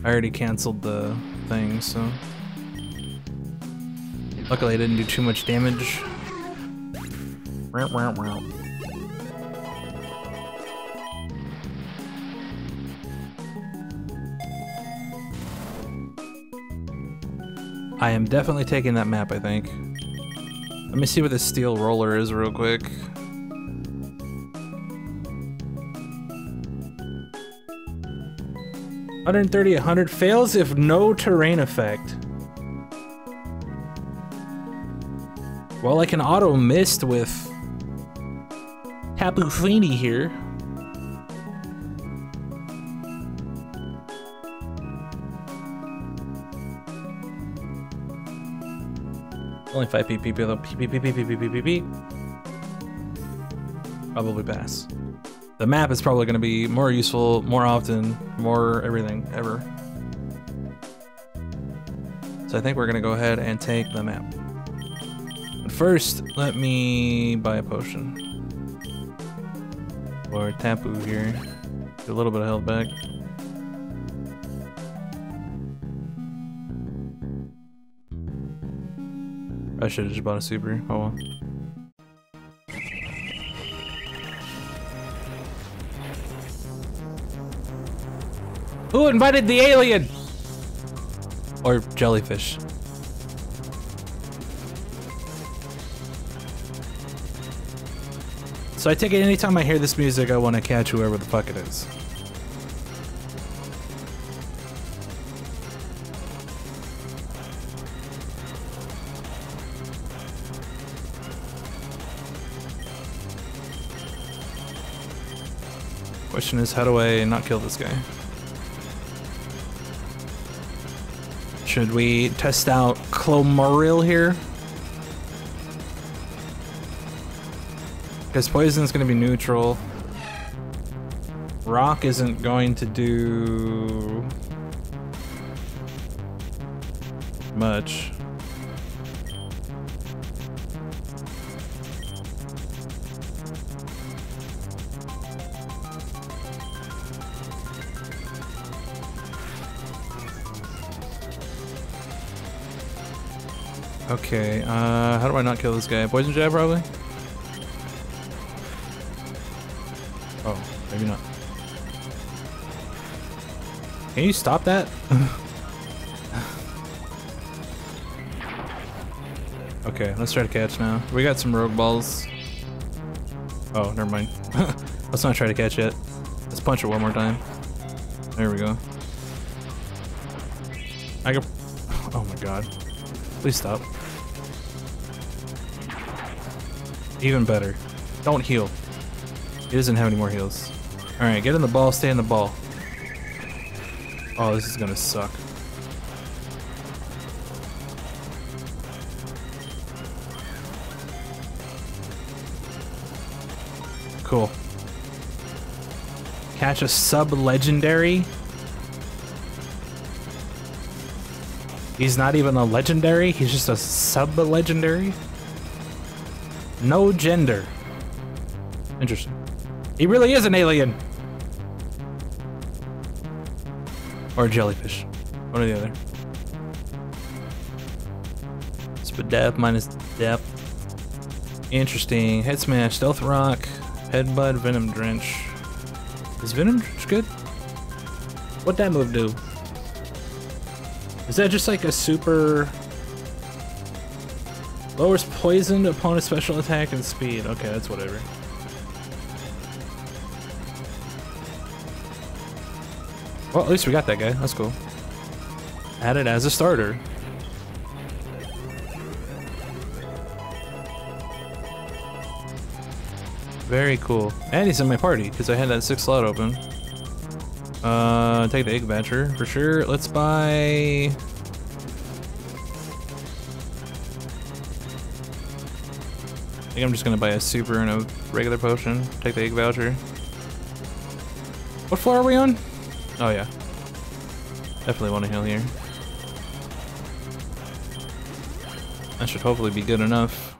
I already canceled the thing, so... Luckily I didn't do too much damage. I am definitely taking that map, I think. Let me see what this steel roller is real quick. Hundred and thirty, hundred fails if no terrain effect. Well, I can auto mist with Tapu Fini here. Only 5 PP though. PP, PP, PP, PP, Probably pass. The map is probably going to be more useful, more often, more everything, ever. So I think we're going to go ahead and take the map. But first, let me buy a potion. Or Tapu here. Get a little bit of health back. I should have just bought a super. Oh well. Who invited the alien? Or jellyfish. So I take it anytime I hear this music, I want to catch whoever the fuck it is. Question is, how do I not kill this guy? Should we test out Clomoril here? Because poison's going to be neutral. Rock isn't going to do much. Okay, uh, how do I not kill this guy? Poison jab, probably? Oh, maybe not. Can you stop that? okay, let's try to catch now. We got some rogue balls. Oh, never mind. let's not try to catch it. Let's punch it one more time. There we go. I can... Oh my god. Please stop. Even better. Don't heal. He doesn't have any more heals. Alright, get in the ball, stay in the ball. Oh, this is gonna suck. Cool. Catch a sub-legendary? He's not even a legendary, he's just a sub-legendary? No gender. Interesting. He really is an alien. Or a jellyfish. One or the other. Spadap minus depth. Interesting. Head smash, stealth rock, headbutt, venom drench. Is venom drench good? What'd that move do? Is that just like a super Lowers poison opponent's special attack and speed. Okay, that's whatever. Well, at least we got that guy. That's cool. Added as a starter. Very cool. And he's in my party because I had that six slot open. Uh, take the egg voucher for sure. Let's buy. Think I'm just gonna buy a super and a regular potion. Take the egg voucher. What floor are we on? Oh yeah. Definitely want to heal here. That should hopefully be good enough.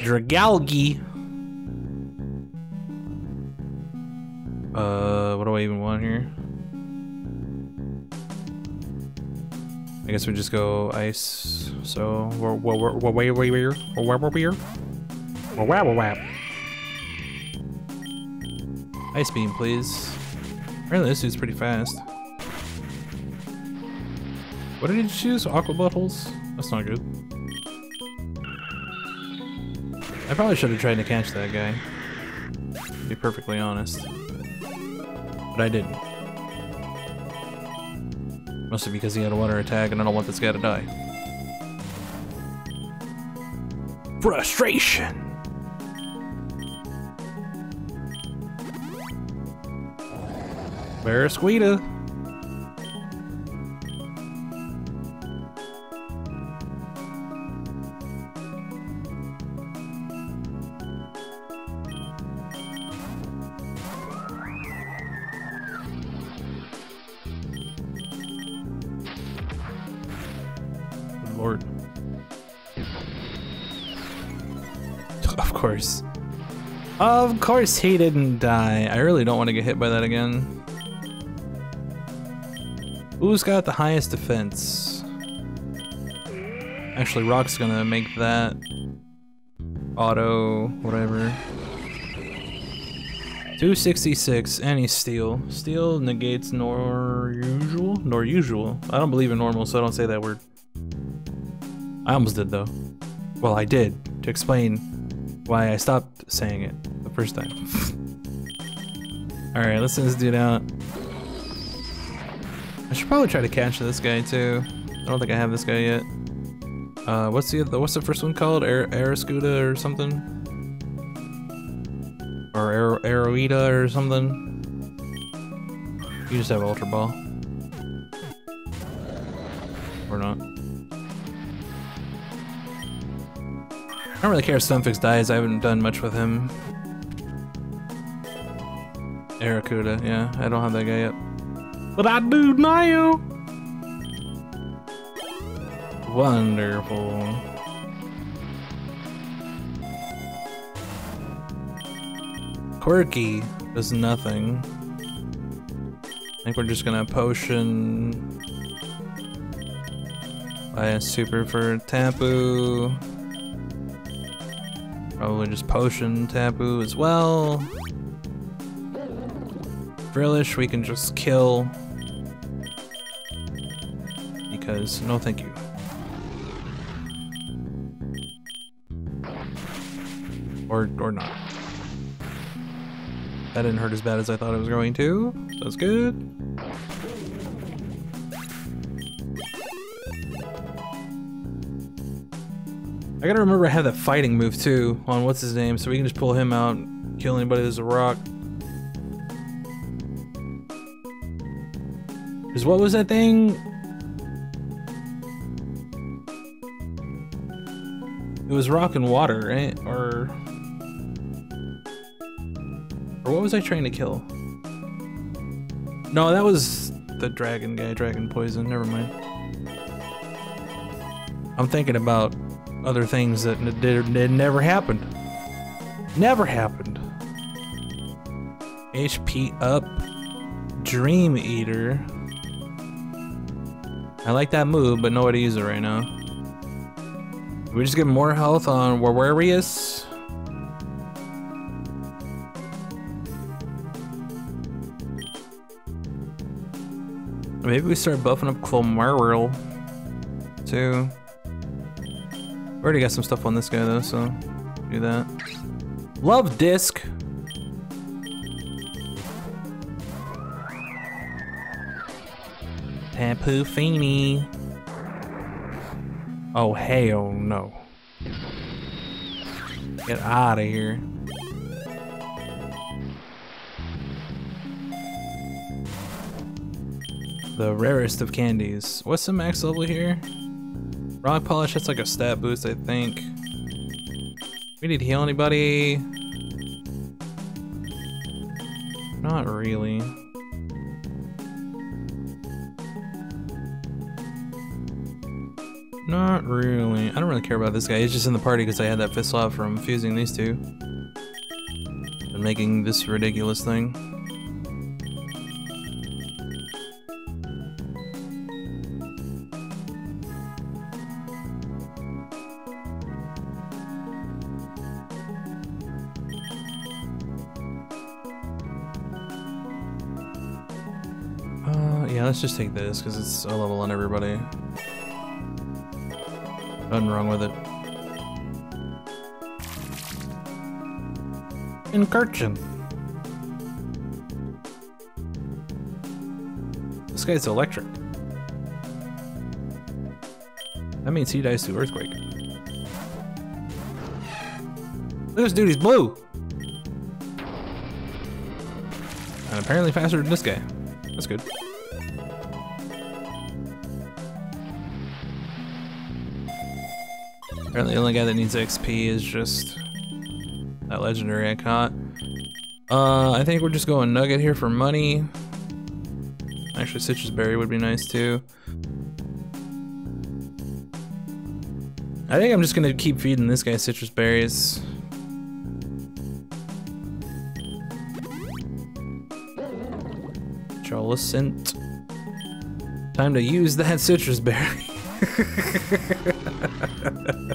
Dragalge. Uh, what do I even want here? I guess we just go ice. So, where, where, where, where, where, where, where, where, where, where, where, Ice beam, please. Apparently this dude's pretty fast. What did he choose? Aqua buttholes? That's not good. I probably should have tried to catch that guy. To be perfectly honest. But I didn't. Mostly because he had a water attack and I don't want this guy to die. Frustration! Barraskewda! Of course he didn't die. I really don't want to get hit by that again. Who's got the highest defense? Actually, Rock's gonna make that auto, whatever. 266, any steel. Steel negates nor usual? Nor usual. I don't believe in normal, so I don't say that word. I almost did though. Well, I did, to explain why I stopped saying it first time. Alright, let's send this dude out. I should probably try to catch this guy too. I don't think I have this guy yet. Uh, what's the what's the first one called? Air Arascuda or something? Or Aer Aeroida or something? You just have Ultra Ball. Or not. I don't really care if Stunfisk dies, I haven't done much with him. Arrokuda, yeah, I don't have that guy yet. But I do now! Wonderful. Quirky does nothing. I think we're just gonna potion. Buy a super for Tapu. Probably just potion Tapu as well. Frillish we can just kill. Because no thank you. Or or not. That didn't hurt as bad as I thought it was going to. That's good. I gotta remember I have that fighting move too on what's his name, so we can just pull him out kill anybody that's a rock. Cause what was that thing? It was rock and water, right? Or or what was I trying to kill? No, that was the dragon guy, dragon poison. Never mind. I'm thinking about other things that did never happened. Never happened. HP up. Dream Eater. I like that move, but nobody use it right now. we just get more health on Warwarius? Maybe we start buffing up Clomarwhirl too. We already got some stuff on this guy though, so do that. Love disc. Tapu Fini. Oh, hell no. Get out of here. The rarest of candies. What's the max level here? Rock polish, that's like a stat boost, I think. We need to heal anybody? Not really. Not really. I don't really care about this guy. He's just in the party because I had that fist swap from fusing these two. And making this ridiculous thing. Uh, yeah, let's just take this because it's a level on everybody. Nothing wrong with it. Incursion. This guy's electric. That means he dies to earthquake. This dude, he's blue! And apparently faster than this guy. That's good. Apparently the only guy that needs XP is just that legendary I caught. Uh, I think we're just going Nugget here for money. Actually, Sitrus Berry would be nice too. I think I'm just gonna keep feeding this guy Sitrus Berries. Charlescent. Time to use that Sitrus Berry.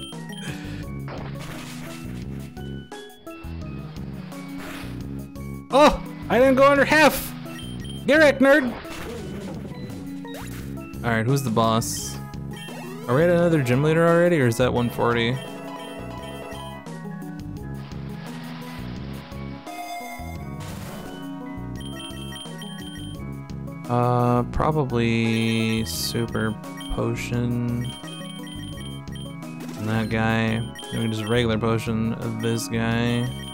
Oh, I didn't go under half. Get wrecked, nerd. All right, who's the boss? Are we at another gym leader already, or is that 140? Uh, probably super potion. And that guy. Maybe just regular potion of this guy.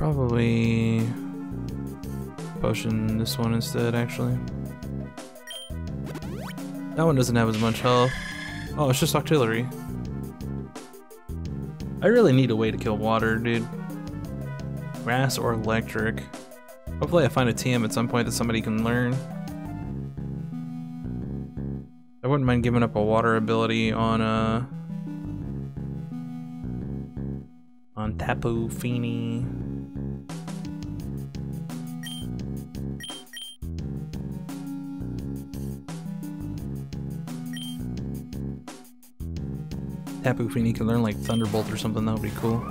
Probably potion this one instead, actually. That one doesn't have as much health. Oh, it's just artillery. I really need a way to kill water, dude. Grass or electric. Hopefully I find a TM at some point that somebody can learn. I wouldn't mind giving up a water ability on, uh... On Tapu Fini. Tapu Fini can learn like Thunderbolt or something, that would be cool.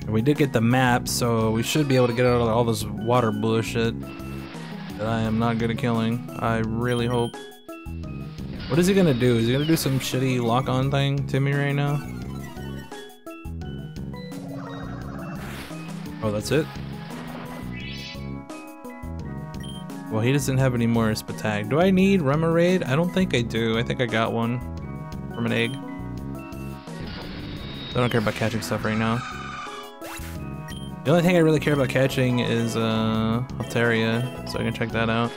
And we did get the map, so we should be able to get out of all this water bullshit that I am not good at killing. I really hope. What is he gonna do? Is he gonna do some shitty lock-on thing to me right now? Oh, that's it? Well, he doesn't have any more Spatag. Do I need Remoraid? I don't think I do. I think I got one from an egg. I don't care about catching stuff right now. The only thing I really care about catching is uh, Altaria, so I can check that out.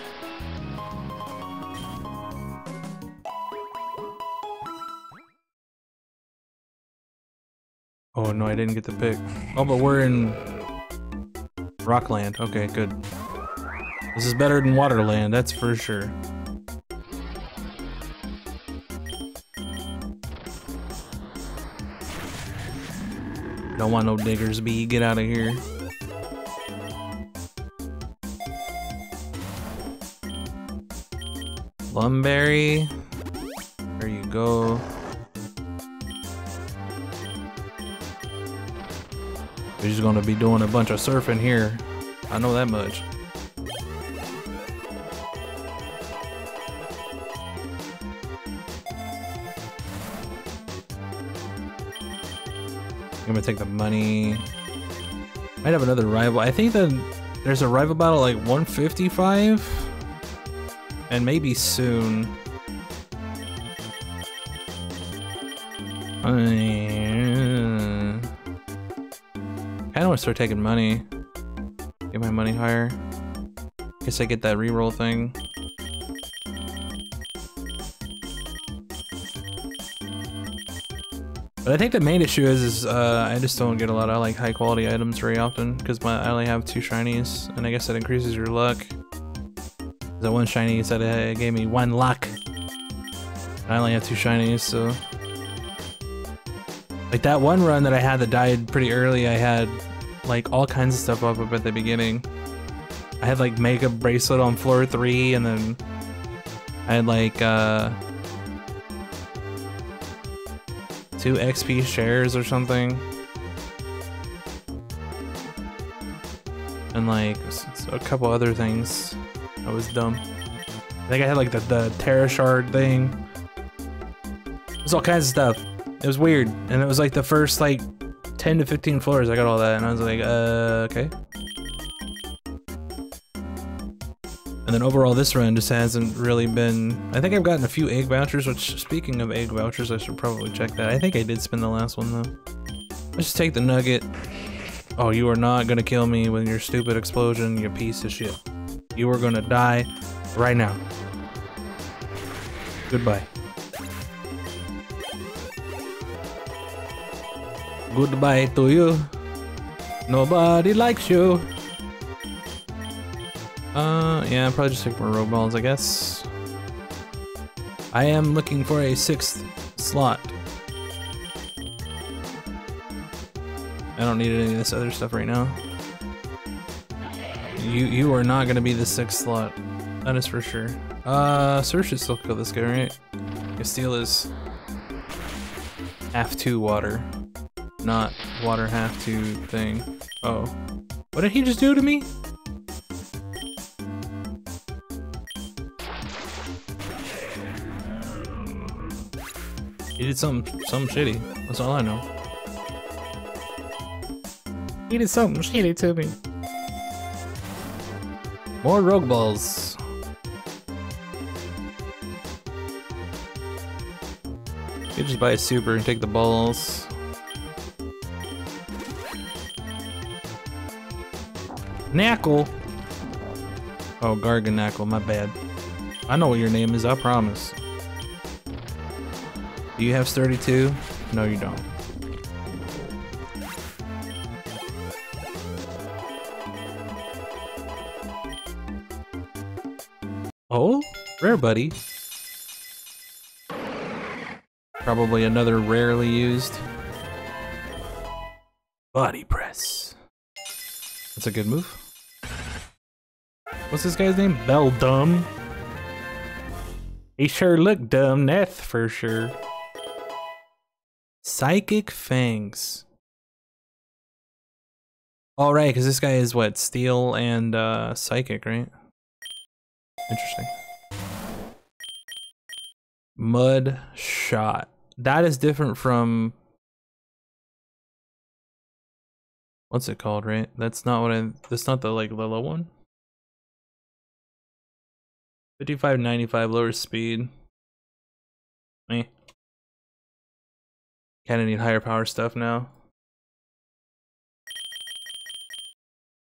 Oh no, I didn't get the pick. Oh, but we're in Rockland. Okay, good. This is better than Waterland, that's for sure. Don't want no diggers, B. Get out of here. Lum Berry. There you go. We're just gonna be doing a bunch of surfing here. I know that much. I'm gonna take the money. Might have another rival. I think that there's a rival battle like 155, and maybe soon. I kind of want to start taking money. Get my money higher. Guess I get that reroll thing. But I think the main issue is, is uh, I just don't get a lot of like high quality items very often because I only have two shinies, and I guess that increases your luck. That one shiny said it gave me one luck. I only have two shinies, so like that one run that I had that died pretty early, I had like all kinds of stuff up, up at the beginning. I had like Mega Bracelet on floor three, and then I had like uh two XP shares or something. And like a couple other things. That was dumb. I think I had like the, the Tera Shard thing. It was all kinds of stuff. It was weird. And it was like the first like 10 to 15 floors I got all that and I was like, uh, okay. And then overall, this run just hasn't really been... I think I've gotten a few egg vouchers, which, speaking of egg vouchers, I should probably check that. I think I did spend the last one, though. Let's just take the nugget. Oh, you are not gonna kill me with your stupid explosion, you piece of shit. You are gonna die right now. Goodbye. Goodbye to you. Nobody likes you. Uh, yeah, probably just take more rogue balls, I guess. I am looking for a sixth slot. I don't need any of this other stuff right now. You you are not gonna be the sixth slot. That is for sure. Uh, Sir should still kill this guy, right? Steel is half two water, not water half two thing. Oh, what did he just do to me? He did something, something shitty. That's all I know. He did something shitty to me. More rogue balls. You just buy a super and take the balls. Knackle. Oh, Garganacl, my bad. I know what your name is, I promise. Do you have 32? No, you don't. Oh, rare buddy. Probably another rarely used. Body press. That's a good move. What's this guy's name? Beldum. He sure looked dumb, that's for sure. Psychic Fangs. All right, because this guy is what steel and uh, psychic, right? Interesting. Mud shot. That is different from what's it called, right? That's not what I. That's not the like Lilo one. Fifty-five ninety-five lower speed. Me. Kind of need higher power stuff now.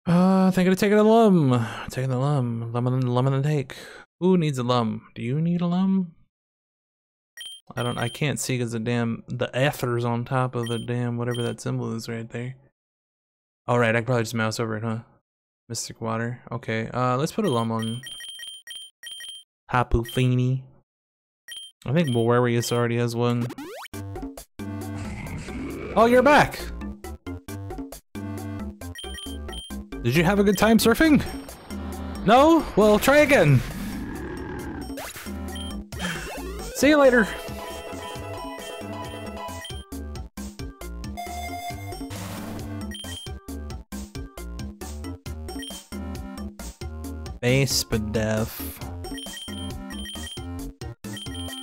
Uh, think I'm taking a lum. Taking the lum. Lum and lum and the take. Who needs a lum? Do you need a lum? I don't. I can't see because the damn the ether's on top of the damn whatever that symbol is right there. All right, I can probably just mouse over it, huh? Mystic water. Okay. Uh, let's put a lum on. Hapu. I think Bulwarius already has one. Oh, you're back! Did you have a good time surfing? No? Well, try again. See you later. Base def.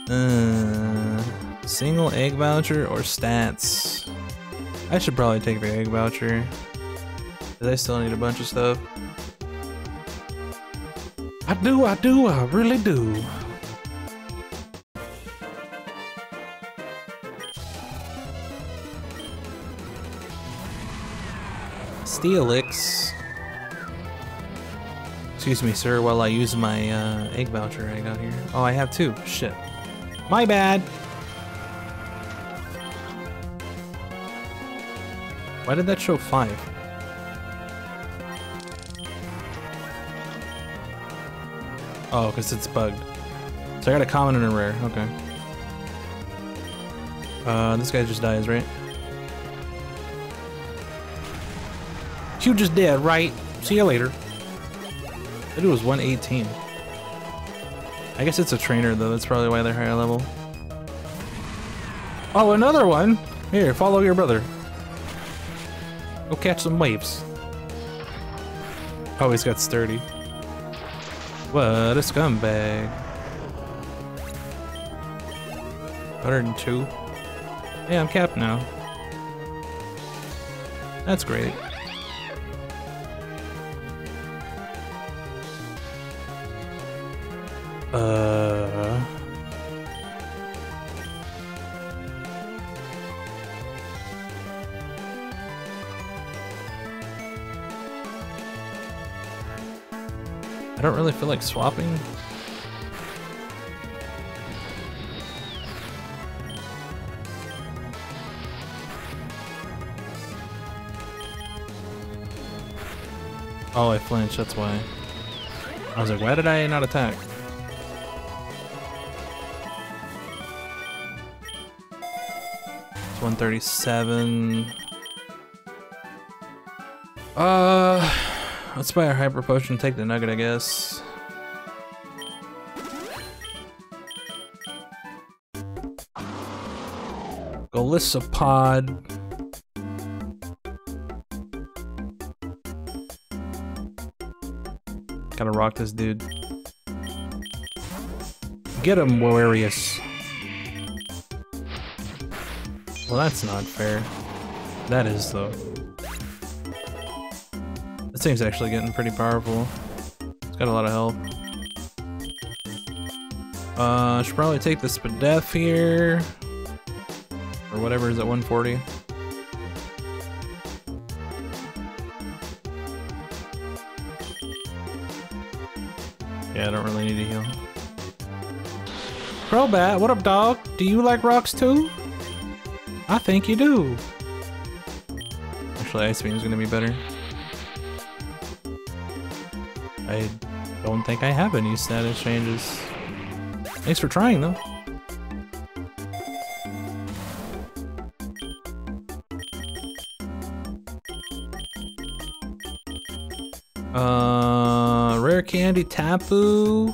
Uh, single egg voucher or stats? I should probably take the egg voucher. I still need a bunch of stuff. I do, I do, I really do. Steelix. Excuse me, sir, while I use my uh, egg voucher I got here. Oh, I have two. Shit. My bad. Why did that show five? Oh, because it's bugged. So I got a common and a rare. Okay. Uh, this guy just dies, right? You just dead, right? See you later. i It was 118. I guess it's a trainer, though. That's probably why they're higher level. Oh, another one! Here, follow your brother. Go catch some waves. Oh, he's got sturdy. What a scumbag. 102. Yeah, I'm capped now. That's great. Like swapping. Oh, I flinched, that's why. I was like, why did I not attack? It's 137. Uh, let's buy our hyper potion, take the nugget, I guess. Golisopod. Gotta rock this dude. Get him, Warrius. Well, that's not fair. That is, though. This thing's actually getting pretty powerful. It's got a lot of health. Uh, should probably take the Spadef here. Whatever is at 140. Yeah, I don't really need to heal. Crobat, what up, dog? Do you like rocks too? I think you do. Actually, Ice Beam is gonna be better. I don't think I have any status changes. Thanks for trying, though. Candy Tapu.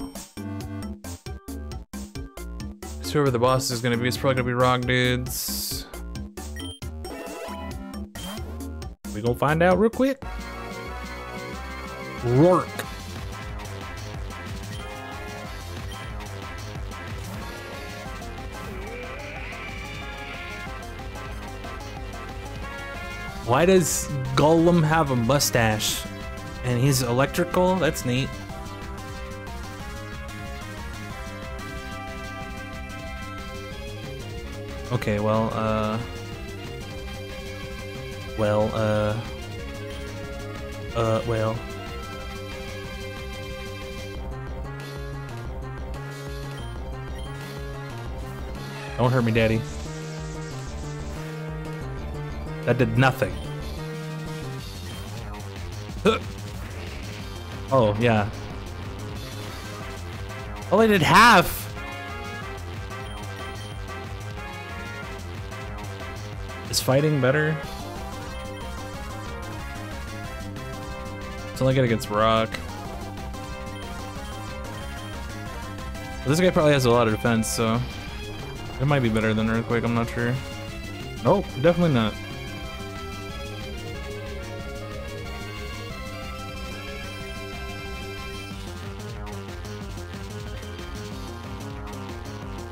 So whoever the boss is gonna be, it's probably gonna be Rock Dudes. We gonna find out real quick. Roark. Why does Golem have a mustache? And he's electrical? That's neat. Okay, well, uh... Well, uh... Uh, well... Don't hurt me, daddy. That did nothing. Oh, yeah. Oh, I did half! Fighting better? It's only good against rock. This guy probably has a lot of defense, so... It might be better than Earthquake, I'm not sure. Nope, definitely not.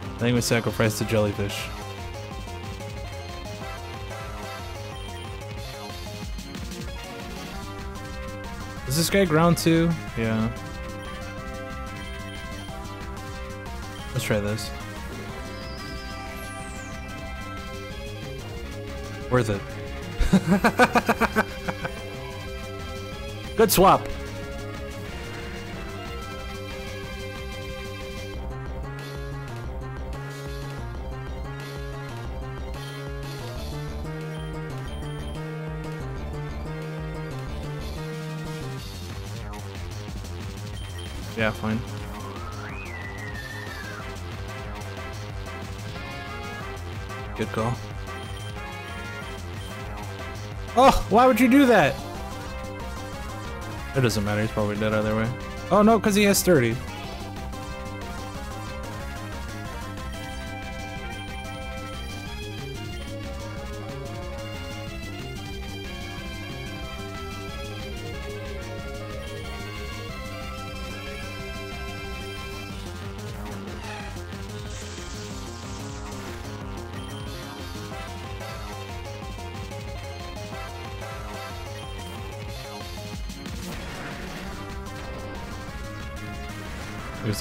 I think we sacrificed the jellyfish. This guy ground too? Yeah. Let's try this. Worth it. Good swap. Call. Oh, why would you do that? It doesn't matter, he's probably dead either way. Oh no, because he has 30.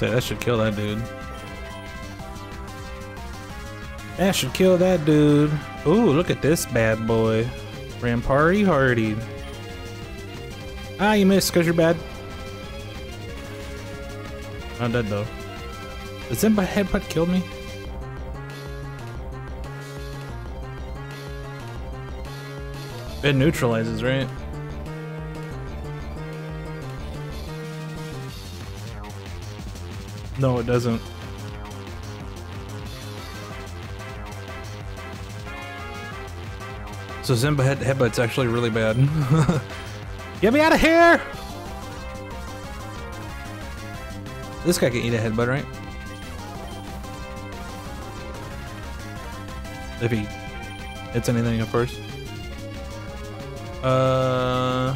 Say that should kill that dude. That should kill that dude. Ooh, look at this bad boy. Ramparty Hardy. Ah, you missed because you're bad. Not dead though. Does that headbutt kill me? It neutralizes, right? No, it doesn't. So Zimba head headbutt's actually really bad. Get me out of here! This guy can eat a headbutt, right? If he hits anything, of course. Uh,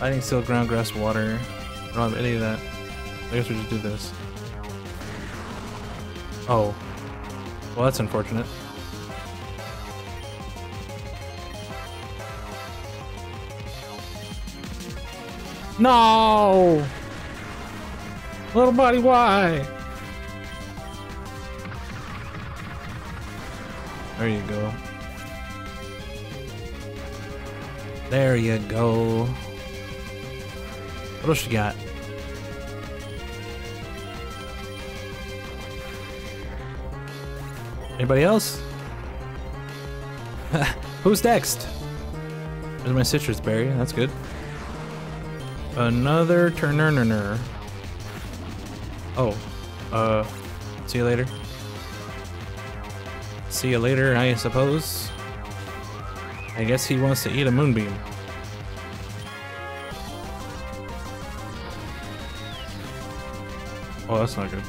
Lightning, steel, ground, grass, water. I don't have any of that. I guess we just do this. Oh. Well, that's unfortunate. No! Little buddy, why? There you go. There you go. What else you got? Anybody else? Who's next? There's my citrus berry. That's good. Another turner. Oh. Uh. See you later. See you later, I suppose. I guess he wants to eat a moonbeam. Oh, that's not good.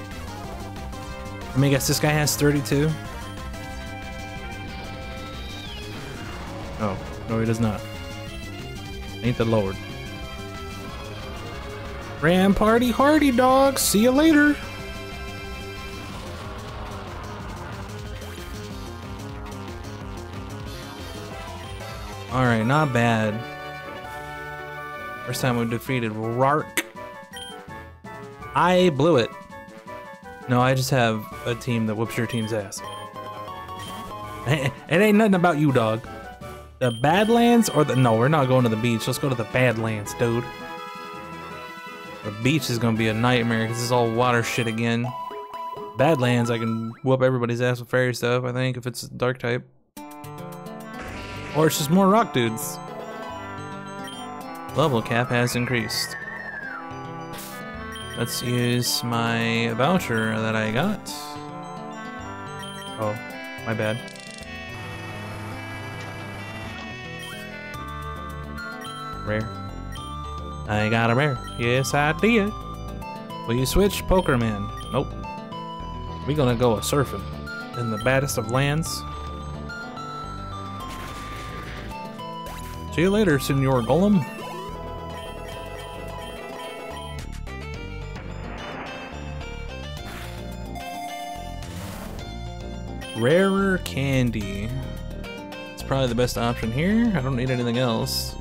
Let me guess, this guy has 32? Oh, no he does not. Ain't the Lord. Ram party hardy dog, see you later. Alright, not bad. First time we defeated Rark. I blew it. No, I just have a team that whoops your team's ass. It ain't nothing about you, dog. The Badlands or the... No, we're not going to the beach. Let's go to the Badlands, dude. The beach is going to be a nightmare because it's all water shit again. Badlands, I can whoop everybody's ass with fairy stuff, I think, if it's dark type. Or it's just more rock dudes. Level cap has increased. Let's use my voucher that I got. Oh, my bad. Rare. I got a rare. Yes, I did. Will you switch? Poker Man. Nope. We gonna go a surfing in the baddest of lands. See you later, Senor Golem. Rarer candy. It's probably the best option here. I don't need anything else.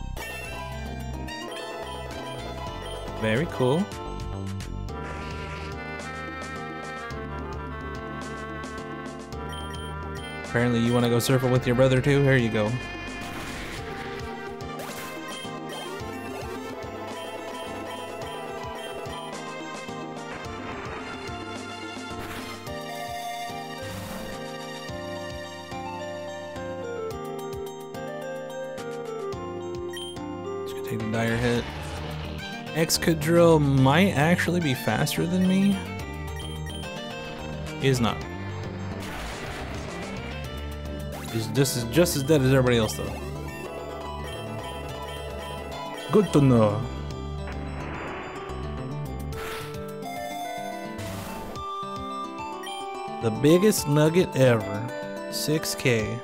Very cool. Apparently you want to go surfing with your brother too? Here you go. Excadrill might actually be faster than me. Is not. He's just as just as dead as everybody else though. Good to know. The biggest nugget ever. 6k.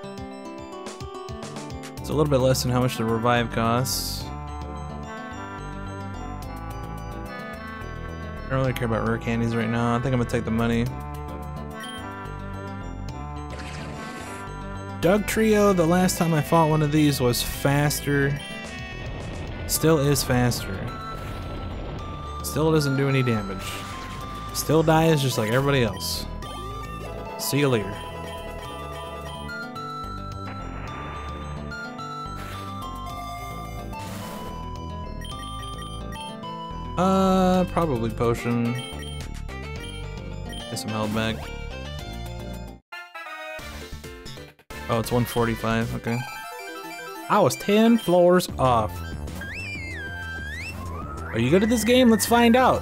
It's a little bit less than how much the revive costs. I don't really care about rare candies right now. I think I'm gonna take the money. Dugtrio, the last time I fought one of these was faster. Still is faster. Still doesn't do any damage. Still dies just like everybody else. See you later. Probably potion. Get some health back. Oh, it's 145, okay. I was 10 floors off. Are you good at this game? Let's find out.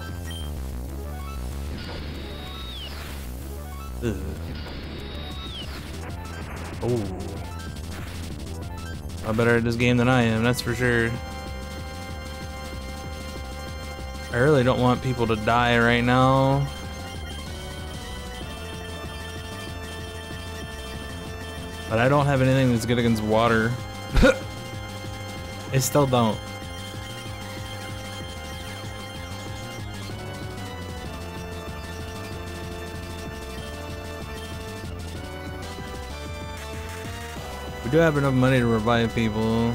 Ugh. Oh. I'm better at this game than I am, that's for sure. I really don't want people to die right now. But I don't have anything that's good against water. I still don't. We do have enough money to revive people.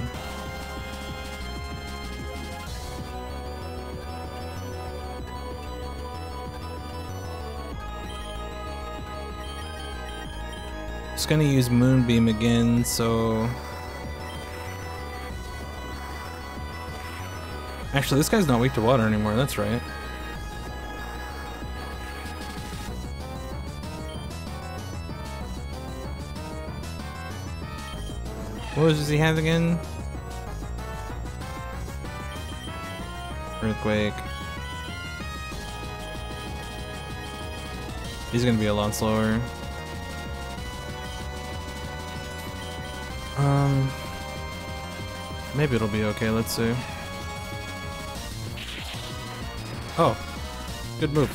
Gonna use Moonbeam again, so... Actually, this guy's not weak to water anymore, that's right. What does he have again? Earthquake. He's gonna be a lot slower. Um, maybe it'll be okay. Let's see. Oh, good move.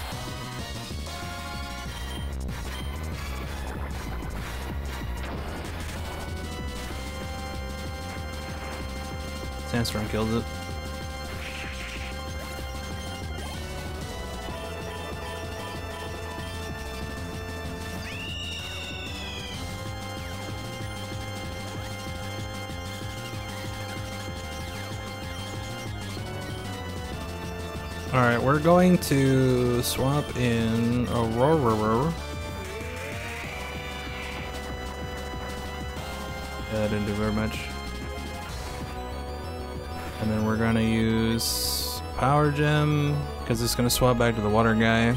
Sandstorm kills it. We're going to swap in Aurora. That didn't do very much. And then we're gonna use Power Gem, because it's gonna swap back to the water guy.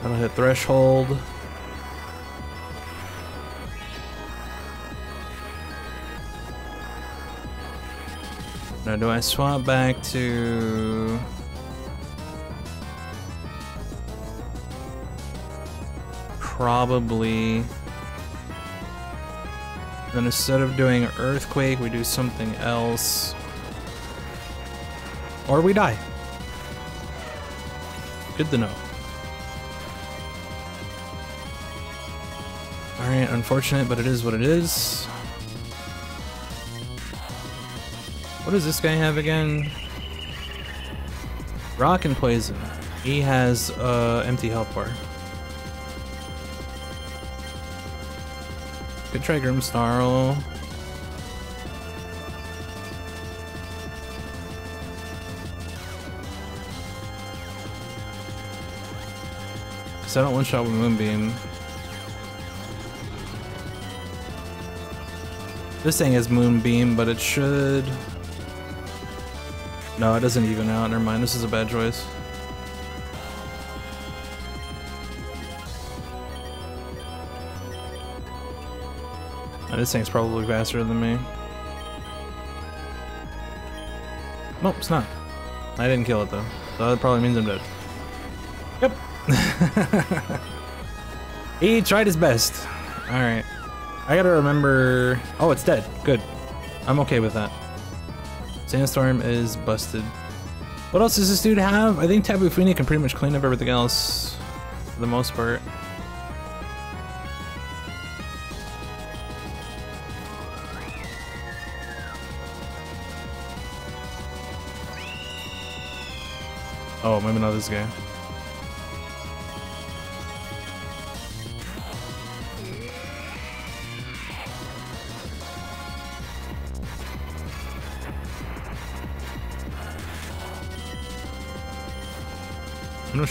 That'll hit Threshold. Do I swap back to... Probably... Then instead of doing Earthquake, we do something else. Or we die. Good to know. Alright, unfortunate, but it is what it is. Does this guy have again? Rock and Poison. He has uh, empty health bar. Good try, Grimmsnarl. Cause I don't one shot with Moonbeam. This thing is Moonbeam, but it should. No, it doesn't even out. Never mind. This is a bad choice. Oh, this thing's probably faster than me. Nope, it's not. I didn't kill it though. So that probably means I'm dead. Yep. he tried his best. Alright. I gotta remember... Oh, it's dead. Good. I'm okay with that. Sandstorm is busted. What else does this dude have? I think Tapu Fini can pretty much clean up everything else for the most part. Oh, maybe not this guy.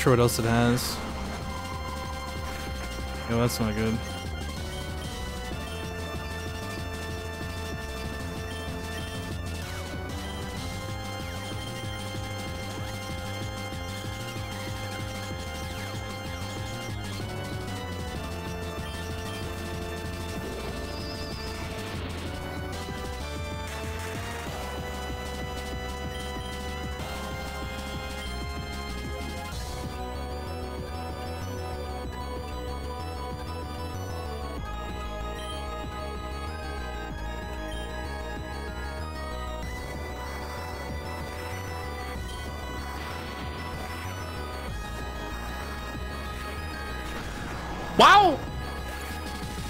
Sure what else it has. Oh, that's not good.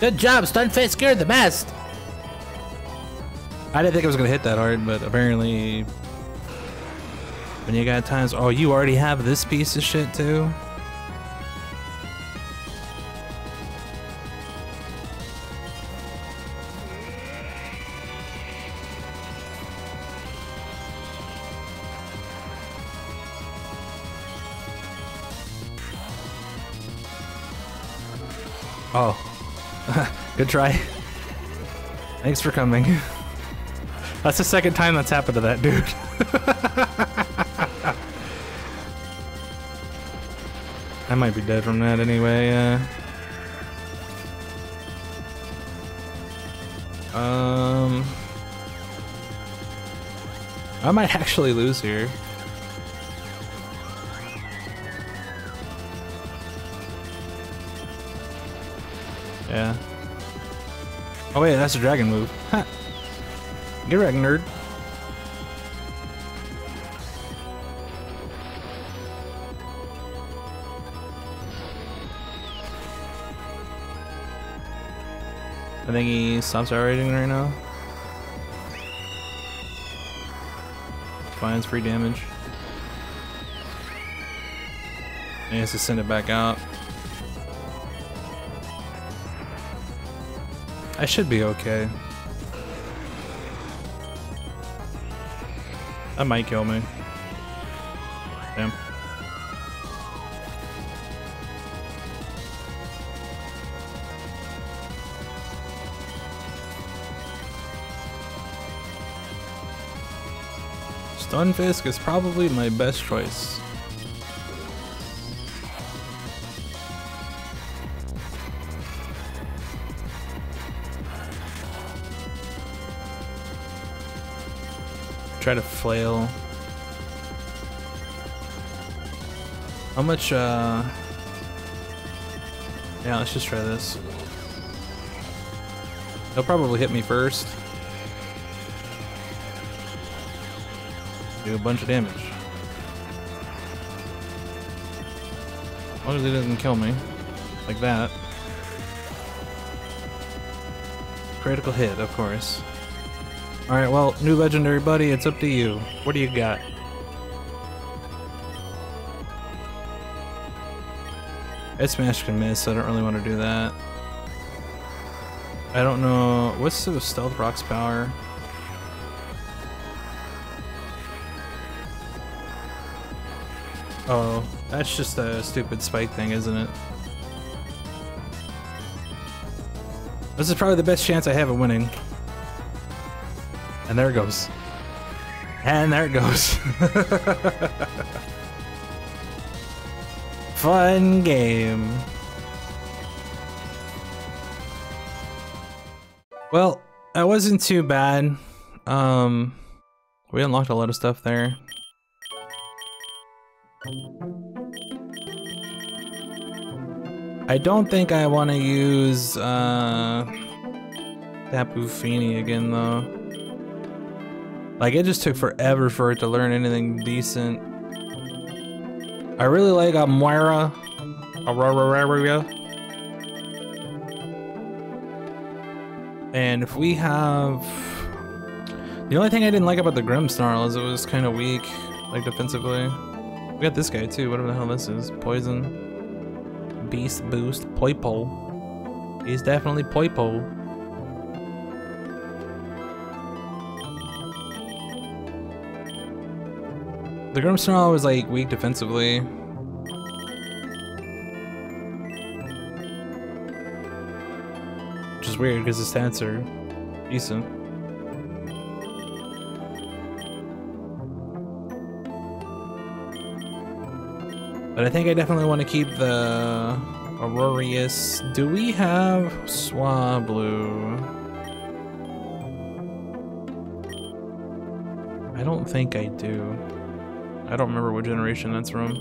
Good job, Stunfisk scared the best. I didn't think I was gonna hit that hard, but apparently when you got times oh you already have this piece of shit too? Good try. Thanks for coming. That's the second time that's happened to that dude. I might be dead from that anyway, uh. Um... I might actually lose here. Oh wait, that's a dragon move. Ha! Get wrecked, nerd. I think he stops rating right now. Finds free damage. And he has to send it back out. I should be okay. That might kill me. Damn. Stunfisk is probably my best choice. Try to flail. How much, uh... Yeah, let's just try this. He'll probably hit me first. Do a bunch of damage. As long as he doesn't kill me. Like that. Critical hit, of course. Alright, well, new legendary buddy, it's up to you. What do you got? Head Smash can miss, so I don't really want to do that. I don't know. What's the Stealth Rock's power? Oh, that's just a stupid spike thing, isn't it? This is probably the best chance I have of winning. And there it goes. And there it goes. Fun game. Well, that wasn't too bad. Um, we unlocked a lot of stuff there. I don't think I want to use uh, Tapu Fini again though. Like it just took forever for it to learn anything decent. I really like Amaura. Aurora. And if we have... The only thing I didn't like about the Grimmsnarl is it was kind of weak, like defensively. We got this guy too, whatever the hell this is. Poison. Beast Boost. Poipo. He's definitely Poipo. Grimmsnarl was like weak defensively. Which is weird because his stats are decent. But I think I definitely want to keep the Aurorus. Do we have Swablu? I don't think I do. I don't remember what generation that's from.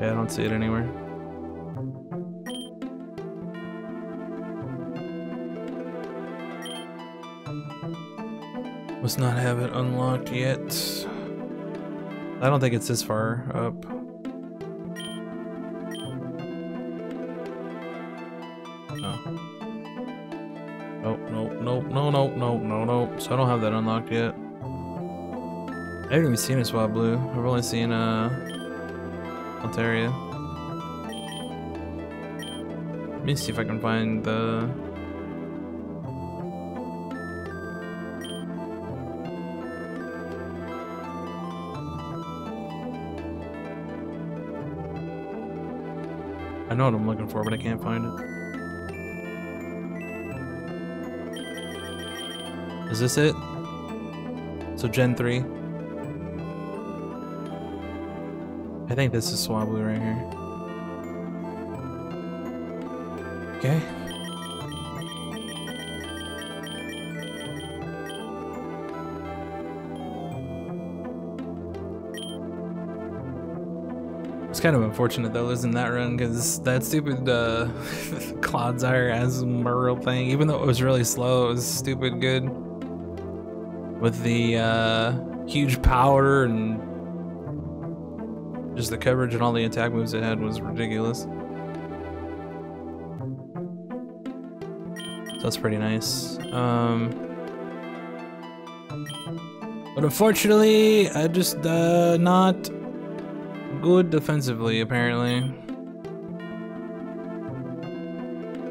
Yeah, I don't see it anywhere. Must not have it unlocked yet. I don't think it's this far up. So I don't have that unlocked yet. I haven't even seen a Swablu. I've only seen, uh, Altaria. Let me see if I can find the... I know what I'm looking for, but I can't find it. Is this it? So Gen 3? I think this is Swablu right here. Okay. It's kind of unfortunate though losing that run because that stupid uh, Clodsire Merle thing, even though it was really slow, it was stupid good. With the uh, huge power and just the coverage and all the attack moves it had was ridiculous. So that's pretty nice. Um, but unfortunately, I just uh, not good defensively, apparently.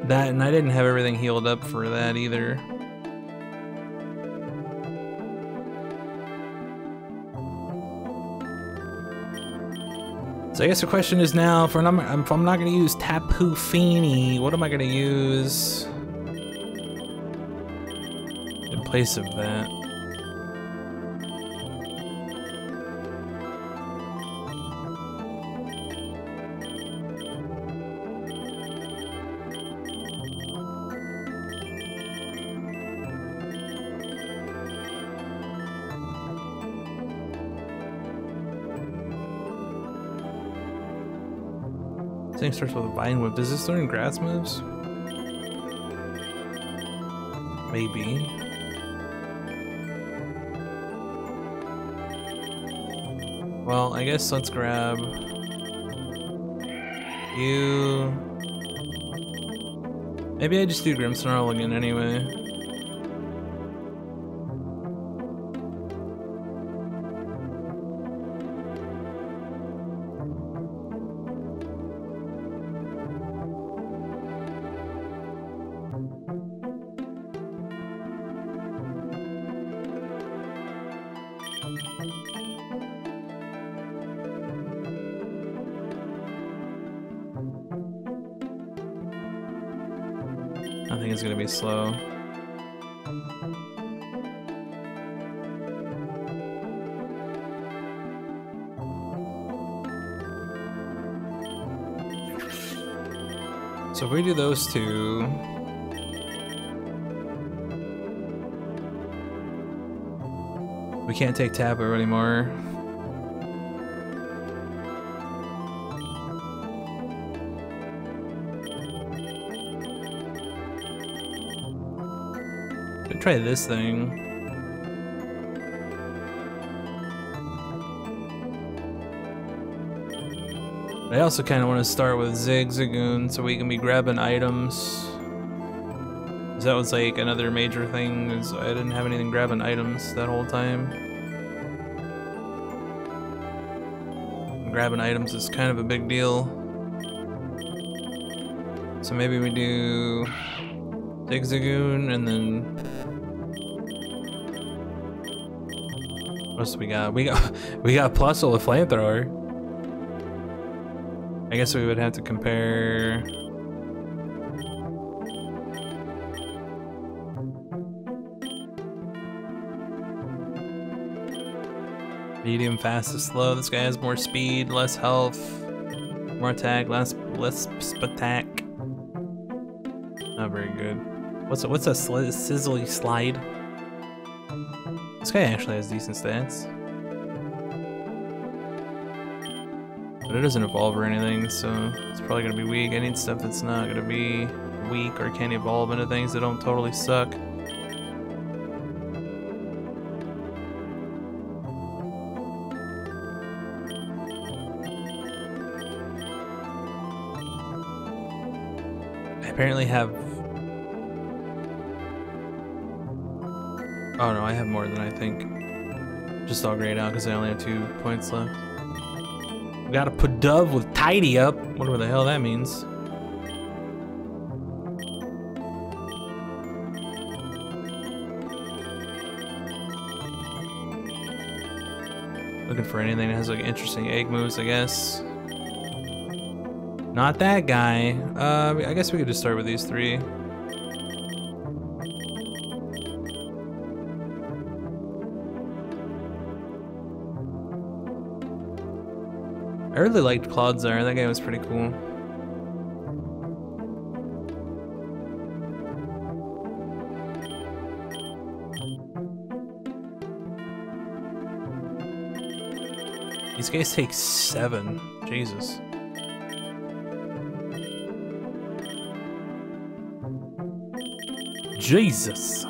That, and I didn't have everything healed up for that either. So I guess the question is now, if I'm, if I'm not going to use Tapu Fini, what am I going to use in place of that? Thing starts with a vine whip. Does this learn grass moves? Maybe. Well, I guess let's grab you. Maybe I just do Grimmsnarl again anyway. Those two, we can't take Tapu anymore. Try this thing. I also kind of want to start with Zigzagoon so we can be grabbing items. that was like another major thing is I didn't have anything grabbing items that whole time. Grabbing items is kind of a big deal. So maybe we do Zigzagoon and then what else we got? We got we got Plusle with flamethrower. I guess we would have to compare. Medium, fast to slow. This guy has more speed, less health, more attack, less less attack. Not very good. What's a, what's a sizzly slide? This guy actually has decent stats. It doesn't evolve or anything, so it's probably gonna be weak. I need stuff that's not gonna be weak or can evolve into things that don't totally suck. I apparently have... Oh no, I have more than I think. Just all grayed out because I only have two points left. We gotta Pidove with Tidy Up. Whatever the hell that means. Looking for anything that has like interesting egg moves, I guess. Not that guy. Uh, I guess we could just start with these three. I really liked Cloud Clodsire. That game was pretty cool. These guys take seven. Jesus. Jesus.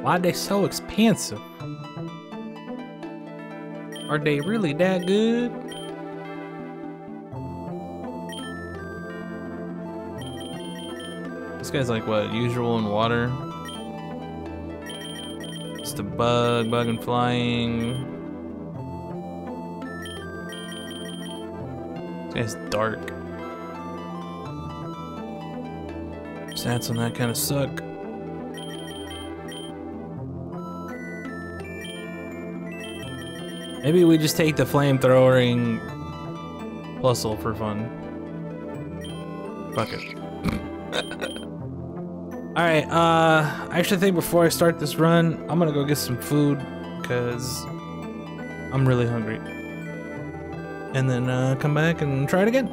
Why are they so expensive? Are they really that good? This guy's like what, usual in water? It's a bug, bug and flying. This guy's dark. Stats on that kind of suck. Maybe we just take the flamethrowering plusle for fun. Fuck it. Alright, uh, I actually think before I start this run, I'm gonna go get some food, because I'm really hungry. And then uh, come back and try it again.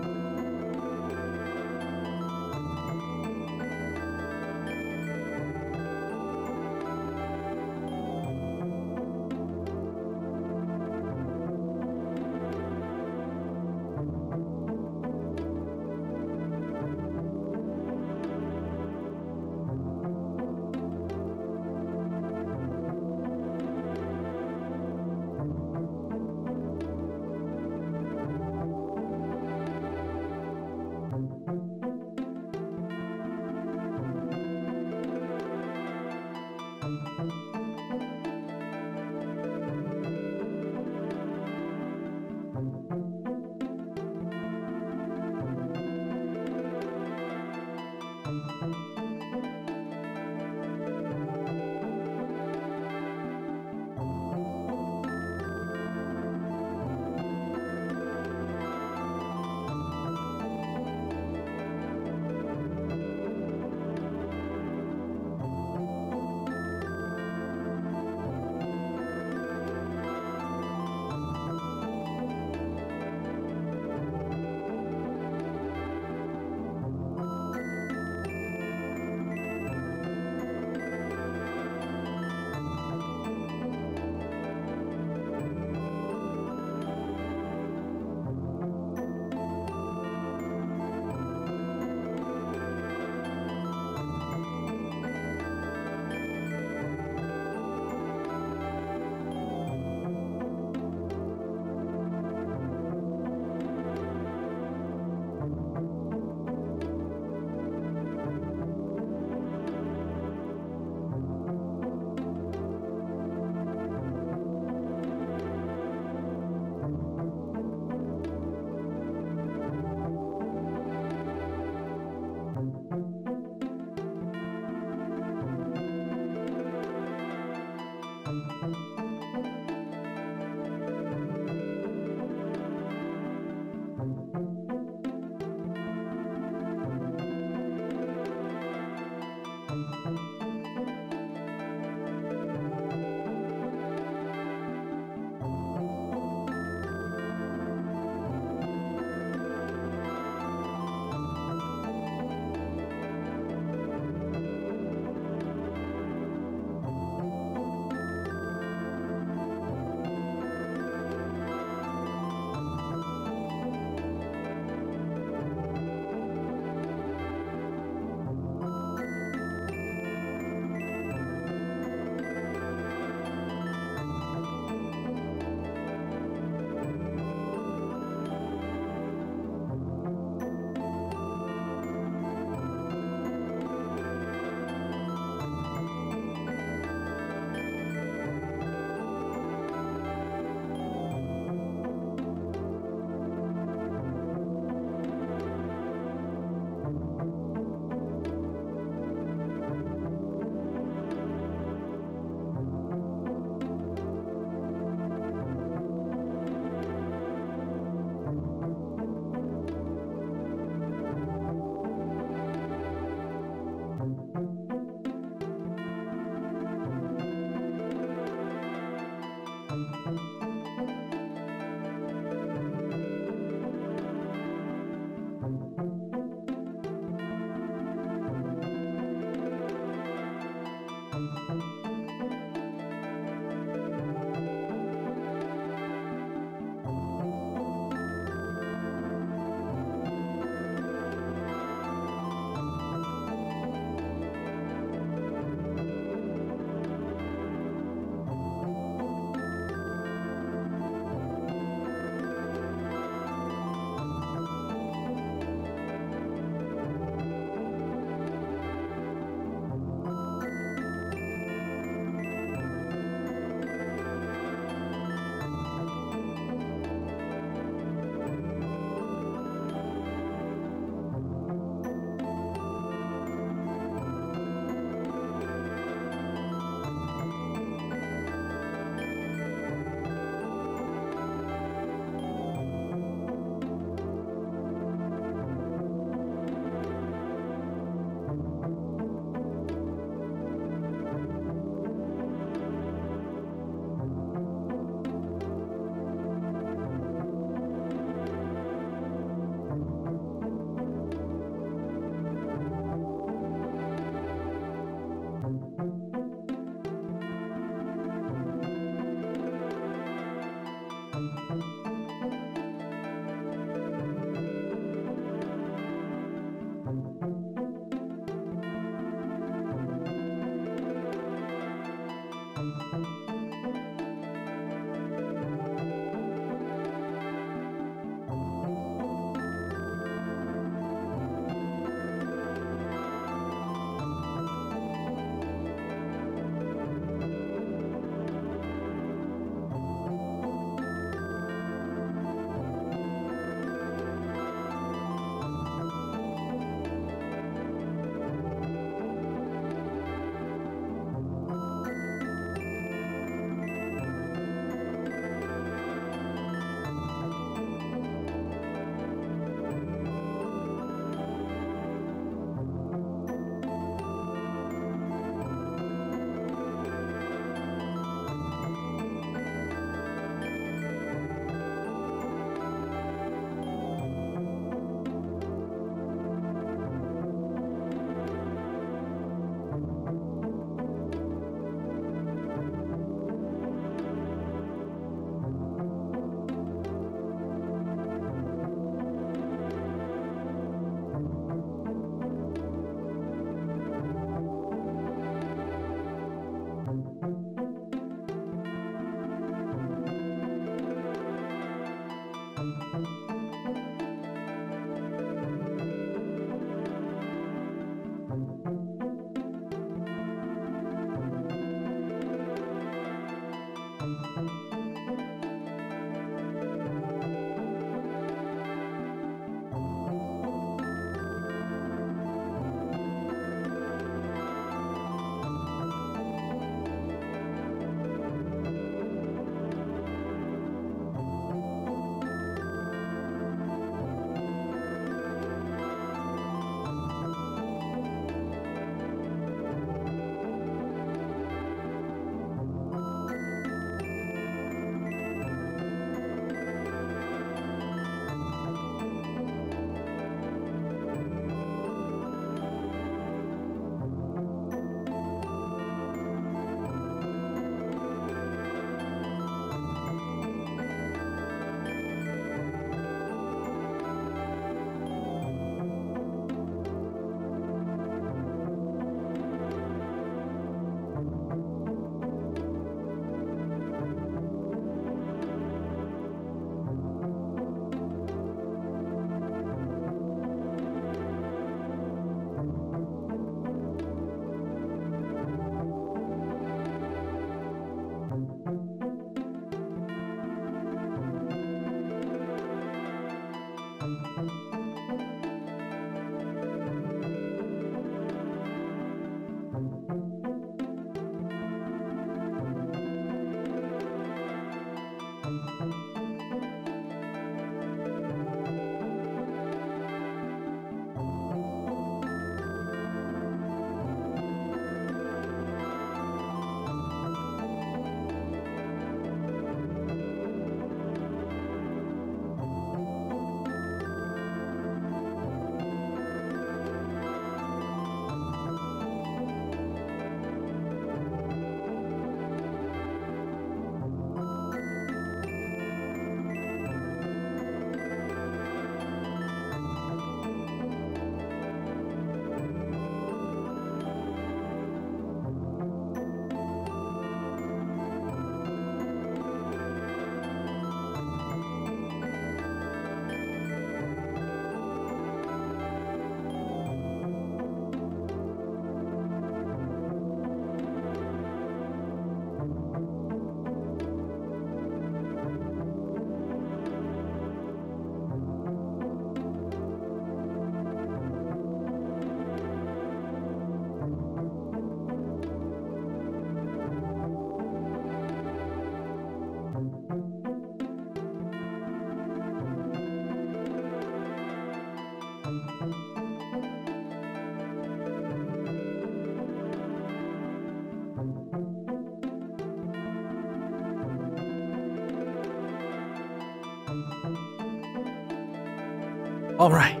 All right.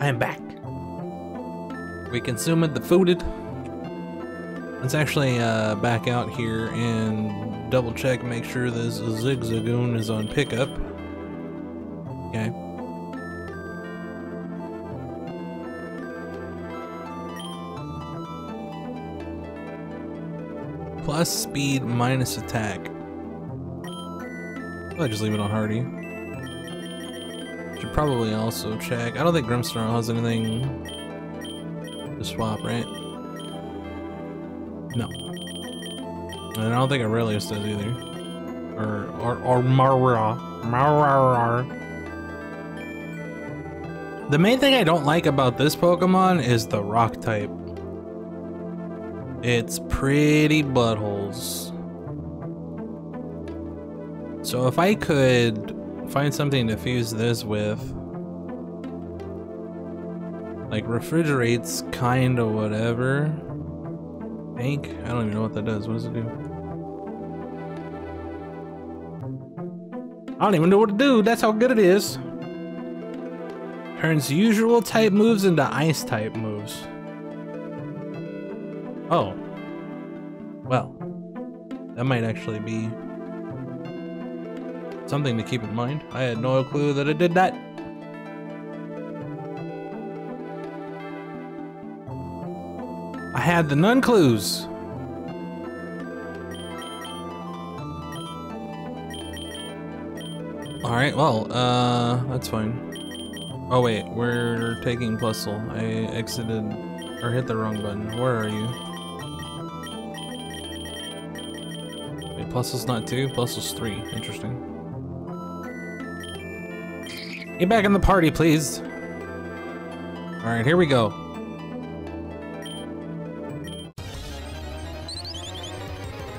I am back. We consumed the fooded. Let's actually uh, back out here and double check, make sure this Zigzagoon is on pickup. Okay. Plus speed minus attack. I'll just leave it on Hardy. Probably also check. I don't think Grimmsnarl has anything to swap, right? No. And I don't think Aurorus does either. Or or or Mara. Mara. The main thing I don't like about this Pokemon is the rock type. It's pretty buttholes. So if I could find something to fuse this with, like refrigerates kinda whatever. Bank? I don't even know what that does. What does it do? I don't even know what to do. That's how good it is. Turns usual type moves into ice type moves. Oh. Well. That might actually be something to keep in mind. I had no clue that it did that. I had the none clues. Alright, well, uh, that's fine. Oh wait, we're taking Plusle. I exited, or hit the wrong button. Where are you? Wait, Plusle's not two, Plusle's three. Interesting. Get back in the party, please. Alright, here we go.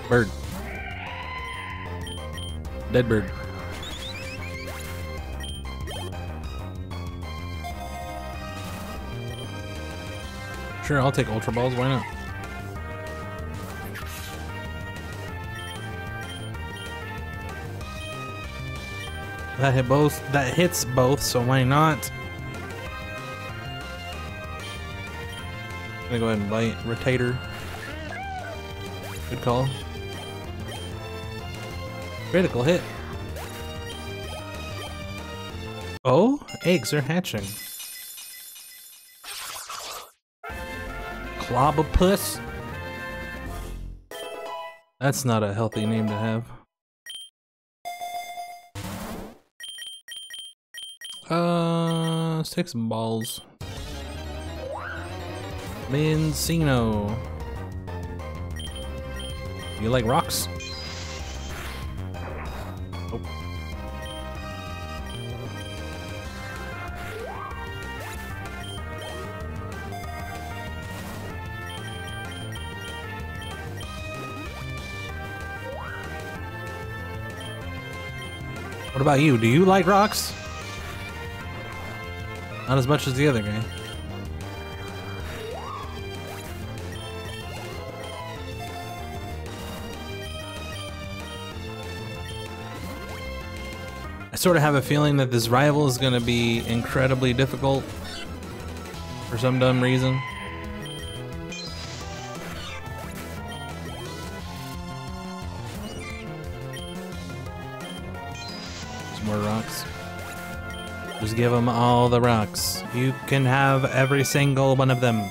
Bird. Dead bird. Sure, I'll take Ultra Balls, why not? That hit both that hits both, so why not? I'm gonna go ahead and bite Rotator. Good call. Critical hit. Oh, eggs are hatching. Clobbopus? That's not a healthy name to have. Let's take some balls. Minccino. You like rocks? What about you? Do you like rocks? Not as much as the other guy. I sort of have a feeling that this rival is going to be incredibly difficult for some dumb reason. Just give them all the rocks. You can have every single one of them.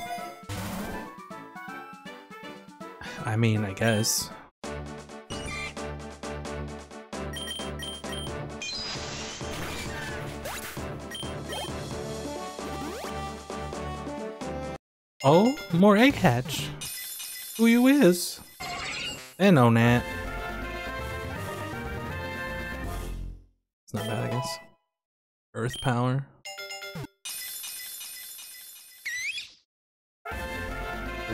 I mean, I guess. Oh, more egg hatch. Who you is? And no Nat. Earth power.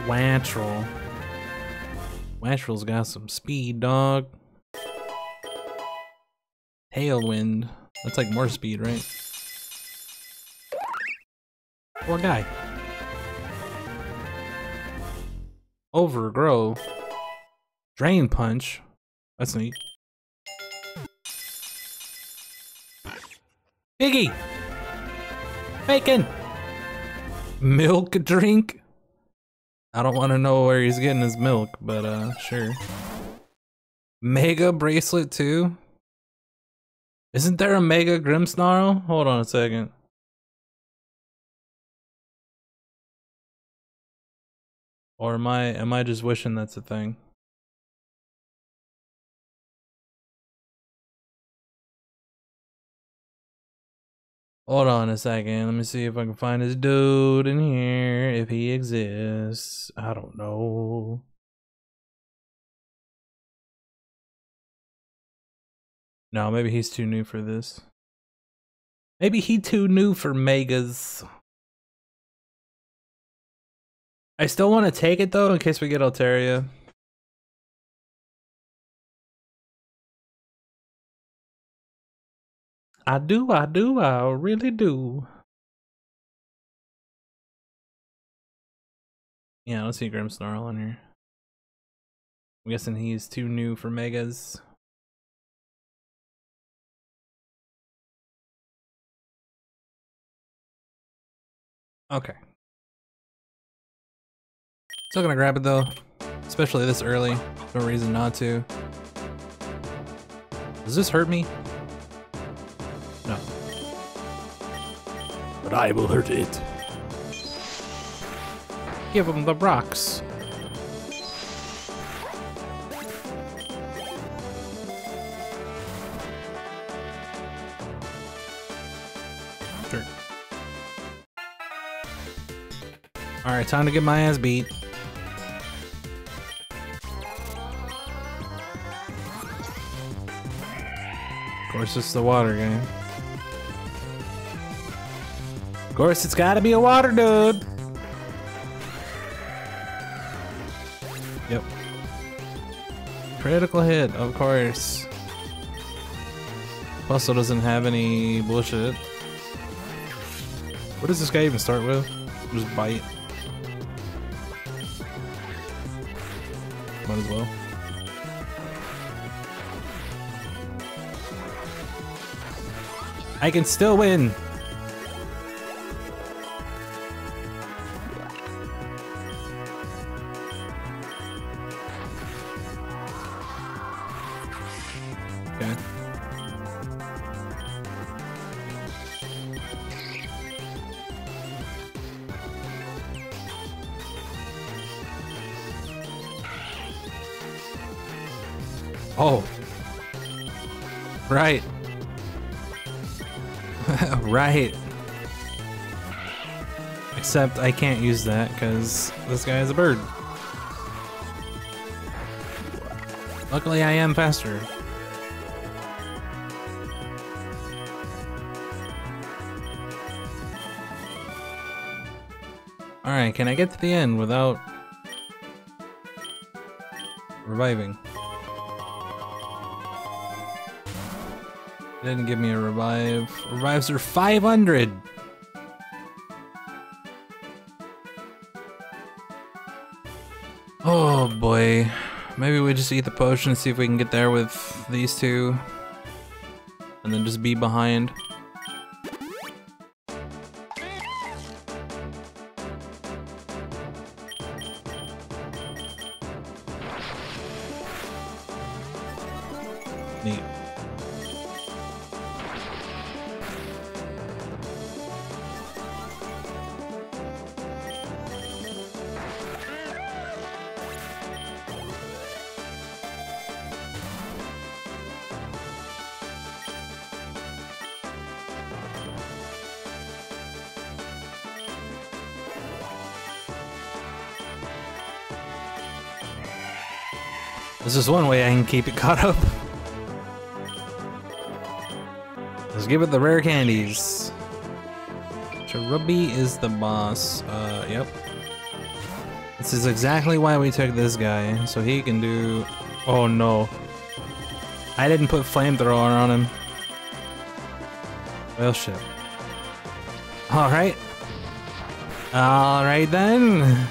Wattrel. Wattrel's got some speed, dog. Tailwind. That's like more speed, right? Poor guy. Overgrow. Drain punch. That's neat. Piggy! Bacon! Milk drink? I don't want to know where he's getting his milk, but uh, sure. Mega bracelet too? Isn't there a Mega Grimmsnarl? Hold on a second. Or am I am I just wishing that's a thing? Hold on a second. Let me see if I can find this dude in here. If he exists. I don't know. No, maybe he's too new for this. Maybe he too new for megas. I still want to take it though in case we get Altaria. I do, I do, I really do. Yeah, I don't see Grimmsnarl on here. I'm guessing he's too new for megas. Okay. Still gonna grab it though, especially this early. No reason not to. Does this hurt me? But I will hurt it. Give him the rocks. Sure. Alright, time to get my ass beat. Of course, it's the water game. Of course, it's gotta be a water dude. Yep. Critical hit, of course. Also doesn't have any bullshit. What does this guy even start with? Just bite. Might as well. I can still win. Except I can't use that because this guy is a bird. Luckily I am faster. Alright, can I get to the end without reviving? Didn't give me a revive. Revives are 500! We just eat the potion and see if we can get there with these two. And then just be behind. Can keep it caught up. Let's give it the rare candies. Cherubi is the boss. Uh, yep. This is exactly why we took this guy, so he can do... Oh no. I didn't put flamethrower on him. Well, shit. Alright. Alright then.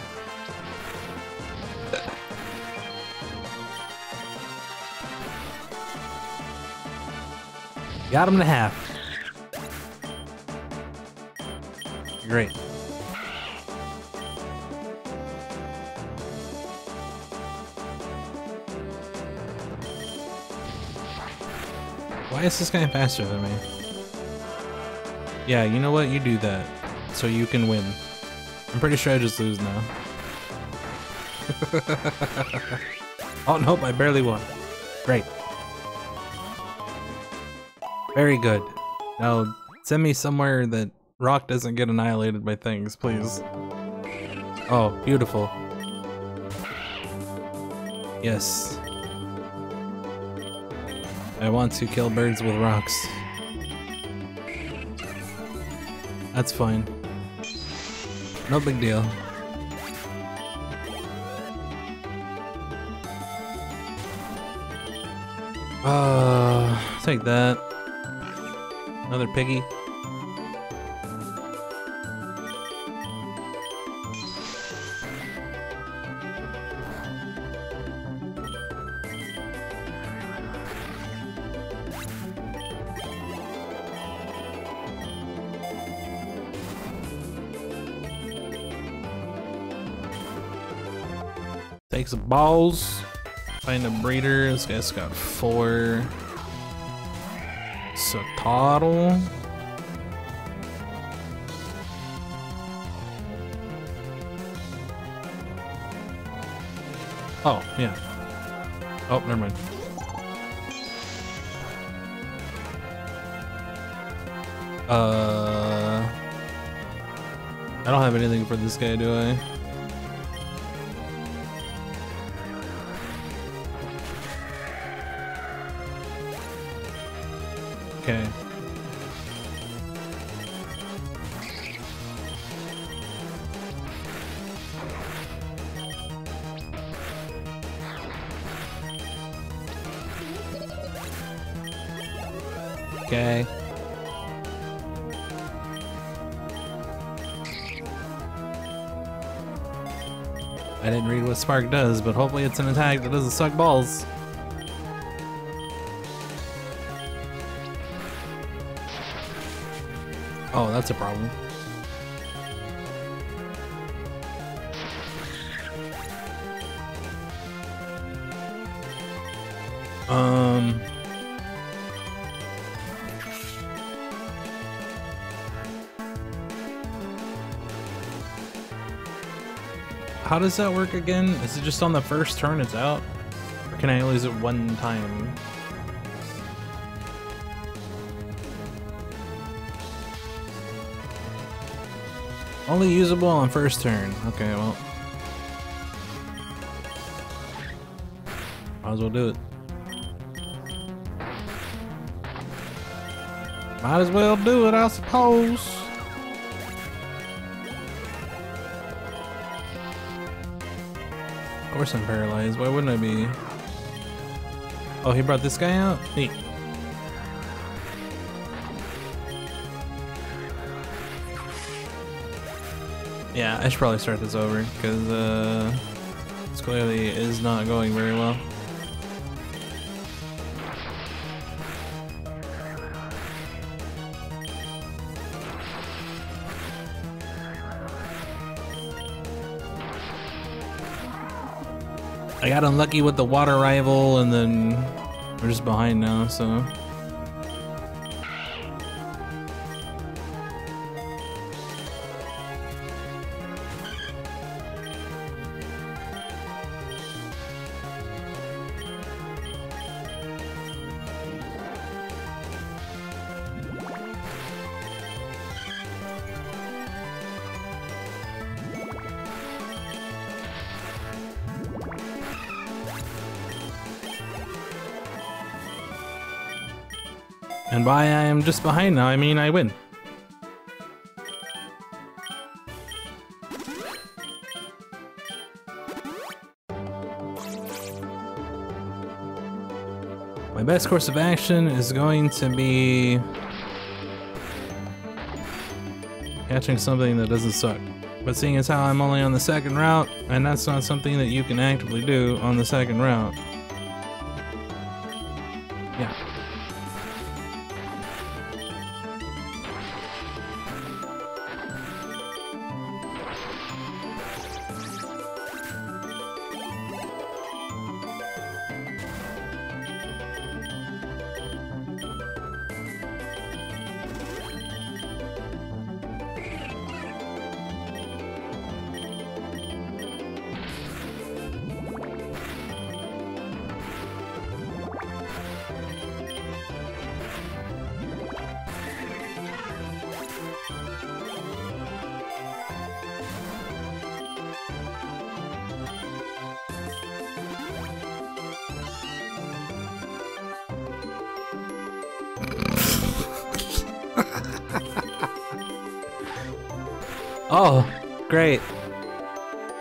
Got him in half. Great. Why is this guy faster than me? Yeah, you know what? You do that. So you can win. I'm pretty sure I just lose now. oh, nope, I barely won. Great. Very good. Now, send me somewhere that Rock doesn't get annihilated by things, please. Oh, beautiful. Yes. I want to kill birds with rocks. That's fine. No big deal. Uh, take that. Another piggy. Take some balls. Find a breeder. This guy's got four. So total. Oh, yeah. Oh, never mind. Uh, I don't have anything for this guy, do I? Spark does, but hopefully it's an attack that doesn't suck balls. Oh, that's a problem. Does that work again? Is it just on the first turn it's out? Or can I only use it one time? Only usable on first turn. Okay, well. Might as well do it. Might as well do it, I suppose. Of course I'm paralyzed. Why wouldn't I be? Oh, he brought this guy out? Neat. Yeah, I should probably start this over because uh, this clearly is not going very well. I got unlucky with the water rival and then we're just behind now, so. Just behind now, I mean I win. My best course of action is going to be catching something that doesn't suck. But seeing as how I'm only on the second route, and that's not something that you can actively do on the second route.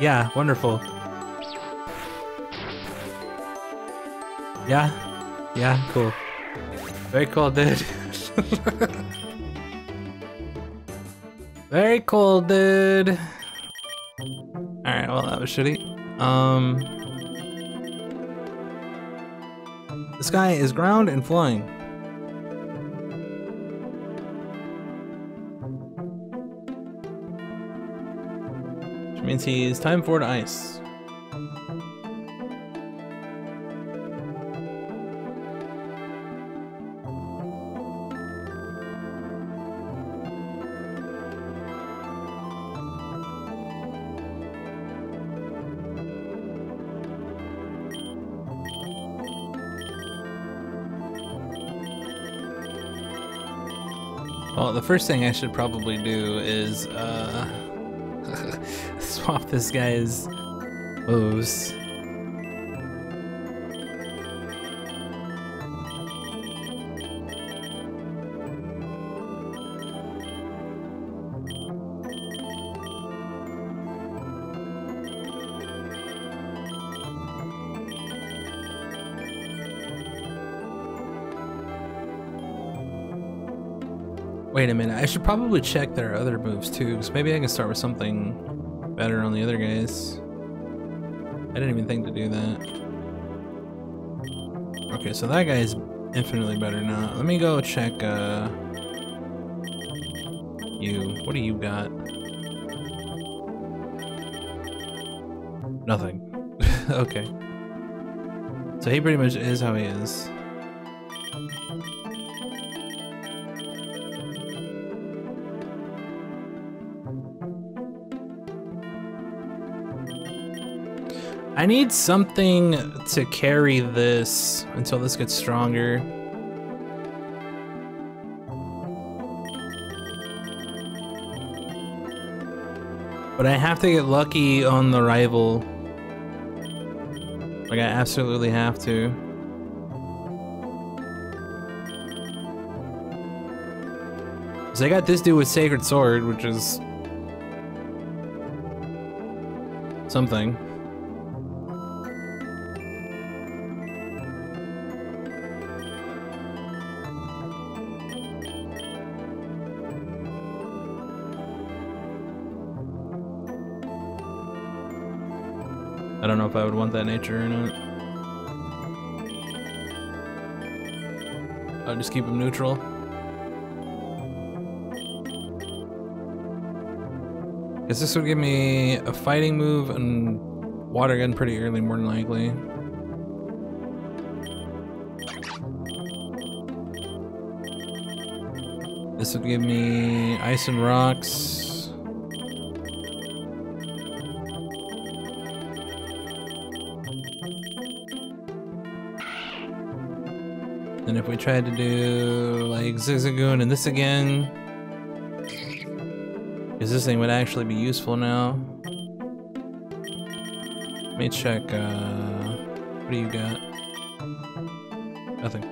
Yeah, wonderful. Yeah, yeah, cool. Very cool, dude. Very cool, dude. Alright, well, that was shitty. Um. This guy is ground and flying. Means he's time for to ice. Well, the first thing I should probably do is uh, swap this guy's moves. Wait a minute, I should probably check their other moves too, because maybe I can start with something better on the other guys. I didn't even think to do that. Okay, so that guy's infinitely better now. Let me go check, uh... You. What do you got? Nothing. okay. So he pretty much is how he is. I need something to carry this until this gets stronger. But I have to get lucky on the rival. Like I absolutely have to. So I got this dude with Sacred Sword, which is something. If I would want that nature or not. I'll just keep him neutral. Guess this would give me a fighting move and water gun pretty early, more than likely. This would give me ice and rocks. If we tried to do like Zigzagoon and this again, because this thing would actually be useful now. Let me check, uh, what do you got? Nothing.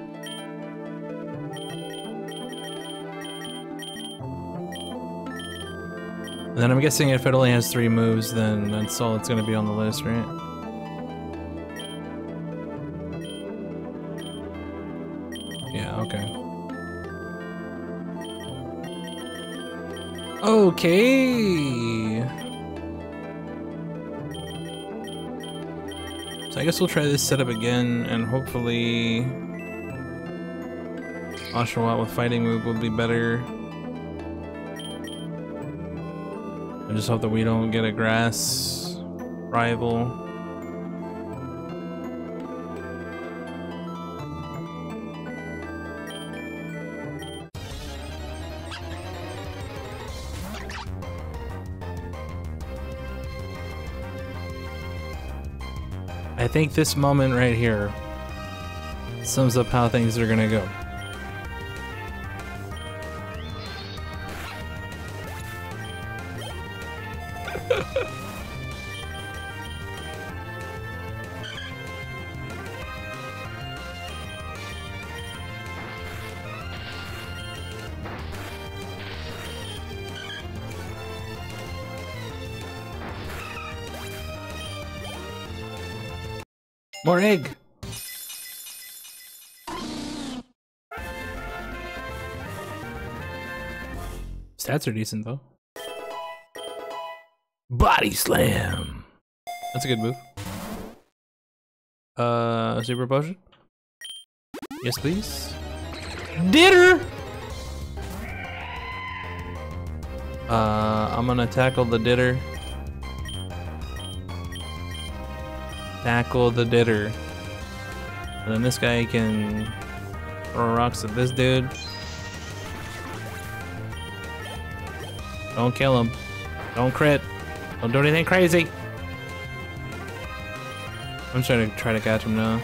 And then I'm guessing if it only has three moves, then that's all it's gonna be on the list, right? Okay. So I guess we'll try this setup again, and hopefully Oshawott with fighting move will be better. I just hope that we don't get a grass rival. Think this moment right here sums up how things are gonna go. Stats are decent though. Body slam. That's a good move. Uh, super potion. Yes, please. Ditter. Uh, I'm gonna tackle the ditter. Tackle the ditter. And then this guy can throw rocks at this dude. Don't kill him. Don't crit. Don't do anything crazy. I'm trying to try to catch him now.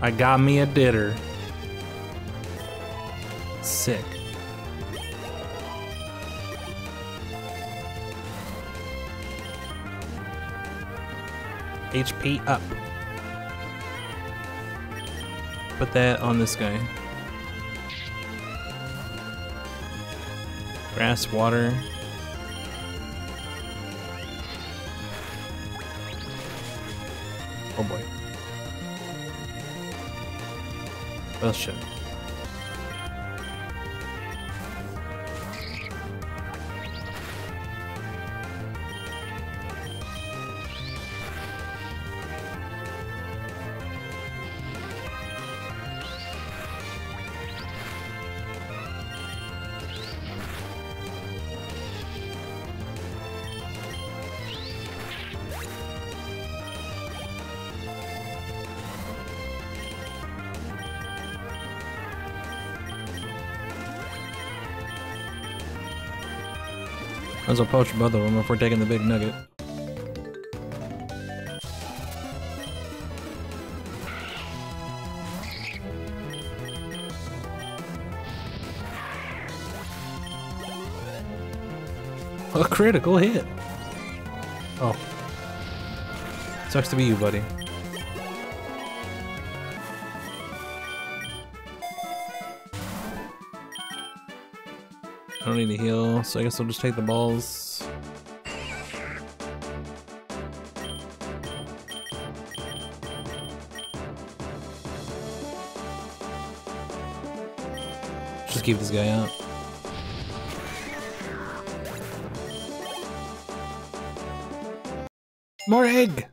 I got me a ditter. Sick. HP up. Put that on this guy. Grass, water. Oh boy. Well, shit. As well poach both of them if we're taking the big nugget. A critical hit. Oh. Sucks to be you, buddy. I to heal, so I guess I'll just take the balls. Just keep this guy out. More egg!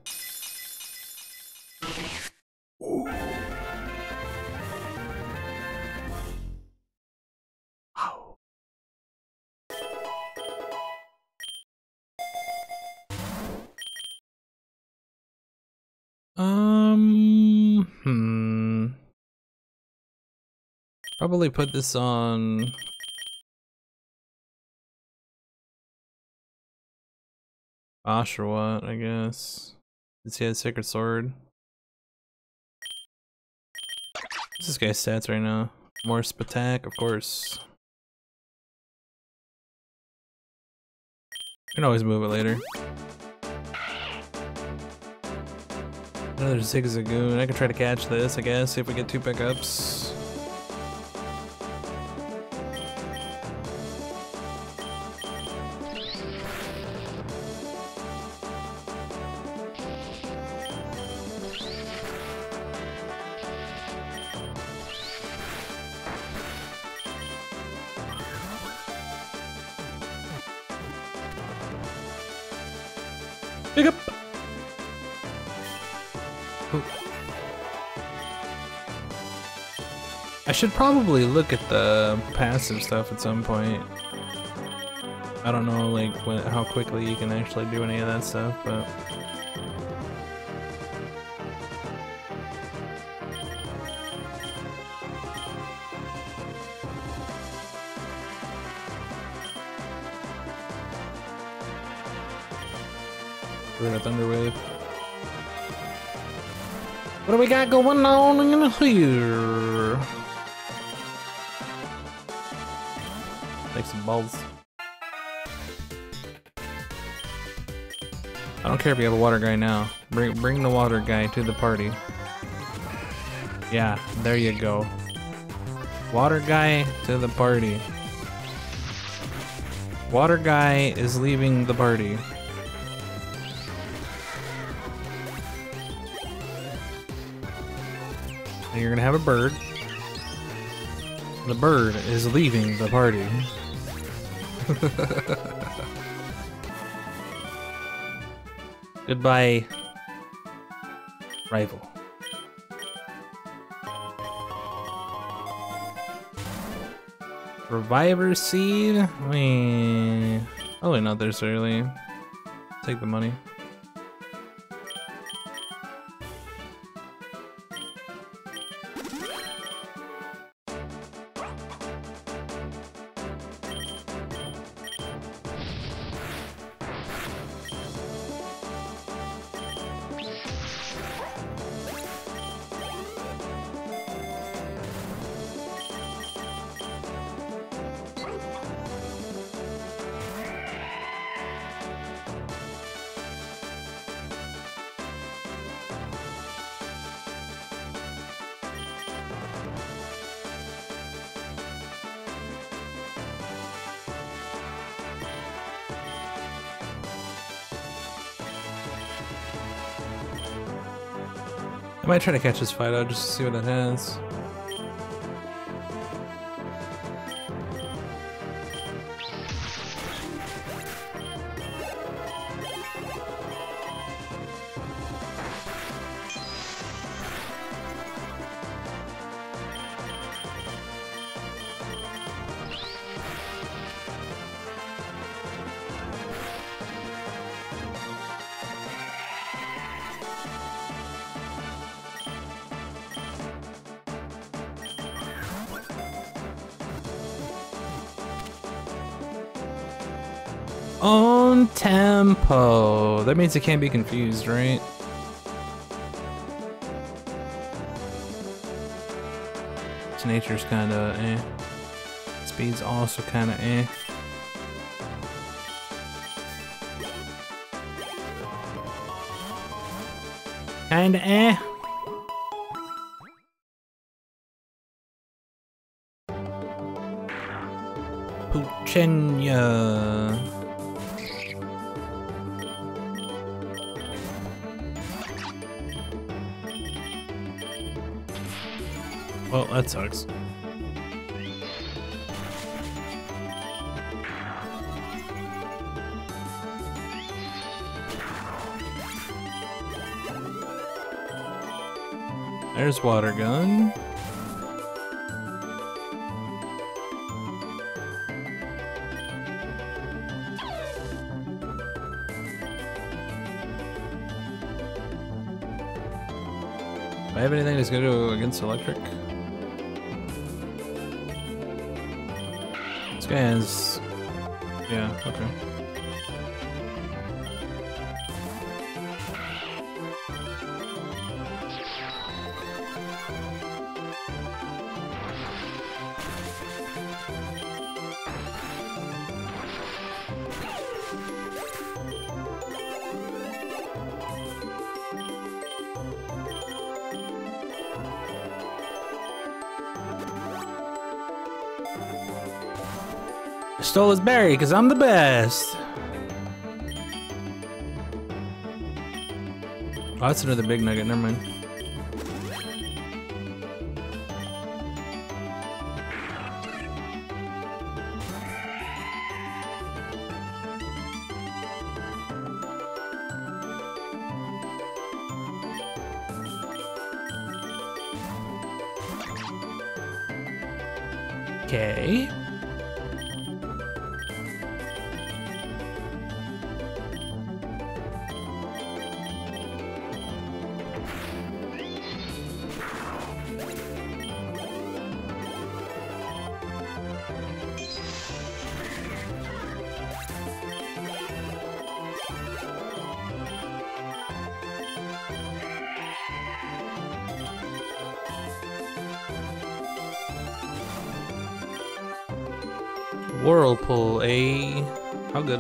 Probably put this on. Oshawott, I guess. Does he have Sacred Sword? What's this guy's stats right now? Morse attack, of course. Can always move it later. Another Zigzagoon. I can try to catch this, I guess, see if we get two pickups. Probably look at the passive stuff at some point. I don't know, like, how quickly you can actually do any of that stuff, but... We're in a thunder wave. What do we got going on in here? some balls. I don't care if you have a water guy now. Bring bring the water guy to the party. Yeah, there you go. Water guy to the party. Water guy is leaving the party. And you're gonna have a bird. The bird is leaving the party. Goodbye, rival. Reviver seed? Wait. Oh wait, not this early. Take the money. Might try to catch this fight out just to see what it has. Means it can't be confused, right? Its nature's kinda eh. Speed's also kinda eh. Kinda eh. Poochyena. That sucks. There's water gun. I have anything that's gonna go against electric? Scans. Yeah, okay. Stole his berry because I'm the best. Oh, that's another big nugget. Never mind.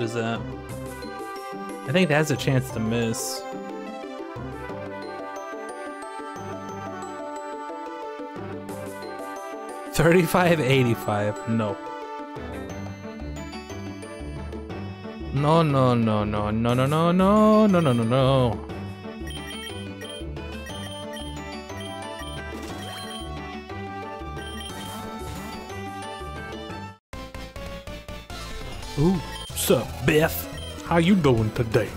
Is that? I think that has a chance to miss. Thirty-five, eighty-five. No. No, no, no, no, no, no, no, no, no, no, no, no. How you doing today?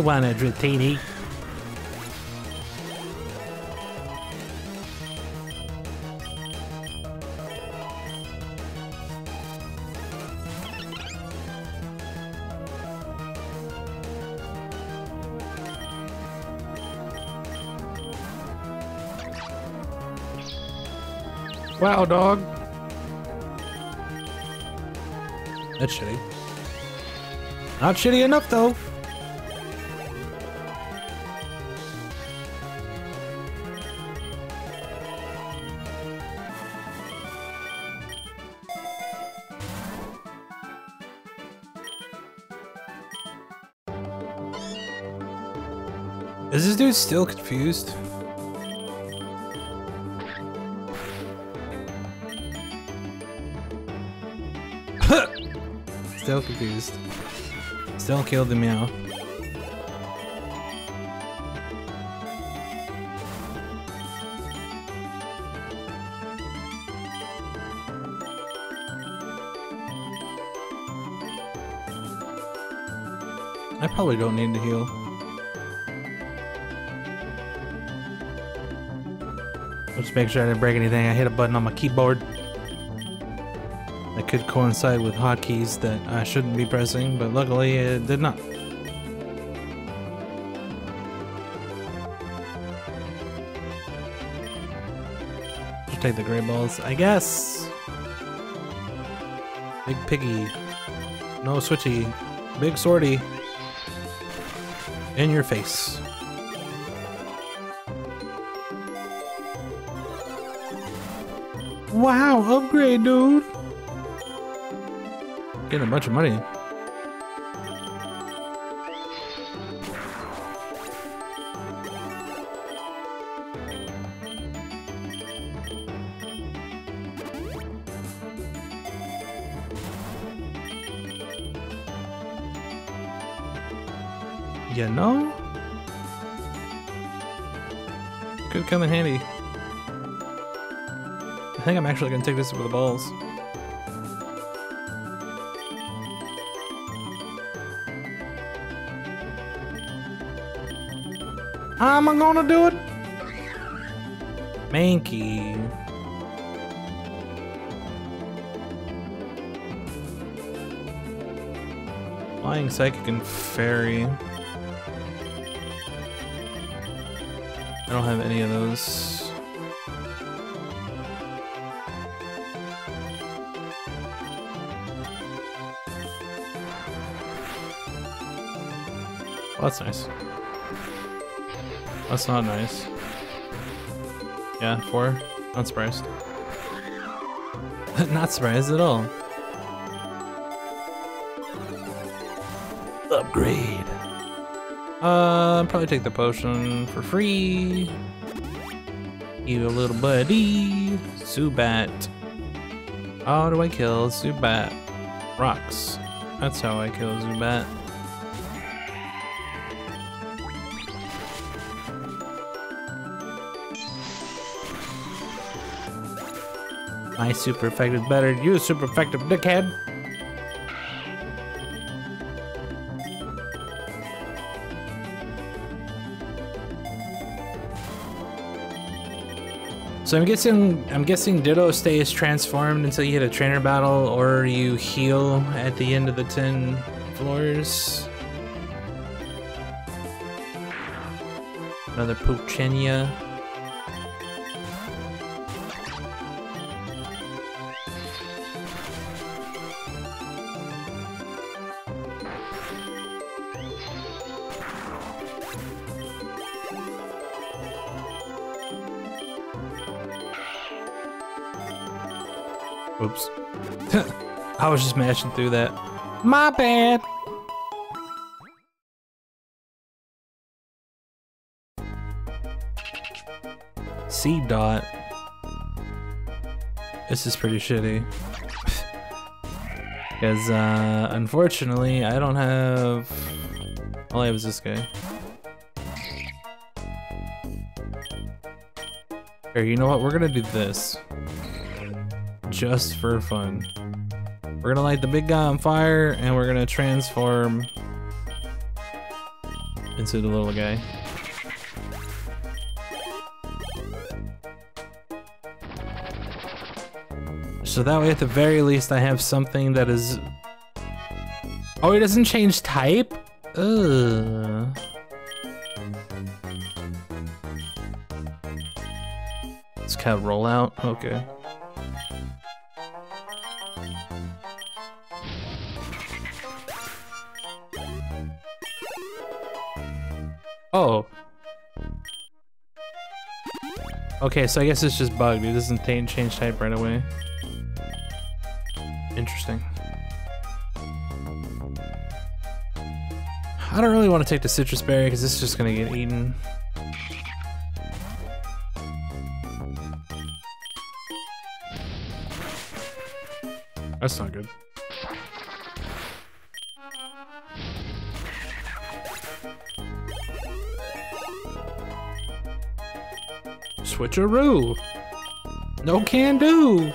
I want a dratini. Wow, dog. That's shitty. Not shitty enough, though. Is this dude still confused? still confused. Still killed the meow. I probably don't need to heal. Just make sure I didn't break anything. I hit a button on my keyboard. That could coincide with hotkeys that I shouldn't be pressing, but luckily it did not. Take the gray balls, I guess. Big piggy. No switchy. Big swordy. In your face. Wow, upgrade, dude. Getting a bunch of money. You know? Could come in handy. I think I'm actually gonna take this with the balls. How am I gonna do it? Mankey. Flying Psychic and Fairy. I don't have any of those. Well, that's nice. That's not nice. Yeah, four. Not surprised. not surprised at all. Upgrade. Uh, probably take the potion for free. You a little buddy. Zubat. How do I kill Zubat? Rocks. That's how I kill Zubat. My super effective better you, super effective dickhead. So I'm guessing I'm guessing Ditto stays transformed until you hit a trainer battle or you heal at the end of the 10 floors. Another Poochyena. Was just mashing through that. My bad. C dot. This is pretty shitty. Because, uh, unfortunately, I don't have... All I have is this guy. Here, you know what? We're gonna do this. Just for fun. We're gonna light the big guy on fire, and we're gonna transform into the little guy. So that way, at the very least, I have something that is... Oh, it doesn't change type? Ugh. It's kind of roll out? Okay. Okay, so I guess it's just bugged. It doesn't change type right away. Interesting. I don't really want to take the Sitrus berry because it's just gonna get eaten. That's not good. Switcheroo! No can do!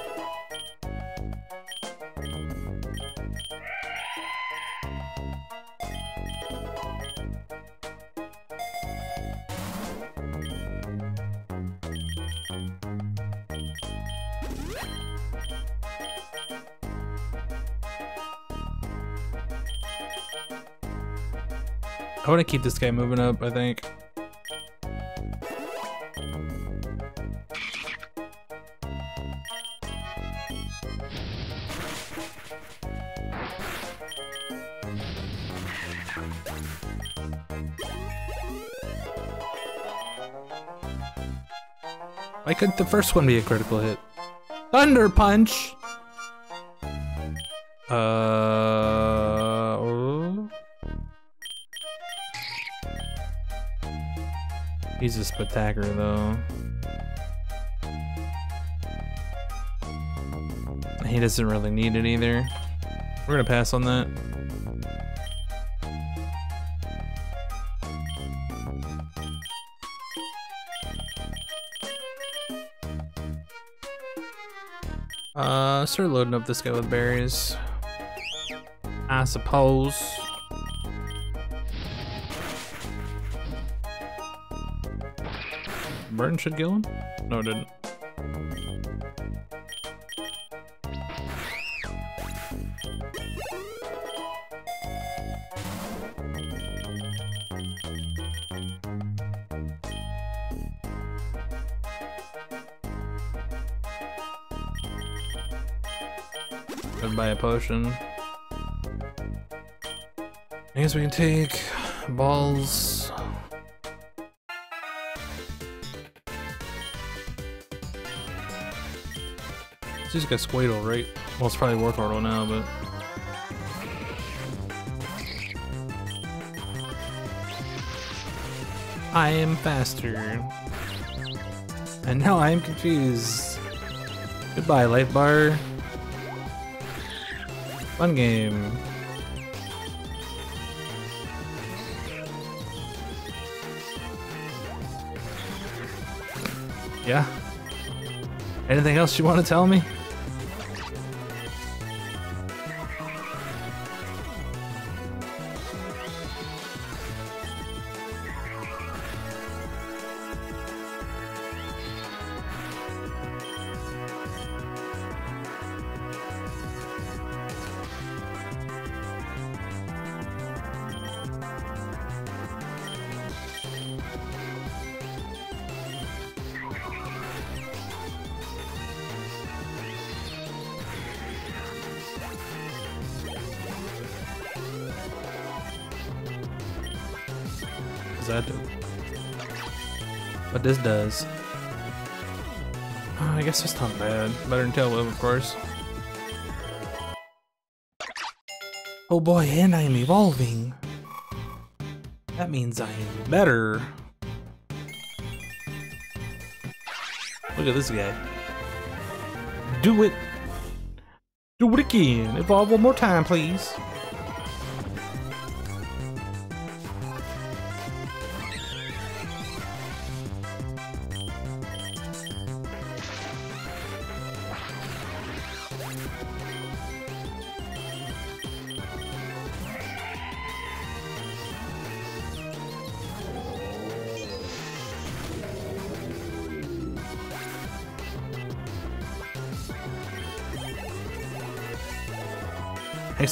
I want to keep this guy moving up, I think. Couldn't the first one be a critical hit? Thunder Punch! Uh... He's a spectacular though. He doesn't really need it either. We're gonna pass on that. Start loading up this guy with berries. I suppose. Burn should kill him? No, it didn't. Potion. I guess we can take balls. Just got Squirtle, right? Well, it's probably Wartortle now, but. I am faster. And now I am confused. Goodbye, life bar. Fun game. Yeah. Anything else you want to tell me? this does. Uh, I guess it's not bad. Better than Tailwhip, of course. Oh boy, and I am evolving. That means I am better. Look at this guy. Do it. Do it again. Evolve one more time, please.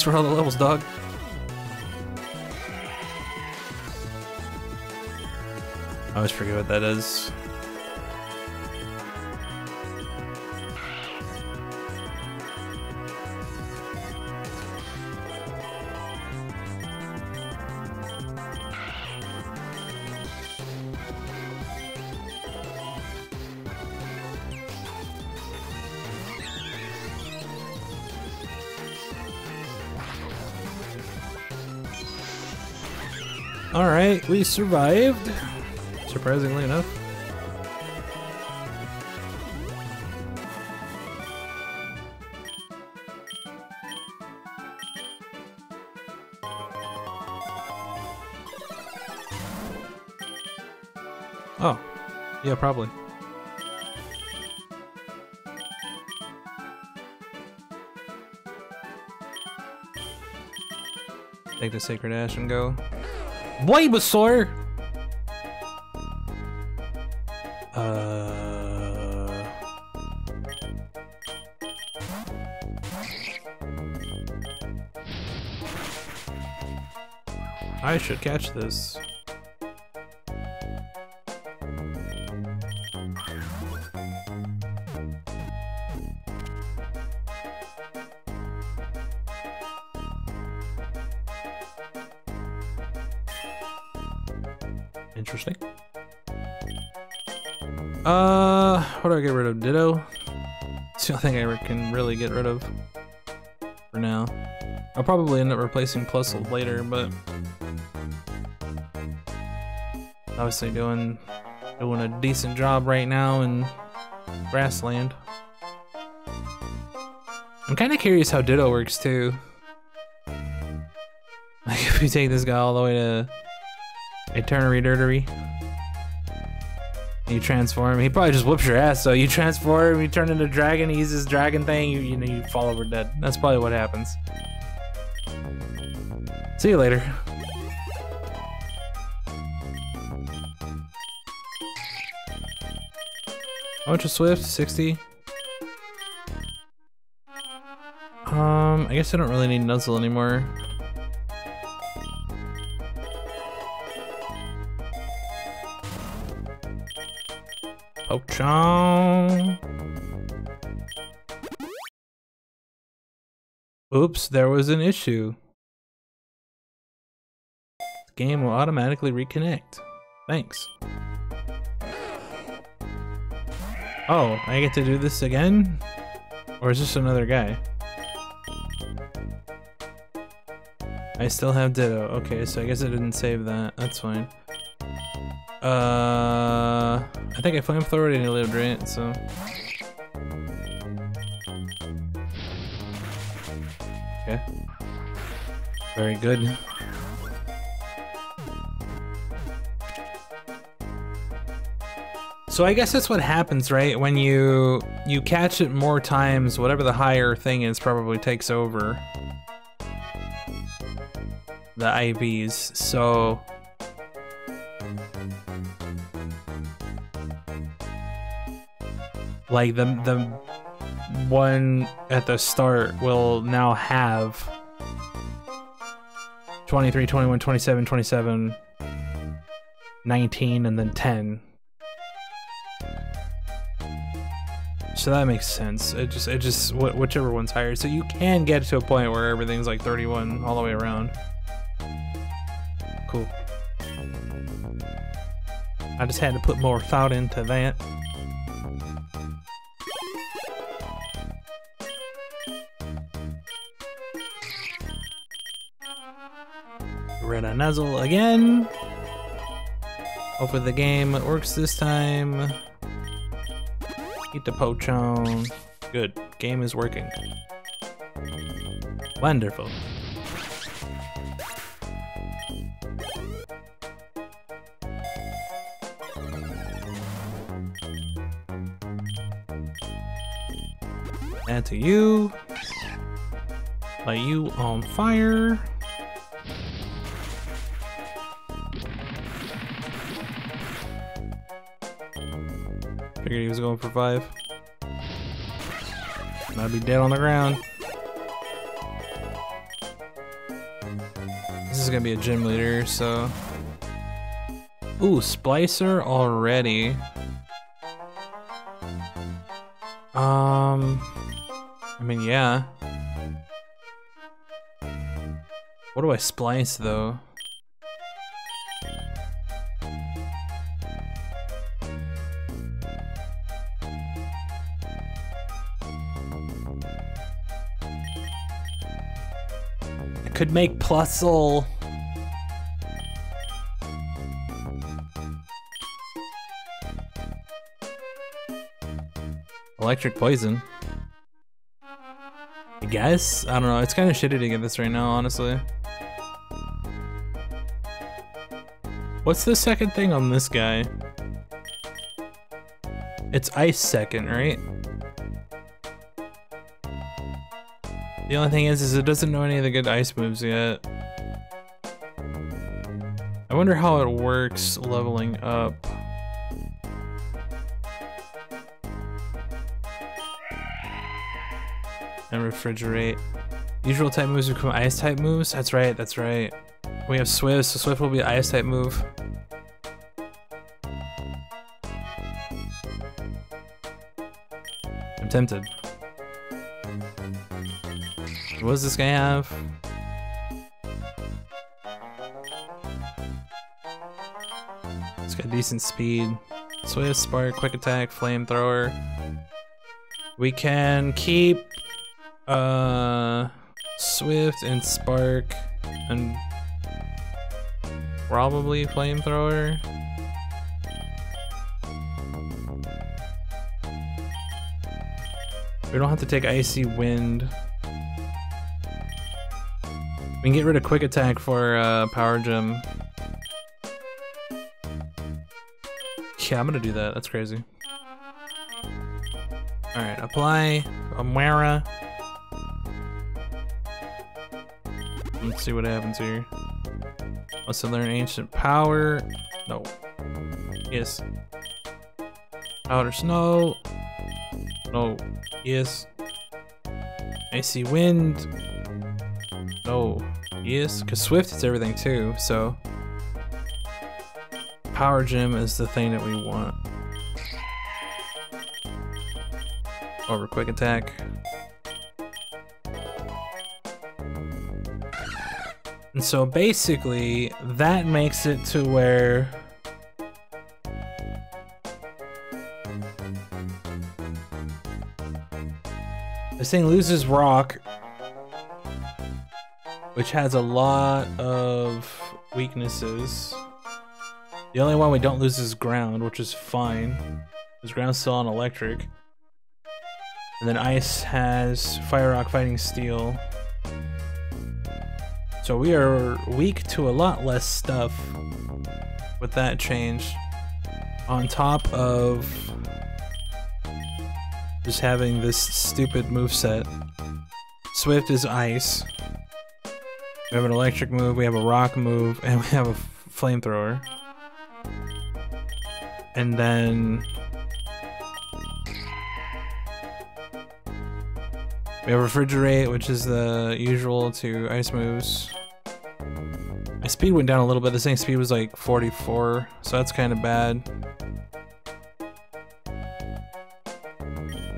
For all the levels, dog. I always forget what that is. Survived. Surprisingly enough. Oh, yeah, probably. Take the Sacred Ash and go. Bulbasaur! Uh... I should catch this. Can really get rid of for now. I'll probably end up replacing Plus later, but obviously doing doing a decent job right now in Grassland. I'm kind of curious how Ditto works too. Like if you take this guy all the way to Eternery Dirtery. You transform, he probably just whoops your ass. So you transform, you turn into dragon, he uses dragon thing, you, you know, you fall over dead. That's probably what happens. See you later. Ultra Swift, 60. Um, I guess I don't really need Nuzzle anymore. Oops, there was an issue. The game will automatically reconnect. Thanks. Oh, I get to do this again? Or is this another guy? I still have Ditto. Okay, so I guess I didn't save that. That's fine. Uh, I think I flamethrowered and he lived, right? So. Okay. Very good. So I guess that's what happens, right? When you you catch it more times, whatever the higher thing is probably takes over the IVs. So like the the one at the start will now have 23 21 27 27 19 and then 10 so that makes sense. It just it just wh whichever one's higher. So you can get to a point where everything's like 31 all the way around. Cool. I just had to put more thought into that Nuzzle again. Hopefully the game works this time. Eat the pochon. Good. Game is working. Wonderful. Add to you. Light you on fire. Going for five. I'd be dead on the ground. This is gonna be a gym leader, so. Ooh, Splicer already. Um, I mean, yeah. What do I splice though? Could make Plusle. Electric poison. I guess? I don't know. It's kind of shitty to get this right now, honestly. What's the second thing on this guy? It's ice second, right? The only thing is, is it doesn't know any of the good ice moves yet. I wonder how it works leveling up. And refrigerate. Usual type moves become ice type moves? That's right, that's right. We have Swift, so Swift will be ice type move. I'm tempted. What does this guy have? It's got decent speed. Swift, Spark, Quick Attack, Flamethrower. We can keep uh Swift and Spark and probably Flamethrower. We don't have to take Icy Wind. We can get rid of Quick Attack for uh, Power Gem. Yeah, I'm gonna do that. That's crazy. Alright, apply Amaura. Let's see what happens here. Let's learn Ancient Power. No. Yes. Powder Snow. No. Yes. Icy Wind. No. Yes. Because Swift is everything too, so. Power Gem is the thing that we want. Oh, Over Quick Attack. And so basically, that makes it to where this thing loses rock, which has a lot of weaknesses. The only one we don't lose is ground, which is fine. Because ground's still on electric. And then ice has fire rock fighting steel. So we are weak to a lot less stuff with that change. On top of just having this stupid move set. Swift is ice. We have an electric move, we have a rock move, and we have a flamethrower. And then we have refrigerate, which is the usual to ice moves. My speed went down a little bit. This thing's speed was like 44, so that's kind of bad.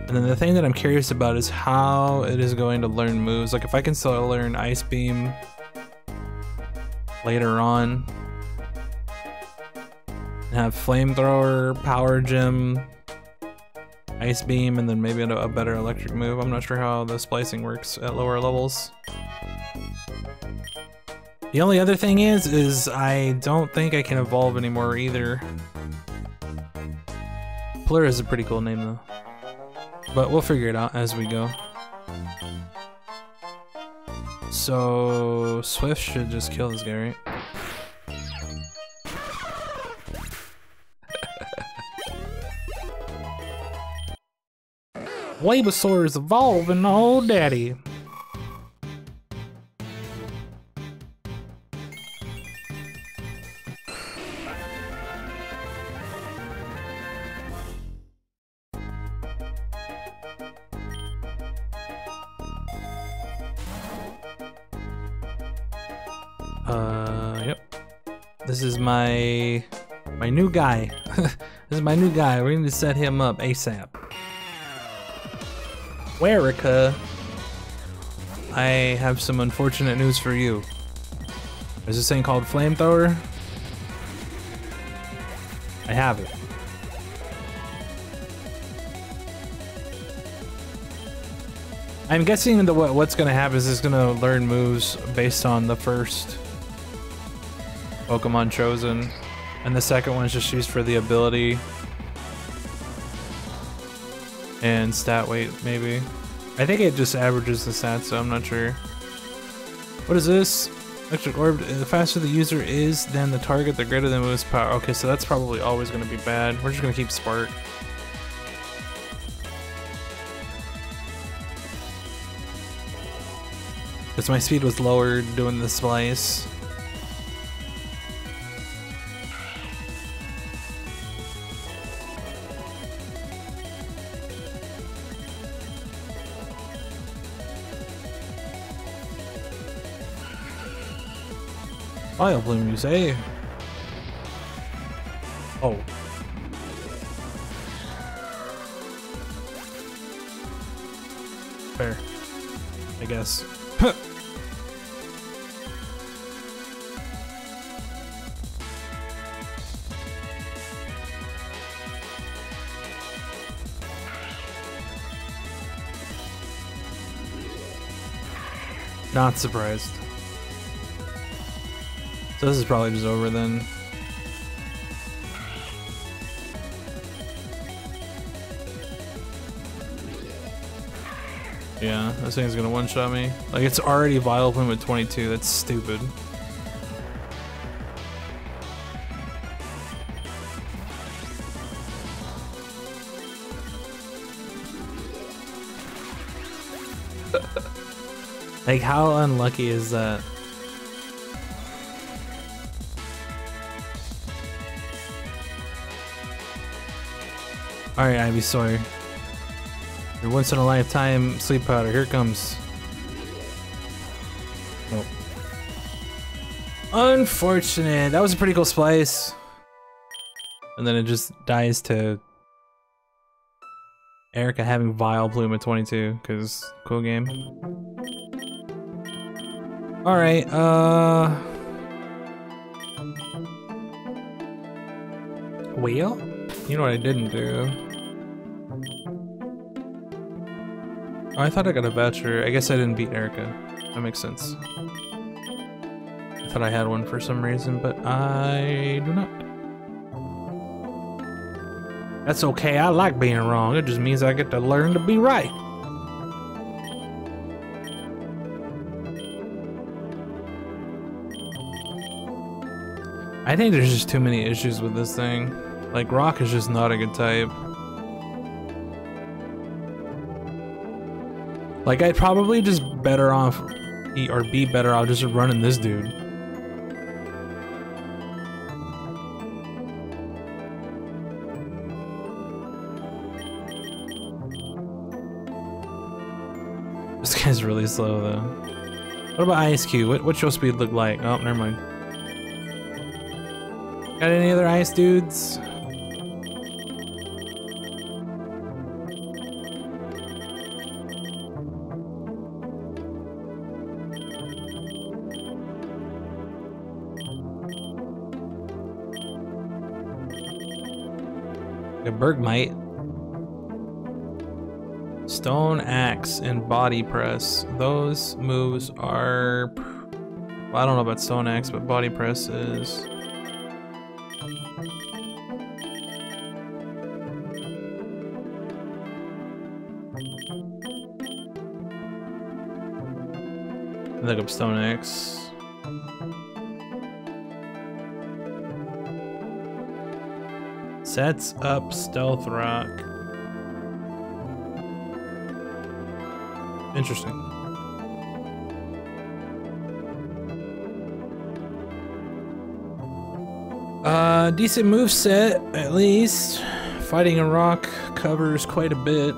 And then the thing that I'm curious about is how it is going to learn moves. Like if I can still learn Ice Beam later on, and have Flamethrower, Power Gem, Ice Beam, and then maybe a, a better electric move. I'm not sure how the splicing works at lower levels. The only other thing is, is I don't think I can evolve anymore either. Plur is a pretty cool name though. But we'll figure it out as we go. So Swift should just kill this guy, right? Is evolving, oh daddy. My my new guy. this is my new guy. We need to set him up ASAP. Erika, I have some unfortunate news for you. There's this thing called flamethrower. I have it. I'm guessing the what, what's gonna happen is it's gonna learn moves based on the first Pokemon chosen, and the second one's just used for the ability and stat weight, maybe. I think it just averages the stats, so I'm not sure. What is this? Electro Ball. Uh, the faster the user is than the target, the greater the move's power. Okay, so that's probably always going to be bad. We're just going to keep Spark. Because my speed was lowered doing the splice. File bloom, you say? Oh. Fair. I guess. Not surprised. So this is probably just over then. Yeah, this thing's gonna one-shot me. Like, it's already Vileplume at 22, that's stupid. like, how unlucky is that? Alright, Ivysaur. Your once in a lifetime sleep powder. Here comes. Oh. Unfortunate. That was a pretty cool splice. And then it just dies to Erika having Vileplume at 22, because cool game. Alright, uh... Wheel? You know what I didn't do? Oh, I thought I got a voucher. I guess I didn't beat Erika. That makes sense. I thought I had one for some reason, but I do not. That's okay, I like being wrong. It just means I get to learn to be right. I think there's just too many issues with this thing. Like, Rock is just not a good type. Like, I'd probably just better off, or be better off just running this dude. This guy's really slow, though. What about Ice Cube? What, what's your speed look like? Oh, never mind. Got any other ice dudes? Bergmite. Stone Axe and Body Press. Those moves are I don't know about Stone Axe, but Body Press is. Look up Stone Axe. Sets up Stealth Rock. Interesting. Uh, decent move set, at least. Fighting a rock covers quite a bit.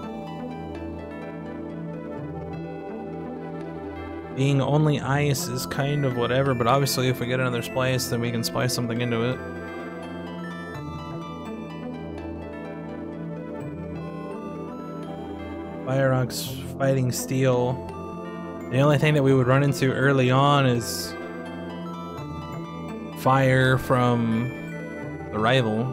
Being only ice is kind of whatever, but obviously if we get another splice, then we can splice something into it. Fighting steel. The only thing that we would run into early on is fire from the rival.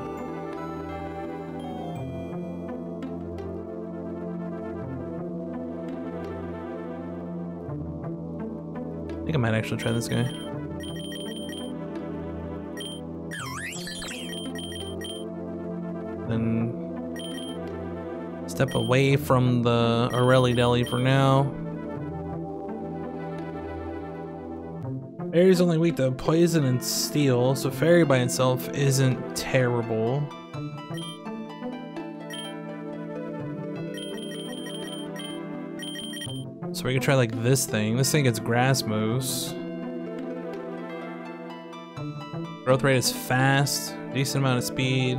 I think I might actually try this guy. Step away from the Aurelie Deli for now. Fairy's only weak to poison and steel, so Fairy by itself isn't terrible. So we can try like this thing. This thing gets grass moves. Growth rate is fast, decent amount of speed.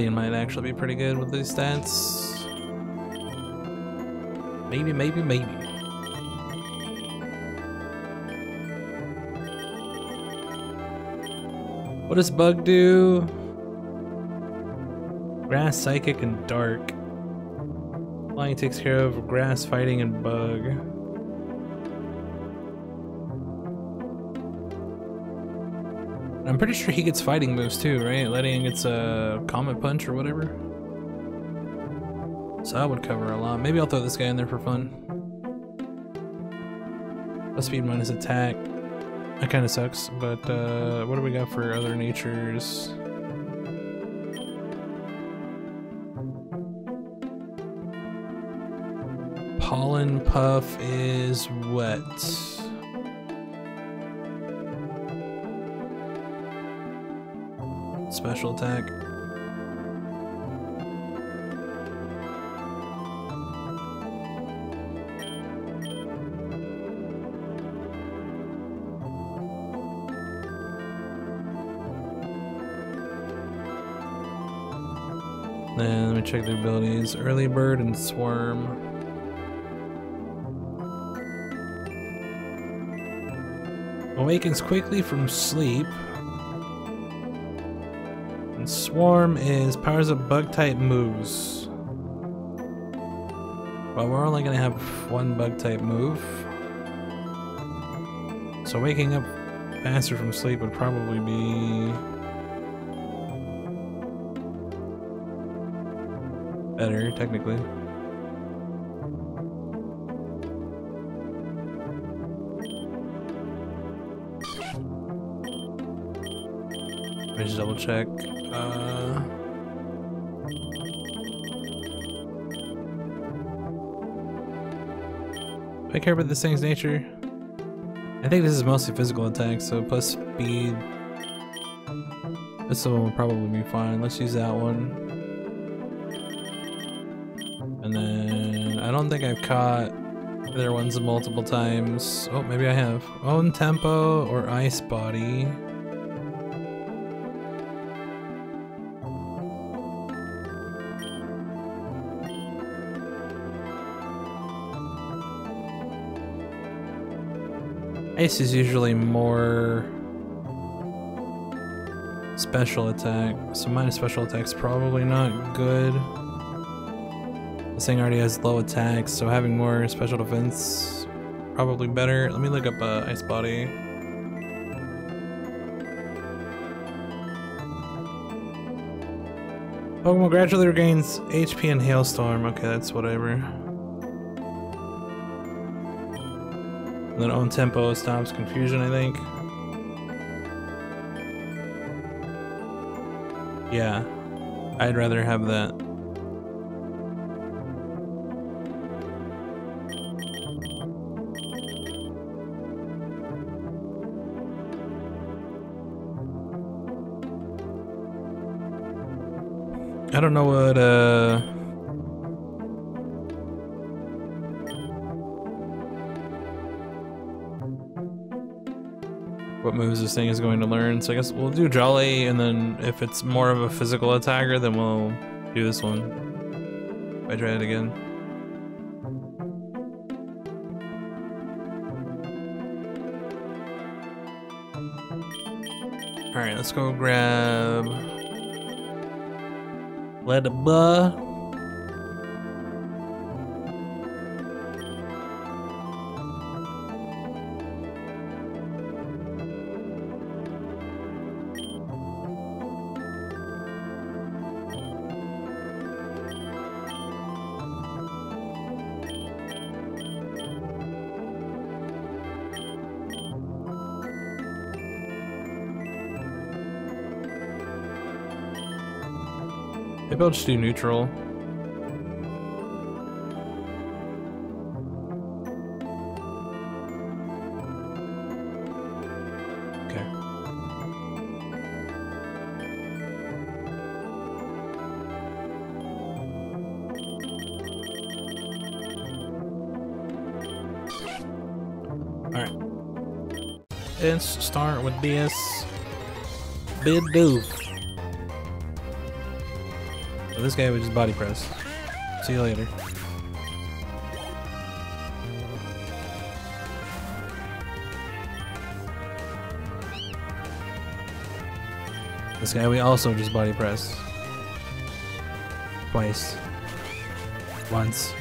Ledian might actually be pretty good with these stats. Maybe, maybe, maybe. What does Bug do? Grass, Psychic, and Dark. Flying takes care of Grass, Fighting, and Bug. Pretty sure he gets fighting moves too, right? Ledian gets a Comet Punch or whatever. So that would cover a lot. Maybe I'll throw this guy in there for fun. Plus speed minus attack. That kind of sucks, but uh, what do we got for other natures? Pollen Puff is wet. Special attack. Then let me check the abilities. Early Bird and Swarm. Awakens quickly from sleep. Swarm is powers up bug type moves. But we're only gonna have one bug type move. So waking up faster from sleep would probably be better, technically. Me just double check. Uh, do I care about this thing's nature? I think this is mostly physical attack, so plus speed. This one will probably be fine. Let's use that one. And then I don't think I've caught other ones multiple times. Oh, maybe I have. Own tempo or ice body. Ice is usually more special attack, so minus special attack's probably not good. This thing already has low attacks, so having more special defense probably better. Let me look up uh, Ice Body. Pokemon gradually regains HP and Hailstorm. Okay, that's whatever. Then own tempo stops confusion, I think. Yeah, I'd rather have that. So I guess we'll do Jolly, and then if it's more of a physical attacker, then we'll do this one. I try it again. Alright, let's go grab... Let Maybe I'll just do neutral. Let's start with this big doof. This guy would just body press. See you later. This guy we also just body press. Twice. Once.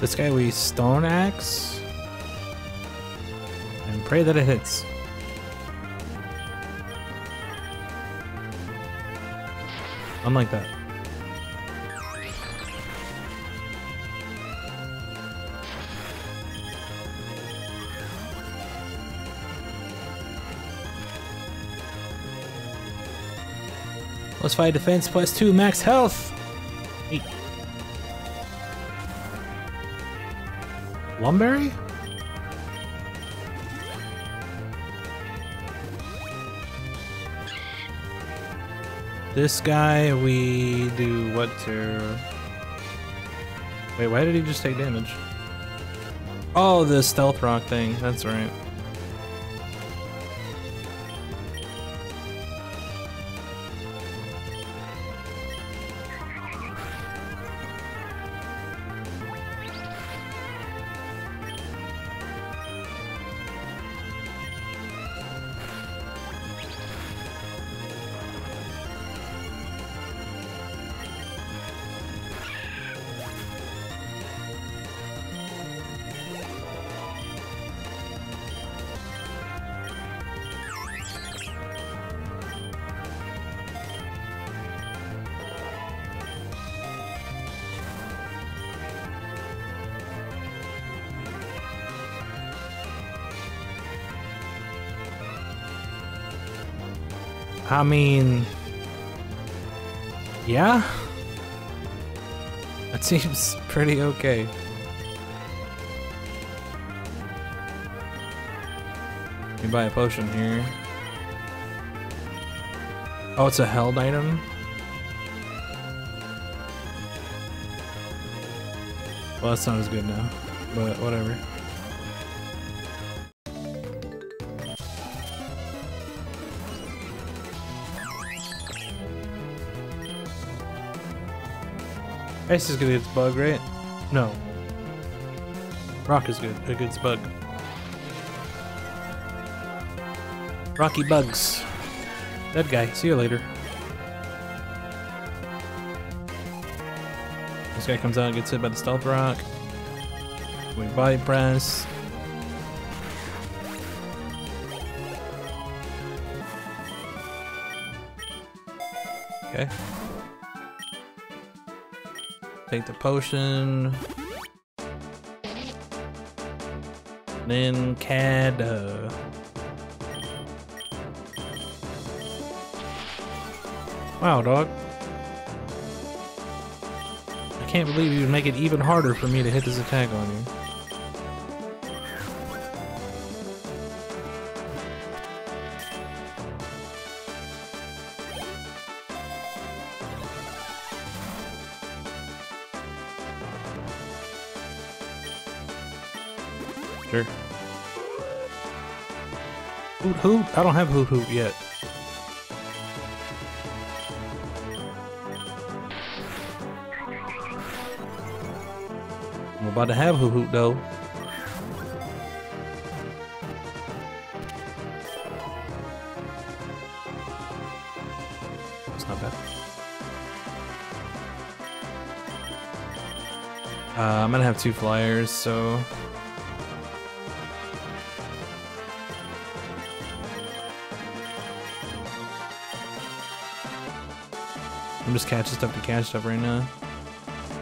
This guy we stone axe pray that it hits. Unlike that. Plus five defense, plus two max health. Eight. Lum Berry? This guy, we do what to... Wait, why did he just take damage? Oh, the stealth rock thing. That's right. I mean, yeah, that seems pretty okay. Let me buy a potion here. Oh, it's a held item. Well, that's not as good now, but whatever. Ice is good against bug, right? No. Rock is good against bug. Rocky bugs. Dead guy. See you later. This guy comes out and gets hit by the stealth rock. We body press. Okay. Take the potion. Then CAD. Uh, wow, dog. I can't believe you make it even harder for me to hit this attack on you. Hoot? I don't have Hoothoot yet. I'm about to have Hoothoot though. It's not bad. Uh, I'm gonna have two flyers, so just catching stuff to catch stuff right now.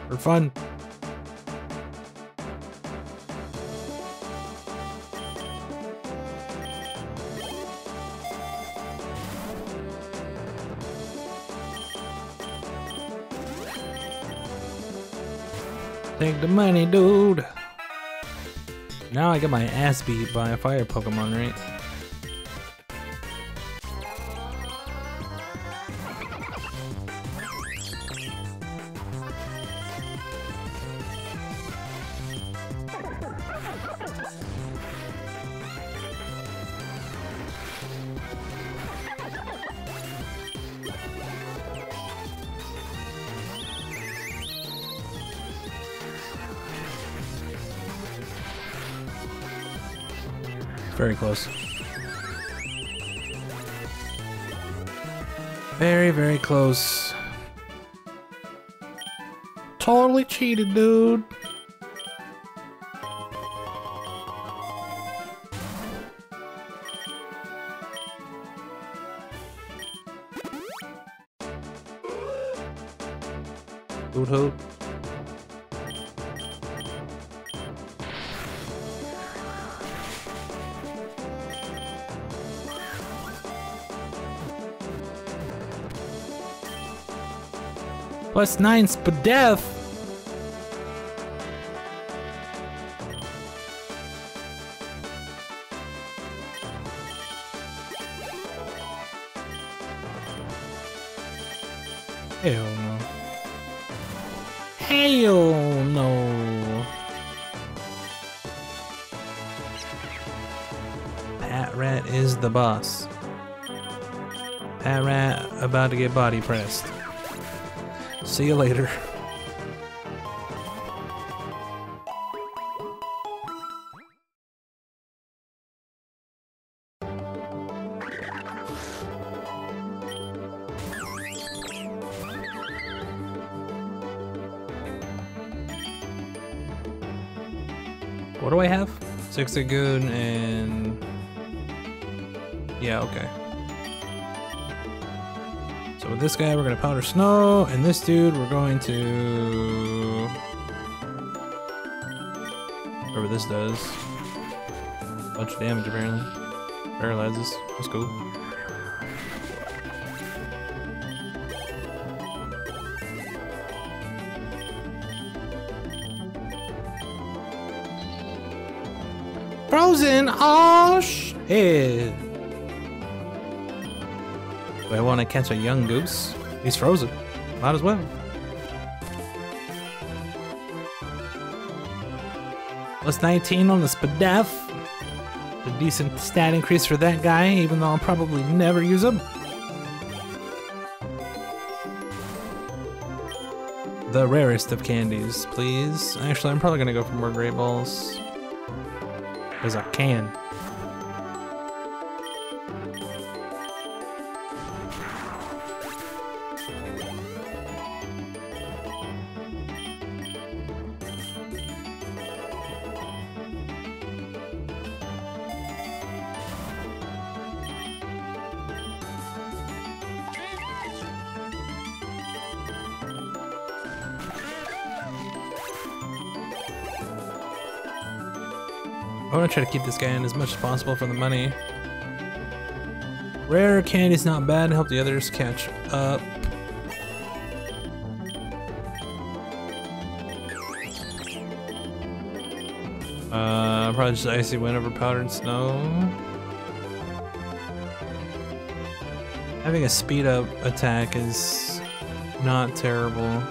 For fun. Take the money, dude. Now I get my ass beat by a fire Pokemon, right? Close. Very, very close. Totally cheated, dude. Plus nine spadef. Hell no. Hell no. Patrat is the boss. Patrat about to get body pressed. See you later. What do I have? Zigzagoon and... Yeah, okay. This guy, we're gonna powder snow, and this dude, we're going to... Whatever this does. A Bunch of damage, apparently. Paralyzes. That's cool. Frozen. Oh shit. To catch a Yungoos? He's frozen. Might as well. Plus 19 on the Spadef. A decent stat increase for that guy, even though I'll probably never use him. the rarest of candies, please. Actually, I'm probably gonna go for more great balls. Because I can. I want to try to keep this guy in as much as possible for the money. Rare candy's not bad, help the others catch up. Uh, probably just icy wind over powdered snow. Having a speed up attack is not terrible.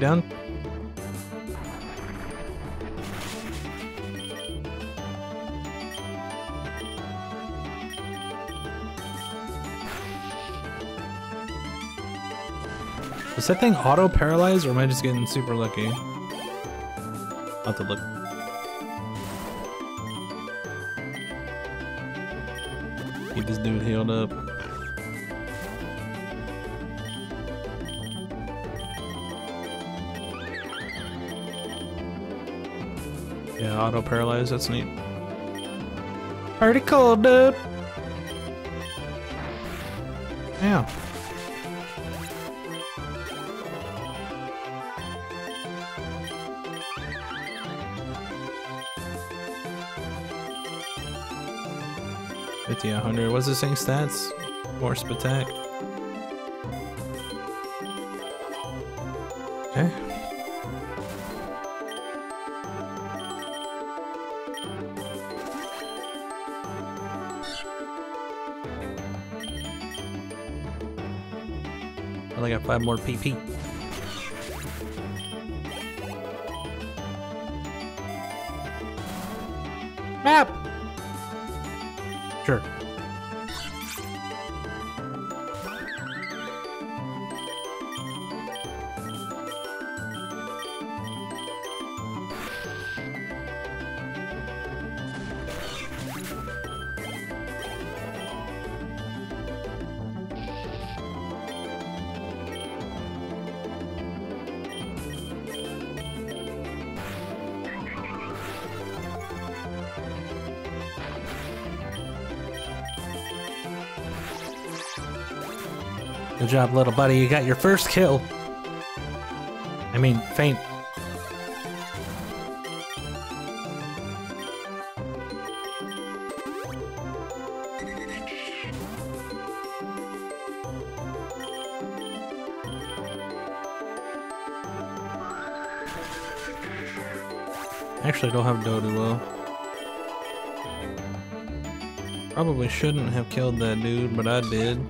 Down. Is that thing auto paralyzed or am I just getting super lucky? I'll have to look. Keep this dude healed up. Auto paralyzed, that's neat. Pretty cool, dude. Yeah. Fifty, hundred. What's this thing stats? Horse attack. Five more PP. Good job, little buddy. You got your first kill. I mean, faint. Actually, I don't have Doduo. Probably shouldn't have killed that dude, but I did.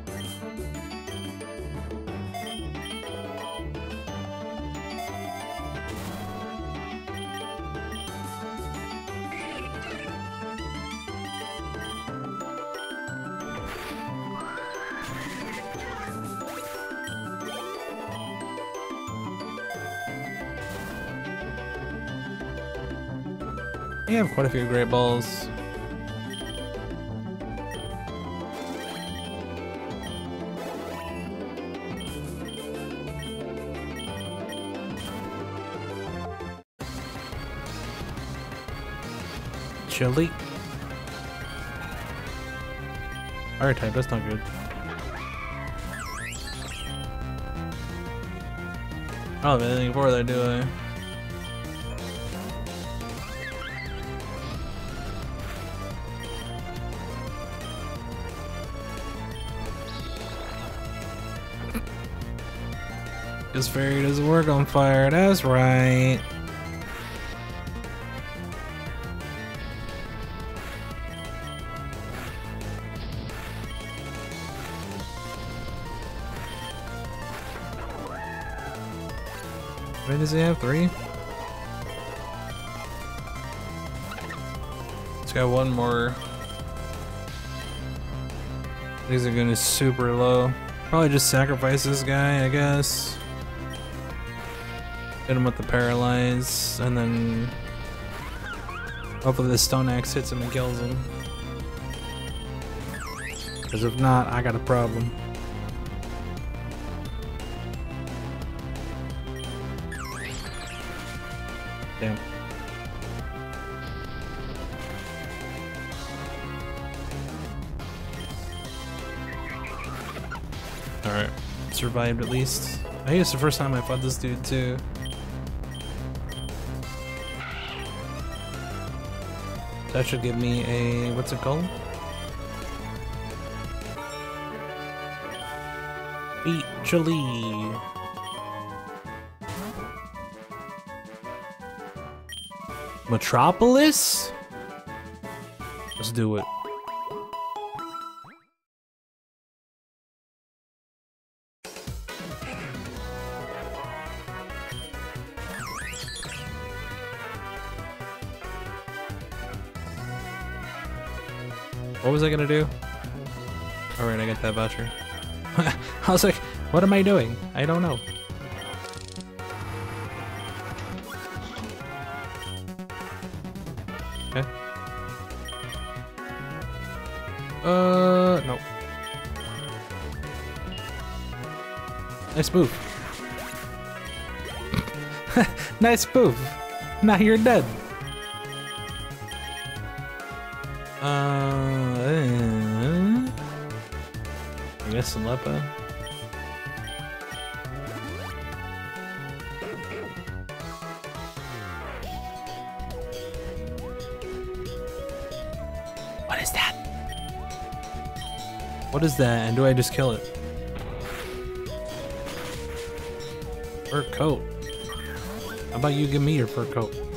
Quite a few great balls. Chili. Fire type, that's not good. Oh, I don't have anything for that, do I? This fairy doesn't work on fire, that's right. What does he have? Three? It's got one more. These are gonna super low. Probably just sacrifice this guy, I guess. Hit him with the paralyze, and then hopefully the stone axe hits him and kills him. Because if not, I got a problem. Damn. Alright. Survived at least. I think it's the first time I fought this dude too. That should give me a what's it called? Eat chili. Metropolis? Let's do it. I was like, what am I doing? I don't know. Uh, no. Nice move. nice move. Now you're dead. Alepa. What is that? What is that? And do I just kill it? Fur coat. How about you give me your fur coat?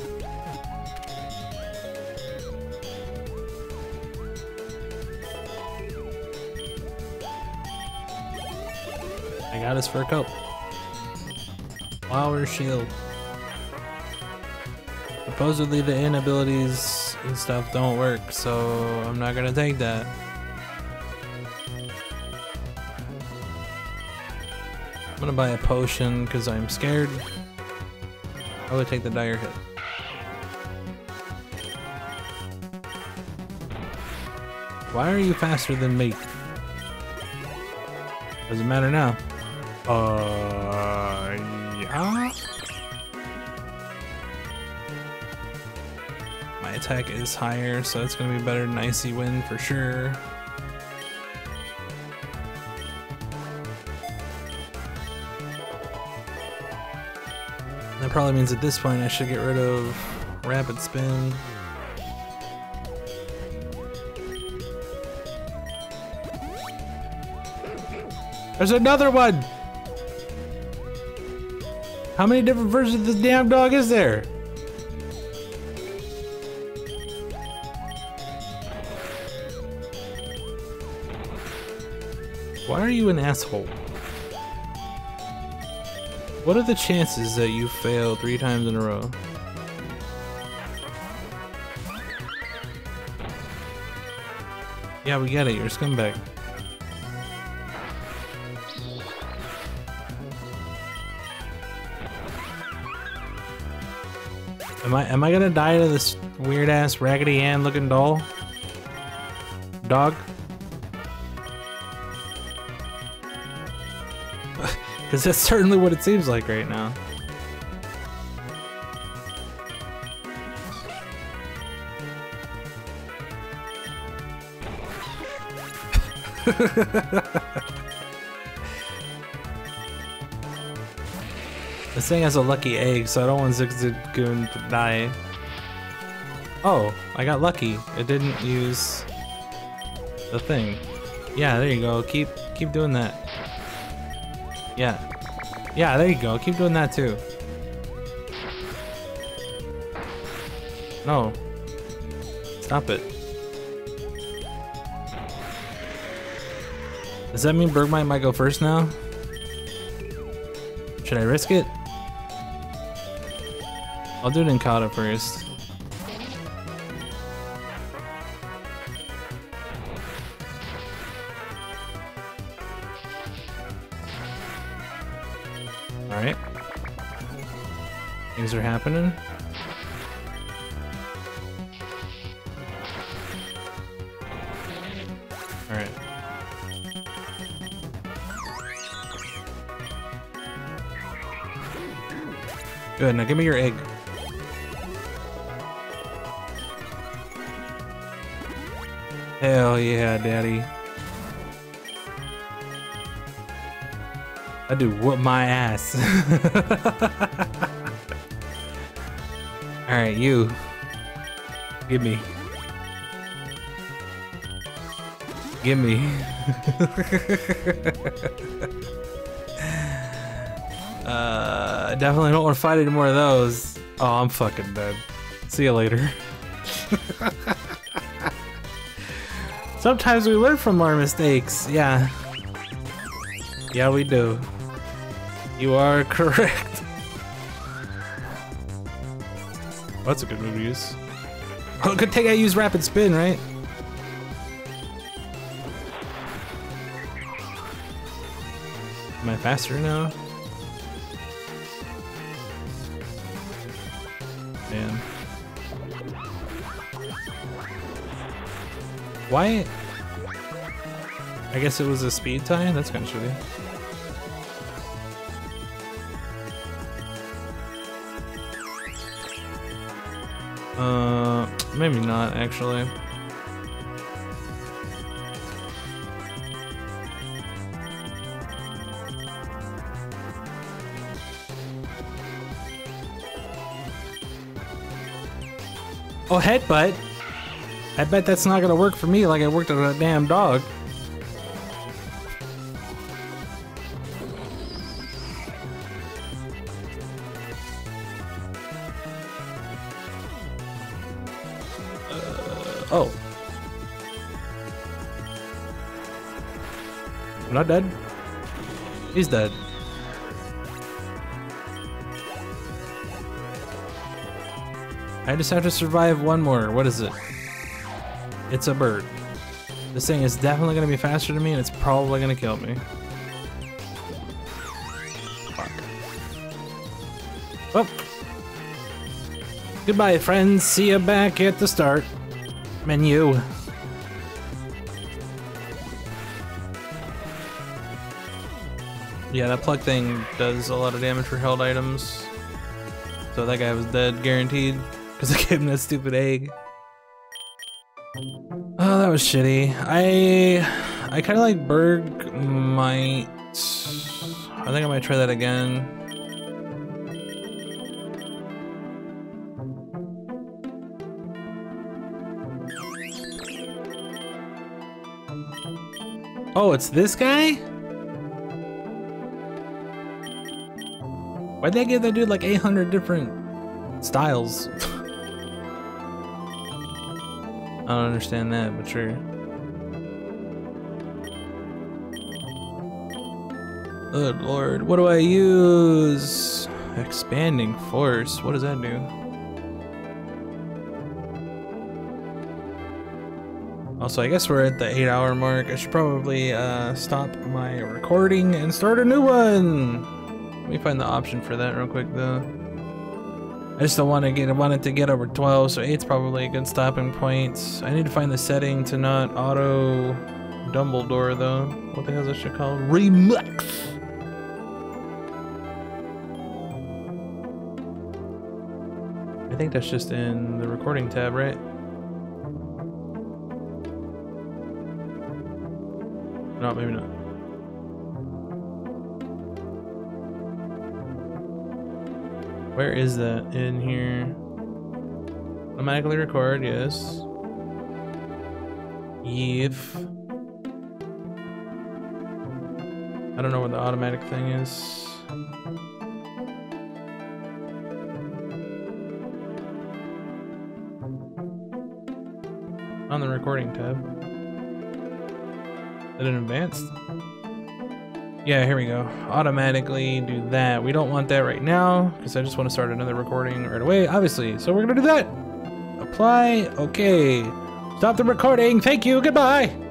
Got his fur coat. Flower shield. Supposedly the inabilities and stuff don't work, so I'm not gonna take that. I'm gonna buy a potion because I'm scared. I would take the dire hit. Why are you faster than me? Doesn't matter now. Uh, yeah. My attack is higher, so it's gonna be better than Icy Wind for sure. That probably means at this point I should get rid of Rapid Spin. There's another one! How many different versions of this damn dog is there? Why are you an asshole? What are the chances that you fail three times in a row? Yeah, we get it. You're a scumbag. Am I am I gonna die to this weird ass Raggedy Ann looking doll? Dog? Because that's certainly what it seems like right now. This thing has a lucky egg, so I don't want Zigzagoon to die. Oh, I got lucky. It didn't use the thing. Yeah, there you go. Keep keep doing that. Yeah. Yeah, there you go. Keep doing that too. No. Stop it. Does that mean Bergmite might go first now? Should I risk it? I'll do Nincada first. Alright. Things are happening. Good, now give me your egg. Hell yeah, daddy. I do whoop my ass. Alright, you. Give me. Give me. uh, definitely don't want to fight any more of those. Oh, I'm fucking dead. See you later. Sometimes we learn from our mistakes. Yeah. Yeah, we do. You are correct. That's a good move to use. Oh, good thing I use rapid spin, right? Am I faster now? Why? I guess it was a speed tie? That's kind of shitty. Uh, maybe not actually. Oh, headbutt. I bet that's not gonna work for me like it worked on a damn dog. Uh, oh. I'm not dead. He's dead. I just have to survive one more. What is it? It's a bird. This thing is definitely to be faster than me and it's probably to kill me. Fuck. Well. Goodbye, friends. See you back at the start. Menu. Yeah, that plug thing does a lot of damage for held items. So that guy was dead, guaranteed. Because I gave him that stupid egg. Was shitty. I I kind of like Bergmite. I think I might try that again. Oh, it's this guy? Why'd they give that dude like 800 different styles? I don't understand that, but sure. Good lord, what do I use? Expanding force, what does that do? Also, I guess we're at the 8 hour mark. I should probably uh, stop my recording and start a new one! Let me find the option for that real quick though. I just don't want to get I wanted to get over 12, so 8's probably a good stopping point. I need to find the setting to not auto Dumbledore though. What the hell is that shit called? Remux! I think that's just in the recording tab, right? No, maybe not. Where is that in here? Automatically record, yes. If I don't know what the automatic thing is. On the recording tab. Is it advanced? Yeah, here we go. Automatically do that. We don't want that right now because I just want to start another recording right away, obviously. So we're gonna do that. Apply. Okay. Stop the recording. Thank you. Goodbye.